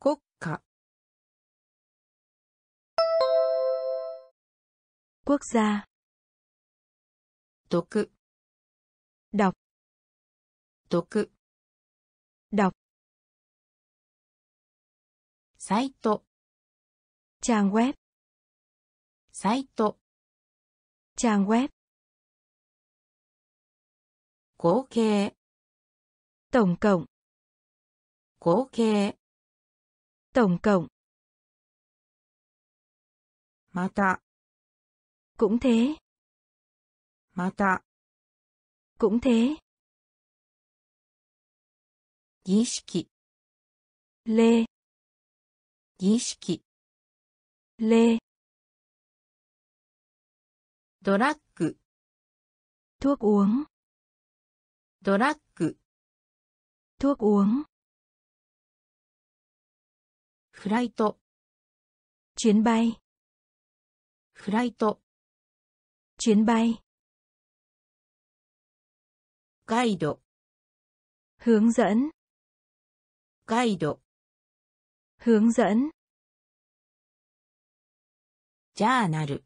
Speaker 1: 国家、
Speaker 2: quốc gia,
Speaker 1: 毒、
Speaker 2: đọc,
Speaker 1: 毒、
Speaker 2: đọc,
Speaker 1: サイト、
Speaker 2: trang web,
Speaker 1: サイト、
Speaker 2: trang web,
Speaker 1: 合計、
Speaker 2: tổng cộng,
Speaker 1: 合計、
Speaker 2: tổng cộng,
Speaker 1: また、
Speaker 2: cũng thế.
Speaker 1: Mata.
Speaker 2: Cũng thế.
Speaker 1: Gishiki.
Speaker 2: Lê.
Speaker 1: Gishiki.
Speaker 2: Lê.
Speaker 1: Drug.
Speaker 2: Thuốc uống.
Speaker 1: Drug.
Speaker 2: Thuốc uống.
Speaker 1: Flight.
Speaker 2: Chuyến bay.
Speaker 1: Flight
Speaker 2: chuyến bay,
Speaker 1: ガイド、
Speaker 2: hướng dẫn,
Speaker 1: ガイド、
Speaker 2: hướng dẫn,
Speaker 1: ジャーナル、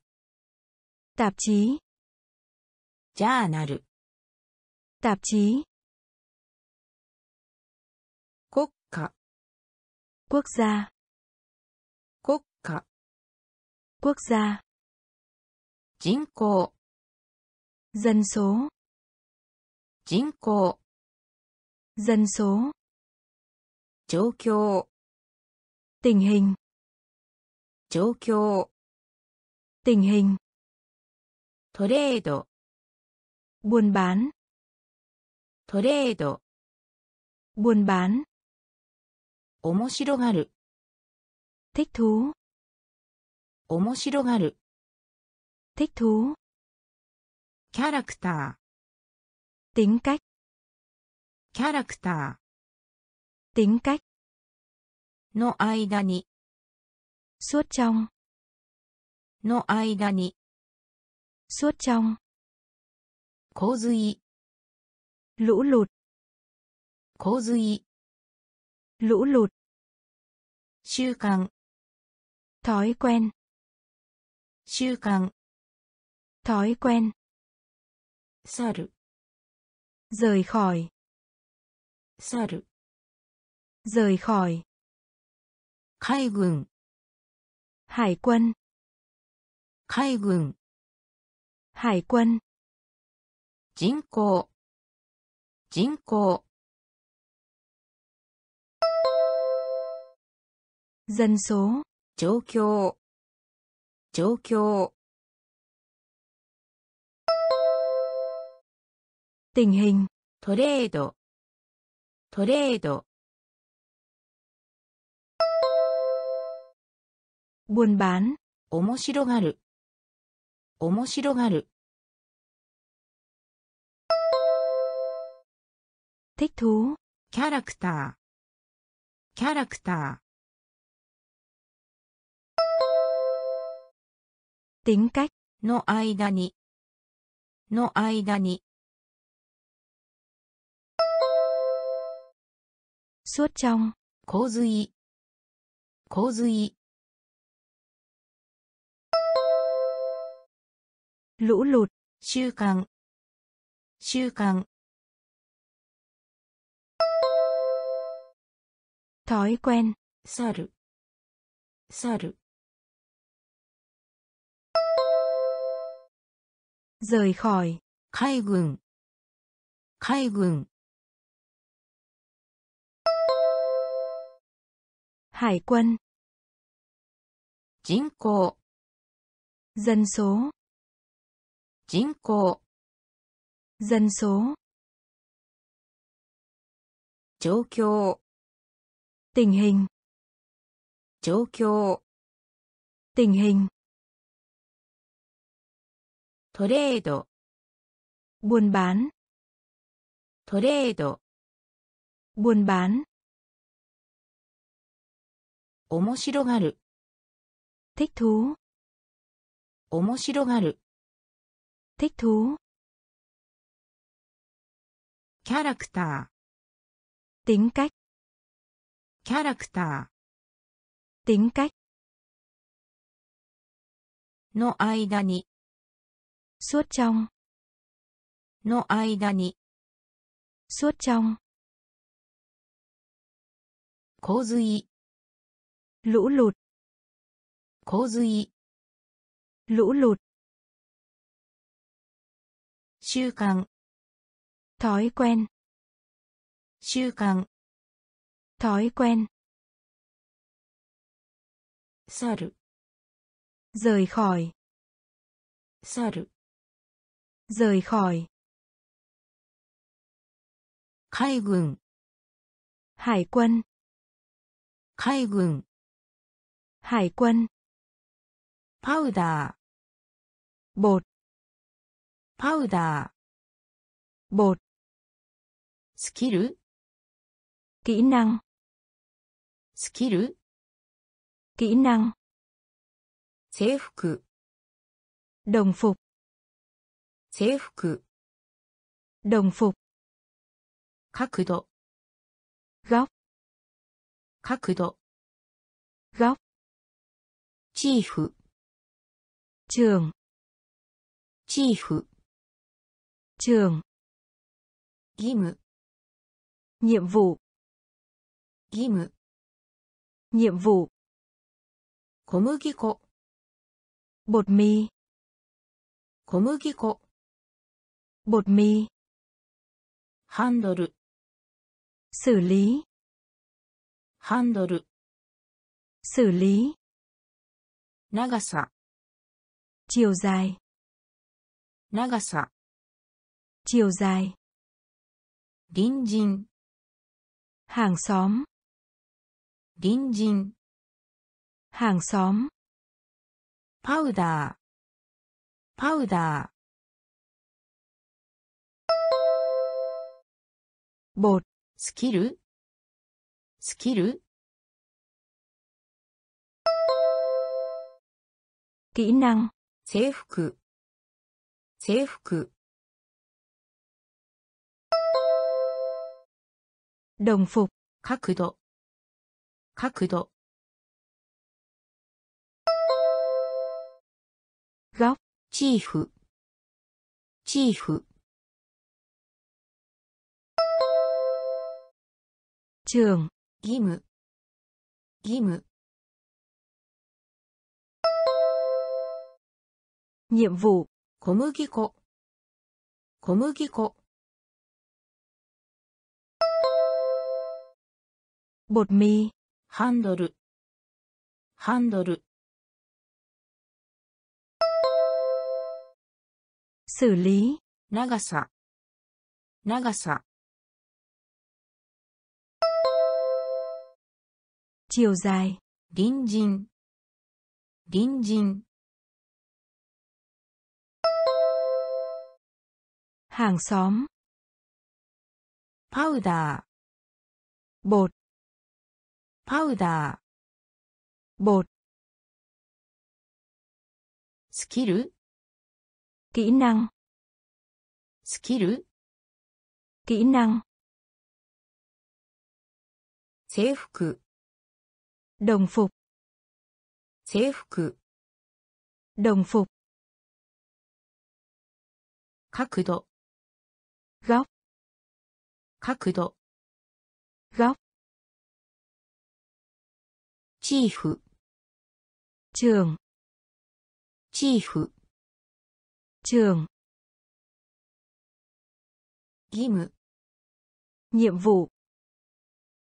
Speaker 2: tạp chí,
Speaker 1: ジャーナル、
Speaker 2: tạp chí,
Speaker 1: 国家、
Speaker 2: quốc gia,
Speaker 1: 国家、
Speaker 2: quốc gia,
Speaker 1: 人口、
Speaker 2: dân số,
Speaker 1: 人口、
Speaker 2: dân số,
Speaker 1: 状況、
Speaker 2: tình hình,
Speaker 1: 状況、
Speaker 2: tình hình,
Speaker 1: トレード、
Speaker 2: buôn bán,
Speaker 1: トレード、
Speaker 2: buôn bán,
Speaker 1: 面白がる、
Speaker 2: thích thú,
Speaker 1: 面白がる、
Speaker 2: thích thú,
Speaker 1: キャラクタ
Speaker 2: tính cách,
Speaker 1: ー、キャラクタ
Speaker 2: tính cách,
Speaker 1: ーの間に、
Speaker 2: suốt trong,
Speaker 1: の間に、
Speaker 2: suốt trong,
Speaker 1: 洪水、
Speaker 2: lũ lụt,
Speaker 1: 洪水、
Speaker 2: lũ lụt,
Speaker 1: 習慣、
Speaker 2: thói quen,
Speaker 1: 習慣、
Speaker 2: thói quen,
Speaker 1: 去る、
Speaker 2: rời khỏi,
Speaker 1: 去る、
Speaker 2: rời khỏi,
Speaker 1: 海軍、
Speaker 2: hải quân,
Speaker 1: 海軍、
Speaker 2: hải quân,
Speaker 1: 人口、人口、
Speaker 2: dân số,
Speaker 1: 状況、状況、
Speaker 2: tình hình,
Speaker 1: トレード、トレード、
Speaker 2: buôn bán,
Speaker 1: 面白がる、面白がる、
Speaker 2: thích thú,
Speaker 1: キャラクター、キャラクタ
Speaker 2: tính cách,
Speaker 1: ーの間に、の間に、
Speaker 2: suốt trong,
Speaker 1: 洪水、洪水、
Speaker 2: lũ lụt,
Speaker 1: 習慣、習慣、
Speaker 2: thói quen,
Speaker 1: 去る、去る、
Speaker 2: rời khỏi,
Speaker 1: 海軍、海軍、
Speaker 2: hải quân,
Speaker 1: 人口、
Speaker 2: dân số,
Speaker 1: 人口、
Speaker 2: dân số,
Speaker 1: 状況、
Speaker 2: tình hình,
Speaker 1: 状況、
Speaker 2: tình hình,
Speaker 1: トレード、
Speaker 2: buôn bán,
Speaker 1: トレード、
Speaker 2: buôn bán,
Speaker 1: 面白がる、
Speaker 2: thích thú,
Speaker 1: 面白がる、
Speaker 2: thích thú,
Speaker 1: キャラクタ
Speaker 2: tính cách,
Speaker 1: ー、キャラクタ
Speaker 2: tính cách,
Speaker 1: ーの間に、
Speaker 2: suốt trong,
Speaker 1: の間に、
Speaker 2: suốt trong,
Speaker 1: 洪水、
Speaker 2: lũ lụt,
Speaker 1: 洪水、
Speaker 2: lũ lụt,
Speaker 1: 習慣、
Speaker 2: thói quen,
Speaker 1: 習慣、
Speaker 2: thói quen,
Speaker 1: 去る、
Speaker 2: rời khỏi,
Speaker 1: 去る、
Speaker 2: rời khỏi,
Speaker 1: 海軍、
Speaker 2: hải quân,
Speaker 1: 海軍、
Speaker 2: hải quân.
Speaker 1: Powder.
Speaker 2: Bột.
Speaker 1: Powder.
Speaker 2: Bột.
Speaker 1: Skill.
Speaker 2: Kỹ năng.
Speaker 1: Skill.
Speaker 2: Kỹ năng.
Speaker 1: Chế phục
Speaker 2: đồng phục.
Speaker 1: Chế phục
Speaker 2: đồng phục. Góc.
Speaker 1: Góc
Speaker 2: góc
Speaker 1: chief chi phụ
Speaker 2: trường
Speaker 1: gimu
Speaker 2: nhiệm vụ
Speaker 1: gimu
Speaker 2: nhiệm vụ
Speaker 1: komugiko
Speaker 2: bột mì
Speaker 1: komugiko
Speaker 2: bột mì
Speaker 1: handle
Speaker 2: xử lý
Speaker 1: handle
Speaker 2: xử lý
Speaker 1: 長さ、
Speaker 2: chiều dài
Speaker 1: 長さ、
Speaker 2: chiều dài
Speaker 1: 隣人、
Speaker 2: hàng xóm
Speaker 1: 隣人、
Speaker 2: hàng xóm
Speaker 1: パウダー、パウダ
Speaker 2: bột
Speaker 1: ー、スキル、スキル、
Speaker 2: kỹ năng
Speaker 1: 制服、制服、
Speaker 2: đồng phục
Speaker 1: 角度、角度、
Speaker 2: góc
Speaker 1: チーフ、チーフ、
Speaker 2: trường
Speaker 1: 義務、義務、
Speaker 2: nhiệm vụ
Speaker 1: 小麦粉、小麦粉、
Speaker 2: bột mì
Speaker 1: ハンドル、ハンドル、
Speaker 2: xử lý
Speaker 1: 長さ、長さ、
Speaker 2: chiều dài
Speaker 1: 隣人、隣人、
Speaker 2: hàng xóm.
Speaker 1: Powder.
Speaker 2: Bột.
Speaker 1: Powder.
Speaker 2: Bột.
Speaker 1: Skill.
Speaker 2: Kỹ năng.
Speaker 1: Skill.
Speaker 2: Kỹ năng.
Speaker 1: Chế phục
Speaker 2: đồng phục.
Speaker 1: Chế phục
Speaker 2: đồng phục.
Speaker 1: 角度
Speaker 2: góc
Speaker 1: 角度、
Speaker 2: góc
Speaker 1: チーフ、
Speaker 2: trường
Speaker 1: チーフ、
Speaker 2: trường
Speaker 1: 義務、
Speaker 2: nhiệm vụ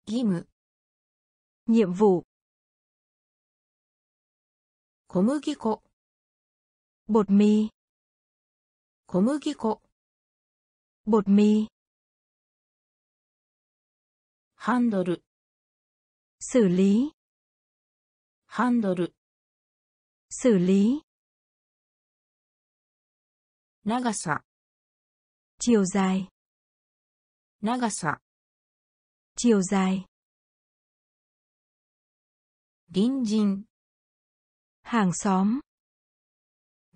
Speaker 1: 義務、
Speaker 2: nhiệm vụ
Speaker 1: 小麦粉、
Speaker 2: bột mì
Speaker 1: 小麦粉、
Speaker 2: bột mì
Speaker 1: ハンドル、
Speaker 2: xử lý
Speaker 1: ハンドル、
Speaker 2: xử lý
Speaker 1: 長さ、
Speaker 2: chiều dài
Speaker 1: 長さ、
Speaker 2: chiều dài
Speaker 1: 隣人、
Speaker 2: hàng xóm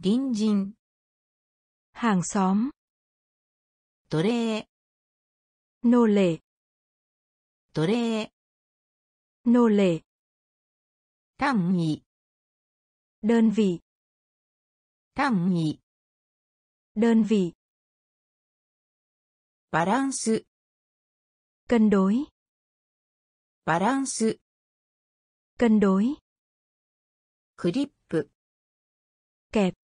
Speaker 1: 隣人、
Speaker 2: hàng xóm
Speaker 1: 奴隷、
Speaker 2: nô lệ
Speaker 1: 奴隷、
Speaker 2: nô lệ
Speaker 1: 単位、
Speaker 2: đơn vị
Speaker 1: 単位、
Speaker 2: đơn vị
Speaker 1: バランス、
Speaker 2: cân đối
Speaker 1: バランス、
Speaker 2: cân đối
Speaker 1: クリップ、
Speaker 2: kẹp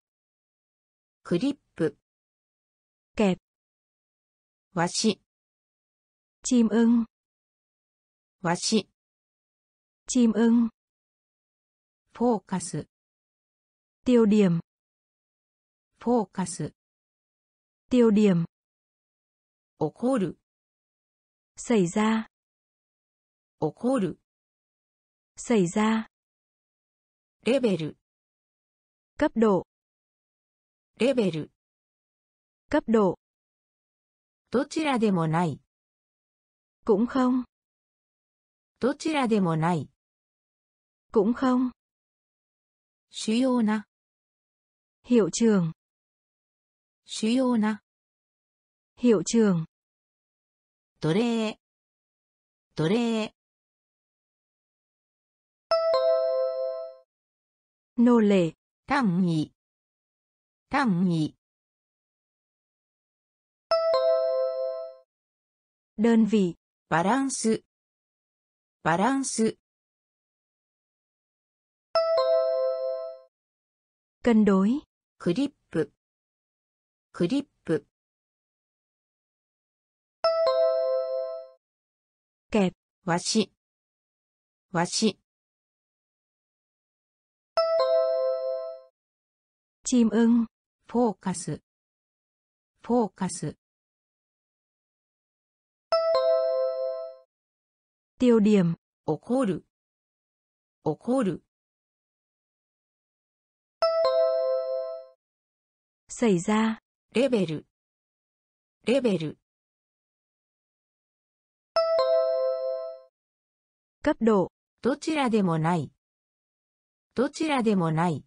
Speaker 1: クリップ、
Speaker 2: kẹp
Speaker 1: わし、
Speaker 2: chim ưng
Speaker 1: わし、
Speaker 2: chim ưng
Speaker 1: フォーカス、
Speaker 2: tiêu điểm
Speaker 1: フォーカス、
Speaker 2: tiêu điểm
Speaker 1: 起こる、
Speaker 2: xảy ra
Speaker 1: 起こる、
Speaker 2: xảy ra
Speaker 1: レベル、
Speaker 2: Cấp độ.
Speaker 1: レベル、
Speaker 2: Cấp độ.
Speaker 1: どちらでもない、
Speaker 2: Cũng không.
Speaker 1: どちらでもない、
Speaker 2: Cũng không.
Speaker 1: 主要な、
Speaker 2: Hiệu trường.
Speaker 1: 主要な、
Speaker 2: Hiệu trường.
Speaker 1: 奴隷、奴隷、
Speaker 2: Nô lệ.
Speaker 1: 単位、単位、
Speaker 2: Đơn vị.
Speaker 1: バランス、バランス、
Speaker 2: Cân đối.
Speaker 1: クリップ、クリップ、
Speaker 2: Kẹp.
Speaker 1: わし、わし、
Speaker 2: Chim ưng.
Speaker 1: フォ
Speaker 2: Tiêu điểm.
Speaker 1: 怒る、怒る、
Speaker 2: Xảy ra.
Speaker 1: レベル、レベル、
Speaker 2: Cấp độ.
Speaker 1: どちらでもない、どちらでもない、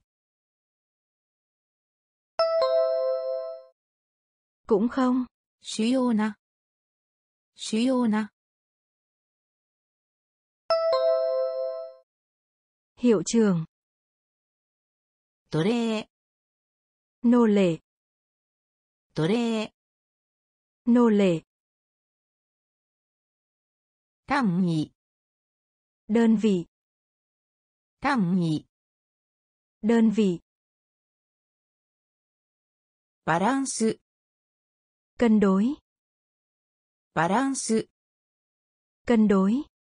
Speaker 2: Cũng không.
Speaker 1: 主要な、主要な、
Speaker 2: Hiệu
Speaker 1: trưởng. Tố.
Speaker 2: Nô lệ.
Speaker 1: Tố.
Speaker 2: Nô lệ.
Speaker 1: Tam nhị.
Speaker 2: Đơn vị.
Speaker 1: Tam nhị.
Speaker 2: Đơn vị.
Speaker 1: Balance.
Speaker 2: Cân đối.
Speaker 1: Balance.
Speaker 2: Cân đối.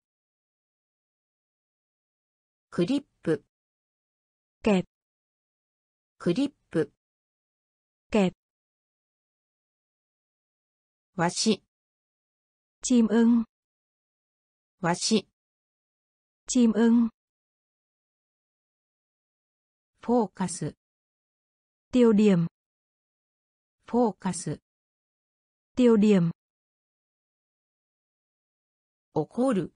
Speaker 1: クリップ。
Speaker 2: ケッ
Speaker 1: クリップ。
Speaker 2: ケッ
Speaker 1: わし
Speaker 2: チームン
Speaker 1: わし
Speaker 2: チームン
Speaker 1: フォーカス
Speaker 2: ティオディアム
Speaker 1: フォーカス
Speaker 2: ティ
Speaker 1: オディアム起こる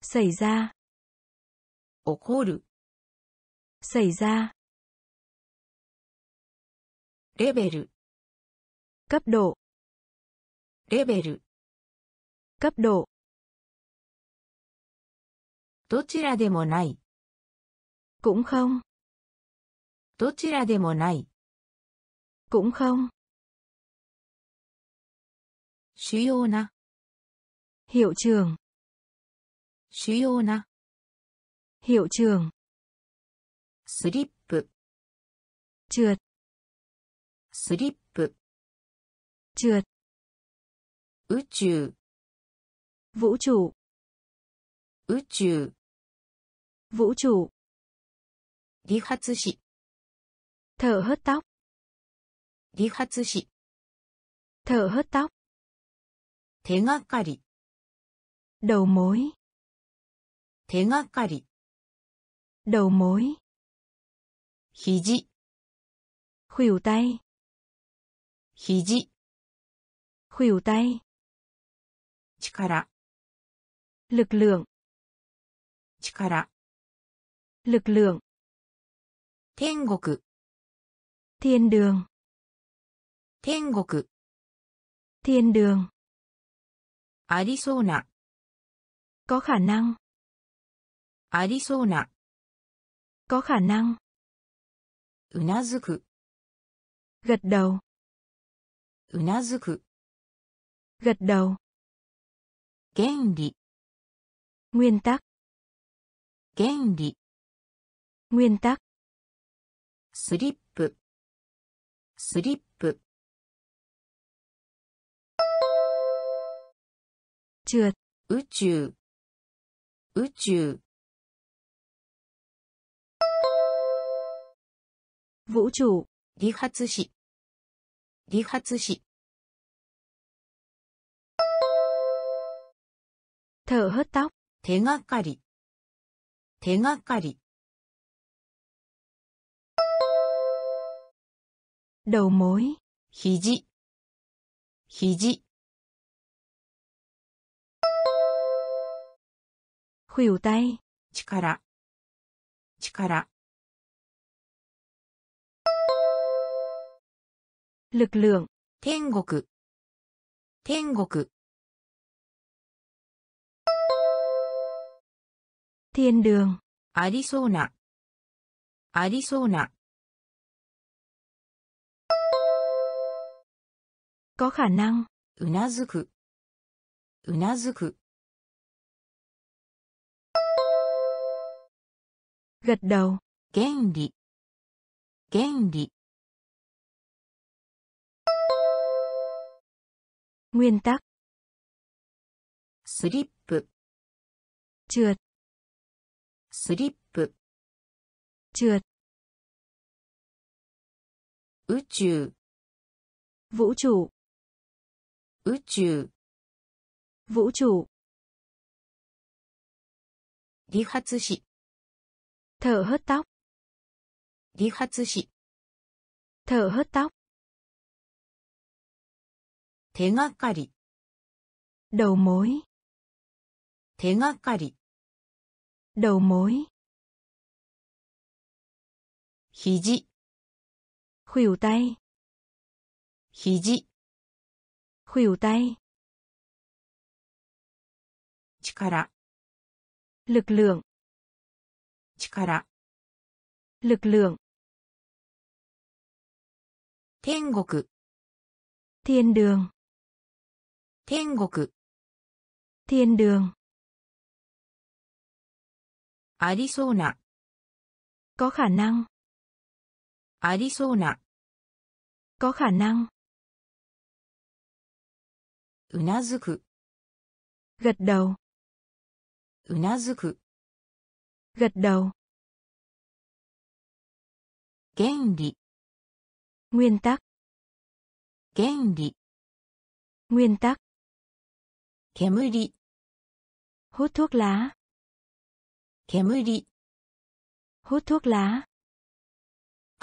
Speaker 2: xảy
Speaker 1: 怒る、
Speaker 2: Xảy ra.
Speaker 1: レベル、
Speaker 2: Cấp độ.
Speaker 1: レベル、
Speaker 2: Cấp độ.
Speaker 1: どちらでもない、
Speaker 2: Cũng không.
Speaker 1: どちらでもない、
Speaker 2: Cũng không.
Speaker 1: 主要な、
Speaker 2: Hiệu trường.
Speaker 1: 主要な、
Speaker 2: Hiệu trường.
Speaker 1: スリップ、
Speaker 2: Trượt.
Speaker 1: スリップ、
Speaker 2: Trượt.
Speaker 1: 宇宙、
Speaker 2: Vũ trụ.
Speaker 1: 宇宙、
Speaker 2: Vũ trụ.
Speaker 1: 理髪師、
Speaker 2: Thợ hớt tóc.
Speaker 1: 理髪師、
Speaker 2: Thợ hớt tóc.
Speaker 1: 手がかり、
Speaker 2: Đầu mối.
Speaker 1: 手がかり、
Speaker 2: Đầu mối.
Speaker 1: 肘、
Speaker 2: Khuỷu tay.
Speaker 1: 肘、
Speaker 2: Khuỷu tay.
Speaker 1: 力、
Speaker 2: Lực lượng.
Speaker 1: 力、
Speaker 2: Lực lượng.
Speaker 1: 天国、
Speaker 2: Thiên đường.
Speaker 1: 天国、
Speaker 2: Thiên đường.
Speaker 1: ありそうな、
Speaker 2: Có khả năng.
Speaker 1: ありそうな、
Speaker 2: Có khả năng.
Speaker 1: うなずく、
Speaker 2: Gật đầu.
Speaker 1: うなずく、
Speaker 2: Gật đầu.
Speaker 1: 原理、
Speaker 2: Nguyên tắc.
Speaker 1: 原理、
Speaker 2: Nguyên tắc.
Speaker 1: スリップ、スリップ、
Speaker 2: Trượt.
Speaker 1: 宇宙、宇宙、
Speaker 2: Vũ trụ.
Speaker 1: 理髪師、理髪師、
Speaker 2: Thợ hớt tóc.
Speaker 1: 手がかり、手がかり、
Speaker 2: đầu mối,
Speaker 1: 肘、肘、
Speaker 2: khuỷu tay,
Speaker 1: 力、力、
Speaker 2: lực lượng,
Speaker 1: 天国、天国、
Speaker 2: thiên đường,
Speaker 1: ありそうな、ありそうな、
Speaker 2: có khả năng,
Speaker 1: うなずく、うなずく、
Speaker 2: gật đầu,
Speaker 1: 原理、原理、
Speaker 2: nguyên tắc,
Speaker 1: スリップ、
Speaker 2: trượt,
Speaker 1: スリップ、
Speaker 2: trượt,
Speaker 1: 宇宙、
Speaker 2: vũ trụ,
Speaker 1: 宇宙、
Speaker 2: vũ trụ,
Speaker 1: 理髪師、
Speaker 2: thở hớt tóc,
Speaker 1: 理髪師、
Speaker 2: thở hớt tóc,
Speaker 1: 手がかり、
Speaker 2: đầu mối,
Speaker 1: 手がかり、
Speaker 2: đầu mối,
Speaker 1: 肘、
Speaker 2: khuỷu tay,
Speaker 1: 肘、
Speaker 2: khuỷu tay,
Speaker 1: 力、
Speaker 2: lực lượng,
Speaker 1: 力、
Speaker 2: lực lượng,
Speaker 1: 天国、
Speaker 2: thiên đường,
Speaker 1: 天国、
Speaker 2: thiên đường,
Speaker 1: ありそうな、
Speaker 2: có khả năng,
Speaker 1: ありそうな、
Speaker 2: có khả năng,
Speaker 1: うなずく、
Speaker 2: gật đầu,
Speaker 1: うなずく、
Speaker 2: gật đầu,
Speaker 1: 原理、
Speaker 2: nguyên tắc,
Speaker 1: 原理、
Speaker 2: nguyên tắc,
Speaker 1: 煙
Speaker 2: hút thuốc lá.
Speaker 1: 煙
Speaker 2: hút thuốc lá.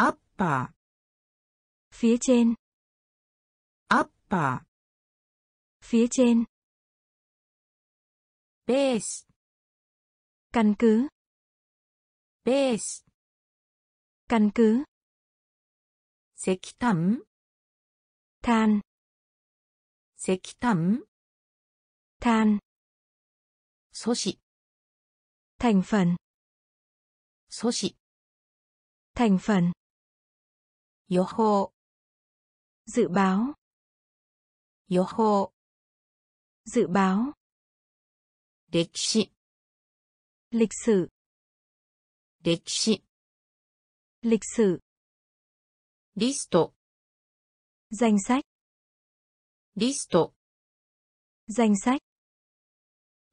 Speaker 1: Upper
Speaker 2: phía trên.
Speaker 1: Upper
Speaker 2: phía trên.
Speaker 1: Base
Speaker 2: căn cứ.
Speaker 1: Base
Speaker 2: căn cứ.
Speaker 1: 石炭
Speaker 2: than.
Speaker 1: Than
Speaker 2: than,
Speaker 1: 素子、
Speaker 2: thành phần,
Speaker 1: 素子、
Speaker 2: thành phần,
Speaker 1: 予報、
Speaker 2: dự báo,
Speaker 1: 予報、
Speaker 2: dự báo,
Speaker 1: 歴史、
Speaker 2: lịch sử,
Speaker 1: 歴史、
Speaker 2: lịch sử,
Speaker 1: リスト、
Speaker 2: danh sách,
Speaker 1: リスト、
Speaker 2: danh sách,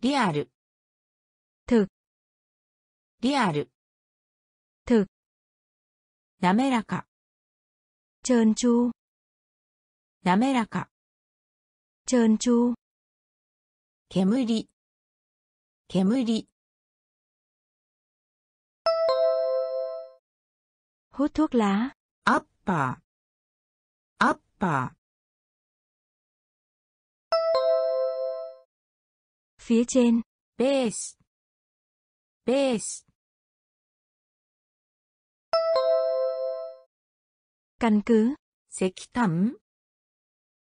Speaker 1: リアル。
Speaker 2: 特。
Speaker 1: リアル。
Speaker 2: と。
Speaker 1: なめらか。
Speaker 2: ちょ
Speaker 1: んちゅう。なめらか。
Speaker 2: ちょ
Speaker 1: んち
Speaker 2: ゅう。けむり。けむり。
Speaker 1: アッパー。アッパー。phía trên. Base base
Speaker 2: căn cứ.
Speaker 1: 색탐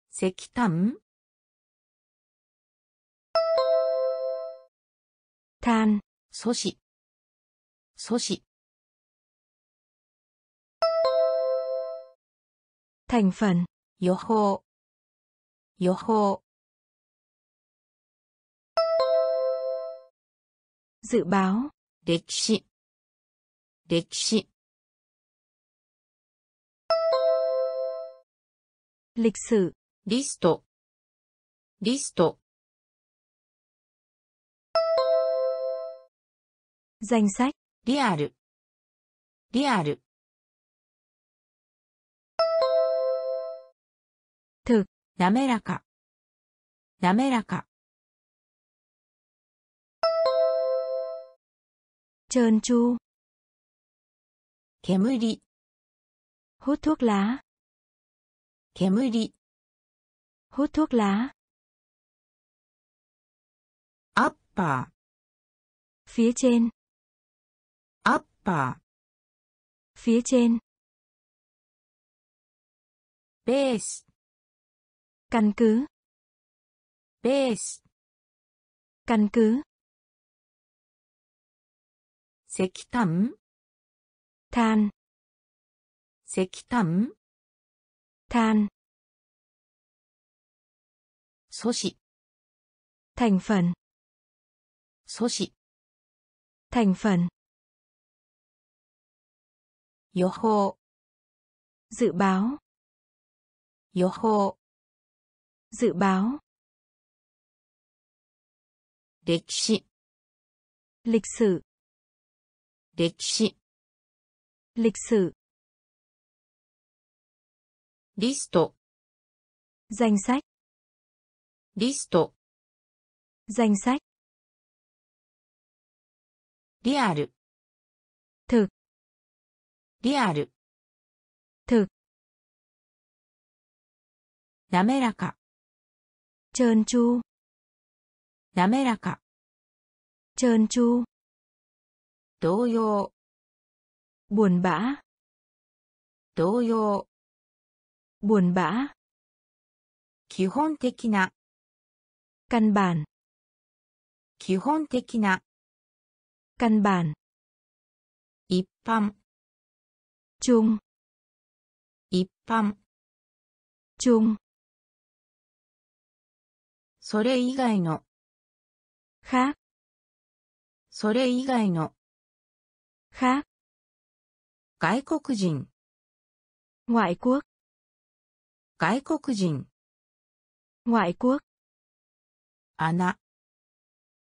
Speaker 1: 색탐
Speaker 2: than.
Speaker 1: 소시 소시
Speaker 2: thành phần.
Speaker 1: Yoho. Yoho.
Speaker 2: dự
Speaker 1: 歴史歴史
Speaker 2: lịch
Speaker 1: リストリスト
Speaker 2: danh
Speaker 1: リアルリアル滑らか滑らか
Speaker 2: trơn chu
Speaker 1: 煙
Speaker 2: hút thuốc lá.
Speaker 1: 煙
Speaker 2: hút thuốc lá.
Speaker 1: アッパー
Speaker 2: phía trên.
Speaker 1: アッパー phía trên. Base
Speaker 2: căn cứ.
Speaker 1: Base
Speaker 2: căn cứ.
Speaker 1: 石炭、
Speaker 2: than,
Speaker 1: 石炭、
Speaker 2: than,
Speaker 1: 素子、
Speaker 2: thành phần,
Speaker 1: 素子、
Speaker 2: thành phần,
Speaker 1: 予報、
Speaker 2: dự báo,
Speaker 1: 予報、
Speaker 2: dự báo,
Speaker 1: 歴史、
Speaker 2: lịch sử,
Speaker 1: 歴史、
Speaker 2: lịch sử,
Speaker 1: リスト、
Speaker 2: danh sách,
Speaker 1: リスト、
Speaker 2: danh sách,
Speaker 1: リアル、
Speaker 2: thực,
Speaker 1: リアル、
Speaker 2: thực,
Speaker 1: 滑らか、
Speaker 2: trơn tru,
Speaker 1: 滑らか、
Speaker 2: trơn tru,
Speaker 1: 同様
Speaker 2: buồn bã.
Speaker 1: 同様
Speaker 2: buồn bã.
Speaker 1: 基本的な
Speaker 2: 看板
Speaker 1: 基本的な
Speaker 2: 看板
Speaker 1: 一般
Speaker 2: 中
Speaker 1: 一般
Speaker 2: 中
Speaker 1: それ以外の
Speaker 2: か
Speaker 1: それ以外の
Speaker 2: khác,
Speaker 1: 外国人、
Speaker 2: ngoại quốc,
Speaker 1: 外国人、
Speaker 2: ngoại quốc,
Speaker 1: 穴、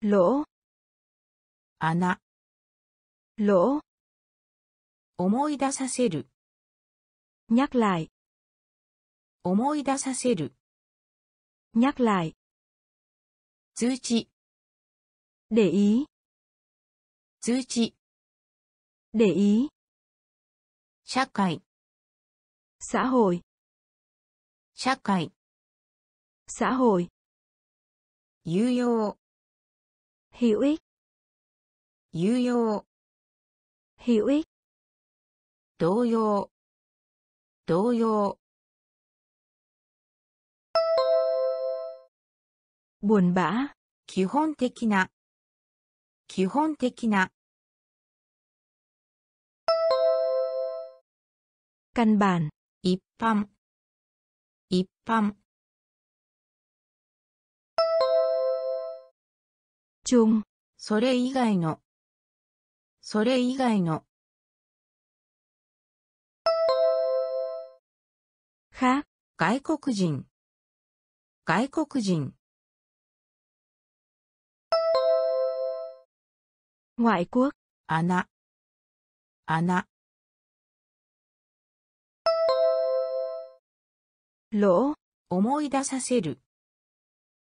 Speaker 2: lỗ,
Speaker 1: 穴、
Speaker 2: lỗ,
Speaker 1: 思い出させる、
Speaker 2: nhắc lại,
Speaker 1: 思い出させる、
Speaker 2: nhắc lại,
Speaker 1: 通知、
Speaker 2: để ý,
Speaker 1: 通知、
Speaker 2: để ý.
Speaker 1: 社会
Speaker 2: 社会
Speaker 1: 社会
Speaker 2: 社会
Speaker 1: 有用
Speaker 2: 有益
Speaker 1: 有用
Speaker 2: 有益
Speaker 1: 同様同様
Speaker 2: ボンバ
Speaker 1: 基本的な基本的な
Speaker 2: căn bản.
Speaker 1: 一般一般
Speaker 2: 中
Speaker 1: それ以外のそれ以外の外国人外国人
Speaker 2: あ国
Speaker 1: 穴穴
Speaker 2: lỗ,
Speaker 1: 思い出させる、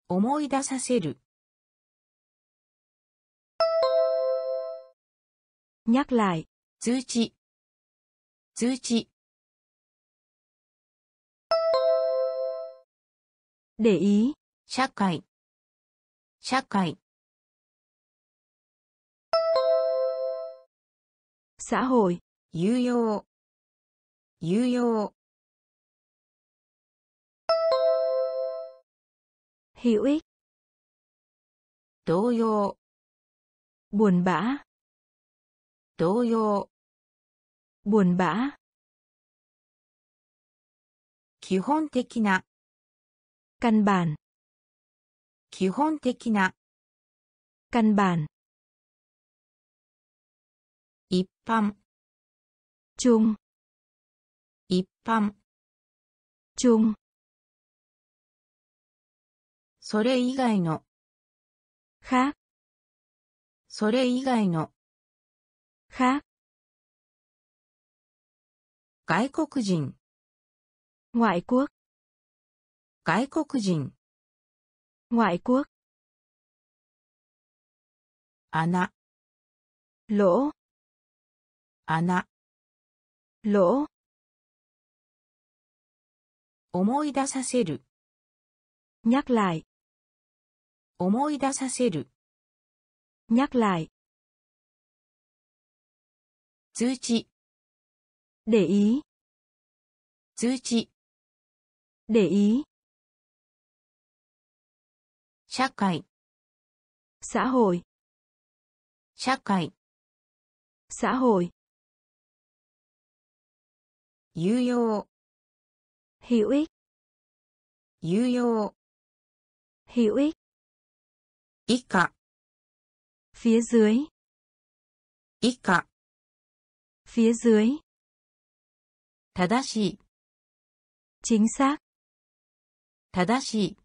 Speaker 1: 思い出させる、
Speaker 2: nhắc lại,
Speaker 1: 通知、通知、
Speaker 2: để ý,
Speaker 1: 社会、社会、
Speaker 2: xã hội,
Speaker 1: 有用、有用、
Speaker 2: hữu ích,
Speaker 1: 動揺、
Speaker 2: buồn bã,
Speaker 1: 動揺、
Speaker 2: buồn bã,
Speaker 1: 基本的な、
Speaker 2: căn bản,
Speaker 1: 基本的な、
Speaker 2: căn bản,
Speaker 1: 一般、
Speaker 2: chung,
Speaker 1: 一般、
Speaker 2: chung,
Speaker 1: それ以外の。
Speaker 2: は。
Speaker 1: それ以外の。
Speaker 2: は。
Speaker 1: 外国人。
Speaker 2: 外国。
Speaker 1: 外国人。
Speaker 2: 外国。
Speaker 1: 穴。
Speaker 2: ろ。
Speaker 1: 穴。
Speaker 2: ろ。
Speaker 1: 思い出させる。
Speaker 2: nhắc
Speaker 1: 思い出させる。
Speaker 2: nhắc lại,
Speaker 1: 通知、
Speaker 2: để ý,
Speaker 1: 通知、
Speaker 2: để ý,
Speaker 1: 社会、
Speaker 2: xã hội,
Speaker 1: 社会、
Speaker 2: xã hội,
Speaker 1: 有用、
Speaker 2: hữu ích,
Speaker 1: 有用、
Speaker 2: hữu ích,
Speaker 1: 以下、
Speaker 2: phía dưới,
Speaker 1: 以下、
Speaker 2: phía dưới,
Speaker 1: 正しい、
Speaker 2: chính xác,
Speaker 1: 正しい、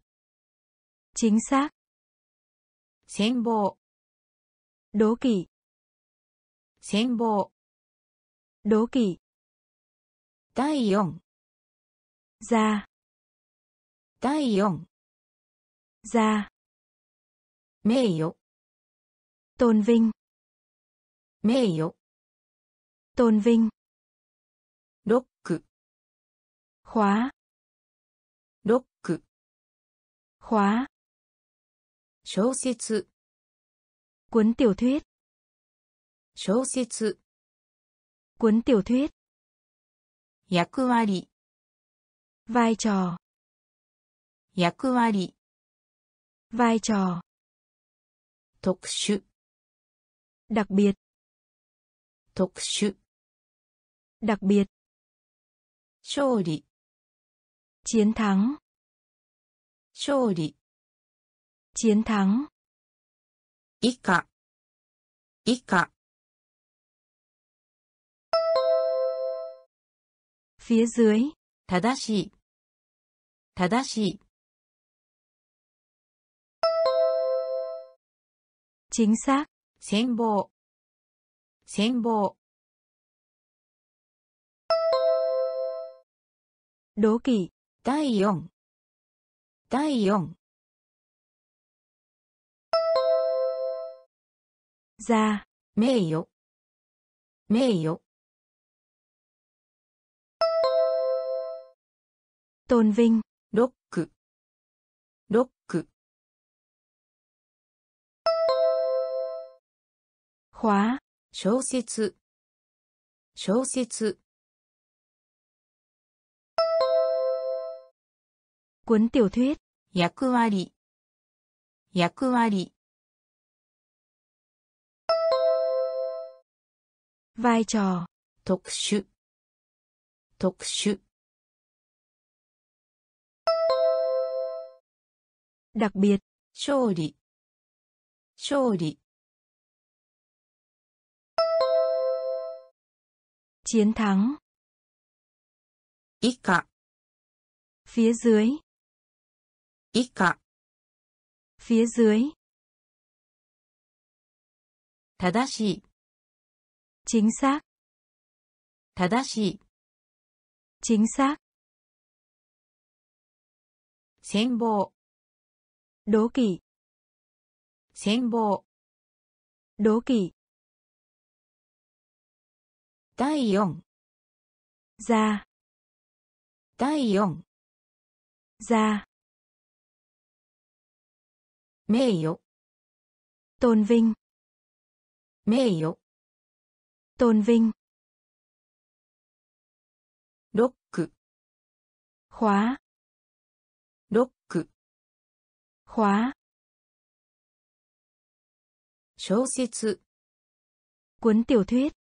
Speaker 2: chính xác,
Speaker 1: 戦望、
Speaker 2: đố kỵ,
Speaker 1: 戦望、
Speaker 2: đố kỵ,
Speaker 1: 第4、
Speaker 2: ra,
Speaker 1: 第4、
Speaker 2: ra,
Speaker 1: 名誉、
Speaker 2: tôn vinh,
Speaker 1: 名誉、
Speaker 2: tôn vinh,
Speaker 1: ロック、
Speaker 2: khóa,
Speaker 1: ロック、
Speaker 2: khóa,
Speaker 1: 小説、
Speaker 2: cuốn tiểu thuyết,
Speaker 1: 小説、
Speaker 2: cuốn tiểu thuyết,
Speaker 1: 役割、
Speaker 2: vai trò,
Speaker 1: 役割、
Speaker 2: vai trò,
Speaker 1: 特殊、
Speaker 2: đặc biệt,
Speaker 1: 特殊、
Speaker 2: đặc biệt,
Speaker 1: 勝利、
Speaker 2: chiến thắng,
Speaker 1: 勝利、
Speaker 2: chiến thắng,
Speaker 1: 以下、以下、
Speaker 2: phía dưới,
Speaker 1: 正しい、正しい、
Speaker 2: chính xác,
Speaker 1: sen bộ, sen bộ.
Speaker 2: Đố kỵ,
Speaker 1: tai 4, tai 4.
Speaker 2: Gia,
Speaker 1: mê yếu, mê yếu.
Speaker 2: Tôn vinh, khóa,
Speaker 1: 小説、小説、
Speaker 2: cuốn tiểu thuyết,
Speaker 1: 役割、役割、
Speaker 2: vai trò,
Speaker 1: 特殊、特殊、
Speaker 2: đặc biệt,
Speaker 1: 勝利、勝利、
Speaker 2: chiến thắng,
Speaker 1: 以下、
Speaker 2: phía dưới,
Speaker 1: 以下、
Speaker 2: phía dưới,
Speaker 1: 正しい、
Speaker 2: chính xác,
Speaker 1: 正しい、
Speaker 2: chính xác,
Speaker 1: 戦望、
Speaker 2: đố kỵ,
Speaker 1: 戦望、
Speaker 2: đố kỵ,
Speaker 1: 第4、
Speaker 2: ra,
Speaker 1: 第4、
Speaker 2: ra,
Speaker 1: 名誉、
Speaker 2: tôn vinh,
Speaker 1: 名誉、
Speaker 2: tôn vinh,
Speaker 1: ロック、
Speaker 2: khóa,
Speaker 1: ロック、
Speaker 2: khóa,
Speaker 1: 小説、
Speaker 2: cuốn tiểu thuyết,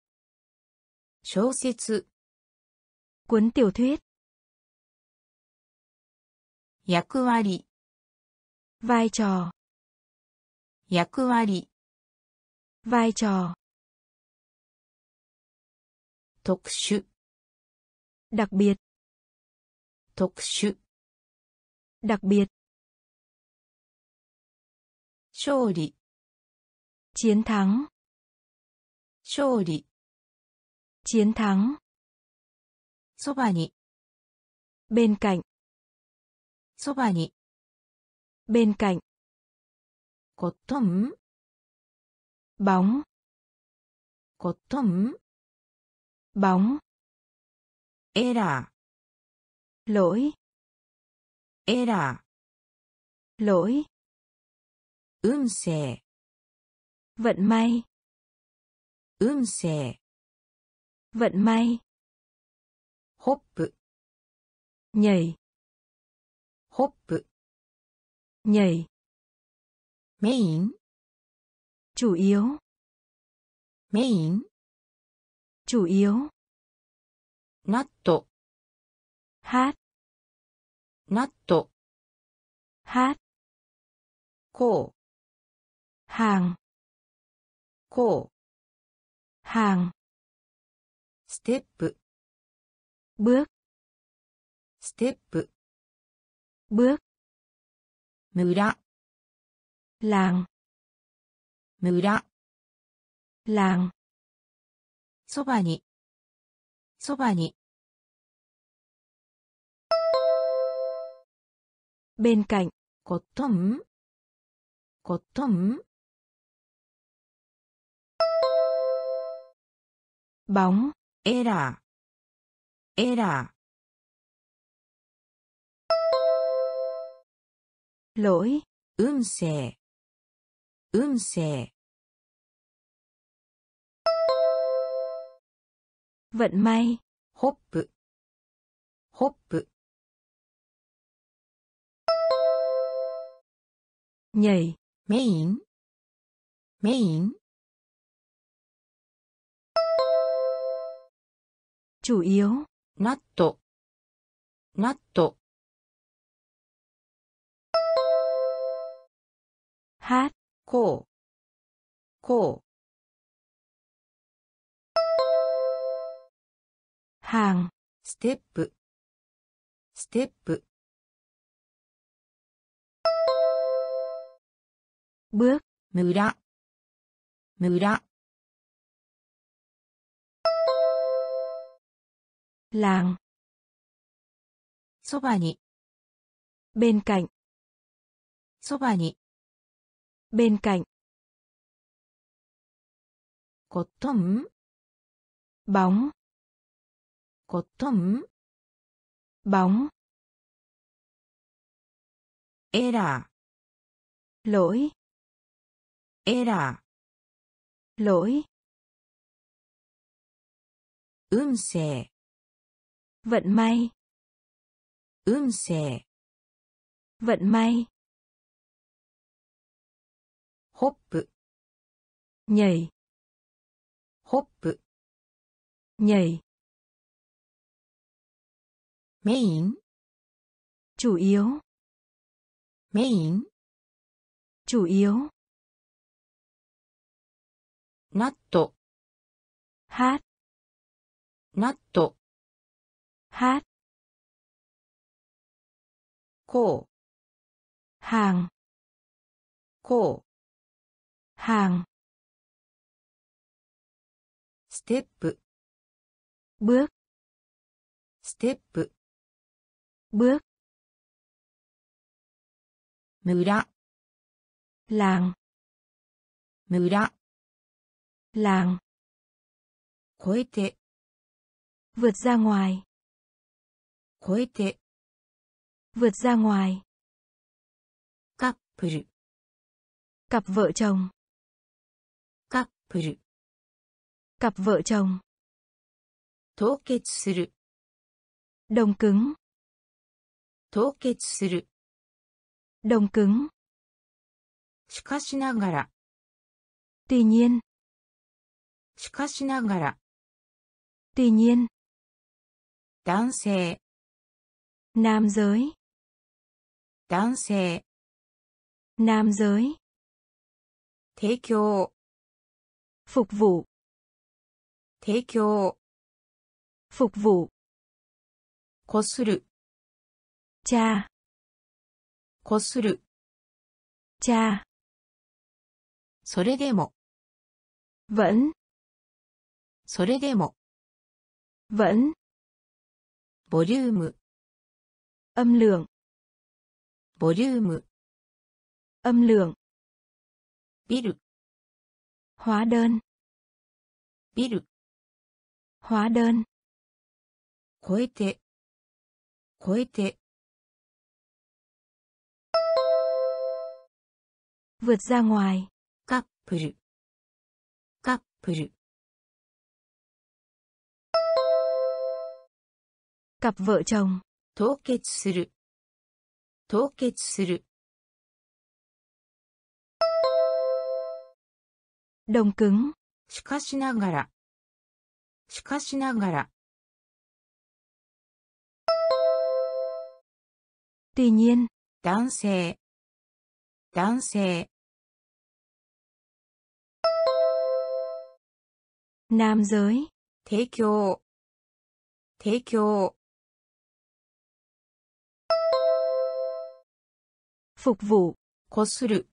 Speaker 1: 小説、
Speaker 2: cuốn tiểu thuyết,
Speaker 1: 役割、
Speaker 2: vai trò,
Speaker 1: 役割、
Speaker 2: vai trò,
Speaker 1: 特殊、
Speaker 2: đặc biệt,
Speaker 1: 特殊、
Speaker 2: đặc biệt,
Speaker 1: 勝利、
Speaker 2: chiến thắng,
Speaker 1: 勝利、
Speaker 2: chiến thắng,
Speaker 1: そばに、
Speaker 2: bên cạnh,
Speaker 1: そばに、
Speaker 2: bên cạnh,
Speaker 1: コットン、
Speaker 2: bóng,
Speaker 1: コットン、
Speaker 2: bóng,
Speaker 1: エラー、
Speaker 2: lỗi,
Speaker 1: エラ
Speaker 2: lỗi,
Speaker 1: ー、運勢、
Speaker 2: vận may,
Speaker 1: 運勢、
Speaker 2: vận may.
Speaker 1: Hop
Speaker 2: nhảy.
Speaker 1: Hop
Speaker 2: nhảy.
Speaker 1: Main
Speaker 2: chủ yếu.
Speaker 1: Main
Speaker 2: chủ yếu.
Speaker 1: Natto.
Speaker 2: Hát.
Speaker 1: Natto.
Speaker 2: Hát.
Speaker 1: Cổ
Speaker 2: hàng.
Speaker 1: Cổ
Speaker 2: hàng.
Speaker 1: ステップ。
Speaker 2: ブッ。
Speaker 1: ステップ。
Speaker 2: ブ
Speaker 1: ッ。
Speaker 2: ラ
Speaker 1: ン。
Speaker 2: らん。むら。らん。
Speaker 1: そばに。そばに。
Speaker 2: べんかん。
Speaker 1: コットン？コットン？
Speaker 2: ボン
Speaker 1: エラー、エラ
Speaker 2: lỗi,
Speaker 1: ー、運勢、運勢、
Speaker 2: vận may,
Speaker 1: ホップ、ホップ、
Speaker 2: nhảy,
Speaker 1: メイ
Speaker 2: 主要
Speaker 1: ナットナット
Speaker 2: ハ
Speaker 1: コウコウ
Speaker 2: ハン
Speaker 1: ステップステップ
Speaker 2: bước,
Speaker 1: mưa đã, ン
Speaker 2: làng,
Speaker 1: そばに、
Speaker 2: bên cạnh,
Speaker 1: そばに、
Speaker 2: bên cạnh,
Speaker 1: コットン、
Speaker 2: bóng,
Speaker 1: コットン、
Speaker 2: bóng,
Speaker 1: エラ
Speaker 2: lỗi,
Speaker 1: ー、エラ
Speaker 2: lỗi,
Speaker 1: ー、運勢、
Speaker 2: vận may.
Speaker 1: Ương xẻ
Speaker 2: vận may.
Speaker 1: Hop
Speaker 2: nhảy.
Speaker 1: Hop
Speaker 2: nhảy.
Speaker 1: Main
Speaker 2: chủ yếu.
Speaker 1: Main
Speaker 2: chủ yếu.
Speaker 1: Natto
Speaker 2: hát.
Speaker 1: Natto
Speaker 2: hát,
Speaker 1: こう、
Speaker 2: hàng,
Speaker 1: こう、
Speaker 2: hàng,
Speaker 1: ステップ、
Speaker 2: bước,
Speaker 1: ステップ、
Speaker 2: bước,
Speaker 1: 村、
Speaker 2: làng,
Speaker 1: 村、
Speaker 2: làng,
Speaker 1: 越えて、
Speaker 2: vượt ra ngoài,
Speaker 1: 越えて、
Speaker 2: vượt ra ngoài,
Speaker 1: カップル、
Speaker 2: cặp vợ chồng,
Speaker 1: カップル、
Speaker 2: cặp vợ chồng,
Speaker 1: 凍結する、
Speaker 2: đồng cứng,
Speaker 1: 凍結する、
Speaker 2: đồng cứng,
Speaker 1: しかしながら、
Speaker 2: tuy nhiên,
Speaker 1: しかしながら、
Speaker 2: tuy nhiên,
Speaker 1: 男性、
Speaker 2: nam giới,
Speaker 1: 男性、
Speaker 2: nam giới,
Speaker 1: 提供、
Speaker 2: phục vụ,
Speaker 1: 提供、
Speaker 2: phục vụ,
Speaker 1: こする、
Speaker 2: cha,
Speaker 1: こする、
Speaker 2: cha,
Speaker 1: それでも、
Speaker 2: vẫn,
Speaker 1: それでも、
Speaker 2: vẫn,
Speaker 1: ボリューム、
Speaker 2: âm lượng.
Speaker 1: Volume.
Speaker 2: Âm lượng.
Speaker 1: Bill.
Speaker 2: Hóa đơn.
Speaker 1: Bill.
Speaker 2: Hóa đơn.
Speaker 1: Khối thể khối 超えて超えて
Speaker 2: vượt ra ngoài.
Speaker 1: Couple. Couple.
Speaker 2: Cặp vợ chồng.
Speaker 1: 凍結する。凍結する。
Speaker 2: Đồng cứng.
Speaker 1: しかしながら。しかしながら。
Speaker 2: Tuy nhiên.
Speaker 1: 男性。男性。
Speaker 2: Nam giới.
Speaker 1: 提供。提供。
Speaker 2: Phục vụ.
Speaker 1: こする。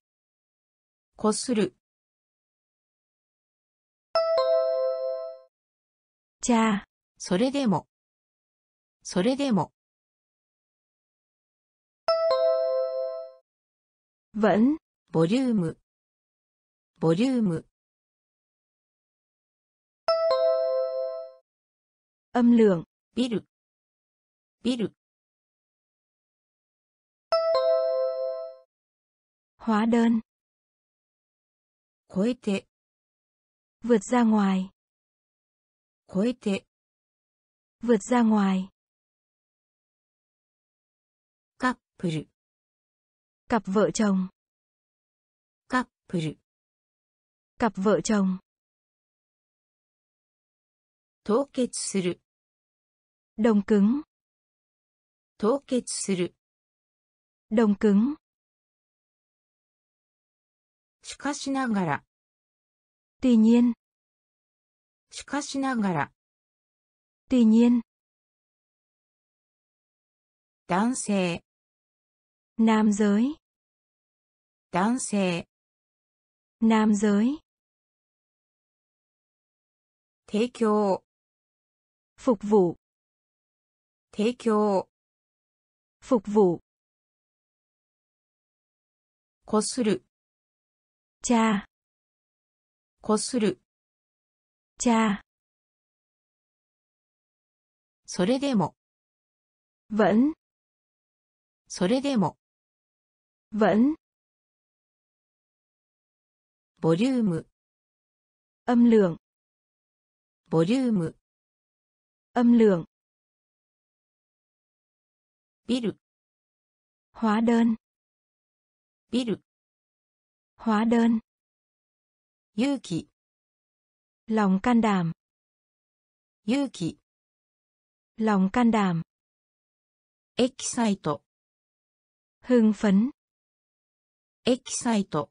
Speaker 1: こする。
Speaker 2: Cha.
Speaker 1: それでも。それでも。
Speaker 2: Vẫn.
Speaker 1: ボリューム。ボリューム。
Speaker 2: Âm lượng.
Speaker 1: ビル。ビル。
Speaker 2: Hóa đơn.
Speaker 1: 超えて。
Speaker 2: Vượt ra ngoài.
Speaker 1: 超えて。
Speaker 2: Vượt ra ngoài.
Speaker 1: カップル。
Speaker 2: Cặp vợ chồng.
Speaker 1: カップル。
Speaker 2: Cặp vợ chồng.
Speaker 1: 凍結する。
Speaker 2: Đồng cứng.
Speaker 1: 凍結する。
Speaker 2: Đồng cứng.
Speaker 1: しかしながら。
Speaker 2: Tuy nhiên.
Speaker 1: しかしながら。
Speaker 2: Tuy nhiên.
Speaker 1: 男性。
Speaker 2: Nam giới.
Speaker 1: 男性。
Speaker 2: Nam giới.
Speaker 1: 提供。
Speaker 2: Phục vụ.
Speaker 1: 提供。
Speaker 2: Phục vụ.
Speaker 1: こする。
Speaker 2: Cha.
Speaker 1: こする。
Speaker 2: Cha.
Speaker 1: それでも。
Speaker 2: Vẫn.
Speaker 1: それでも。
Speaker 2: Vẫn.
Speaker 1: ボリューム。
Speaker 2: Âm lượng.
Speaker 1: ボリューム。
Speaker 2: Âm lượng.
Speaker 1: ビル。
Speaker 2: Hóa đơn.
Speaker 1: ビル。
Speaker 2: Hóa đơn.
Speaker 1: 勇気。
Speaker 2: Lòng can đảm.
Speaker 1: 勇気。
Speaker 2: Lòng can đảm.
Speaker 1: エキサイト。
Speaker 2: Hưng phấn.
Speaker 1: エキサイト。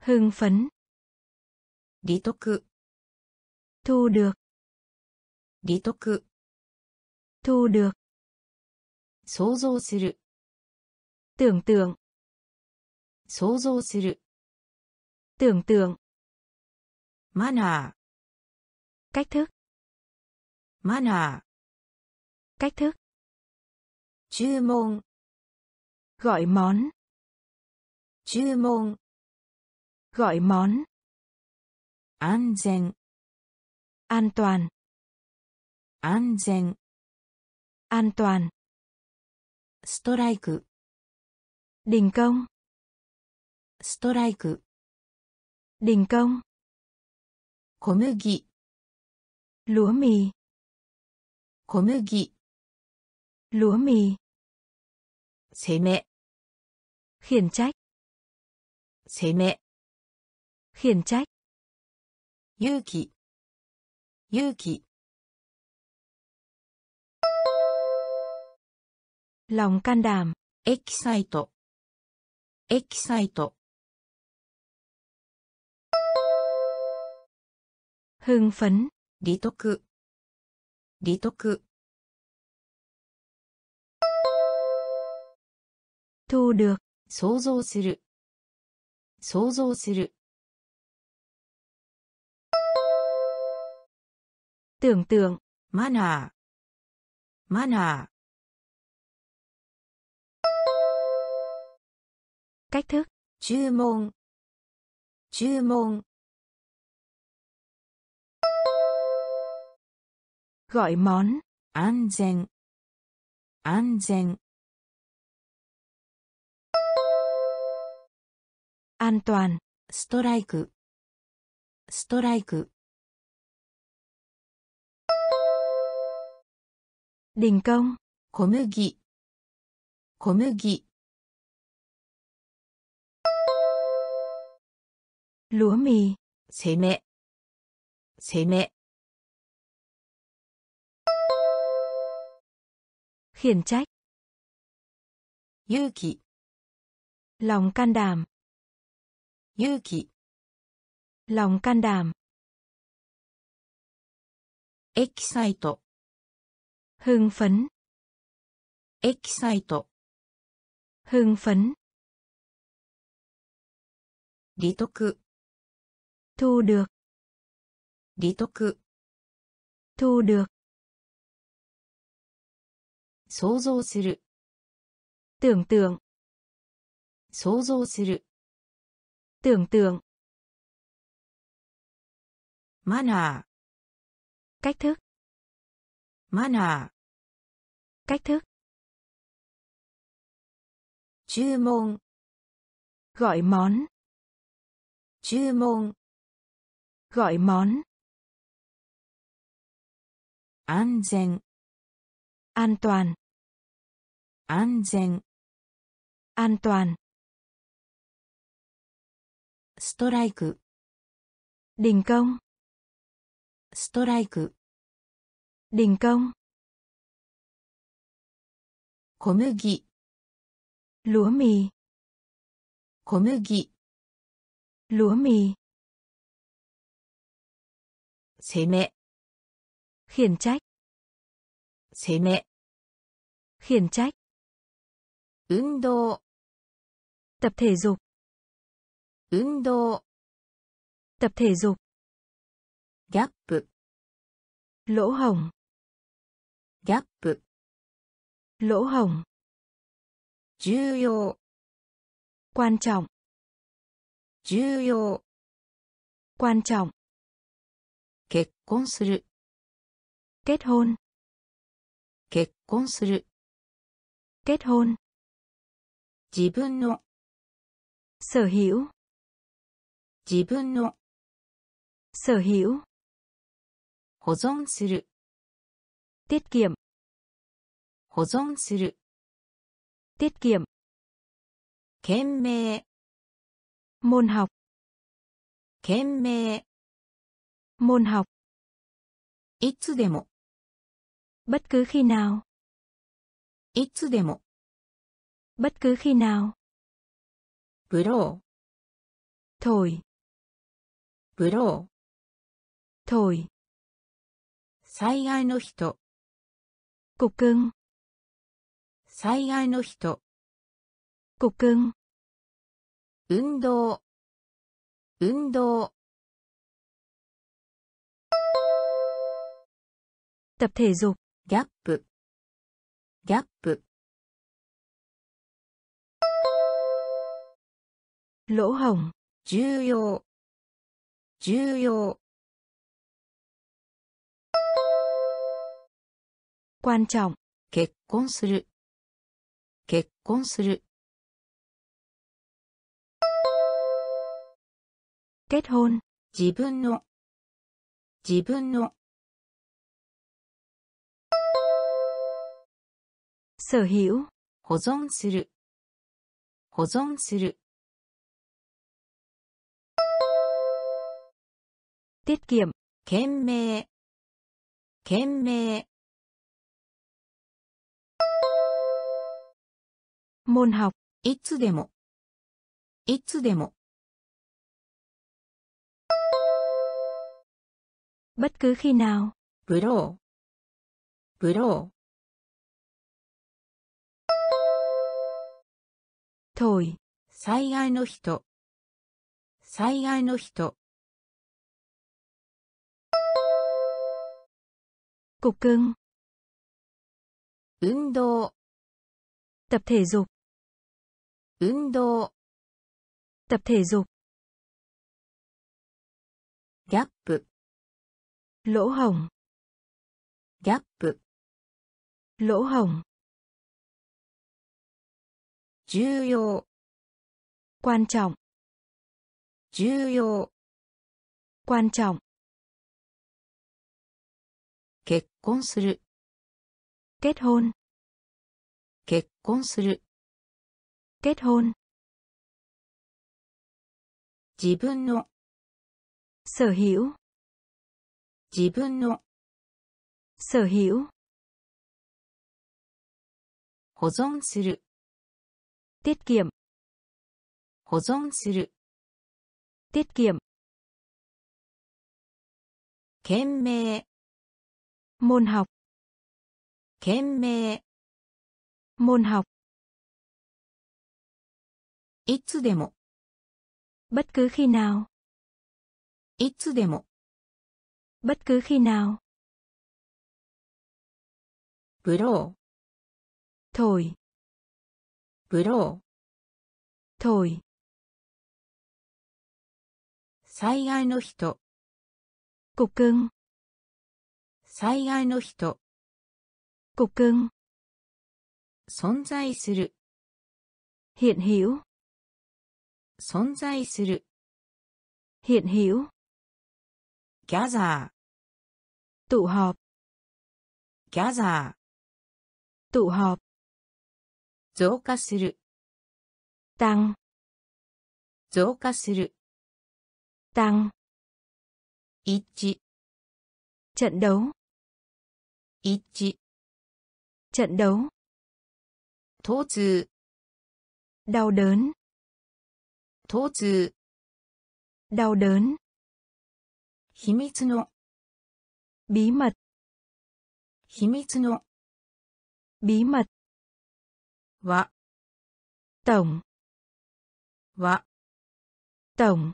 Speaker 2: Hưng phấn.
Speaker 1: 利得。
Speaker 2: Thu được.
Speaker 1: 利得。
Speaker 2: Thu được.
Speaker 1: 想像する。
Speaker 2: Tưởng tượng.
Speaker 1: 想像する。
Speaker 2: Tưởng tượng.
Speaker 1: マナ
Speaker 2: Cách thức.
Speaker 1: ー。マナ
Speaker 2: Cách thức.
Speaker 1: ー。注文。
Speaker 2: Gọi món.
Speaker 1: 注文。
Speaker 2: Gọi món.
Speaker 1: 安全。
Speaker 2: An toàn.
Speaker 1: 安全。
Speaker 2: An toàn.
Speaker 1: ストライク。
Speaker 2: Đình công.
Speaker 1: ストライク。
Speaker 2: Đình công.
Speaker 1: 小麦。
Speaker 2: Lúa mì.
Speaker 1: 小麦。
Speaker 2: Lúa mì.
Speaker 1: 攻め。
Speaker 2: Khiển trách.
Speaker 1: 攻め。
Speaker 2: Khiển trách.
Speaker 1: 勇気。勇気。
Speaker 2: Lòng can đảm.
Speaker 1: エキ
Speaker 2: Hưng phấn.
Speaker 1: 利得。利得。
Speaker 2: Thu được.
Speaker 1: 想像する。想像する。
Speaker 2: Tưởng tượng.
Speaker 1: マナー。マナ
Speaker 2: Cách thức.
Speaker 1: ー。注文。注文。
Speaker 2: Gọi món.
Speaker 1: 安全。安全。
Speaker 2: An toàn.
Speaker 1: ストライク。ストライク。
Speaker 2: Đình công.
Speaker 1: 小麦。小麦。
Speaker 2: Lúa mì.
Speaker 1: 攻め。攻め。
Speaker 2: khiển trách.
Speaker 1: Dư kỳ.
Speaker 2: Lòng can đảm.
Speaker 1: Dư kỳ.
Speaker 2: Lòng can đảm.
Speaker 1: Excite.
Speaker 2: Hưng phấn.
Speaker 1: Excite.
Speaker 2: Hưng phấn.
Speaker 1: Lý tốc
Speaker 2: Thu được.
Speaker 1: Lý tốc
Speaker 2: Thu được.
Speaker 1: 想像する。
Speaker 2: Tưởng tượng.
Speaker 1: 想像する。
Speaker 2: Tưởng tượng.
Speaker 1: マナ
Speaker 2: Cách thức.
Speaker 1: ー。マナー。
Speaker 2: Cách thức.
Speaker 1: 注文。
Speaker 2: Gọi món.
Speaker 1: 注文。
Speaker 2: Gọi món.
Speaker 1: 安全。
Speaker 2: An toàn.
Speaker 1: 安全。
Speaker 2: An toàn.
Speaker 1: ストライク。
Speaker 2: Đình công.
Speaker 1: ストライク。
Speaker 2: Đình công.
Speaker 1: 小麦。
Speaker 2: Lúa mì.
Speaker 1: 小麦。
Speaker 2: Lúa mì.
Speaker 1: 攻め。
Speaker 2: Khiển trách.
Speaker 1: 攻め。
Speaker 2: Khiển trách.
Speaker 1: 運動。
Speaker 2: Tập thể dục.
Speaker 1: 運動。
Speaker 2: Tập thể dục.
Speaker 1: ギャップ。
Speaker 2: Lỗ hổng.
Speaker 1: ギャップ。
Speaker 2: Lỗ hổng.
Speaker 1: 重要。
Speaker 2: Quan trọng.
Speaker 1: 重要。
Speaker 2: Quan trọng.
Speaker 1: 結婚する。
Speaker 2: Kết hôn.
Speaker 1: 結婚する。
Speaker 2: Kết hôn.
Speaker 1: 自分の。
Speaker 2: Sở hữu.
Speaker 1: 自分の。
Speaker 2: Sở hữu.
Speaker 1: 保存する。
Speaker 2: Tiết kiệm.
Speaker 1: 保存する。
Speaker 2: Tiết kiệm.
Speaker 1: 懸命。
Speaker 2: Môn học.
Speaker 1: 懸命。
Speaker 2: Môn học.
Speaker 1: いつでも。
Speaker 2: Bất cứ khi nào.
Speaker 1: いつでも。
Speaker 2: Bất cứ khi nào.
Speaker 1: ブロー。
Speaker 2: Thổi.
Speaker 1: ブロー。
Speaker 2: Thổi.
Speaker 1: 災害の人。
Speaker 2: Cục cưng.
Speaker 1: 災害の人。
Speaker 2: Cục cưng.
Speaker 1: 運動。運動。
Speaker 2: Tập thể dục.
Speaker 1: ギャ
Speaker 2: Lỗ hổng.
Speaker 1: 重要。重要。
Speaker 2: Quan trọng.
Speaker 1: 結婚する。結婚する。
Speaker 2: Kết hôn.
Speaker 1: 自分の。自分の。
Speaker 2: Sở hữu.
Speaker 1: 保存する。保存する。
Speaker 2: Tiết kiệm.
Speaker 1: 懸命。懸命。
Speaker 2: Môn học.
Speaker 1: いつでも。いつでも。
Speaker 2: Bất cứ khi nào.
Speaker 1: ブロー。ブロー。
Speaker 2: Thổi.
Speaker 1: 災害の人。災害の人。
Speaker 2: Cục cưng.
Speaker 1: 運動。
Speaker 2: Tập thể dục.
Speaker 1: 運動。
Speaker 2: Tập thể dục.
Speaker 1: ギャップ。
Speaker 2: Lỗ hổng.
Speaker 1: ギャップ。
Speaker 2: Lỗ hổng.
Speaker 1: 重要。
Speaker 2: Quan trọng.
Speaker 1: 重要、
Speaker 2: quan trọng,
Speaker 1: 結婚する。結婚。する。
Speaker 2: 結婚。
Speaker 1: 自分の。
Speaker 2: sở hữu。
Speaker 1: 自分の。
Speaker 2: sở hữu。
Speaker 1: 保存する。
Speaker 2: tiết。
Speaker 1: 保存する。
Speaker 2: tiết。
Speaker 1: 懸命。
Speaker 2: Môn học,
Speaker 1: 懸命、
Speaker 2: môn học,
Speaker 1: いつでも、
Speaker 2: bất cứ khi nào,
Speaker 1: いつでも、
Speaker 2: bất cứ khi nào,
Speaker 1: ブロー、
Speaker 2: thổi,
Speaker 1: ブロー、
Speaker 2: thổi,
Speaker 1: 災害の人、
Speaker 2: cục cưng,
Speaker 1: 最愛の人。
Speaker 2: Cục cưng.
Speaker 1: Sống dai suru.
Speaker 2: Hiện hữu.
Speaker 1: Sống dai suru.
Speaker 2: Hiện hữu.
Speaker 1: Gather.
Speaker 2: Tụ họp.
Speaker 1: Gather.
Speaker 2: Tụ họp.
Speaker 1: 増加する。
Speaker 2: tăng
Speaker 1: 増加する。
Speaker 2: tăng
Speaker 1: 一致
Speaker 2: trận đấu
Speaker 1: 一致、
Speaker 2: trận đấu,
Speaker 1: 疼痛、
Speaker 2: đau đớn,
Speaker 1: 疼痛、
Speaker 2: đau đớn,
Speaker 1: 秘密の、
Speaker 2: bí mật,
Speaker 1: 秘密の、
Speaker 2: bí mật,
Speaker 1: は、
Speaker 2: tổng,
Speaker 1: は、
Speaker 2: tổng,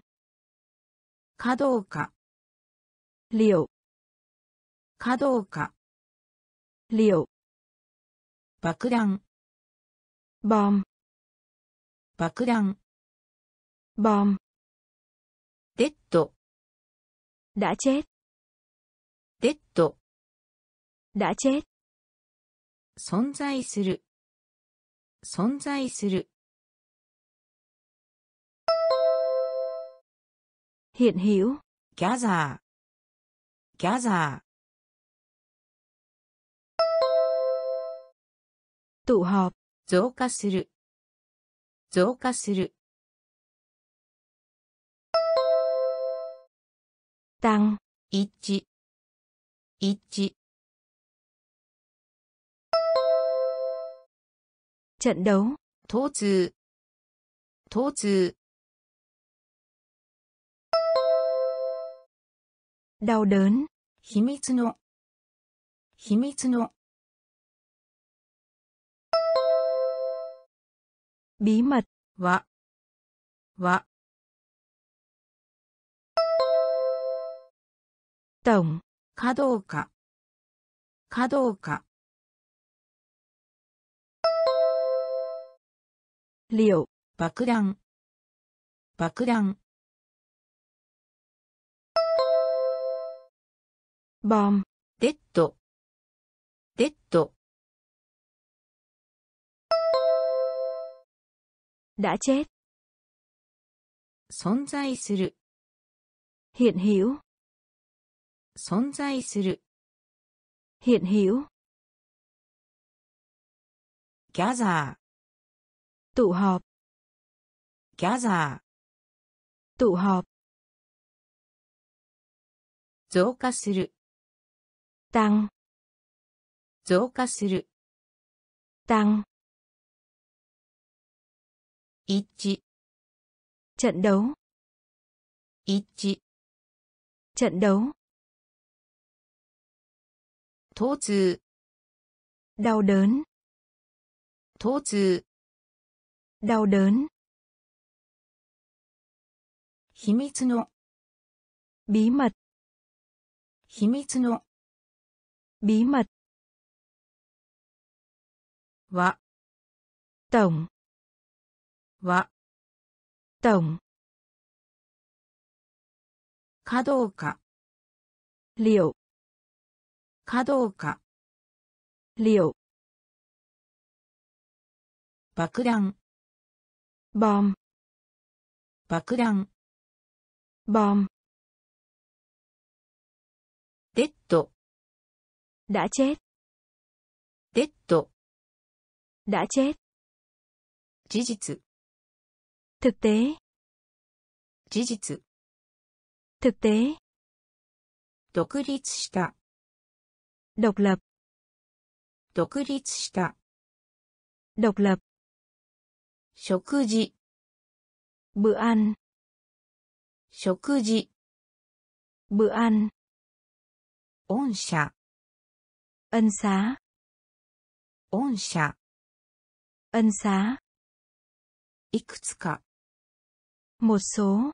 Speaker 1: かどうか、
Speaker 2: liệu,
Speaker 1: かどうか、
Speaker 2: liệu,
Speaker 1: 爆弾、
Speaker 2: bom,
Speaker 1: 爆弾、
Speaker 2: bom,
Speaker 1: デッド、
Speaker 2: đã chết,
Speaker 1: デッド、
Speaker 2: đã chết,
Speaker 1: 存在する、存在する、
Speaker 2: hiện hữu,
Speaker 1: ギャ
Speaker 2: tụ họp,
Speaker 1: ー、増加する、増加する、
Speaker 2: tăng,
Speaker 1: 一致、一致、
Speaker 2: trận đấu,
Speaker 1: 疼痛、疼痛、
Speaker 2: đau đớn,
Speaker 1: 秘密の、秘密の、
Speaker 2: bí mật,
Speaker 1: は、は、
Speaker 2: tổng,
Speaker 1: かどうか、かどうか、
Speaker 2: liệu,
Speaker 1: 爆弾、爆弾、
Speaker 2: bom,
Speaker 1: デッド、デッド、
Speaker 2: đã chết,
Speaker 1: 存在する、
Speaker 2: hiện hữu,
Speaker 1: 存在する、
Speaker 2: hiện hữu,
Speaker 1: ギャザ
Speaker 2: tụ họp,
Speaker 1: ー、ギャザ
Speaker 2: tụ họp,
Speaker 1: ー、増加する、
Speaker 2: tăng,
Speaker 1: 増加する、
Speaker 2: tăng,
Speaker 1: 一致、
Speaker 2: trận đấu,
Speaker 1: 一致、
Speaker 2: trận đấu,
Speaker 1: 疼痛、
Speaker 2: đau đớn,
Speaker 1: 疼痛、
Speaker 2: đau đớn,
Speaker 1: 秘密の、
Speaker 2: bí mật,
Speaker 1: 秘密の、
Speaker 2: bí mật,
Speaker 1: は、
Speaker 2: tổng,
Speaker 1: は、
Speaker 2: tổng,
Speaker 1: かどうか、
Speaker 2: liệu,
Speaker 1: かどうか、
Speaker 2: liệu,
Speaker 1: 爆弾、
Speaker 2: bom,
Speaker 1: 爆弾、
Speaker 2: bom,
Speaker 1: デッド、
Speaker 2: đã chết,
Speaker 1: デッド、
Speaker 2: đã chết,
Speaker 1: 事実、
Speaker 2: thực tế,
Speaker 1: 事実、
Speaker 2: thực tế,
Speaker 1: 独立した、
Speaker 2: độc lập,
Speaker 1: 独立した、
Speaker 2: độc lập,
Speaker 1: 食事、
Speaker 2: bữa ăn,
Speaker 1: 食事、
Speaker 2: bữa ăn,
Speaker 1: 御社、
Speaker 2: ân xá,
Speaker 1: 御社、
Speaker 2: ân xá,
Speaker 1: いくつか、
Speaker 2: một số,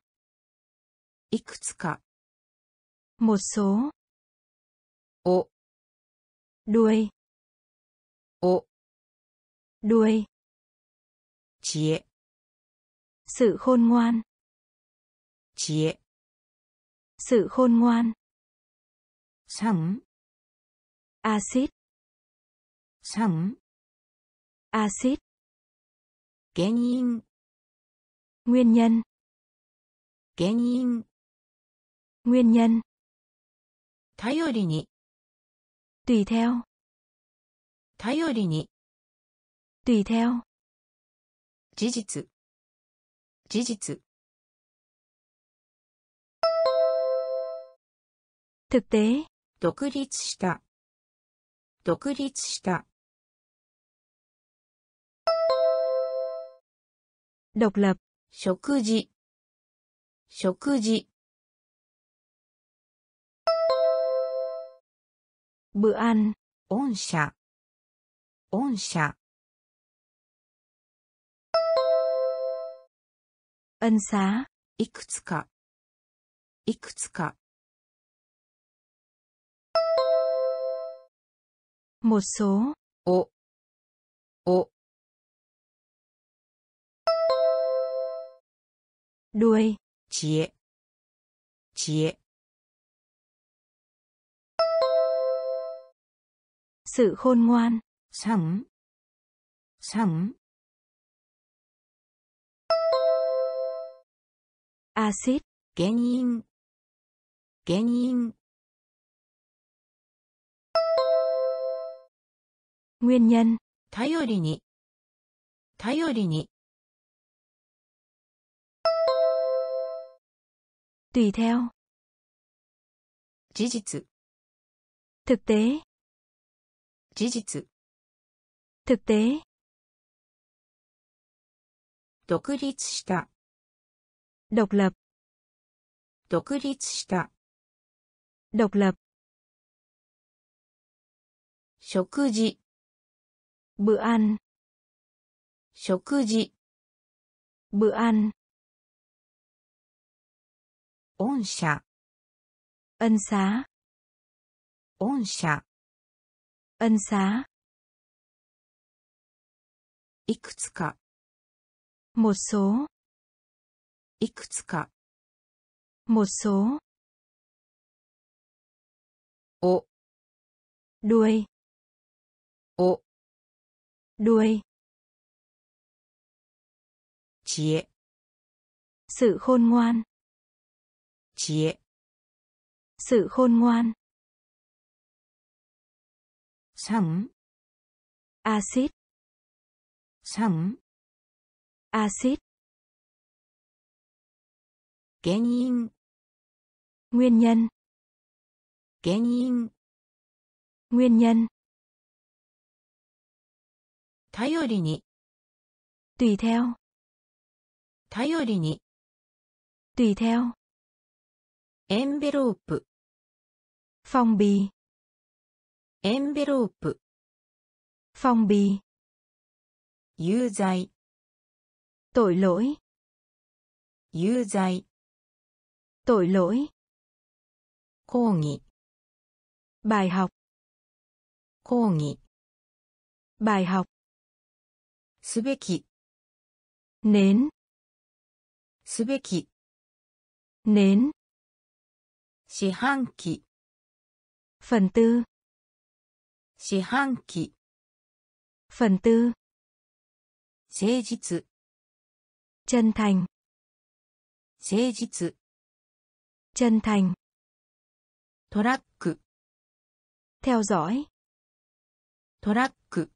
Speaker 1: いくつか、
Speaker 2: một số,
Speaker 1: お、
Speaker 2: đuôi,
Speaker 1: お、
Speaker 2: đuôi,
Speaker 1: 知恵、
Speaker 2: sự khôn ngoan,
Speaker 1: 知恵、
Speaker 2: sự khôn ngoan,
Speaker 1: 酸、
Speaker 2: axit,
Speaker 1: 酸、
Speaker 2: axit,
Speaker 1: 原因、
Speaker 2: nguyên nhân,
Speaker 1: 原因、
Speaker 2: nguyên nhân,
Speaker 1: 頼りに、
Speaker 2: tùy theo,
Speaker 1: 頼りに、
Speaker 2: tùy theo,
Speaker 1: 事実、事実、
Speaker 2: thực tế,
Speaker 1: 独立した、独立した、
Speaker 2: độc lập,
Speaker 1: 食事、食事。
Speaker 2: ぶあん、
Speaker 1: 御社御社
Speaker 2: うん、
Speaker 1: いくつか、いくつか。
Speaker 2: もそう、
Speaker 1: お、お。
Speaker 2: ルイ、
Speaker 1: 知恵、知恵、
Speaker 2: sự khôn ngoan,
Speaker 1: 酸、酸、
Speaker 2: axit,
Speaker 1: 原因、原因、
Speaker 2: nguyên nhân,
Speaker 1: 頼りに、頼りに、
Speaker 2: tùy theo,
Speaker 1: 事実、
Speaker 2: thực tế,
Speaker 1: 事実、
Speaker 2: thực tế,
Speaker 1: 独立した、
Speaker 2: độc lập,
Speaker 1: 独立した、
Speaker 2: độc lập,
Speaker 1: 食事、
Speaker 2: bữa ăn,
Speaker 1: 食事、
Speaker 2: bữa ăn,
Speaker 1: 御社、
Speaker 2: ân xá,
Speaker 1: 御社、
Speaker 2: ân xá,
Speaker 1: いくつか、
Speaker 2: một số,
Speaker 1: いくつか、
Speaker 2: một số,
Speaker 1: お、
Speaker 2: đuôi,
Speaker 1: お、
Speaker 2: đuôi,
Speaker 1: 知恵、
Speaker 2: sự khôn ngoan,
Speaker 1: 知恵、
Speaker 2: sự khôn ngoan,
Speaker 1: 酸、
Speaker 2: axit,
Speaker 1: 酸、
Speaker 2: axit,
Speaker 1: 原因、
Speaker 2: nguyên nhân,
Speaker 1: 原因、
Speaker 2: nguyên nhân,
Speaker 1: 頼りに、
Speaker 2: tùy theo,
Speaker 1: 頼りに、
Speaker 2: tùy theo,
Speaker 1: envelope.
Speaker 2: Phong bì.
Speaker 1: Envelope.
Speaker 2: Phong bì.
Speaker 1: Dư dạy
Speaker 2: tội lỗi.
Speaker 1: Dư dạy
Speaker 2: tội lỗi.
Speaker 1: Cô nghị
Speaker 2: bài học.
Speaker 1: Cô nghị
Speaker 2: bài học.
Speaker 1: Subeki.
Speaker 2: nến.
Speaker 1: Subeki.
Speaker 2: nến.
Speaker 1: 四半期、
Speaker 2: phần tư,
Speaker 1: 四半期、
Speaker 2: phần tư,
Speaker 1: 誠実、
Speaker 2: chân thành,
Speaker 1: 誠実、
Speaker 2: chân thành,
Speaker 1: トラック、
Speaker 2: theo dõi,
Speaker 1: トラック、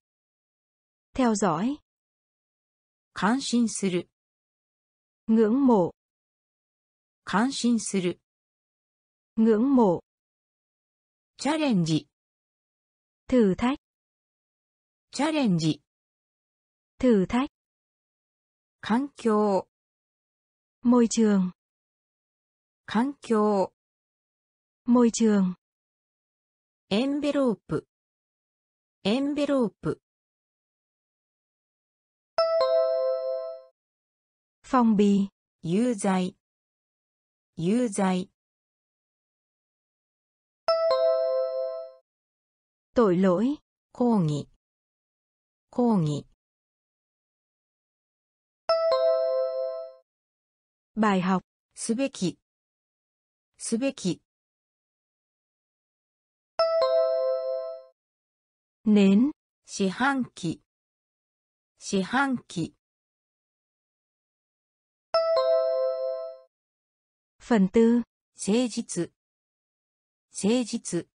Speaker 2: theo dõi,
Speaker 1: 感心する、
Speaker 2: ngưỡng mộ,
Speaker 1: 感心する、
Speaker 2: ngưỡng mộ,
Speaker 1: チャレンジ、
Speaker 2: thử thách,
Speaker 1: チャレンジ、
Speaker 2: thử thách,
Speaker 1: 環境、
Speaker 2: môi trường,
Speaker 1: 環境、
Speaker 2: môi trường,
Speaker 1: エンベロープ、エンベロープ、
Speaker 2: phong bì,
Speaker 1: 有罪、有罪、
Speaker 2: tội lỗi,
Speaker 1: 抗議、抗議、
Speaker 2: bài học,
Speaker 1: すべき、すべき、
Speaker 2: nến,
Speaker 1: 四半期、四半期、
Speaker 2: phần tư,
Speaker 1: 誠実、誠実、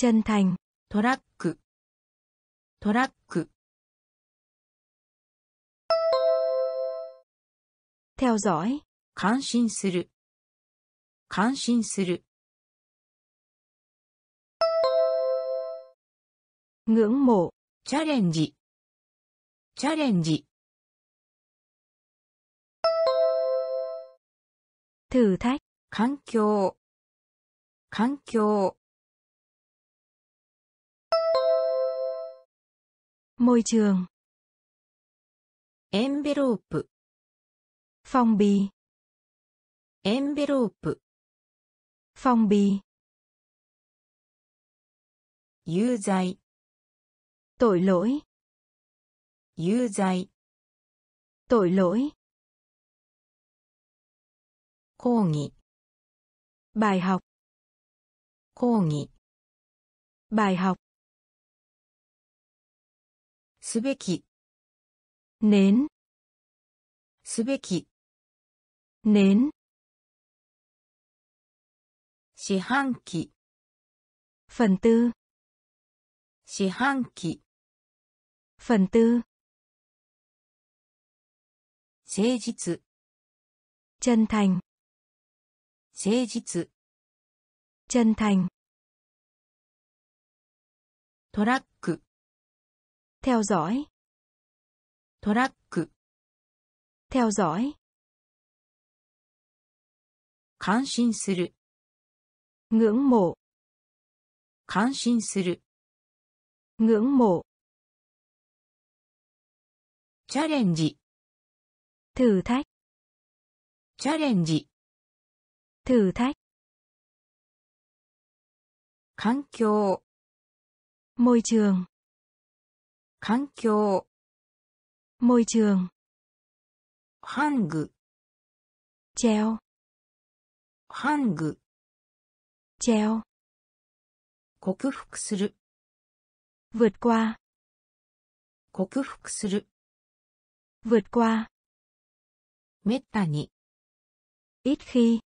Speaker 2: chân thành,
Speaker 1: トラック、トラック、
Speaker 2: theo dõi,
Speaker 1: 感心する、感心する、
Speaker 2: ngưỡng mộ,
Speaker 1: チャレンジ、チャレンジ、
Speaker 2: thử thách,
Speaker 1: 環境、環境、
Speaker 2: môi trường.
Speaker 1: Envelope.
Speaker 2: Phong bì.
Speaker 1: Envelope.
Speaker 2: Phong bì.
Speaker 1: Dư dại
Speaker 2: tội lỗi.
Speaker 1: Dư dại
Speaker 2: tội lỗi.
Speaker 1: Cô nghị
Speaker 2: bài học.
Speaker 1: Cô nghị
Speaker 2: bài học.
Speaker 1: すべき。
Speaker 2: ねん。
Speaker 1: すべき。
Speaker 2: ねん。
Speaker 1: 四半期。
Speaker 2: 分と。
Speaker 1: 四半期。
Speaker 2: 分と。
Speaker 1: 誠実。
Speaker 2: 真坦。
Speaker 1: 誠実。
Speaker 2: 真坦。
Speaker 1: トラック。
Speaker 2: theo dõi,
Speaker 1: トラック、
Speaker 2: theo dõi,
Speaker 1: 感心する、
Speaker 2: ngưỡng mộ,
Speaker 1: 感心する、
Speaker 2: ngưỡng mộ,
Speaker 1: チャレンジ、
Speaker 2: thử thách,
Speaker 1: チャレンジ、
Speaker 2: thử thách,
Speaker 1: 環境、
Speaker 2: môi trường,
Speaker 1: 環境、
Speaker 2: môi trường,
Speaker 1: ハング、
Speaker 2: treo,
Speaker 1: ハング、
Speaker 2: treo,
Speaker 1: 克服する、
Speaker 2: vượt qua,
Speaker 1: 克服する、
Speaker 2: vượt qua,
Speaker 1: めったに、
Speaker 2: ít khi,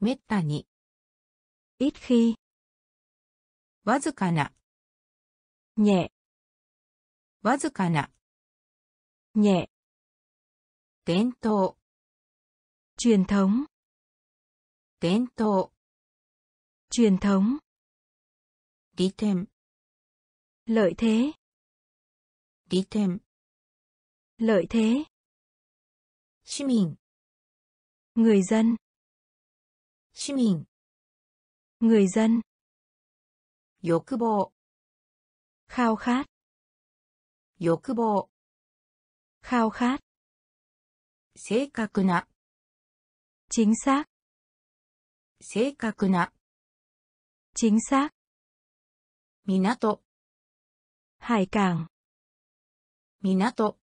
Speaker 1: めったに、
Speaker 2: ít khi,
Speaker 1: わずかな、
Speaker 2: nhẹ,
Speaker 1: わずかな、
Speaker 2: nhẹ,
Speaker 1: 伝統、
Speaker 2: truyền thống,
Speaker 1: 伝統、
Speaker 2: truyền thống,
Speaker 1: 利点、
Speaker 2: lợi thế,
Speaker 1: 利点、
Speaker 2: lợi thế,
Speaker 1: 市民、
Speaker 2: người dân,
Speaker 1: 市民、
Speaker 2: người dân,
Speaker 1: 欲望、
Speaker 2: khao khát,
Speaker 1: 欲望。
Speaker 2: 好哈。
Speaker 1: 正確な。
Speaker 2: 正確。
Speaker 1: 正確な。
Speaker 2: 正確。
Speaker 1: 港。
Speaker 2: 海港。
Speaker 1: 港。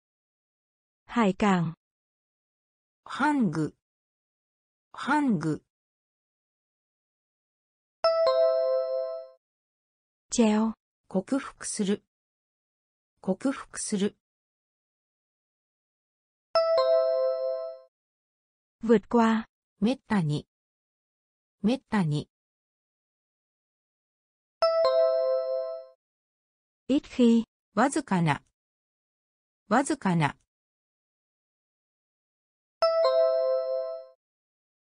Speaker 2: 海港。
Speaker 1: ハング。ハング。
Speaker 2: ジェオ。
Speaker 1: 克服する。克服する、
Speaker 2: vượt qua,
Speaker 1: めったに。めったに。
Speaker 2: ít khi,
Speaker 1: わずかな。わずかな。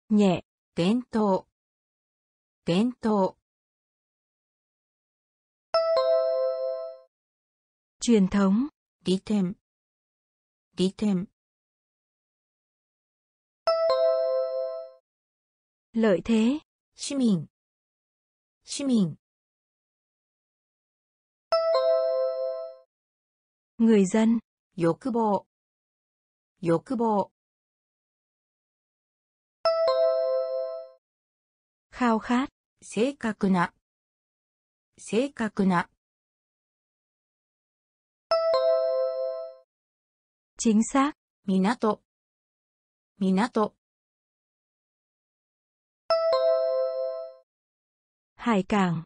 Speaker 2: nhẹ,
Speaker 1: 伝統。伝統。
Speaker 2: truyền thống,
Speaker 1: 利点。利点。
Speaker 2: lợi thế,
Speaker 1: 市民。市民。
Speaker 2: người dân,
Speaker 1: 欲望。欲望。
Speaker 2: khao khát,
Speaker 1: 正確な。正確な。
Speaker 2: chính xác,
Speaker 1: 港。港。
Speaker 2: hải cảng,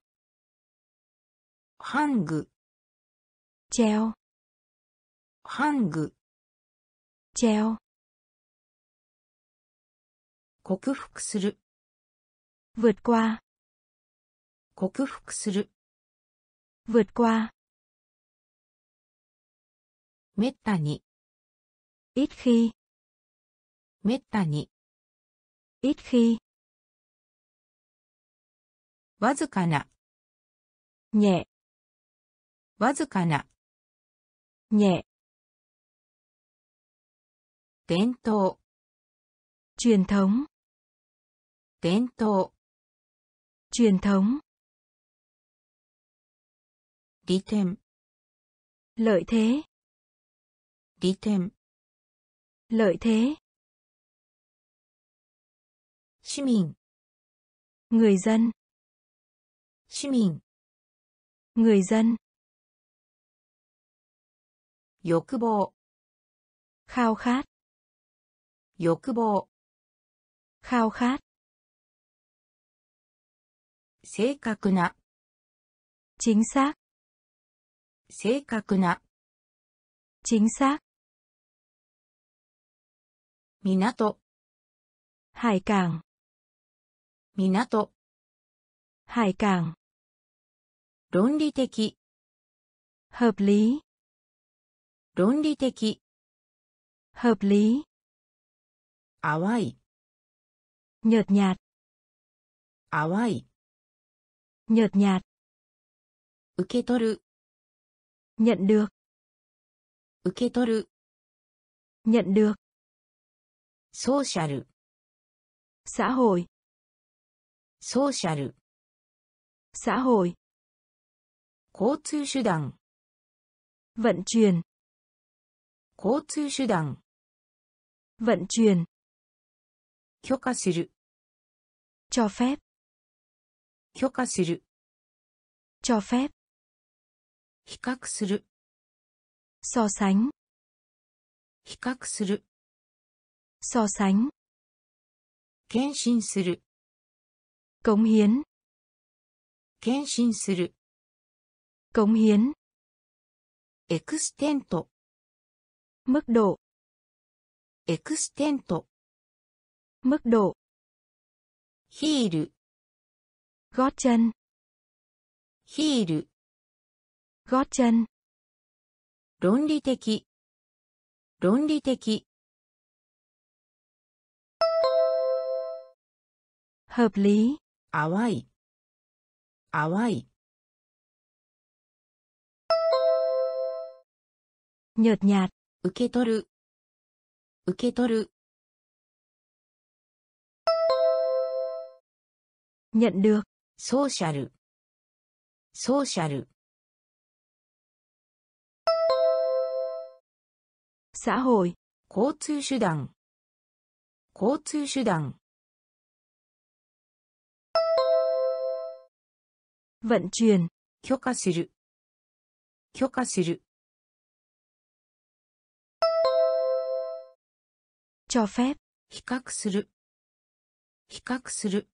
Speaker 1: ハング。
Speaker 2: treo,
Speaker 1: ハング。
Speaker 2: treo,
Speaker 1: 克服する。
Speaker 2: vượt qua,
Speaker 1: 克服する。
Speaker 2: vượt qua,
Speaker 1: めったに。
Speaker 2: ít khi,
Speaker 1: めったに。
Speaker 2: ít khi,
Speaker 1: わずかな。
Speaker 2: nhẹ,
Speaker 1: わずかな。
Speaker 2: nhẹ,
Speaker 1: 伝統。
Speaker 2: truyền thống,
Speaker 1: 伝統。
Speaker 2: truyền thống,
Speaker 1: 利点。
Speaker 2: lợi thế,
Speaker 1: 利点。
Speaker 2: lợi thế,
Speaker 1: 市民。
Speaker 2: người dân,
Speaker 1: 市民。
Speaker 2: người dân,
Speaker 1: 欲望。
Speaker 2: khao khát,
Speaker 1: 欲望。
Speaker 2: khao khát,
Speaker 1: 正確な。
Speaker 2: chính xác,
Speaker 1: 正確な。
Speaker 2: chính xác,
Speaker 1: 港。
Speaker 2: hải cảng,
Speaker 1: 港。
Speaker 2: hải cảng,
Speaker 1: 論理的。
Speaker 2: hợp lý,
Speaker 1: 論理的。
Speaker 2: hợp lý,
Speaker 1: 淡い。
Speaker 2: nhợt nhạt,
Speaker 1: 淡い。
Speaker 2: nhợt nhạt,
Speaker 1: 受け取る。
Speaker 2: nhận được,
Speaker 1: 受け取る。
Speaker 2: nhận được,
Speaker 1: ソーシャル。
Speaker 2: xã hội,
Speaker 1: ソーシャル。
Speaker 2: xã hội,
Speaker 1: 交通手段。
Speaker 2: vận chuyển,
Speaker 1: 交通手段。
Speaker 2: vận chuyển,
Speaker 1: 許可する。
Speaker 2: cho phép,
Speaker 1: 許可する。
Speaker 2: cho phép,
Speaker 1: 比較する。
Speaker 2: so sánh,
Speaker 1: 比較する。
Speaker 2: so sánh,
Speaker 1: 献身する。
Speaker 2: cống hiến,
Speaker 1: 献身する。
Speaker 2: cống hiến,
Speaker 1: エクステント。
Speaker 2: mức độ,
Speaker 1: エクステント。
Speaker 2: mức độ,
Speaker 1: ヒール。
Speaker 2: gót chân,
Speaker 1: ヒール。
Speaker 2: gót chân,
Speaker 1: 論理的。論理的。
Speaker 2: hợp lý,
Speaker 1: 淡い。淡い。
Speaker 2: nhợt nhạt,
Speaker 1: 受け取る。受け取る。
Speaker 2: nhận được,
Speaker 1: ソーシャル。ソーシャル。
Speaker 2: xã hội,
Speaker 1: 交通手段。交通手段。
Speaker 2: vận chuyển,
Speaker 1: 許可する。許可する。
Speaker 2: cho phép,
Speaker 1: 比較する。比較する。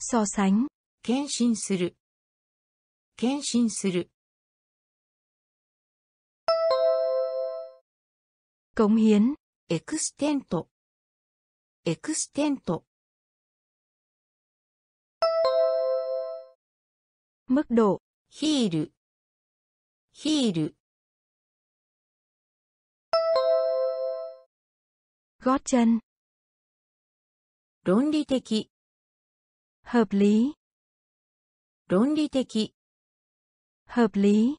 Speaker 2: so sánh,
Speaker 1: 献身する。献身する。
Speaker 2: Cống hiến.
Speaker 1: エクステント。エクステント。
Speaker 2: Mức độ.
Speaker 1: ヒール。ヒール。
Speaker 2: Gót chân.
Speaker 1: 論理的。
Speaker 2: Hợp lý.
Speaker 1: 論理的。
Speaker 2: Hợp lý.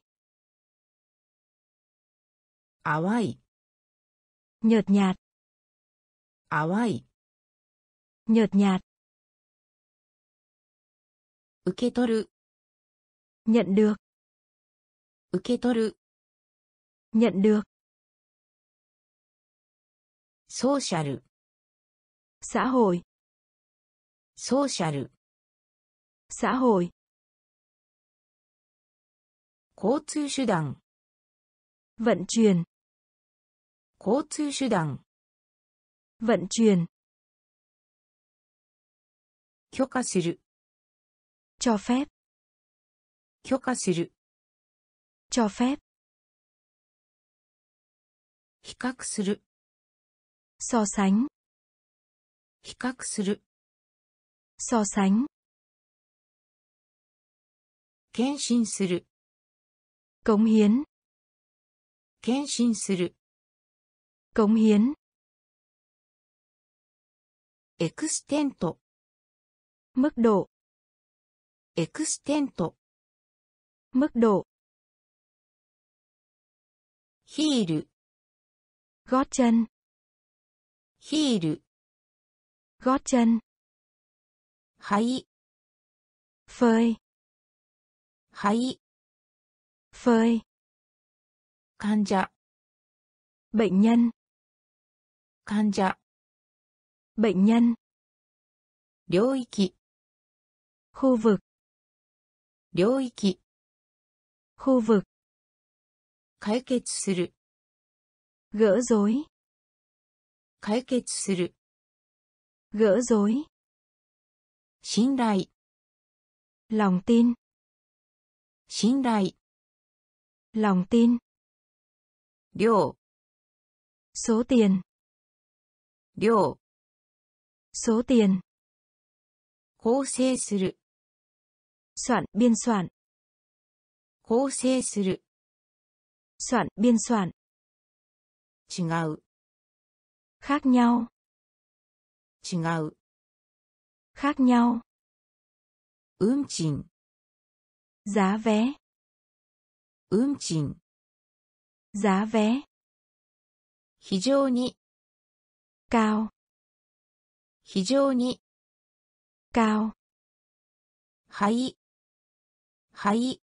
Speaker 1: 淡い。
Speaker 2: Nhợt nhạt.
Speaker 1: 淡い。
Speaker 2: Nhợt nhạt.
Speaker 1: 受け取る。
Speaker 2: Nhận được.
Speaker 1: 受け取る。
Speaker 2: Nhận được.
Speaker 1: ソーシャル。
Speaker 2: Xã hội.
Speaker 1: ソーシャル。
Speaker 2: Xã hội.
Speaker 1: 交通手段。
Speaker 2: Vận chuyển.
Speaker 1: 交通手段。
Speaker 2: Vận chuyển.
Speaker 1: 許可する。
Speaker 2: Cho phép.
Speaker 1: 許可する。
Speaker 2: Cho phép.
Speaker 1: 比較する。
Speaker 2: So sánh.
Speaker 1: 比較する。
Speaker 2: So sánh.
Speaker 1: 献身する。
Speaker 2: Cống hiến.
Speaker 1: 献身する。
Speaker 2: Cống hiến.
Speaker 1: エクステント。
Speaker 2: Mức độ.
Speaker 1: エクステント。
Speaker 2: Mức độ.
Speaker 1: ヒール。
Speaker 2: Gót chân.
Speaker 1: ヒール。
Speaker 2: Gót chân.
Speaker 1: 肺。
Speaker 2: Phơi.
Speaker 1: 肺。
Speaker 2: Phơi.
Speaker 1: 患者。
Speaker 2: Bệnh nhân.
Speaker 1: 患者。
Speaker 2: Bệnh nhân.
Speaker 1: 領域。
Speaker 2: Khu vực.
Speaker 1: 領域。
Speaker 2: Khu vực.
Speaker 1: 解決する。
Speaker 2: Gỡ rối.
Speaker 1: 解決する。
Speaker 2: Gỡ rối.
Speaker 1: 信頼。
Speaker 2: Lòng tin.
Speaker 1: 信頼。
Speaker 2: Lòng tin.
Speaker 1: 量。
Speaker 2: Số tiền.
Speaker 1: 量。
Speaker 2: Số tiền.
Speaker 1: 構成する。
Speaker 2: Soạn biên soạn.
Speaker 1: 構成する。
Speaker 2: Soạn biên soạn.
Speaker 1: 違う。
Speaker 2: Khác nhau.
Speaker 1: 違う。
Speaker 2: Khác nhau.
Speaker 1: 運賃。
Speaker 2: Giá vé.
Speaker 1: 運賃。
Speaker 2: Giá vé.
Speaker 1: 非常に。
Speaker 2: Cao.
Speaker 1: 非常に。
Speaker 2: Cao.
Speaker 1: 肺。肺。
Speaker 2: Phơi.
Speaker 1: 患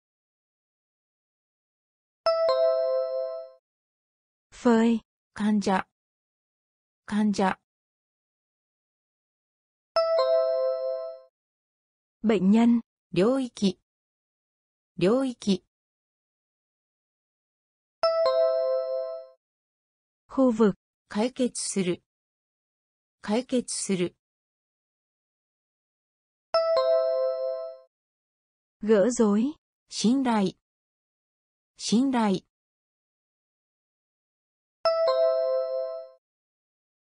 Speaker 1: 者。患者。
Speaker 2: Bệnh nhân.
Speaker 1: 領域。領域。
Speaker 2: Khu vực.
Speaker 1: 解決する。解決する。
Speaker 2: Gỡ rối.
Speaker 1: 信頼。信頼。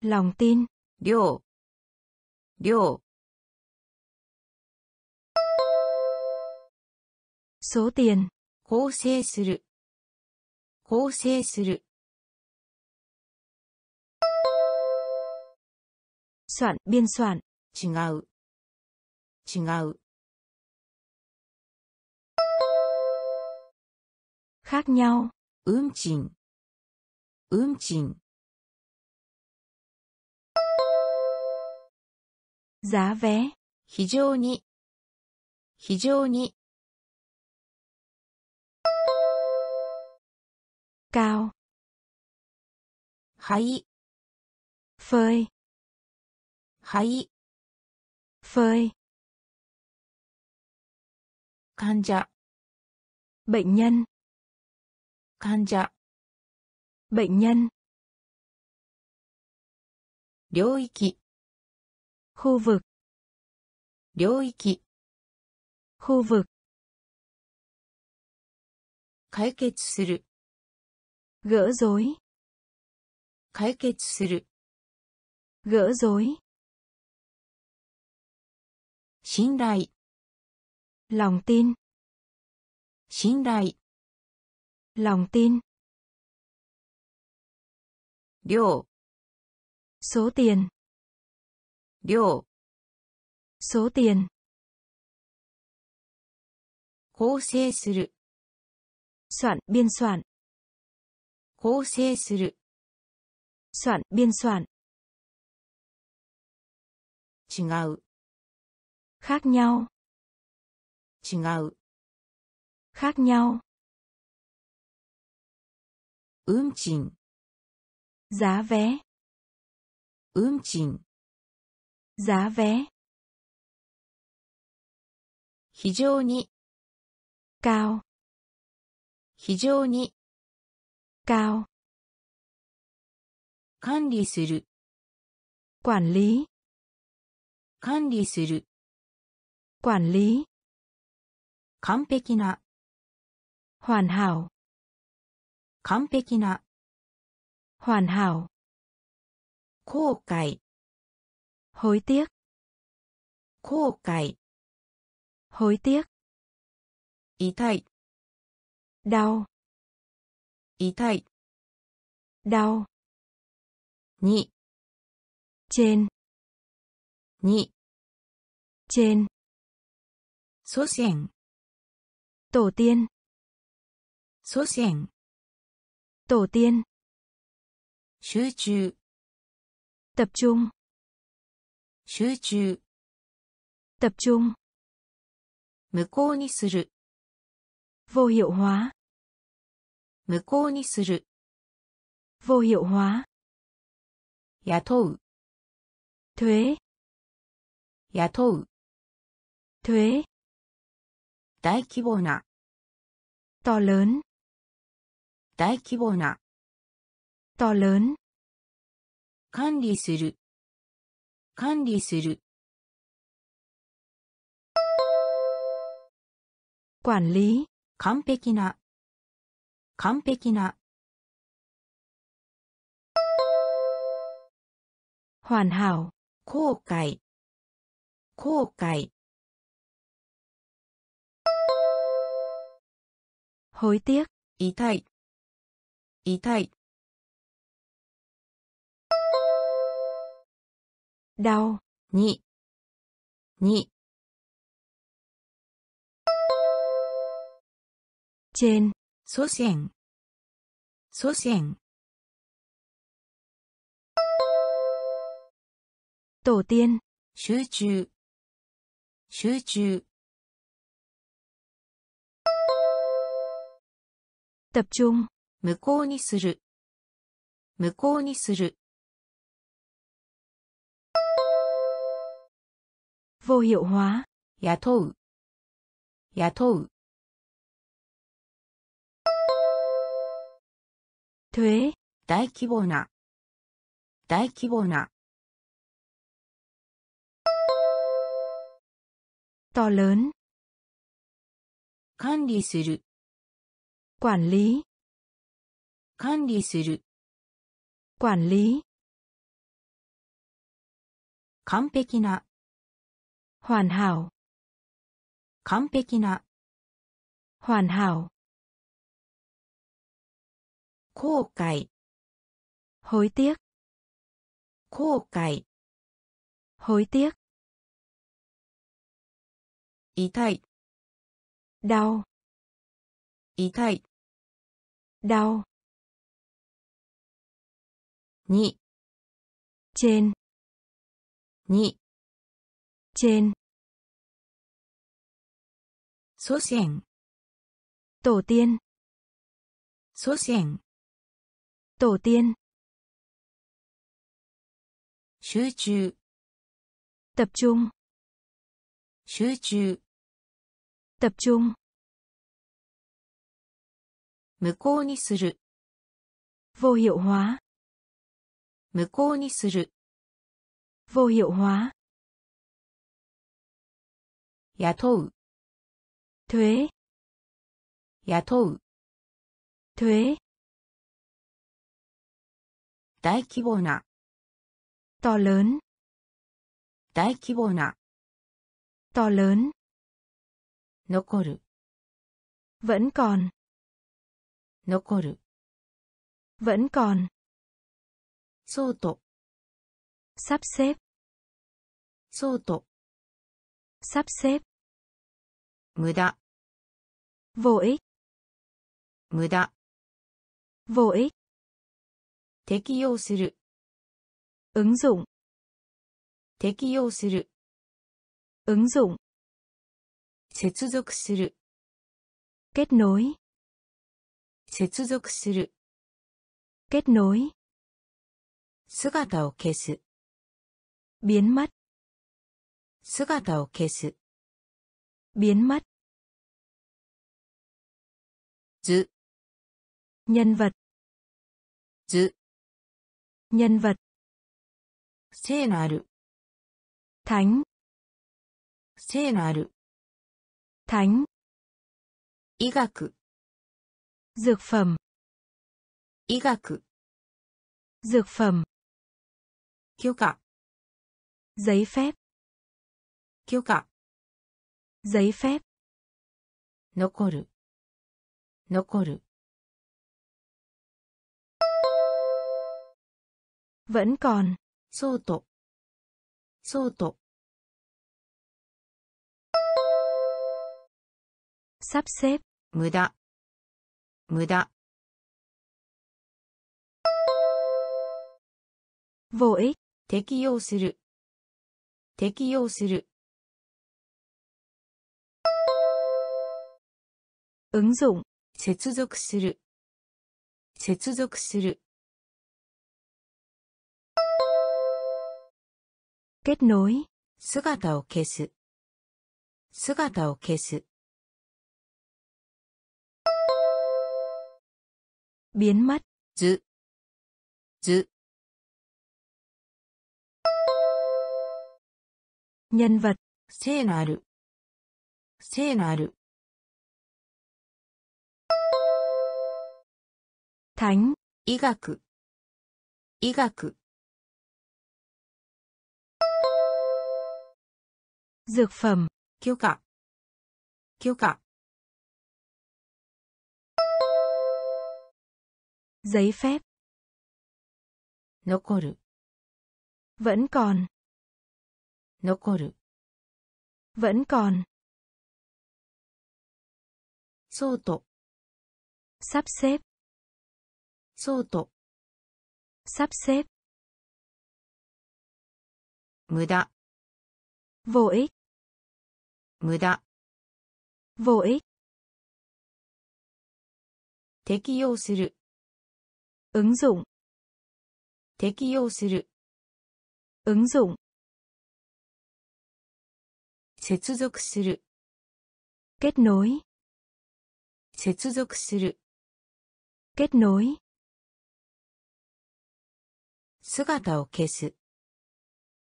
Speaker 2: Lòng tin.
Speaker 1: 量。量。
Speaker 2: Số tiền.
Speaker 1: 構成する。構成する。
Speaker 2: Soạn biên soạn.
Speaker 1: 違う。違う。
Speaker 2: Khác nhau.
Speaker 1: 運賃。運賃。
Speaker 2: Giá vé.
Speaker 1: 非常に。非常に。
Speaker 2: Cao.
Speaker 1: 肺。
Speaker 2: Phơi.
Speaker 1: 肺。
Speaker 2: Phơi.
Speaker 1: 患者。
Speaker 2: Bệnh nhân.
Speaker 1: 患者。
Speaker 2: Bệnh nhân.
Speaker 1: 領域。
Speaker 2: Khu vực.
Speaker 1: 領域。
Speaker 2: Khu vực.
Speaker 1: 解決する。
Speaker 2: Gỡ rối.
Speaker 1: 解決する。
Speaker 2: Gỡ rối.
Speaker 1: 信頼、
Speaker 2: Lòng tin.
Speaker 1: 信頼、
Speaker 2: Lòng tin.
Speaker 1: 量、
Speaker 2: Số tiền.
Speaker 1: 量、
Speaker 2: Số tiền.
Speaker 1: 構成する、
Speaker 2: Soạn biên soạn.
Speaker 1: 構成する、
Speaker 2: Soạn biên soạn.
Speaker 1: 違う、
Speaker 2: Khác nhau.
Speaker 1: 違う、
Speaker 2: Khác nhau.
Speaker 1: 運賃、
Speaker 2: Giá vé.
Speaker 1: 運賃、
Speaker 2: giá
Speaker 1: 非常に。
Speaker 2: 顔
Speaker 1: 非常に。
Speaker 2: 高
Speaker 1: 管理する。
Speaker 2: 管理
Speaker 1: 管理する。
Speaker 2: 管理
Speaker 1: 完璧な。
Speaker 2: 完好
Speaker 1: 完璧な。後悔。
Speaker 2: Hối tiếc.
Speaker 1: 後悔、
Speaker 2: Hối tiếc.
Speaker 1: 痛い、
Speaker 2: Đau.
Speaker 1: 痛い、
Speaker 2: Đau.
Speaker 1: に、
Speaker 2: Trên.
Speaker 1: に、
Speaker 2: Trên.
Speaker 1: 祖先、
Speaker 2: Tổ tiên.
Speaker 1: 祖先、
Speaker 2: Tổ tiên.
Speaker 1: 集中、
Speaker 2: Tập trung.
Speaker 1: 集中、
Speaker 2: Tập trung.
Speaker 1: 無効にする、
Speaker 2: Vô hiệu hóa.
Speaker 1: 無効にする、
Speaker 2: Vô hiệu hóa.
Speaker 1: 雇う、
Speaker 2: Thuế.
Speaker 1: 雇う、
Speaker 2: Thuế.
Speaker 1: 大規模な、
Speaker 2: To lớn.
Speaker 1: 大規模な、
Speaker 2: To lớn.
Speaker 1: 管理する、管理する。
Speaker 2: 管理
Speaker 1: 完璧な。完璧な。
Speaker 2: 完好
Speaker 1: 後悔。後悔。
Speaker 2: ほいてい
Speaker 1: 痛い。痛い。
Speaker 2: Đau.
Speaker 1: に、に、
Speaker 2: Trên.
Speaker 1: 祖先、祖先、
Speaker 2: Tổ tiên.
Speaker 1: 集中、集中、
Speaker 2: Tập trung.
Speaker 1: 無効にする、無効にする、
Speaker 2: Vô hiệu hóa.
Speaker 1: 雇う、雇う、
Speaker 2: Thuế.
Speaker 1: 大規模な、大規模な、
Speaker 2: To lớn.
Speaker 1: 管理する、
Speaker 2: Quản lý.
Speaker 1: 管理する、
Speaker 2: Quản lý.
Speaker 1: 完璧な、
Speaker 2: Hoàn hảo.
Speaker 1: 完璧な、
Speaker 2: Hoàn hảo.
Speaker 1: 後悔、
Speaker 2: Hối tiếc.
Speaker 1: 後悔、
Speaker 2: Hối tiếc.
Speaker 1: 痛い、
Speaker 2: Đau.
Speaker 1: 痛い、
Speaker 2: Đau.
Speaker 1: に、
Speaker 2: Trên.
Speaker 1: に、
Speaker 2: Trên.
Speaker 1: 祖先、
Speaker 2: Tổ tiên.
Speaker 1: 祖先、
Speaker 2: Tổ tiên.
Speaker 1: 集中、
Speaker 2: Tập trung.
Speaker 1: 集中、
Speaker 2: Tập trung.
Speaker 1: 無効にする、
Speaker 2: Vô hiệu hóa.
Speaker 1: 無効にする、
Speaker 2: Vô hiệu hóa.
Speaker 1: 雇う、
Speaker 2: Thuế.
Speaker 1: 雇う、
Speaker 2: Thuế.
Speaker 1: 大規模な、
Speaker 2: to lớn,
Speaker 1: 大規模な、
Speaker 2: to lớn,
Speaker 1: 残る、
Speaker 2: vẫn còn,
Speaker 1: 残る、
Speaker 2: vẫn còn,
Speaker 1: そうと、
Speaker 2: sắp xếp,
Speaker 1: そうと、
Speaker 2: sắp xếp,
Speaker 1: 無駄、
Speaker 2: vô ích,
Speaker 1: 無駄、
Speaker 2: vô ích,
Speaker 1: 適用する、
Speaker 2: ứng dụng,
Speaker 1: 適用する、
Speaker 2: ứng dụng,
Speaker 1: 接続する、
Speaker 2: kết nối,
Speaker 1: 接続する、
Speaker 2: kết nối,
Speaker 1: 姿を消す、
Speaker 2: biến mất,
Speaker 1: 姿を消す、
Speaker 2: biến mất.
Speaker 1: Dự.
Speaker 2: Nhân vật.
Speaker 1: Dự.
Speaker 2: Nhân vật. Thánh.
Speaker 1: Thánh
Speaker 2: thánh.
Speaker 1: Y gaku
Speaker 2: dược phẩm.
Speaker 1: Y gaku
Speaker 2: dược phẩm.
Speaker 1: Kyoka.
Speaker 2: Giấy phép.
Speaker 1: Kyoka.
Speaker 2: Giấy phép,
Speaker 1: 残る、残る、
Speaker 2: vẫn còn,
Speaker 1: そうと、そうと、
Speaker 2: sắp xếp,
Speaker 1: 無駄、無駄、
Speaker 2: vô ích,
Speaker 1: 適用する、適用する、
Speaker 2: 응종
Speaker 1: 接続する接続する
Speaker 2: kết nối
Speaker 1: 姿を消す姿を消す
Speaker 2: biến mất nhân vật
Speaker 1: せいなるせいなる
Speaker 2: thánh,
Speaker 1: y gạc, y gạc.
Speaker 2: Dược phẩm,
Speaker 1: kiêu cạo, kiêu cạo.
Speaker 2: giấy phép.
Speaker 1: Nokoru
Speaker 2: vẫn còn.
Speaker 1: Nokoru
Speaker 2: vẫn còn.
Speaker 1: Soto
Speaker 2: sắp xếp
Speaker 1: そうと、
Speaker 2: sắp xếp,
Speaker 1: 無駄、
Speaker 2: vô ích,
Speaker 1: 無駄、
Speaker 2: vô ích,
Speaker 1: 適用する、
Speaker 2: ứng dụng,
Speaker 1: 適用する、
Speaker 2: ứng dụng,
Speaker 1: 接続する、
Speaker 2: kết nối,
Speaker 1: 接続する、
Speaker 2: kết nối,
Speaker 1: 姿を消す、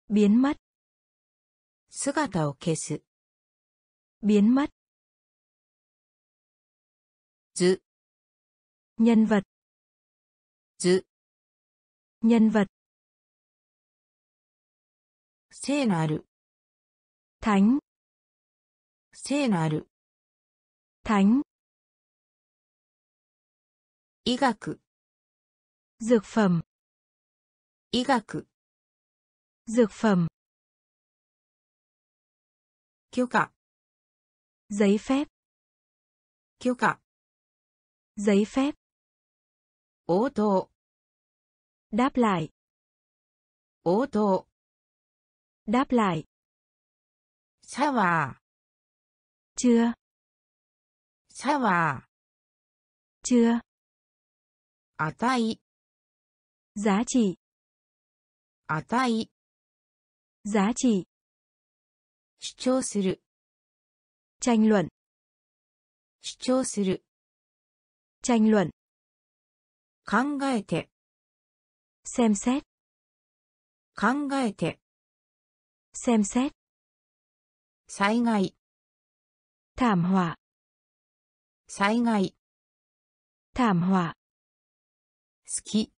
Speaker 2: biến mất,
Speaker 1: 姿を消す、
Speaker 2: biến mất,
Speaker 1: 図、
Speaker 2: nhân vật,
Speaker 1: 図、
Speaker 2: nhân vật,
Speaker 1: 聖なる、
Speaker 2: thánh,
Speaker 1: 聖なる、
Speaker 2: thánh,
Speaker 1: 医学、
Speaker 2: dược phẩm,
Speaker 1: 医学、
Speaker 2: dược phẩm,
Speaker 1: 許可、
Speaker 2: giấy phép,
Speaker 1: 許可、
Speaker 2: giấy phép,
Speaker 1: 応答、
Speaker 2: đáp lại,
Speaker 1: 応答、
Speaker 2: đáp lại,
Speaker 1: シャワー、
Speaker 2: chưa,
Speaker 1: シャワ
Speaker 2: chưa,
Speaker 1: ー、値、
Speaker 2: giá trị,
Speaker 1: 値、
Speaker 2: giá trị,
Speaker 1: 主張する、
Speaker 2: tranh luận,
Speaker 1: 主張する、
Speaker 2: tranh luận,
Speaker 1: 考えて、
Speaker 2: xem xét,
Speaker 1: 考えて、
Speaker 2: xem xét,
Speaker 1: 災害、
Speaker 2: thảm họa,
Speaker 1: 災害、
Speaker 2: thảm họa,
Speaker 1: 好き、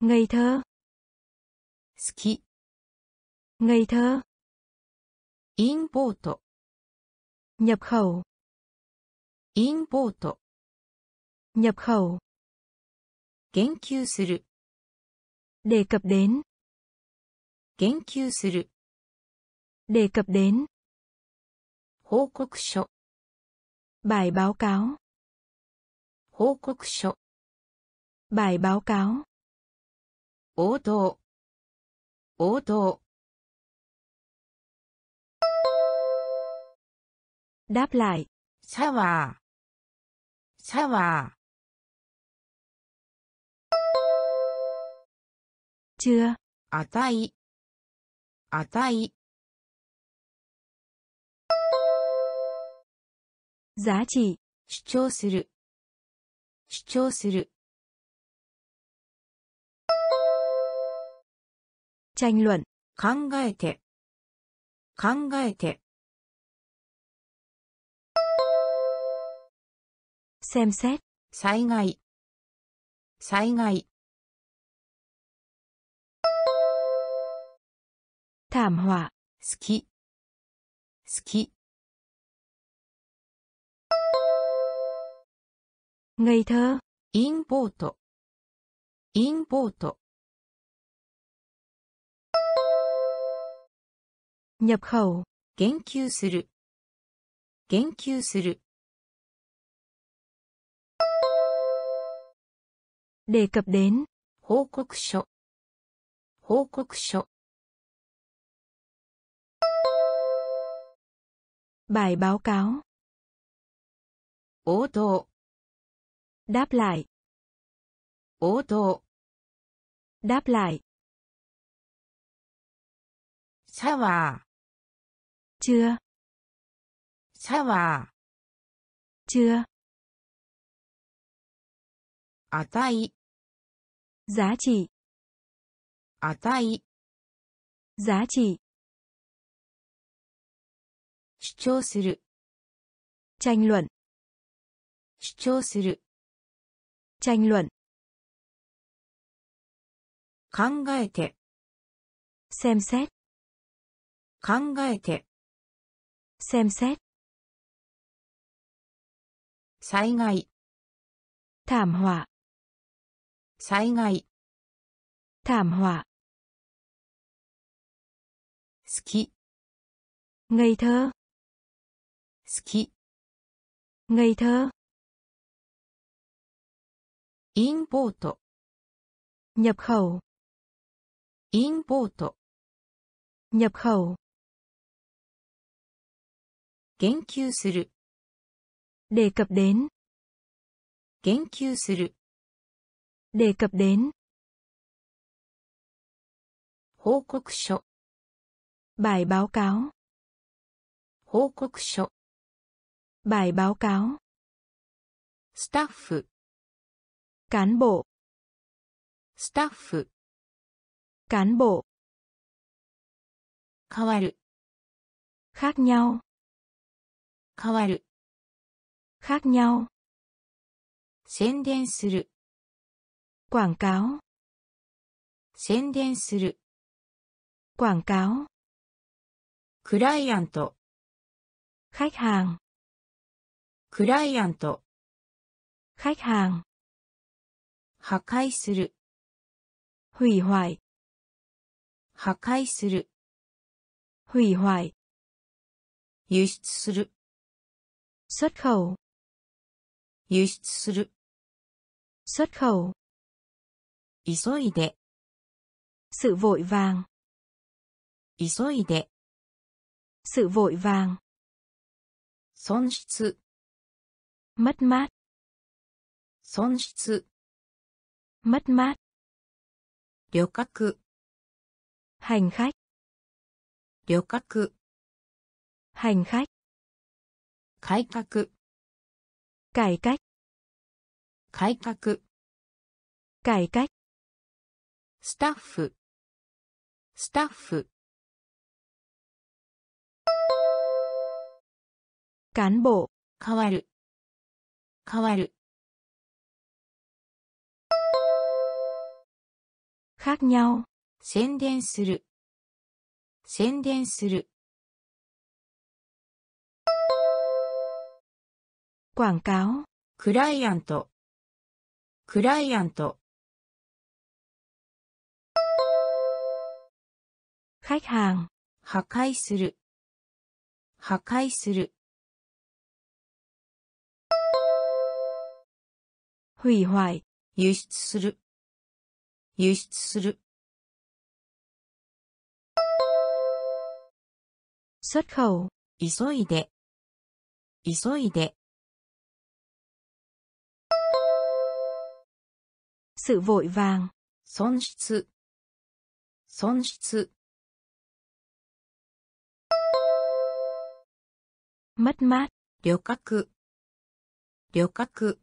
Speaker 2: ngây thơ,
Speaker 1: 好き、
Speaker 2: ngây thơ,
Speaker 1: インポート、
Speaker 2: nhập khẩu,
Speaker 1: インポート、
Speaker 2: nhập khẩu,
Speaker 1: 言及する、
Speaker 2: đề cập đến,
Speaker 1: 言及する、
Speaker 2: đề cập đến,
Speaker 1: 報告書、
Speaker 2: bài báo cáo,
Speaker 1: 報告書、
Speaker 2: bài báo cáo,
Speaker 1: 応答、 応答、
Speaker 2: đáp lại,
Speaker 1: シャワー、シャワ
Speaker 2: chưa,
Speaker 1: ー、値、値、
Speaker 2: giá trị,
Speaker 1: 主張する、主張する、
Speaker 2: tranh luận,
Speaker 1: 考えて、考えて、
Speaker 2: xem xét,
Speaker 1: 災害、災害、
Speaker 2: thảm họa,
Speaker 1: 好き、好き、
Speaker 2: ngây thơ,
Speaker 1: インポート、インポート、
Speaker 2: nhập khẩu,
Speaker 1: 言及する、言及する、
Speaker 2: đề cập đến,
Speaker 1: 報告書、報告書、
Speaker 2: bài báo cáo,
Speaker 1: 応答、
Speaker 2: đáp lại,
Speaker 1: 応答、
Speaker 2: đáp lại,
Speaker 1: シャワ
Speaker 2: chưa,
Speaker 1: ー、シャワ
Speaker 2: chưa,
Speaker 1: ー、値、
Speaker 2: giá trị,
Speaker 1: 値、
Speaker 2: giá trị,
Speaker 1: 主張する、
Speaker 2: tranh luận,
Speaker 1: 主張する、
Speaker 2: tranh luận,
Speaker 1: 考えて、
Speaker 2: xem xét,
Speaker 1: 考えて、
Speaker 2: xem xét,
Speaker 1: 災害、
Speaker 2: thảm họa,
Speaker 1: 災害、
Speaker 2: thảm họa,
Speaker 1: 好き、
Speaker 2: ngây thơ,
Speaker 1: 好き、
Speaker 2: ngây thơ,
Speaker 1: インポート、
Speaker 2: nhập khẩu,
Speaker 1: インポート、
Speaker 2: nhập khẩu,
Speaker 1: 言及する、
Speaker 2: đề cập đến,
Speaker 1: 言及する、
Speaker 2: đề cập đến,
Speaker 1: 報告書、
Speaker 2: bài báo cáo,
Speaker 1: 報告書、
Speaker 2: bài báo cáo,
Speaker 1: スタッフ、
Speaker 2: cán bộ,
Speaker 1: スタッフ、
Speaker 2: cán bộ,
Speaker 1: 変わる、
Speaker 2: khác nhau,
Speaker 1: かわる。
Speaker 2: khác nhau。
Speaker 1: 宣伝する。
Speaker 2: 广告。
Speaker 1: 宣伝する。
Speaker 2: ごんかお。
Speaker 1: クライアント。
Speaker 2: かいはん。
Speaker 1: クライアント。
Speaker 2: かいはん。は hàng。
Speaker 1: 破壊する。
Speaker 2: 毁坏。
Speaker 1: 破壊する。
Speaker 2: ふい毁坏。
Speaker 1: 輸出する。
Speaker 2: xuất khẩu,
Speaker 1: 輸出する、
Speaker 2: xuất khẩu,
Speaker 1: 急いで、
Speaker 2: sự vội vàng,
Speaker 1: 急いで、
Speaker 2: sự vội vàng,
Speaker 1: 損失、
Speaker 2: mất mát,
Speaker 1: 損失、
Speaker 2: mất mát,
Speaker 1: 旅客、
Speaker 2: hành khách,
Speaker 1: 旅客、
Speaker 2: hành khách,
Speaker 1: 改革。改革。
Speaker 2: 改革
Speaker 1: スタッフ。スタッフ。
Speaker 2: 願望
Speaker 1: 変わる。変わる。
Speaker 2: かにゃを
Speaker 1: 宣伝する。宣伝する。
Speaker 2: Quảng cáo,
Speaker 1: クライアント。クライアント。
Speaker 2: khách hàng,
Speaker 1: 破壊する。破壊する。
Speaker 2: hủy hoại,
Speaker 1: 輸出する。輸出する。
Speaker 2: xuất khẩu,
Speaker 1: 急いで。急いで。
Speaker 2: sự vội vàng,
Speaker 1: 損失。損失。
Speaker 2: mất mát,
Speaker 1: 旅客。旅客。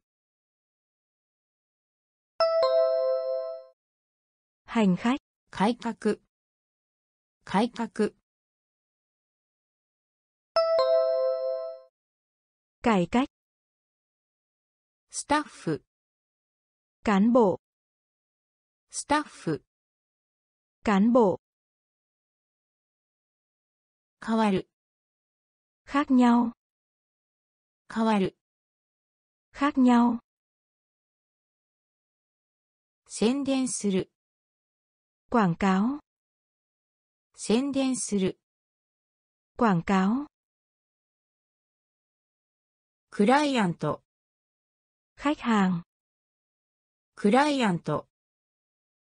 Speaker 2: hành khách,
Speaker 1: 改革。改革。
Speaker 2: cải cách,
Speaker 1: スタッフ。
Speaker 2: cán bộ,
Speaker 1: スタッフ。
Speaker 2: cán bộ,
Speaker 1: 変わる。
Speaker 2: khác nhau,
Speaker 1: 変わる。
Speaker 2: khác nhau,
Speaker 1: 宣伝する。
Speaker 2: quảng cáo,
Speaker 1: 宣伝する。
Speaker 2: quảng cáo,
Speaker 1: クライアント。
Speaker 2: khách hàng,
Speaker 1: クライアント。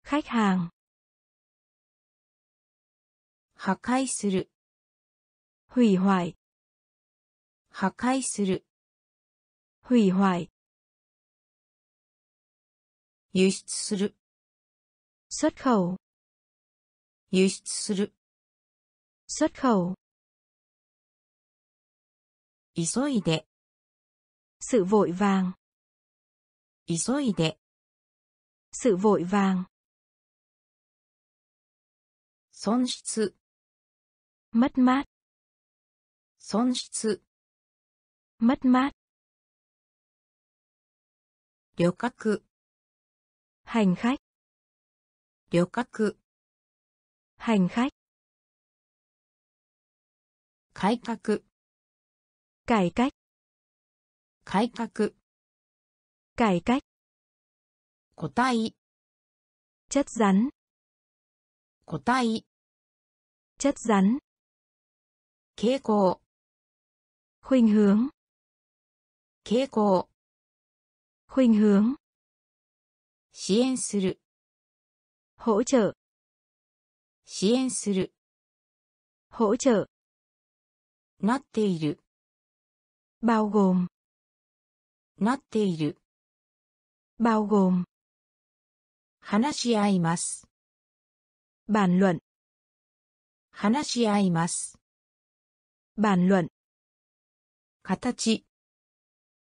Speaker 2: khách hàng,
Speaker 1: 破壊する。
Speaker 2: hủy hoại,
Speaker 1: 破壊する。
Speaker 2: hủy hoại,
Speaker 1: 輸出する。
Speaker 2: xuất khẩu,
Speaker 1: 輸出する。
Speaker 2: xuất khẩu,
Speaker 1: 急いで。
Speaker 2: sự vội vàng,
Speaker 1: 急いで。
Speaker 2: sự vội vàng,
Speaker 1: 損失。
Speaker 2: mất mát,
Speaker 1: 損失。
Speaker 2: mất mát,
Speaker 1: 旅客。
Speaker 2: hành khách,
Speaker 1: 旅客。
Speaker 2: hành khách,
Speaker 1: 改革。
Speaker 2: cải cách,
Speaker 1: 改革。
Speaker 2: cải cách,
Speaker 1: 個体。
Speaker 2: chất rắn,
Speaker 1: 個体。
Speaker 2: chất rắn,
Speaker 1: 傾向。
Speaker 2: khuynh hướng,
Speaker 1: 傾向。
Speaker 2: khuynh hướng,
Speaker 1: 支援する。
Speaker 2: hỗ trợ,
Speaker 1: 支援する。
Speaker 2: hỗ trợ,
Speaker 1: なっている。
Speaker 2: bao gồm,
Speaker 1: なっている。
Speaker 2: bao gồm,
Speaker 1: 話し合います。
Speaker 2: bàn luận,
Speaker 1: 話し合います。
Speaker 2: bàn luận,
Speaker 1: 形。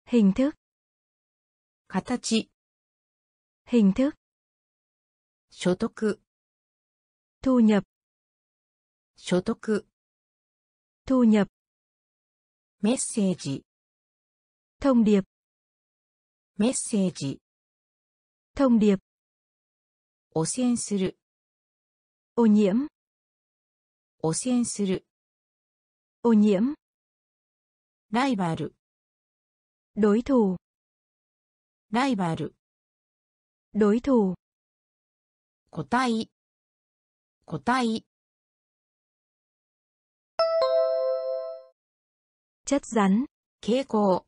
Speaker 2: hình thức,
Speaker 1: 形。
Speaker 2: hình thức,
Speaker 1: 所得。
Speaker 2: thu nhập,
Speaker 1: 所得。
Speaker 2: thu nhập,
Speaker 1: メッセージ。
Speaker 2: thông điệp,
Speaker 1: メッセージ。
Speaker 2: thông điệp,
Speaker 1: 汚染する。
Speaker 2: ô nhiễm,
Speaker 1: 汚染する。
Speaker 2: ô nhiễm,
Speaker 1: ライバル。
Speaker 2: đối thủ,
Speaker 1: ライバル。
Speaker 2: đối thủ,
Speaker 1: 個体。個体。
Speaker 2: chất rắn,
Speaker 1: 傾向。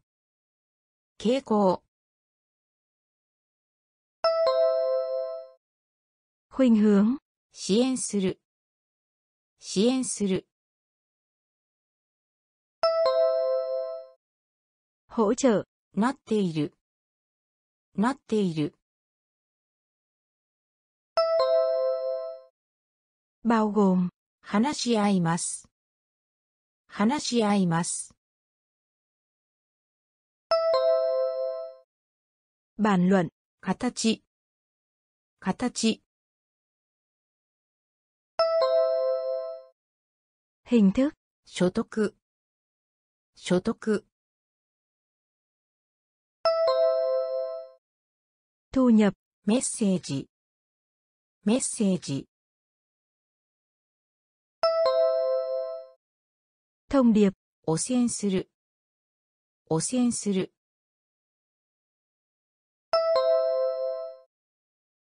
Speaker 1: 傾向。
Speaker 2: khuynh hướng,
Speaker 1: 支援する。支援する。
Speaker 2: hỗ trợ,
Speaker 1: なっている。なっている。
Speaker 2: bao gồm,
Speaker 1: 話し合います。話し合います。
Speaker 2: bàn luận,
Speaker 1: 形。形。
Speaker 2: Hình thức,
Speaker 1: 所得。所得。
Speaker 2: thu nhập,
Speaker 1: メッセージ。メッセージ、
Speaker 2: thông điệp,
Speaker 1: 汚染する、汚染する、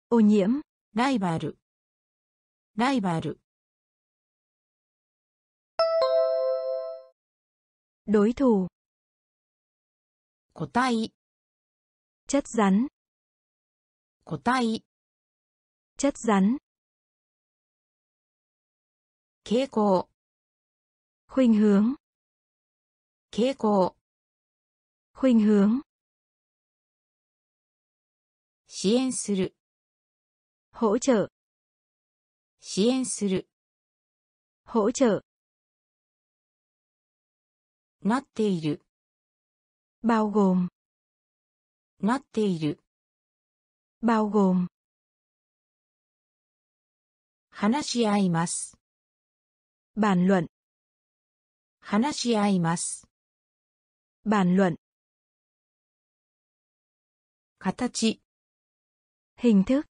Speaker 2: ô nhiễm,
Speaker 1: ライバル、ライバル、
Speaker 2: đối thủ,
Speaker 1: 個体、
Speaker 2: chất rắn,
Speaker 1: 個体、
Speaker 2: chất rắn,
Speaker 1: 傾向、
Speaker 2: khuynh hướng,
Speaker 1: 傾向、
Speaker 2: khuynh hướng,
Speaker 1: 支援する、
Speaker 2: hỗ trợ,
Speaker 1: 支援する、
Speaker 2: hỗ trợ,
Speaker 1: なっている、
Speaker 2: bao gồm,
Speaker 1: なっている、
Speaker 2: bao gồm,
Speaker 1: 話し合います、
Speaker 2: bàn luận,
Speaker 1: 話し合います、
Speaker 2: bàn luận,
Speaker 1: 形、
Speaker 2: hình thức,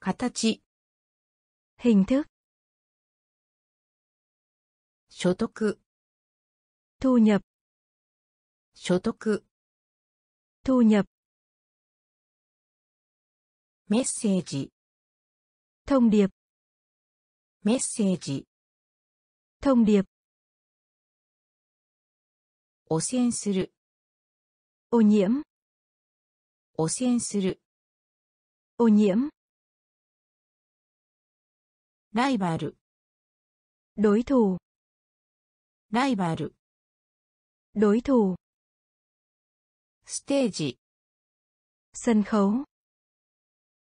Speaker 1: 形、
Speaker 2: hình thức,
Speaker 1: 所得、
Speaker 2: thu nhập,
Speaker 1: 所得、
Speaker 2: thu nhập,
Speaker 1: メッセージ、
Speaker 2: thông điệp,
Speaker 1: メッセージ、
Speaker 2: thông điệp,
Speaker 1: 汚染する、
Speaker 2: ô nhiễm,
Speaker 1: 汚染する、
Speaker 2: ô nhiễm,
Speaker 1: ライバル、
Speaker 2: đối thủ,
Speaker 1: ライバル、
Speaker 2: đối thủ,
Speaker 1: ステージ、
Speaker 2: sân khấu,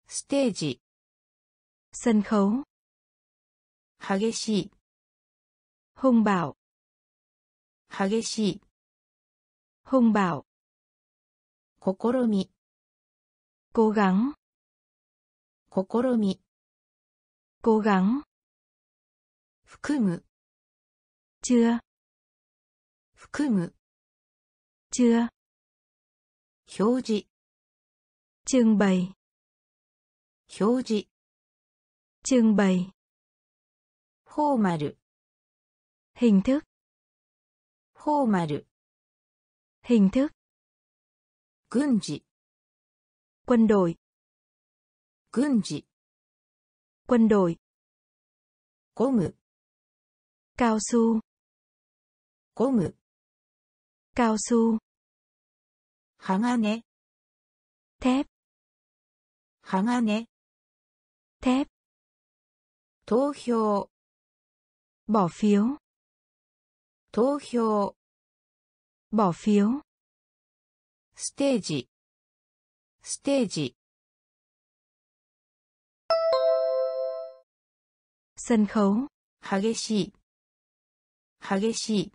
Speaker 1: ステージ、
Speaker 2: sân khấu,
Speaker 1: 激しい、
Speaker 2: hung bạo,
Speaker 1: 激しい、
Speaker 2: hung bạo,
Speaker 1: 試み、
Speaker 2: cố gắng,
Speaker 1: 試み、
Speaker 2: cố gắng,
Speaker 1: 含む、
Speaker 2: chưa,
Speaker 1: 含む、
Speaker 2: chưa,
Speaker 1: 表示、
Speaker 2: trưng bày,
Speaker 1: 表示、
Speaker 2: trưng bày,
Speaker 1: フォーマル、
Speaker 2: hình thức,
Speaker 1: フォーマル、
Speaker 2: hình thức,
Speaker 1: 軍事、
Speaker 2: quân đội,
Speaker 1: 軍事、
Speaker 2: quân đội,
Speaker 1: ゴム、
Speaker 2: cao su,
Speaker 1: ゴム、
Speaker 2: cao su,
Speaker 1: 鋼、
Speaker 2: thép,
Speaker 1: 鋼、
Speaker 2: thép,
Speaker 1: 投票、
Speaker 2: bỏ phiếu,
Speaker 1: 投票、
Speaker 2: bỏ phiếu,
Speaker 1: ステージ、ステージ、
Speaker 2: sân khấu,
Speaker 1: 激しい、激しい、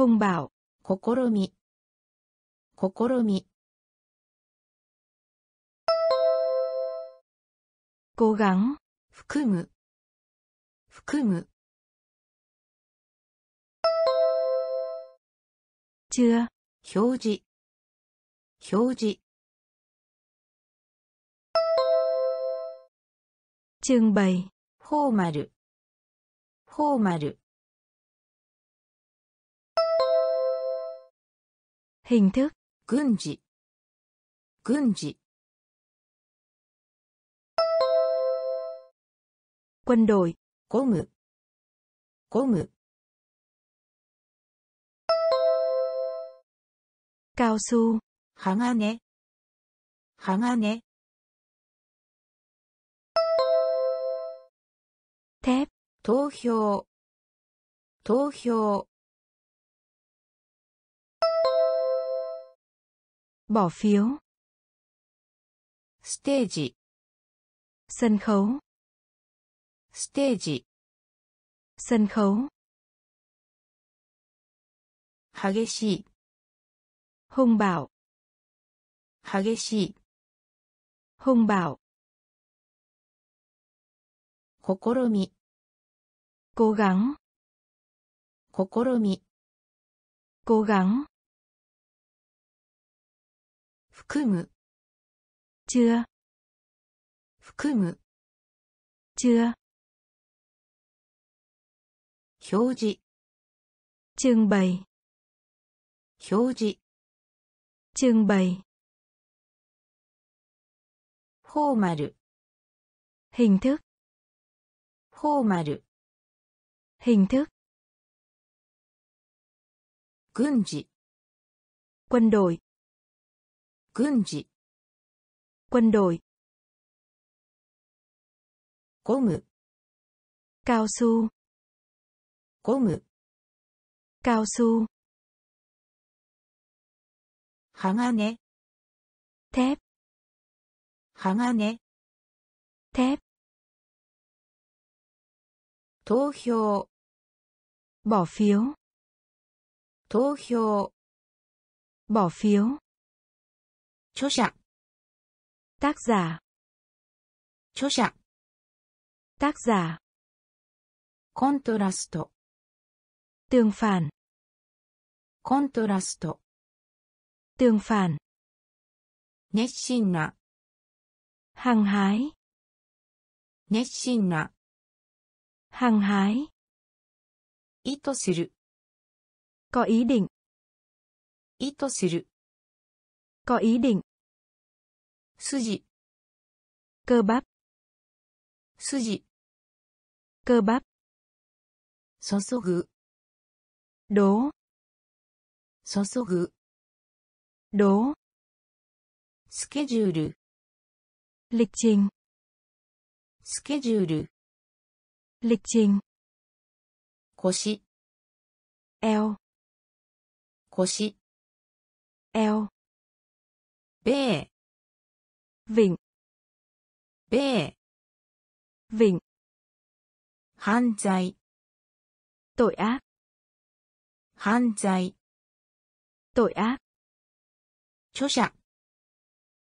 Speaker 2: hung bạo,
Speaker 1: 試み、試み、
Speaker 2: cố gắng,
Speaker 1: 含む、含む、
Speaker 2: chưa,
Speaker 1: 表示、表示、
Speaker 2: trưng bày,
Speaker 1: フォーマル、フォーマル、
Speaker 2: hình thức,
Speaker 1: 軍事、軍事、
Speaker 2: quân đội,
Speaker 1: ゴム、ゴム、
Speaker 2: cao su,
Speaker 1: 鋼、鋼、
Speaker 2: thép,
Speaker 1: 投票、投票、
Speaker 2: bỏ phiếu,
Speaker 1: ステージ、
Speaker 2: sân khấu,
Speaker 1: ステージ、
Speaker 2: sân khấu,
Speaker 1: 激しい、
Speaker 2: hung bạo,
Speaker 1: 激しい、
Speaker 2: hung bạo,
Speaker 1: 試み、
Speaker 2: cố gắng,
Speaker 1: 試み、
Speaker 2: cố gắng,
Speaker 1: 含む、
Speaker 2: chưa,
Speaker 1: 含む、
Speaker 2: chưa,
Speaker 1: 表示、
Speaker 2: trưng bày,
Speaker 1: 表示、
Speaker 2: trưng bày,
Speaker 1: フォーマル、
Speaker 2: hình thức,
Speaker 1: フォーマル、
Speaker 2: hình thức,
Speaker 1: 軍事、
Speaker 2: quân đội,
Speaker 1: 軍事、
Speaker 2: quân đội,
Speaker 1: ゴム、
Speaker 2: cao su,
Speaker 1: ゴム、
Speaker 2: cao su,
Speaker 1: 鋼、
Speaker 2: thép,
Speaker 1: 鋼、
Speaker 2: thép,
Speaker 1: 投票、
Speaker 2: bỏ phiếu,
Speaker 1: 投票、
Speaker 2: bỏ phiếu,
Speaker 1: 著者、
Speaker 2: tác giả,
Speaker 1: 著者、
Speaker 2: tác giả,
Speaker 1: コントラスト、
Speaker 2: tương phản,
Speaker 1: コントラスト、
Speaker 2: tương phản,
Speaker 1: 熱心な、
Speaker 2: hăng hái,
Speaker 1: 熱心な、
Speaker 2: hăng hái,
Speaker 1: 意図する、
Speaker 2: có ý định,
Speaker 1: 意図する、
Speaker 2: có ý định,
Speaker 1: 筋
Speaker 2: 胳膊
Speaker 1: 筋
Speaker 2: 胳膊
Speaker 1: 注ぐ
Speaker 2: 炉
Speaker 1: 注ぐ
Speaker 2: 炉
Speaker 1: スケジュール
Speaker 2: lịch trình.
Speaker 1: スケジュール
Speaker 2: lịch trình.
Speaker 1: 腰
Speaker 2: L
Speaker 1: 腰 L
Speaker 2: vịnh.
Speaker 1: Bê
Speaker 2: vịnh.
Speaker 1: Han zai
Speaker 2: tội ác.
Speaker 1: Han zai
Speaker 2: tội ác.
Speaker 1: Chố sạc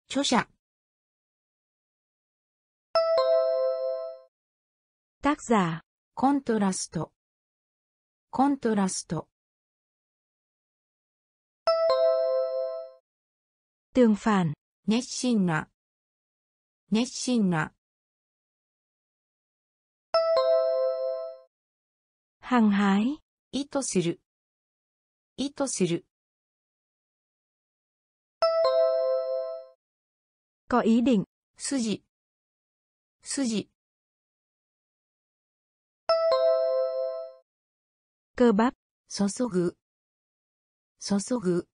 Speaker 1: chố sạc
Speaker 2: tác giả.
Speaker 1: Contrast contrast
Speaker 2: tương phản.
Speaker 1: Nhất sinh nạ 熱心な。
Speaker 2: はんはい。
Speaker 1: 意図する。意図する。
Speaker 2: có ý định すじ
Speaker 1: すぐそぐ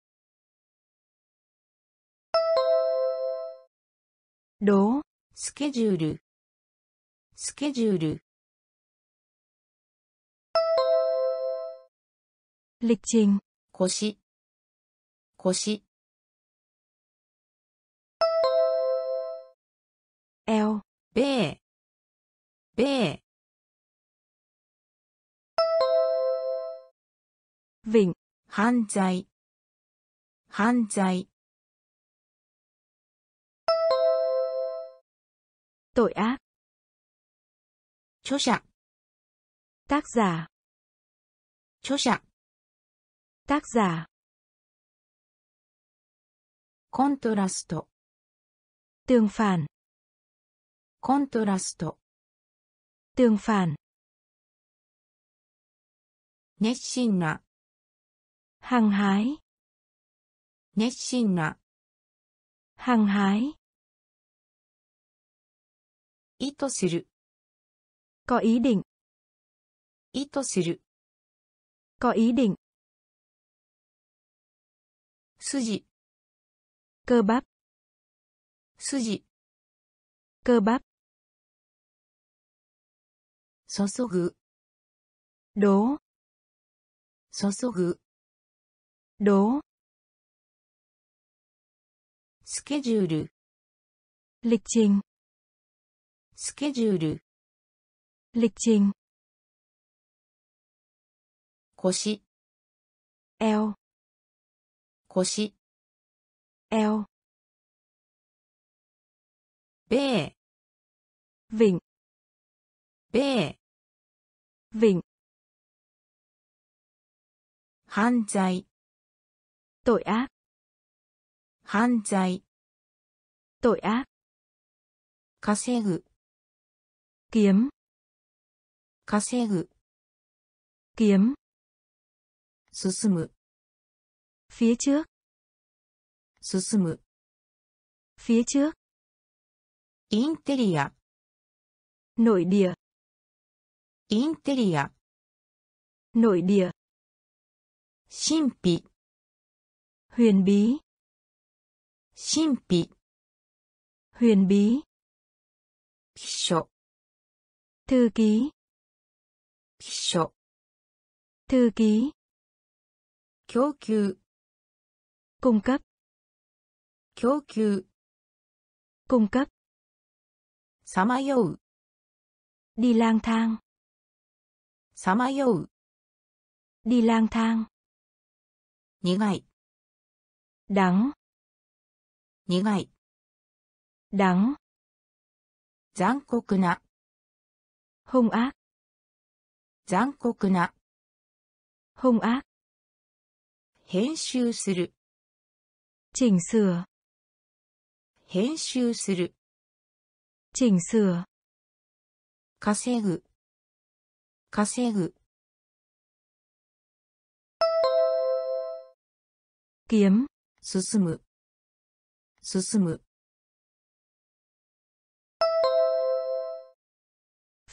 Speaker 2: đố
Speaker 1: スケジュール、スケジュール、
Speaker 2: lịch trình,
Speaker 1: 腰、腰、
Speaker 2: eo,
Speaker 1: 米、米、
Speaker 2: vịnh,
Speaker 1: 犯罪、犯罪、
Speaker 2: tội ác.
Speaker 1: 저작
Speaker 2: tác giả.
Speaker 1: 저작
Speaker 2: tác giả.
Speaker 1: Contrast
Speaker 2: tương phản.
Speaker 1: Contrast
Speaker 2: tương phản.
Speaker 1: Nhất sinh nạ
Speaker 2: hàng hái.
Speaker 1: Nhất sinh nạ
Speaker 2: hàng hái.
Speaker 1: 意図する。
Speaker 2: có ý định。
Speaker 1: 意図する。
Speaker 2: có ý định。
Speaker 1: 筋。
Speaker 2: cơ bắp。
Speaker 1: 筋。
Speaker 2: cơ bắp。
Speaker 1: 注ぐ。
Speaker 2: どう
Speaker 1: 注ぐ。
Speaker 2: どう
Speaker 1: スケジュール。
Speaker 2: リチン。
Speaker 1: スケジュール、
Speaker 2: lịch trình,
Speaker 1: 腰、
Speaker 2: eo,
Speaker 1: 腰、
Speaker 2: eo,
Speaker 1: 米、
Speaker 2: vịnh,
Speaker 1: 米、
Speaker 2: vịnh,
Speaker 1: 犯罪、
Speaker 2: tội ác,
Speaker 1: 犯罪、
Speaker 2: tội ác
Speaker 1: 稼ぐ、
Speaker 2: kiếm
Speaker 1: 稼ぐ、
Speaker 2: kiếm
Speaker 1: 進む、
Speaker 2: phía trước
Speaker 1: 進む、
Speaker 2: phía trước
Speaker 1: インテリア、
Speaker 2: nội địa
Speaker 1: インテリア、
Speaker 2: nội địa
Speaker 1: 神秘、
Speaker 2: huyền bí
Speaker 1: 神秘、
Speaker 2: huyền bí
Speaker 1: 秘書、
Speaker 2: thư ký
Speaker 1: 秘書、
Speaker 2: thư ký
Speaker 1: 供給、
Speaker 2: cung cấp
Speaker 1: 供給、
Speaker 2: cung cấp
Speaker 1: さまよう、
Speaker 2: đi lang thang
Speaker 1: さまよう、
Speaker 2: đi lang thang
Speaker 1: 苦い、
Speaker 2: đắng
Speaker 1: 苦い、
Speaker 2: đắng
Speaker 1: 残酷な、
Speaker 2: hung ác
Speaker 1: 残酷な、
Speaker 2: hung ác
Speaker 1: 編集する、
Speaker 2: chỉnh sửa
Speaker 1: 編集する、
Speaker 2: chỉnh sửa
Speaker 1: 稼ぐ、稼ぐ、
Speaker 2: kiếm
Speaker 1: 進む、進む、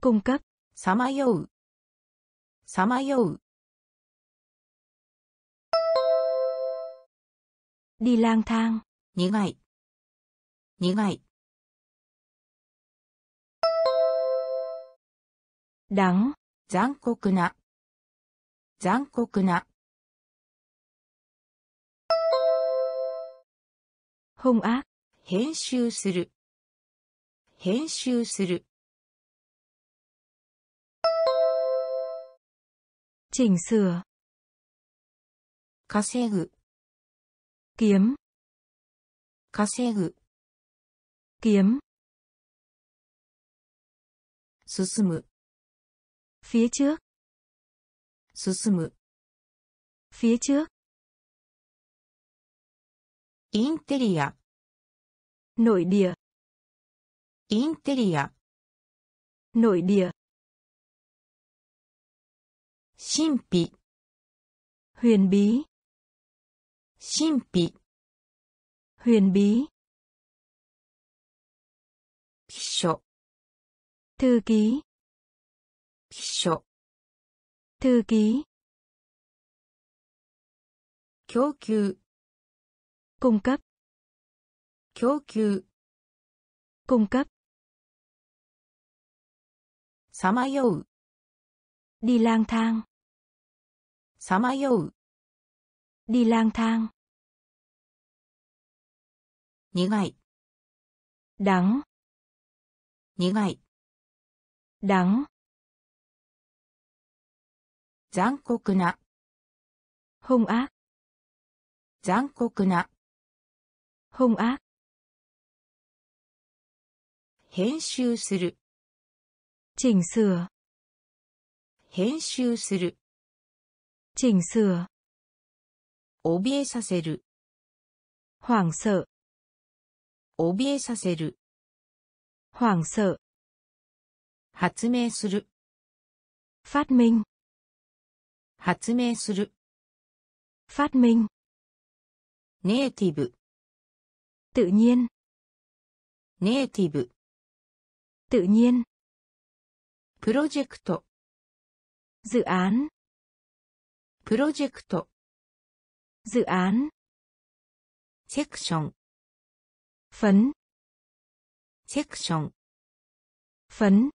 Speaker 2: cung
Speaker 1: さまようさまよう
Speaker 2: đi に
Speaker 1: がいにがい
Speaker 2: đắng
Speaker 1: 残酷な残酷な
Speaker 2: hung
Speaker 1: 編集する編集する
Speaker 2: chỉnh sửa
Speaker 1: 稼ぐ、
Speaker 2: kiếm
Speaker 1: 稼ぐ、
Speaker 2: kiếm
Speaker 1: 進む、
Speaker 2: phía trước
Speaker 1: 進む、
Speaker 2: phía trước
Speaker 1: インテリア、
Speaker 2: nội địa
Speaker 1: インテリア、
Speaker 2: nội địa
Speaker 1: 神秘、
Speaker 2: huyền bí
Speaker 1: 神秘、
Speaker 2: huyền bí
Speaker 1: 秘書、
Speaker 2: thư ký
Speaker 1: 秘書、
Speaker 2: thư ký
Speaker 1: 供給、
Speaker 2: cung cấp
Speaker 1: 供給、
Speaker 2: cung cấp
Speaker 1: さまよう、
Speaker 2: đi lang thang
Speaker 1: さまよう、
Speaker 2: đi lang thang
Speaker 1: 苦い、
Speaker 2: đắng
Speaker 1: 苦い、
Speaker 2: đắng
Speaker 1: 残酷な、
Speaker 2: hung ác
Speaker 1: 残酷な、
Speaker 2: hung ác
Speaker 1: 編集する、
Speaker 2: chỉnh sửa
Speaker 1: 編集する、
Speaker 2: chỉnh sửa
Speaker 1: 怯えさせる、
Speaker 2: hoảng sợ
Speaker 1: 怯えさせる、
Speaker 2: hoảng sợ
Speaker 1: 発明する、
Speaker 2: phát minh
Speaker 1: 発明する、
Speaker 2: phát minh
Speaker 1: ネイティブ、
Speaker 2: tự nhiên
Speaker 1: ネイティブ、
Speaker 2: tự nhiên
Speaker 1: プロジェクト、
Speaker 2: dự án
Speaker 1: プロジェクト、
Speaker 2: dự án
Speaker 1: セクション、
Speaker 2: phấn
Speaker 1: セクション、
Speaker 2: phấn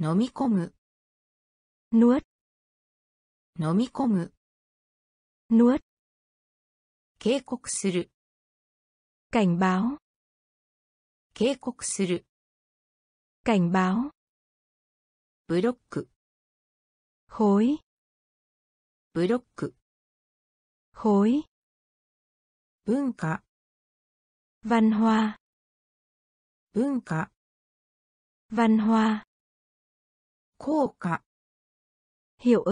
Speaker 1: 飲み込む、
Speaker 2: nuốt
Speaker 1: 飲み込む、
Speaker 2: nuốt
Speaker 1: 警告する、
Speaker 2: cảnh báo,
Speaker 1: 警告する、
Speaker 2: cảnh báo,
Speaker 1: ブロック、
Speaker 2: khối,
Speaker 1: ブロック。
Speaker 2: ほい。
Speaker 1: 文化。
Speaker 2: 文化。
Speaker 1: 文化。
Speaker 2: 文化。
Speaker 1: 効果。
Speaker 2: hiệu。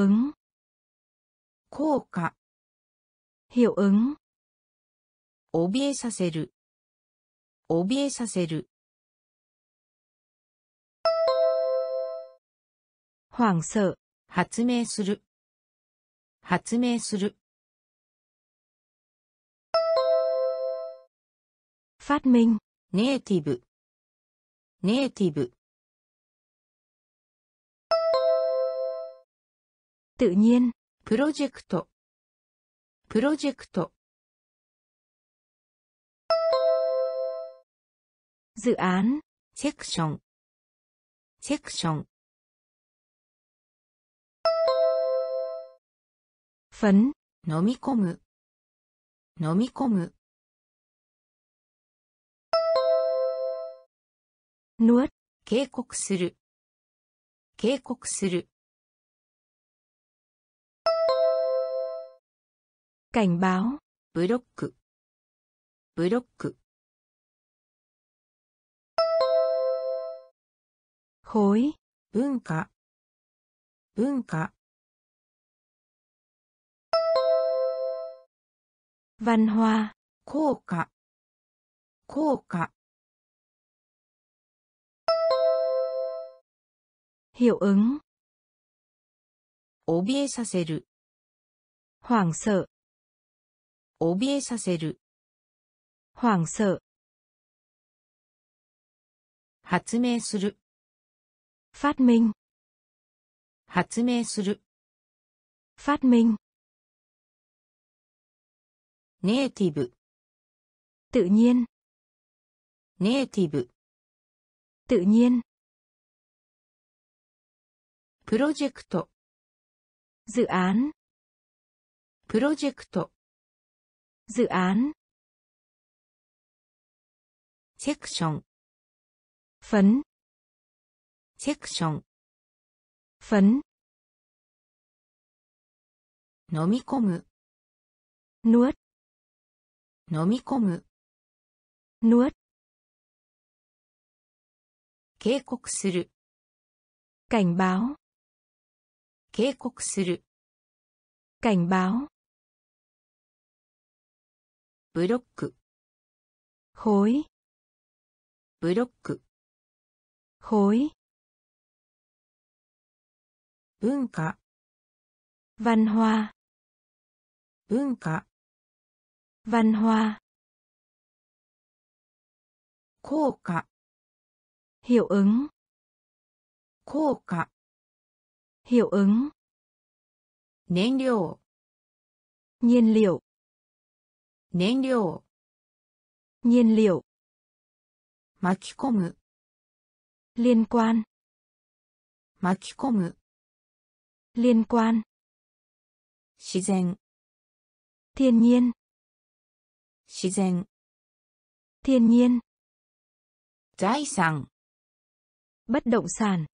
Speaker 1: 効果。
Speaker 2: hiệu ứng。
Speaker 1: 怯えさせる。怯えさせる。
Speaker 2: 恐れ。
Speaker 1: 発明する。発明する、
Speaker 2: phát minh,
Speaker 1: ネイティブ、ネイティブ、
Speaker 2: tự nhiên,
Speaker 1: プロジェクト、プロジェクト、
Speaker 2: dự án,
Speaker 1: セクション、セクション、
Speaker 2: phấn,
Speaker 1: 飲み込む、飲み込む、
Speaker 2: nuốt,
Speaker 1: 警告する、警告する、
Speaker 2: cảnh báo,
Speaker 1: ブロック、ブロック、
Speaker 2: khối,
Speaker 1: 文化、文化、
Speaker 2: văn hoa,
Speaker 1: 効果、効果、
Speaker 2: hiệu ứng,
Speaker 1: 怯えさせる、
Speaker 2: hoảng sợ,
Speaker 1: 怯えさせる、
Speaker 2: hoảng sợ,
Speaker 1: 発明する、
Speaker 2: phát minh,
Speaker 1: 発明する、
Speaker 2: phát minh,
Speaker 1: ネイティブ、
Speaker 2: tự nhiên,
Speaker 1: ネイティブ、
Speaker 2: tự nhiên,
Speaker 1: プロジェクト、
Speaker 2: dự án,
Speaker 1: プロジェクト、
Speaker 2: dự án,
Speaker 1: セクション、
Speaker 2: phấn,
Speaker 1: セクション、
Speaker 2: phấn,
Speaker 1: 飲み込む、
Speaker 2: nuốt,
Speaker 1: 飲み込む、
Speaker 2: nuốt,
Speaker 1: 警告する、
Speaker 2: cảnh báo,
Speaker 1: 警告する、
Speaker 2: cảnh báo,
Speaker 1: ブロック、
Speaker 2: khối,
Speaker 1: ブロック、
Speaker 2: khối,
Speaker 1: 文化、
Speaker 2: văn hoa,
Speaker 1: 文化、
Speaker 2: văn hoa,
Speaker 1: 効果、
Speaker 2: hiệu ứng,
Speaker 1: 効果、
Speaker 2: hiệu ứng,
Speaker 1: 燃料、
Speaker 2: nhiên liệu,
Speaker 1: 燃料、
Speaker 2: nhiên liệu,
Speaker 1: 巻き込む、
Speaker 2: liên quan,
Speaker 1: 巻き込む、
Speaker 2: liên quan,
Speaker 1: 自然、
Speaker 2: thiên nhiên,
Speaker 1: 自然、
Speaker 2: thiên nhiên,
Speaker 1: 財産、
Speaker 2: bất động sản,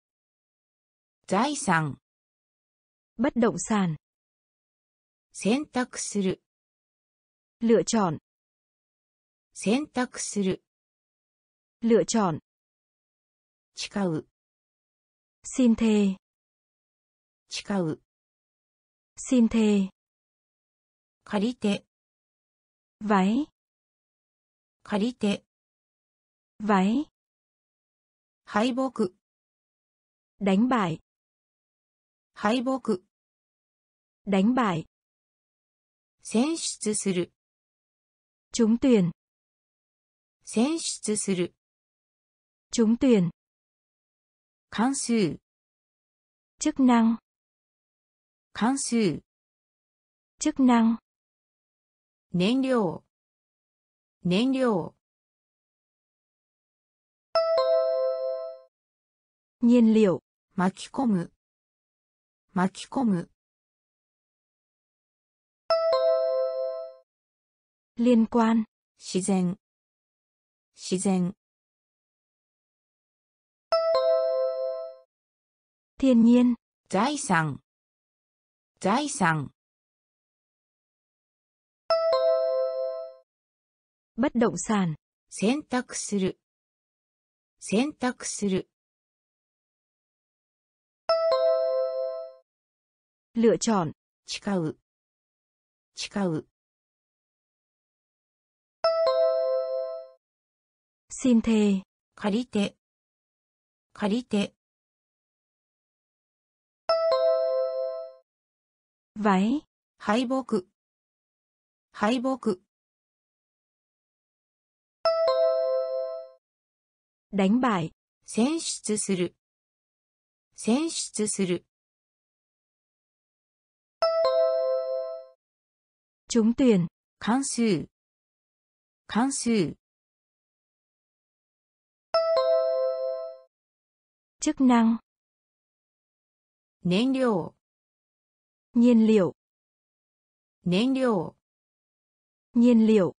Speaker 1: 財産、
Speaker 2: bất động sản,
Speaker 1: 選択する、
Speaker 2: lựa chọn,
Speaker 1: 選択する、
Speaker 2: lựa chọn,
Speaker 1: 誓う、
Speaker 2: xin thề,
Speaker 1: 誓う、
Speaker 2: xin thề,
Speaker 1: 借りて、
Speaker 2: váy,
Speaker 1: 借りて、
Speaker 2: váy,
Speaker 1: 敗北、
Speaker 2: đánh bại,
Speaker 1: 敗北、
Speaker 2: đánh bại,
Speaker 1: 選出する、
Speaker 2: trúng tuyển,
Speaker 1: 選出する、
Speaker 2: trúng tuyển,
Speaker 1: 関数、
Speaker 2: chức năng,
Speaker 1: 関数、
Speaker 2: chức năng,
Speaker 1: 燃料。燃料。
Speaker 2: 燃料。
Speaker 1: 巻き込む。巻き込む。
Speaker 2: liên quan
Speaker 1: 自然。自然。
Speaker 2: nhiên。
Speaker 1: 財産。財産。
Speaker 2: Bất động sản,
Speaker 1: 選択する、選択する、
Speaker 2: lựa chọn,
Speaker 1: 誓う、誓う、
Speaker 2: xin thề,
Speaker 1: 借りて、借りて、
Speaker 2: váy,
Speaker 1: 敗北、敗北、
Speaker 2: đánh bại,
Speaker 1: 選出する、選出する、
Speaker 2: trúng tuyển,
Speaker 1: 関数、関数、
Speaker 2: chức năng,
Speaker 1: 燃料、
Speaker 2: nhiên liệu,
Speaker 1: 燃料、
Speaker 2: nhiên liệu,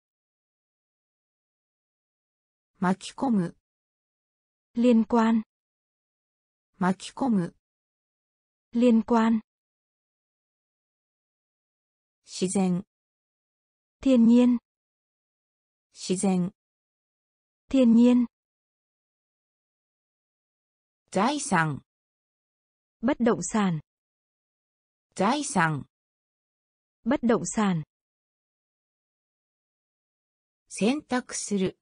Speaker 1: 巻き込む、
Speaker 2: liên quan,
Speaker 1: 巻き込む、
Speaker 2: liên quan,
Speaker 1: 自然、
Speaker 2: thiên nhiên,
Speaker 1: 自然、
Speaker 2: thiên nhiên,
Speaker 1: 財産、
Speaker 2: bất động sản,
Speaker 1: 財産、
Speaker 2: bất động sản,
Speaker 1: 選択する、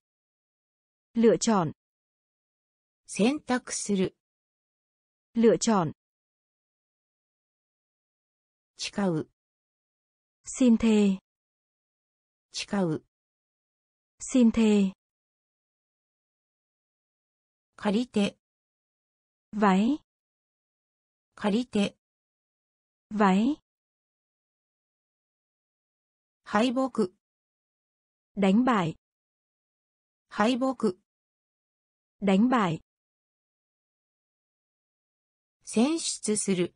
Speaker 2: lựa chọn,
Speaker 1: 選択する、
Speaker 2: lựa chọn,
Speaker 1: 誓う、
Speaker 2: xin thề,
Speaker 1: 誓う、
Speaker 2: xin thề,
Speaker 1: 借りて、
Speaker 2: váy,
Speaker 1: 借りて、
Speaker 2: váy,
Speaker 1: 敗北、
Speaker 2: đánh bại,
Speaker 1: 敗北、
Speaker 2: đánh bại,
Speaker 1: 選出する、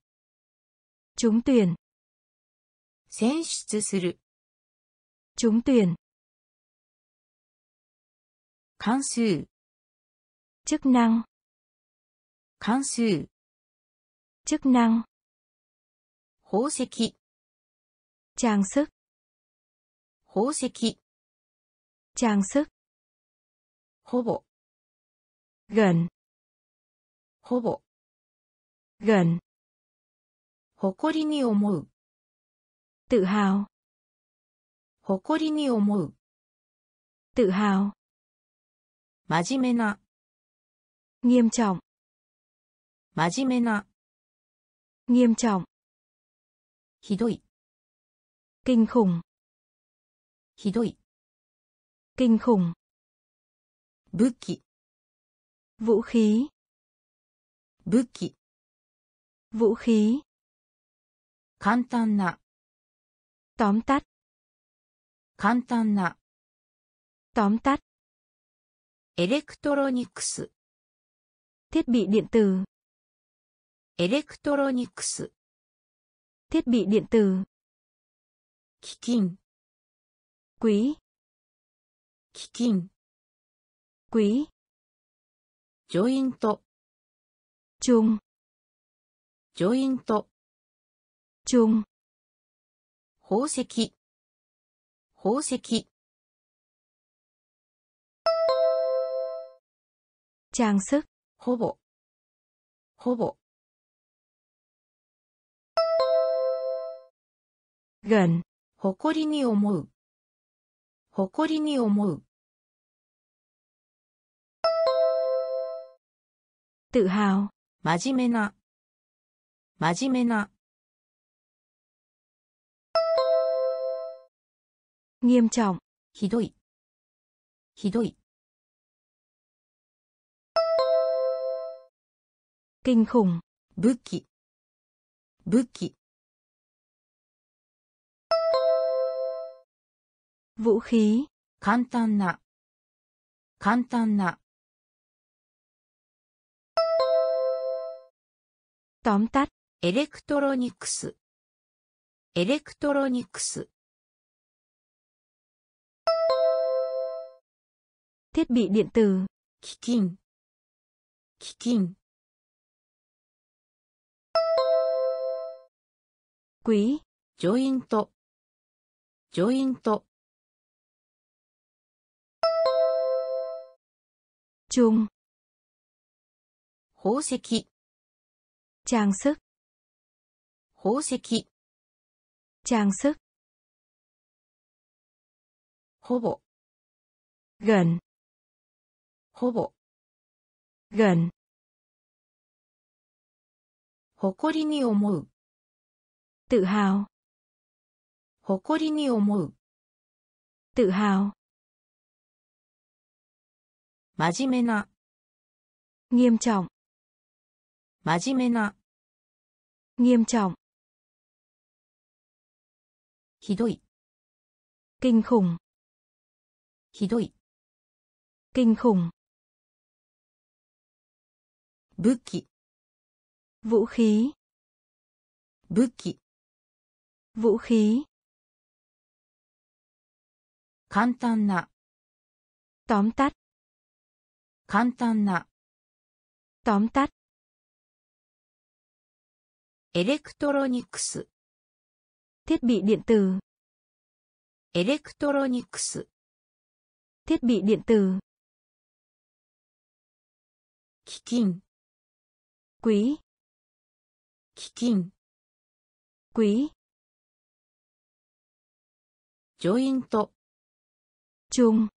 Speaker 2: trúng tuyển,
Speaker 1: 選出する、
Speaker 2: trúng tuyển,
Speaker 1: 関数、
Speaker 2: chức năng,
Speaker 1: 関数、
Speaker 2: chức năng,
Speaker 1: 宝石、
Speaker 2: trang sức,
Speaker 1: 宝石、
Speaker 2: trang sức,
Speaker 1: ほぼ、
Speaker 2: gần,
Speaker 1: ほぼ、
Speaker 2: gần,
Speaker 1: 誇りに思う、
Speaker 2: tự hào,
Speaker 1: 誇りに思う、
Speaker 2: tự hào,
Speaker 1: 真面目な、
Speaker 2: nghiêm trọng,
Speaker 1: 真面目な、
Speaker 2: nghiêm trọng,
Speaker 1: ひどい、
Speaker 2: kinh khủng,
Speaker 1: ひどい、
Speaker 2: kinh khủng,
Speaker 1: 武器、
Speaker 2: vũ khí,
Speaker 1: 武器、
Speaker 2: vũ khí,
Speaker 1: 簡単な、
Speaker 2: tóm tắt,
Speaker 1: 簡単な、
Speaker 2: tóm tắt,
Speaker 1: エレクトロニクス、
Speaker 2: thiết bị điện tử,
Speaker 1: エレクトロニクス、
Speaker 2: thiết bị điện tử,
Speaker 1: 基金、
Speaker 2: quỹ,
Speaker 1: 基金、
Speaker 2: quỹ,
Speaker 1: ジョイント、
Speaker 2: chung,
Speaker 1: ジョイント、
Speaker 2: chung,
Speaker 1: 宝石、宝石、
Speaker 2: trang sức,
Speaker 1: ほぼ、ほぼ、
Speaker 2: gần,
Speaker 1: 誇りに思う、誇りに思う、
Speaker 2: tự hào,
Speaker 1: 真面目な、真面目な、
Speaker 2: nghiêm trọng,
Speaker 1: ひどい、ひどい、
Speaker 2: kinh khủng,
Speaker 1: 武器、武器、
Speaker 2: vũ khí,
Speaker 1: 簡単な、簡単な、
Speaker 2: tóm tắt,
Speaker 1: エレクトロニクス、エレクトロニクス、
Speaker 2: Thiết bị điện tử.
Speaker 1: 基金基金
Speaker 2: Quỹ.
Speaker 1: ジョイントジョイント
Speaker 2: Chung.
Speaker 1: 宝石
Speaker 2: Trang sức.
Speaker 1: 宝石
Speaker 2: Trang sức.
Speaker 1: ほぼ
Speaker 2: Gần.
Speaker 1: ほぼ
Speaker 2: Gần.
Speaker 1: 誇りに思う
Speaker 2: Tự hào.
Speaker 1: 誇りに思う
Speaker 2: Tự hào.
Speaker 1: 真面目な
Speaker 2: Nghiêm trọng.
Speaker 1: 真面目な
Speaker 2: Nghiêm trọng.
Speaker 1: ひどい
Speaker 2: Kinh khủng.
Speaker 1: ひどい
Speaker 2: Kinh khủng.
Speaker 1: 武器
Speaker 2: Vũ khí.
Speaker 1: 武器
Speaker 2: Vũ khí.
Speaker 1: 簡単な
Speaker 2: Tóm tắt.
Speaker 1: 簡単な
Speaker 2: Tóm tắt.
Speaker 1: エレクトロニクス
Speaker 2: Thiết bị điện tử.
Speaker 1: エレクトロニクス
Speaker 2: Thiết bị điện tử.
Speaker 1: 基金
Speaker 2: Quỹ.
Speaker 1: 基金
Speaker 2: Quỹ.
Speaker 1: ジョイント
Speaker 2: Chung.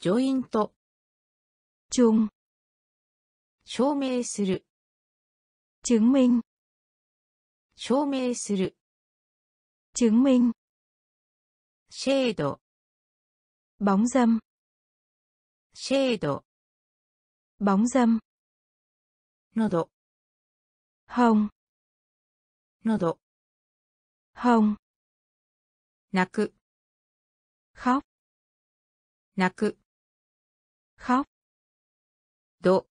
Speaker 1: ジョイント
Speaker 2: Chung.
Speaker 1: 証明する
Speaker 2: Chứng minh.
Speaker 1: 証明する
Speaker 2: chứng minh.
Speaker 1: Shade
Speaker 2: bóng dâm.
Speaker 1: Shade
Speaker 2: bóng dâm.
Speaker 1: Nodo
Speaker 2: hồng.
Speaker 1: Nodo
Speaker 2: hồng.
Speaker 1: Naku
Speaker 2: khóc.
Speaker 1: Naku
Speaker 2: khóc.
Speaker 1: Độ.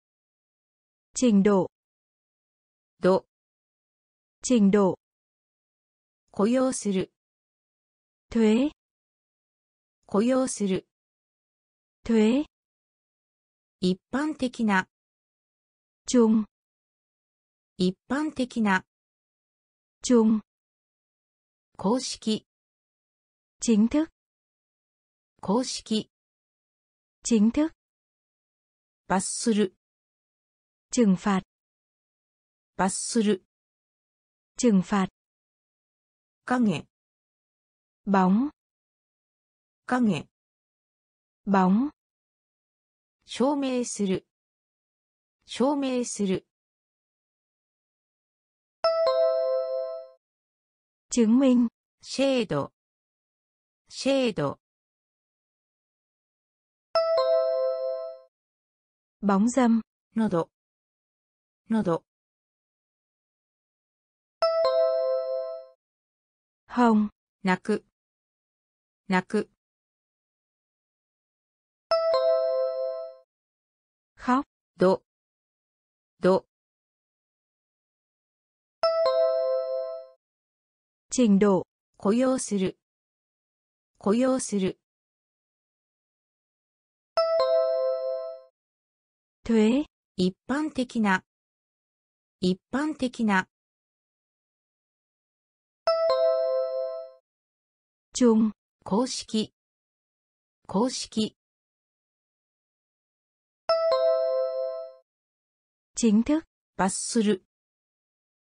Speaker 2: Trình độ.
Speaker 1: Độ.
Speaker 2: Trình độ.
Speaker 1: 雇用する。
Speaker 2: 对
Speaker 1: 雇用する。
Speaker 2: 对
Speaker 1: 一般的な。
Speaker 2: 中
Speaker 1: 一般的な。
Speaker 2: 中
Speaker 1: 公式。正式。罰する。
Speaker 2: 惩
Speaker 1: 罰。影
Speaker 2: 棒
Speaker 1: 影
Speaker 2: 棒
Speaker 1: 証明する証明する
Speaker 2: 证明
Speaker 1: シェードシェード
Speaker 2: bóng dâm Hồng.
Speaker 1: 泣く泣く
Speaker 2: Khóc.
Speaker 1: 度度
Speaker 2: Trình độ.
Speaker 1: 雇用する雇用する
Speaker 2: Thuế.
Speaker 1: 一般的な一般的な
Speaker 2: Chung.
Speaker 1: 公式公式
Speaker 2: Chính thức.
Speaker 1: 罰する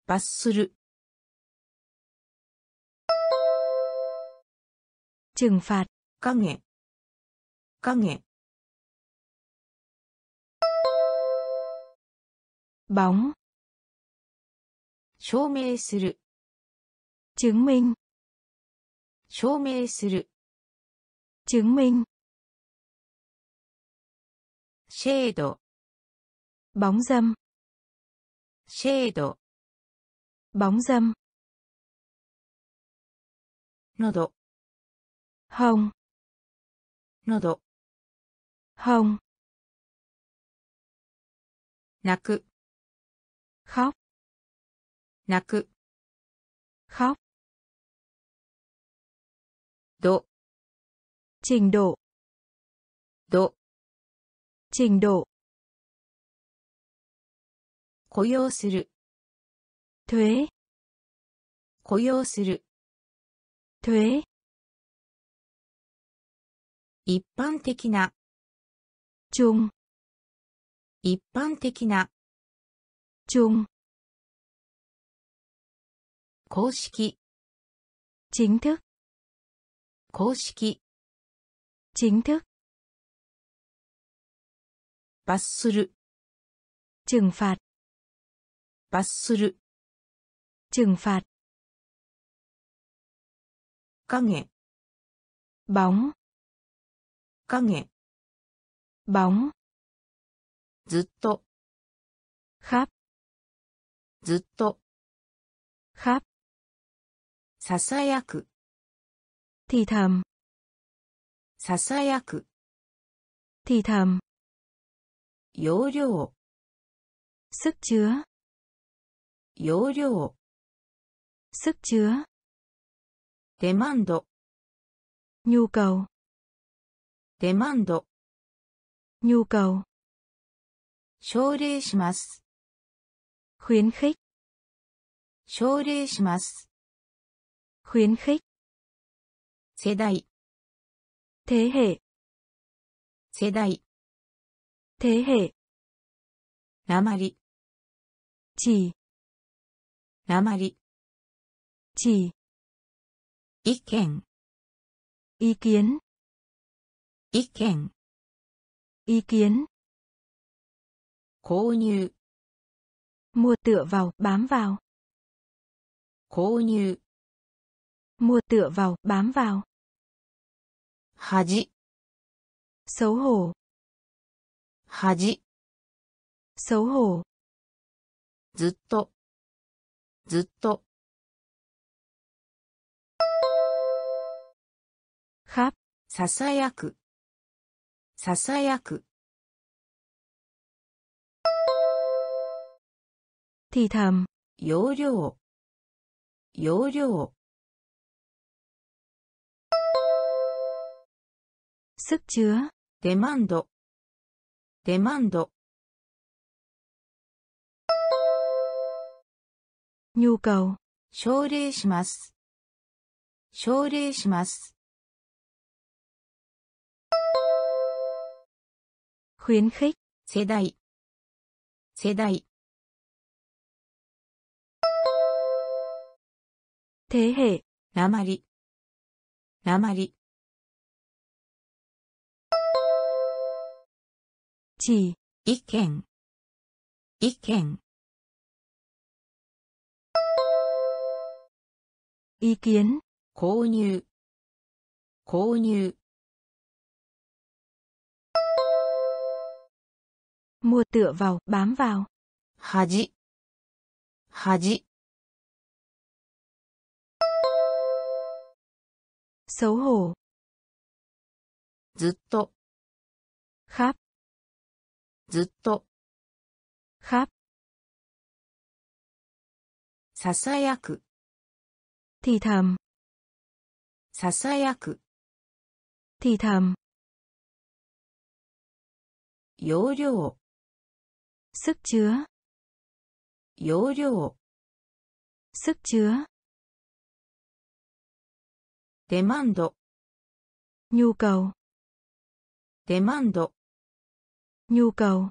Speaker 1: 罰する
Speaker 2: Trừng phạt.
Speaker 1: 影影
Speaker 2: Bóng.
Speaker 1: 証明する
Speaker 2: Chứng minh.
Speaker 1: 証明する
Speaker 2: Chứng minh.
Speaker 1: シェード
Speaker 2: Bóng dâm.
Speaker 1: シェード
Speaker 2: Bóng dâm.
Speaker 1: 喉
Speaker 2: Hồng.
Speaker 1: 喉
Speaker 2: Hồng.
Speaker 1: 泣く
Speaker 2: Khóc.
Speaker 1: 泣く
Speaker 2: Khóc.
Speaker 1: 度
Speaker 2: Trình độ.
Speaker 1: 度
Speaker 2: trình độ
Speaker 1: 雇用する
Speaker 2: thuế
Speaker 1: 雇用する
Speaker 2: thuế
Speaker 1: 一般的な
Speaker 2: chung
Speaker 1: 一般的な
Speaker 2: chung
Speaker 1: 公式
Speaker 2: chính thức
Speaker 1: 公式
Speaker 2: chính thức
Speaker 1: 罰する
Speaker 2: trừng phạt
Speaker 1: 罰する
Speaker 2: trừng phạt
Speaker 1: 影
Speaker 2: bóng
Speaker 1: 影
Speaker 2: bóng
Speaker 1: ずっと
Speaker 2: khắp
Speaker 1: ずっと
Speaker 2: khắp
Speaker 1: ささやく
Speaker 2: thì thầm
Speaker 1: ささやく
Speaker 2: thì thầm
Speaker 1: 容量
Speaker 2: sức chứa
Speaker 1: 容量
Speaker 2: sức chứa
Speaker 1: デマンド
Speaker 2: nhu cầu
Speaker 1: デマンド
Speaker 2: nhu cầu
Speaker 1: 奨励します
Speaker 2: khuyến khích
Speaker 1: 奨励します
Speaker 2: khuyến khích
Speaker 1: 世代
Speaker 2: thế hệ
Speaker 1: 世代
Speaker 2: thế hệ
Speaker 1: 鉛
Speaker 2: chỉ
Speaker 1: 鉛
Speaker 2: chỉ
Speaker 1: 意見
Speaker 2: ý kiến
Speaker 1: 意見
Speaker 2: ý kiến
Speaker 1: 購入
Speaker 2: mua tựa vào bám vào
Speaker 1: 購入
Speaker 2: mua tựa vào bám vào
Speaker 1: 恥。
Speaker 2: 守護
Speaker 1: 恥。
Speaker 2: 守護
Speaker 1: ずっと。ずっと。囁く、囁く。ティ
Speaker 2: タム、
Speaker 1: 容量、容量。
Speaker 2: sức chứa,
Speaker 1: demand, demand.
Speaker 2: nhu cầu,
Speaker 1: 奨励します、奨励します。
Speaker 2: khuyến khích,
Speaker 1: 世代、世代。
Speaker 2: thế hệ,
Speaker 1: なまり、なまり。
Speaker 2: chỉ
Speaker 1: 意見意見
Speaker 2: ý kiến
Speaker 1: 購入購入
Speaker 2: mua tựa vào bám vào
Speaker 1: 恥恥
Speaker 2: xấu hổ
Speaker 1: ずっと
Speaker 2: khắp
Speaker 1: ずっと
Speaker 2: khắp
Speaker 1: ささやく
Speaker 2: thì thầm
Speaker 1: ささやく
Speaker 2: thì thầm
Speaker 1: 容量
Speaker 2: sức chứa
Speaker 1: 容量
Speaker 2: sức chứa
Speaker 1: デマンド
Speaker 2: nhu cầu
Speaker 1: デマンド
Speaker 2: nhu cầu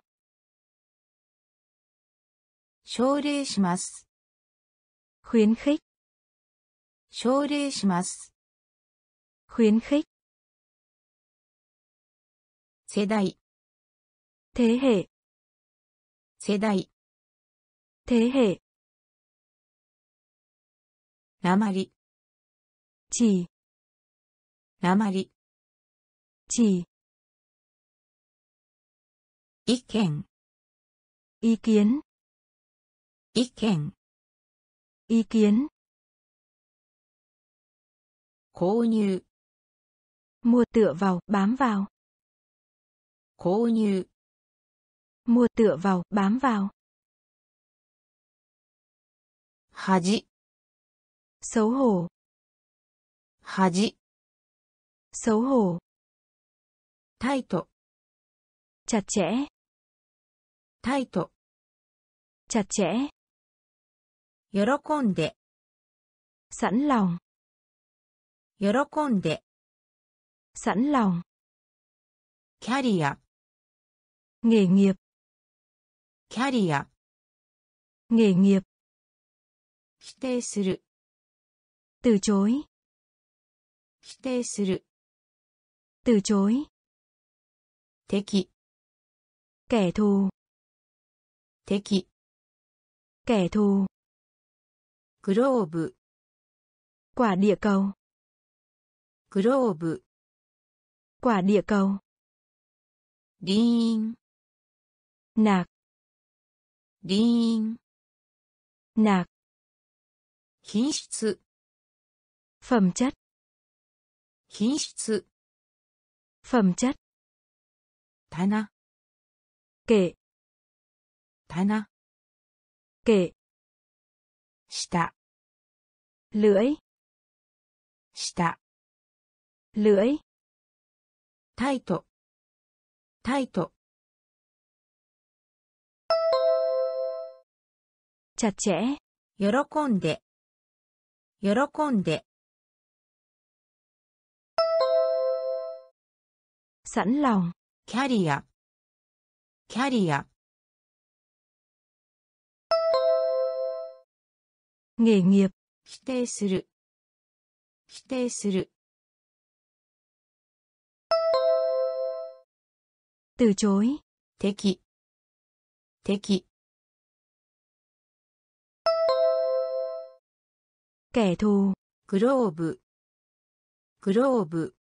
Speaker 1: 奨励します
Speaker 2: khuyến khích
Speaker 1: 奨励します
Speaker 2: khuyến khích
Speaker 1: 世代
Speaker 2: thế hệ
Speaker 1: 世代
Speaker 2: thế hệ
Speaker 1: 鉛
Speaker 2: chỉ
Speaker 1: 鉛
Speaker 2: chỉ
Speaker 1: 意見
Speaker 2: ý kiến
Speaker 1: 意見
Speaker 2: ý kiến
Speaker 1: 購入
Speaker 2: mua tựa vào bám vào
Speaker 1: 購入
Speaker 2: mua tựa vào bám vào
Speaker 1: 恥
Speaker 2: xấu hổ
Speaker 1: 恥
Speaker 2: xấu hổ
Speaker 1: タイト
Speaker 2: chặt chẽ,
Speaker 1: タイト、
Speaker 2: chặt chẽ,
Speaker 1: 喜んで、
Speaker 2: sẵn lòng,
Speaker 1: 喜んで、
Speaker 2: sẵn lòng,
Speaker 1: キャリア、
Speaker 2: nghề nghiệp,
Speaker 1: キャリア、
Speaker 2: nghề nghiệp,
Speaker 1: 否定する、
Speaker 2: từ chối,
Speaker 1: 否定する、
Speaker 2: từ chối,
Speaker 1: 敵、
Speaker 2: kẻ thù,
Speaker 1: 敵
Speaker 2: kẻ thù
Speaker 1: globe
Speaker 2: quả địa cầu
Speaker 1: globe
Speaker 2: quả địa cầu
Speaker 1: ding
Speaker 2: Nạc.
Speaker 1: ding
Speaker 2: Nạc.
Speaker 1: Hín chất.
Speaker 2: Phẩm chất.
Speaker 1: Hín chất.
Speaker 2: Phẩm chất.
Speaker 1: Tana.
Speaker 2: Kệ.
Speaker 1: 棚、
Speaker 2: kệ,
Speaker 1: 下、
Speaker 2: lưỡi,
Speaker 1: 下、
Speaker 2: lưỡi,
Speaker 1: タイト、タイト、
Speaker 2: chặt chẽ,
Speaker 1: 喜んで、喜んで、
Speaker 2: sẵn lòng,
Speaker 1: キャリア、キャリア、
Speaker 2: nghề nghiệp,
Speaker 1: 否定する、否定する、
Speaker 2: từ chối,
Speaker 1: 敵、敵、
Speaker 2: kẻ thù,
Speaker 1: グローブ、グローブ、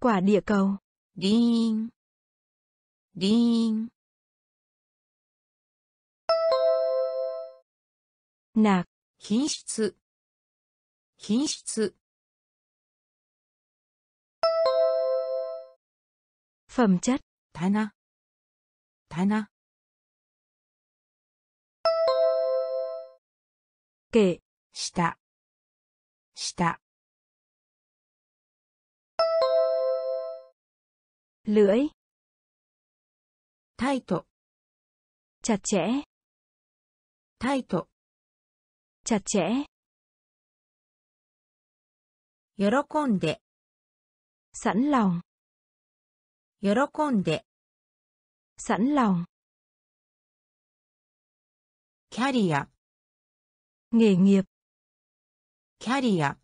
Speaker 2: quả địa cầu,
Speaker 1: リーン、リーン、
Speaker 2: な
Speaker 1: 品質。品質。
Speaker 2: 品質
Speaker 1: 棚。棚。
Speaker 2: 下
Speaker 1: 下。下。
Speaker 2: lưỡi。
Speaker 1: タイト、
Speaker 2: チャチェ、
Speaker 1: タイト、
Speaker 2: chặt chẽ,
Speaker 1: 喜んで、
Speaker 2: sẵn lòng,
Speaker 1: 喜んで、
Speaker 2: sẵn lòng,
Speaker 1: キャリア、
Speaker 2: nghề nghiệp,
Speaker 1: キャリア、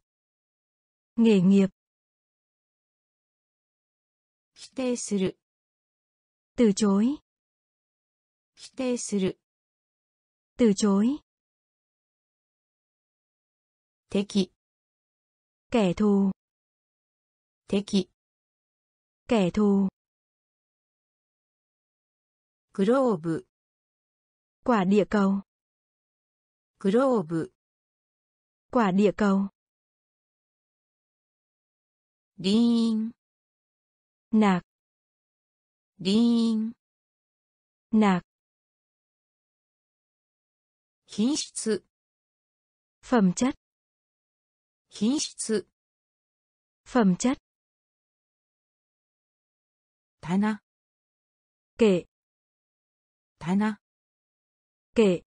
Speaker 2: nghề nghiệp,
Speaker 1: 否定する、
Speaker 2: từ chối,
Speaker 1: 否定する、
Speaker 2: từ chối,
Speaker 1: 敵、
Speaker 2: kẻ thù,
Speaker 1: 敵、
Speaker 2: kẻ thù,
Speaker 1: グローブ、
Speaker 2: quả địa cầu,
Speaker 1: グローブ、
Speaker 2: quả địa cầu,
Speaker 1: リーン、
Speaker 2: nạc,
Speaker 1: リーン、
Speaker 2: nạc,
Speaker 1: 品質、
Speaker 2: phẩm chất,
Speaker 1: 品質
Speaker 2: phẩm chất.
Speaker 1: Tana
Speaker 2: kệ.
Speaker 1: Tana
Speaker 2: kệ.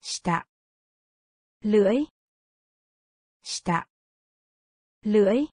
Speaker 1: Shita.
Speaker 2: Lưỡi.
Speaker 1: Shita.
Speaker 2: Lưỡi.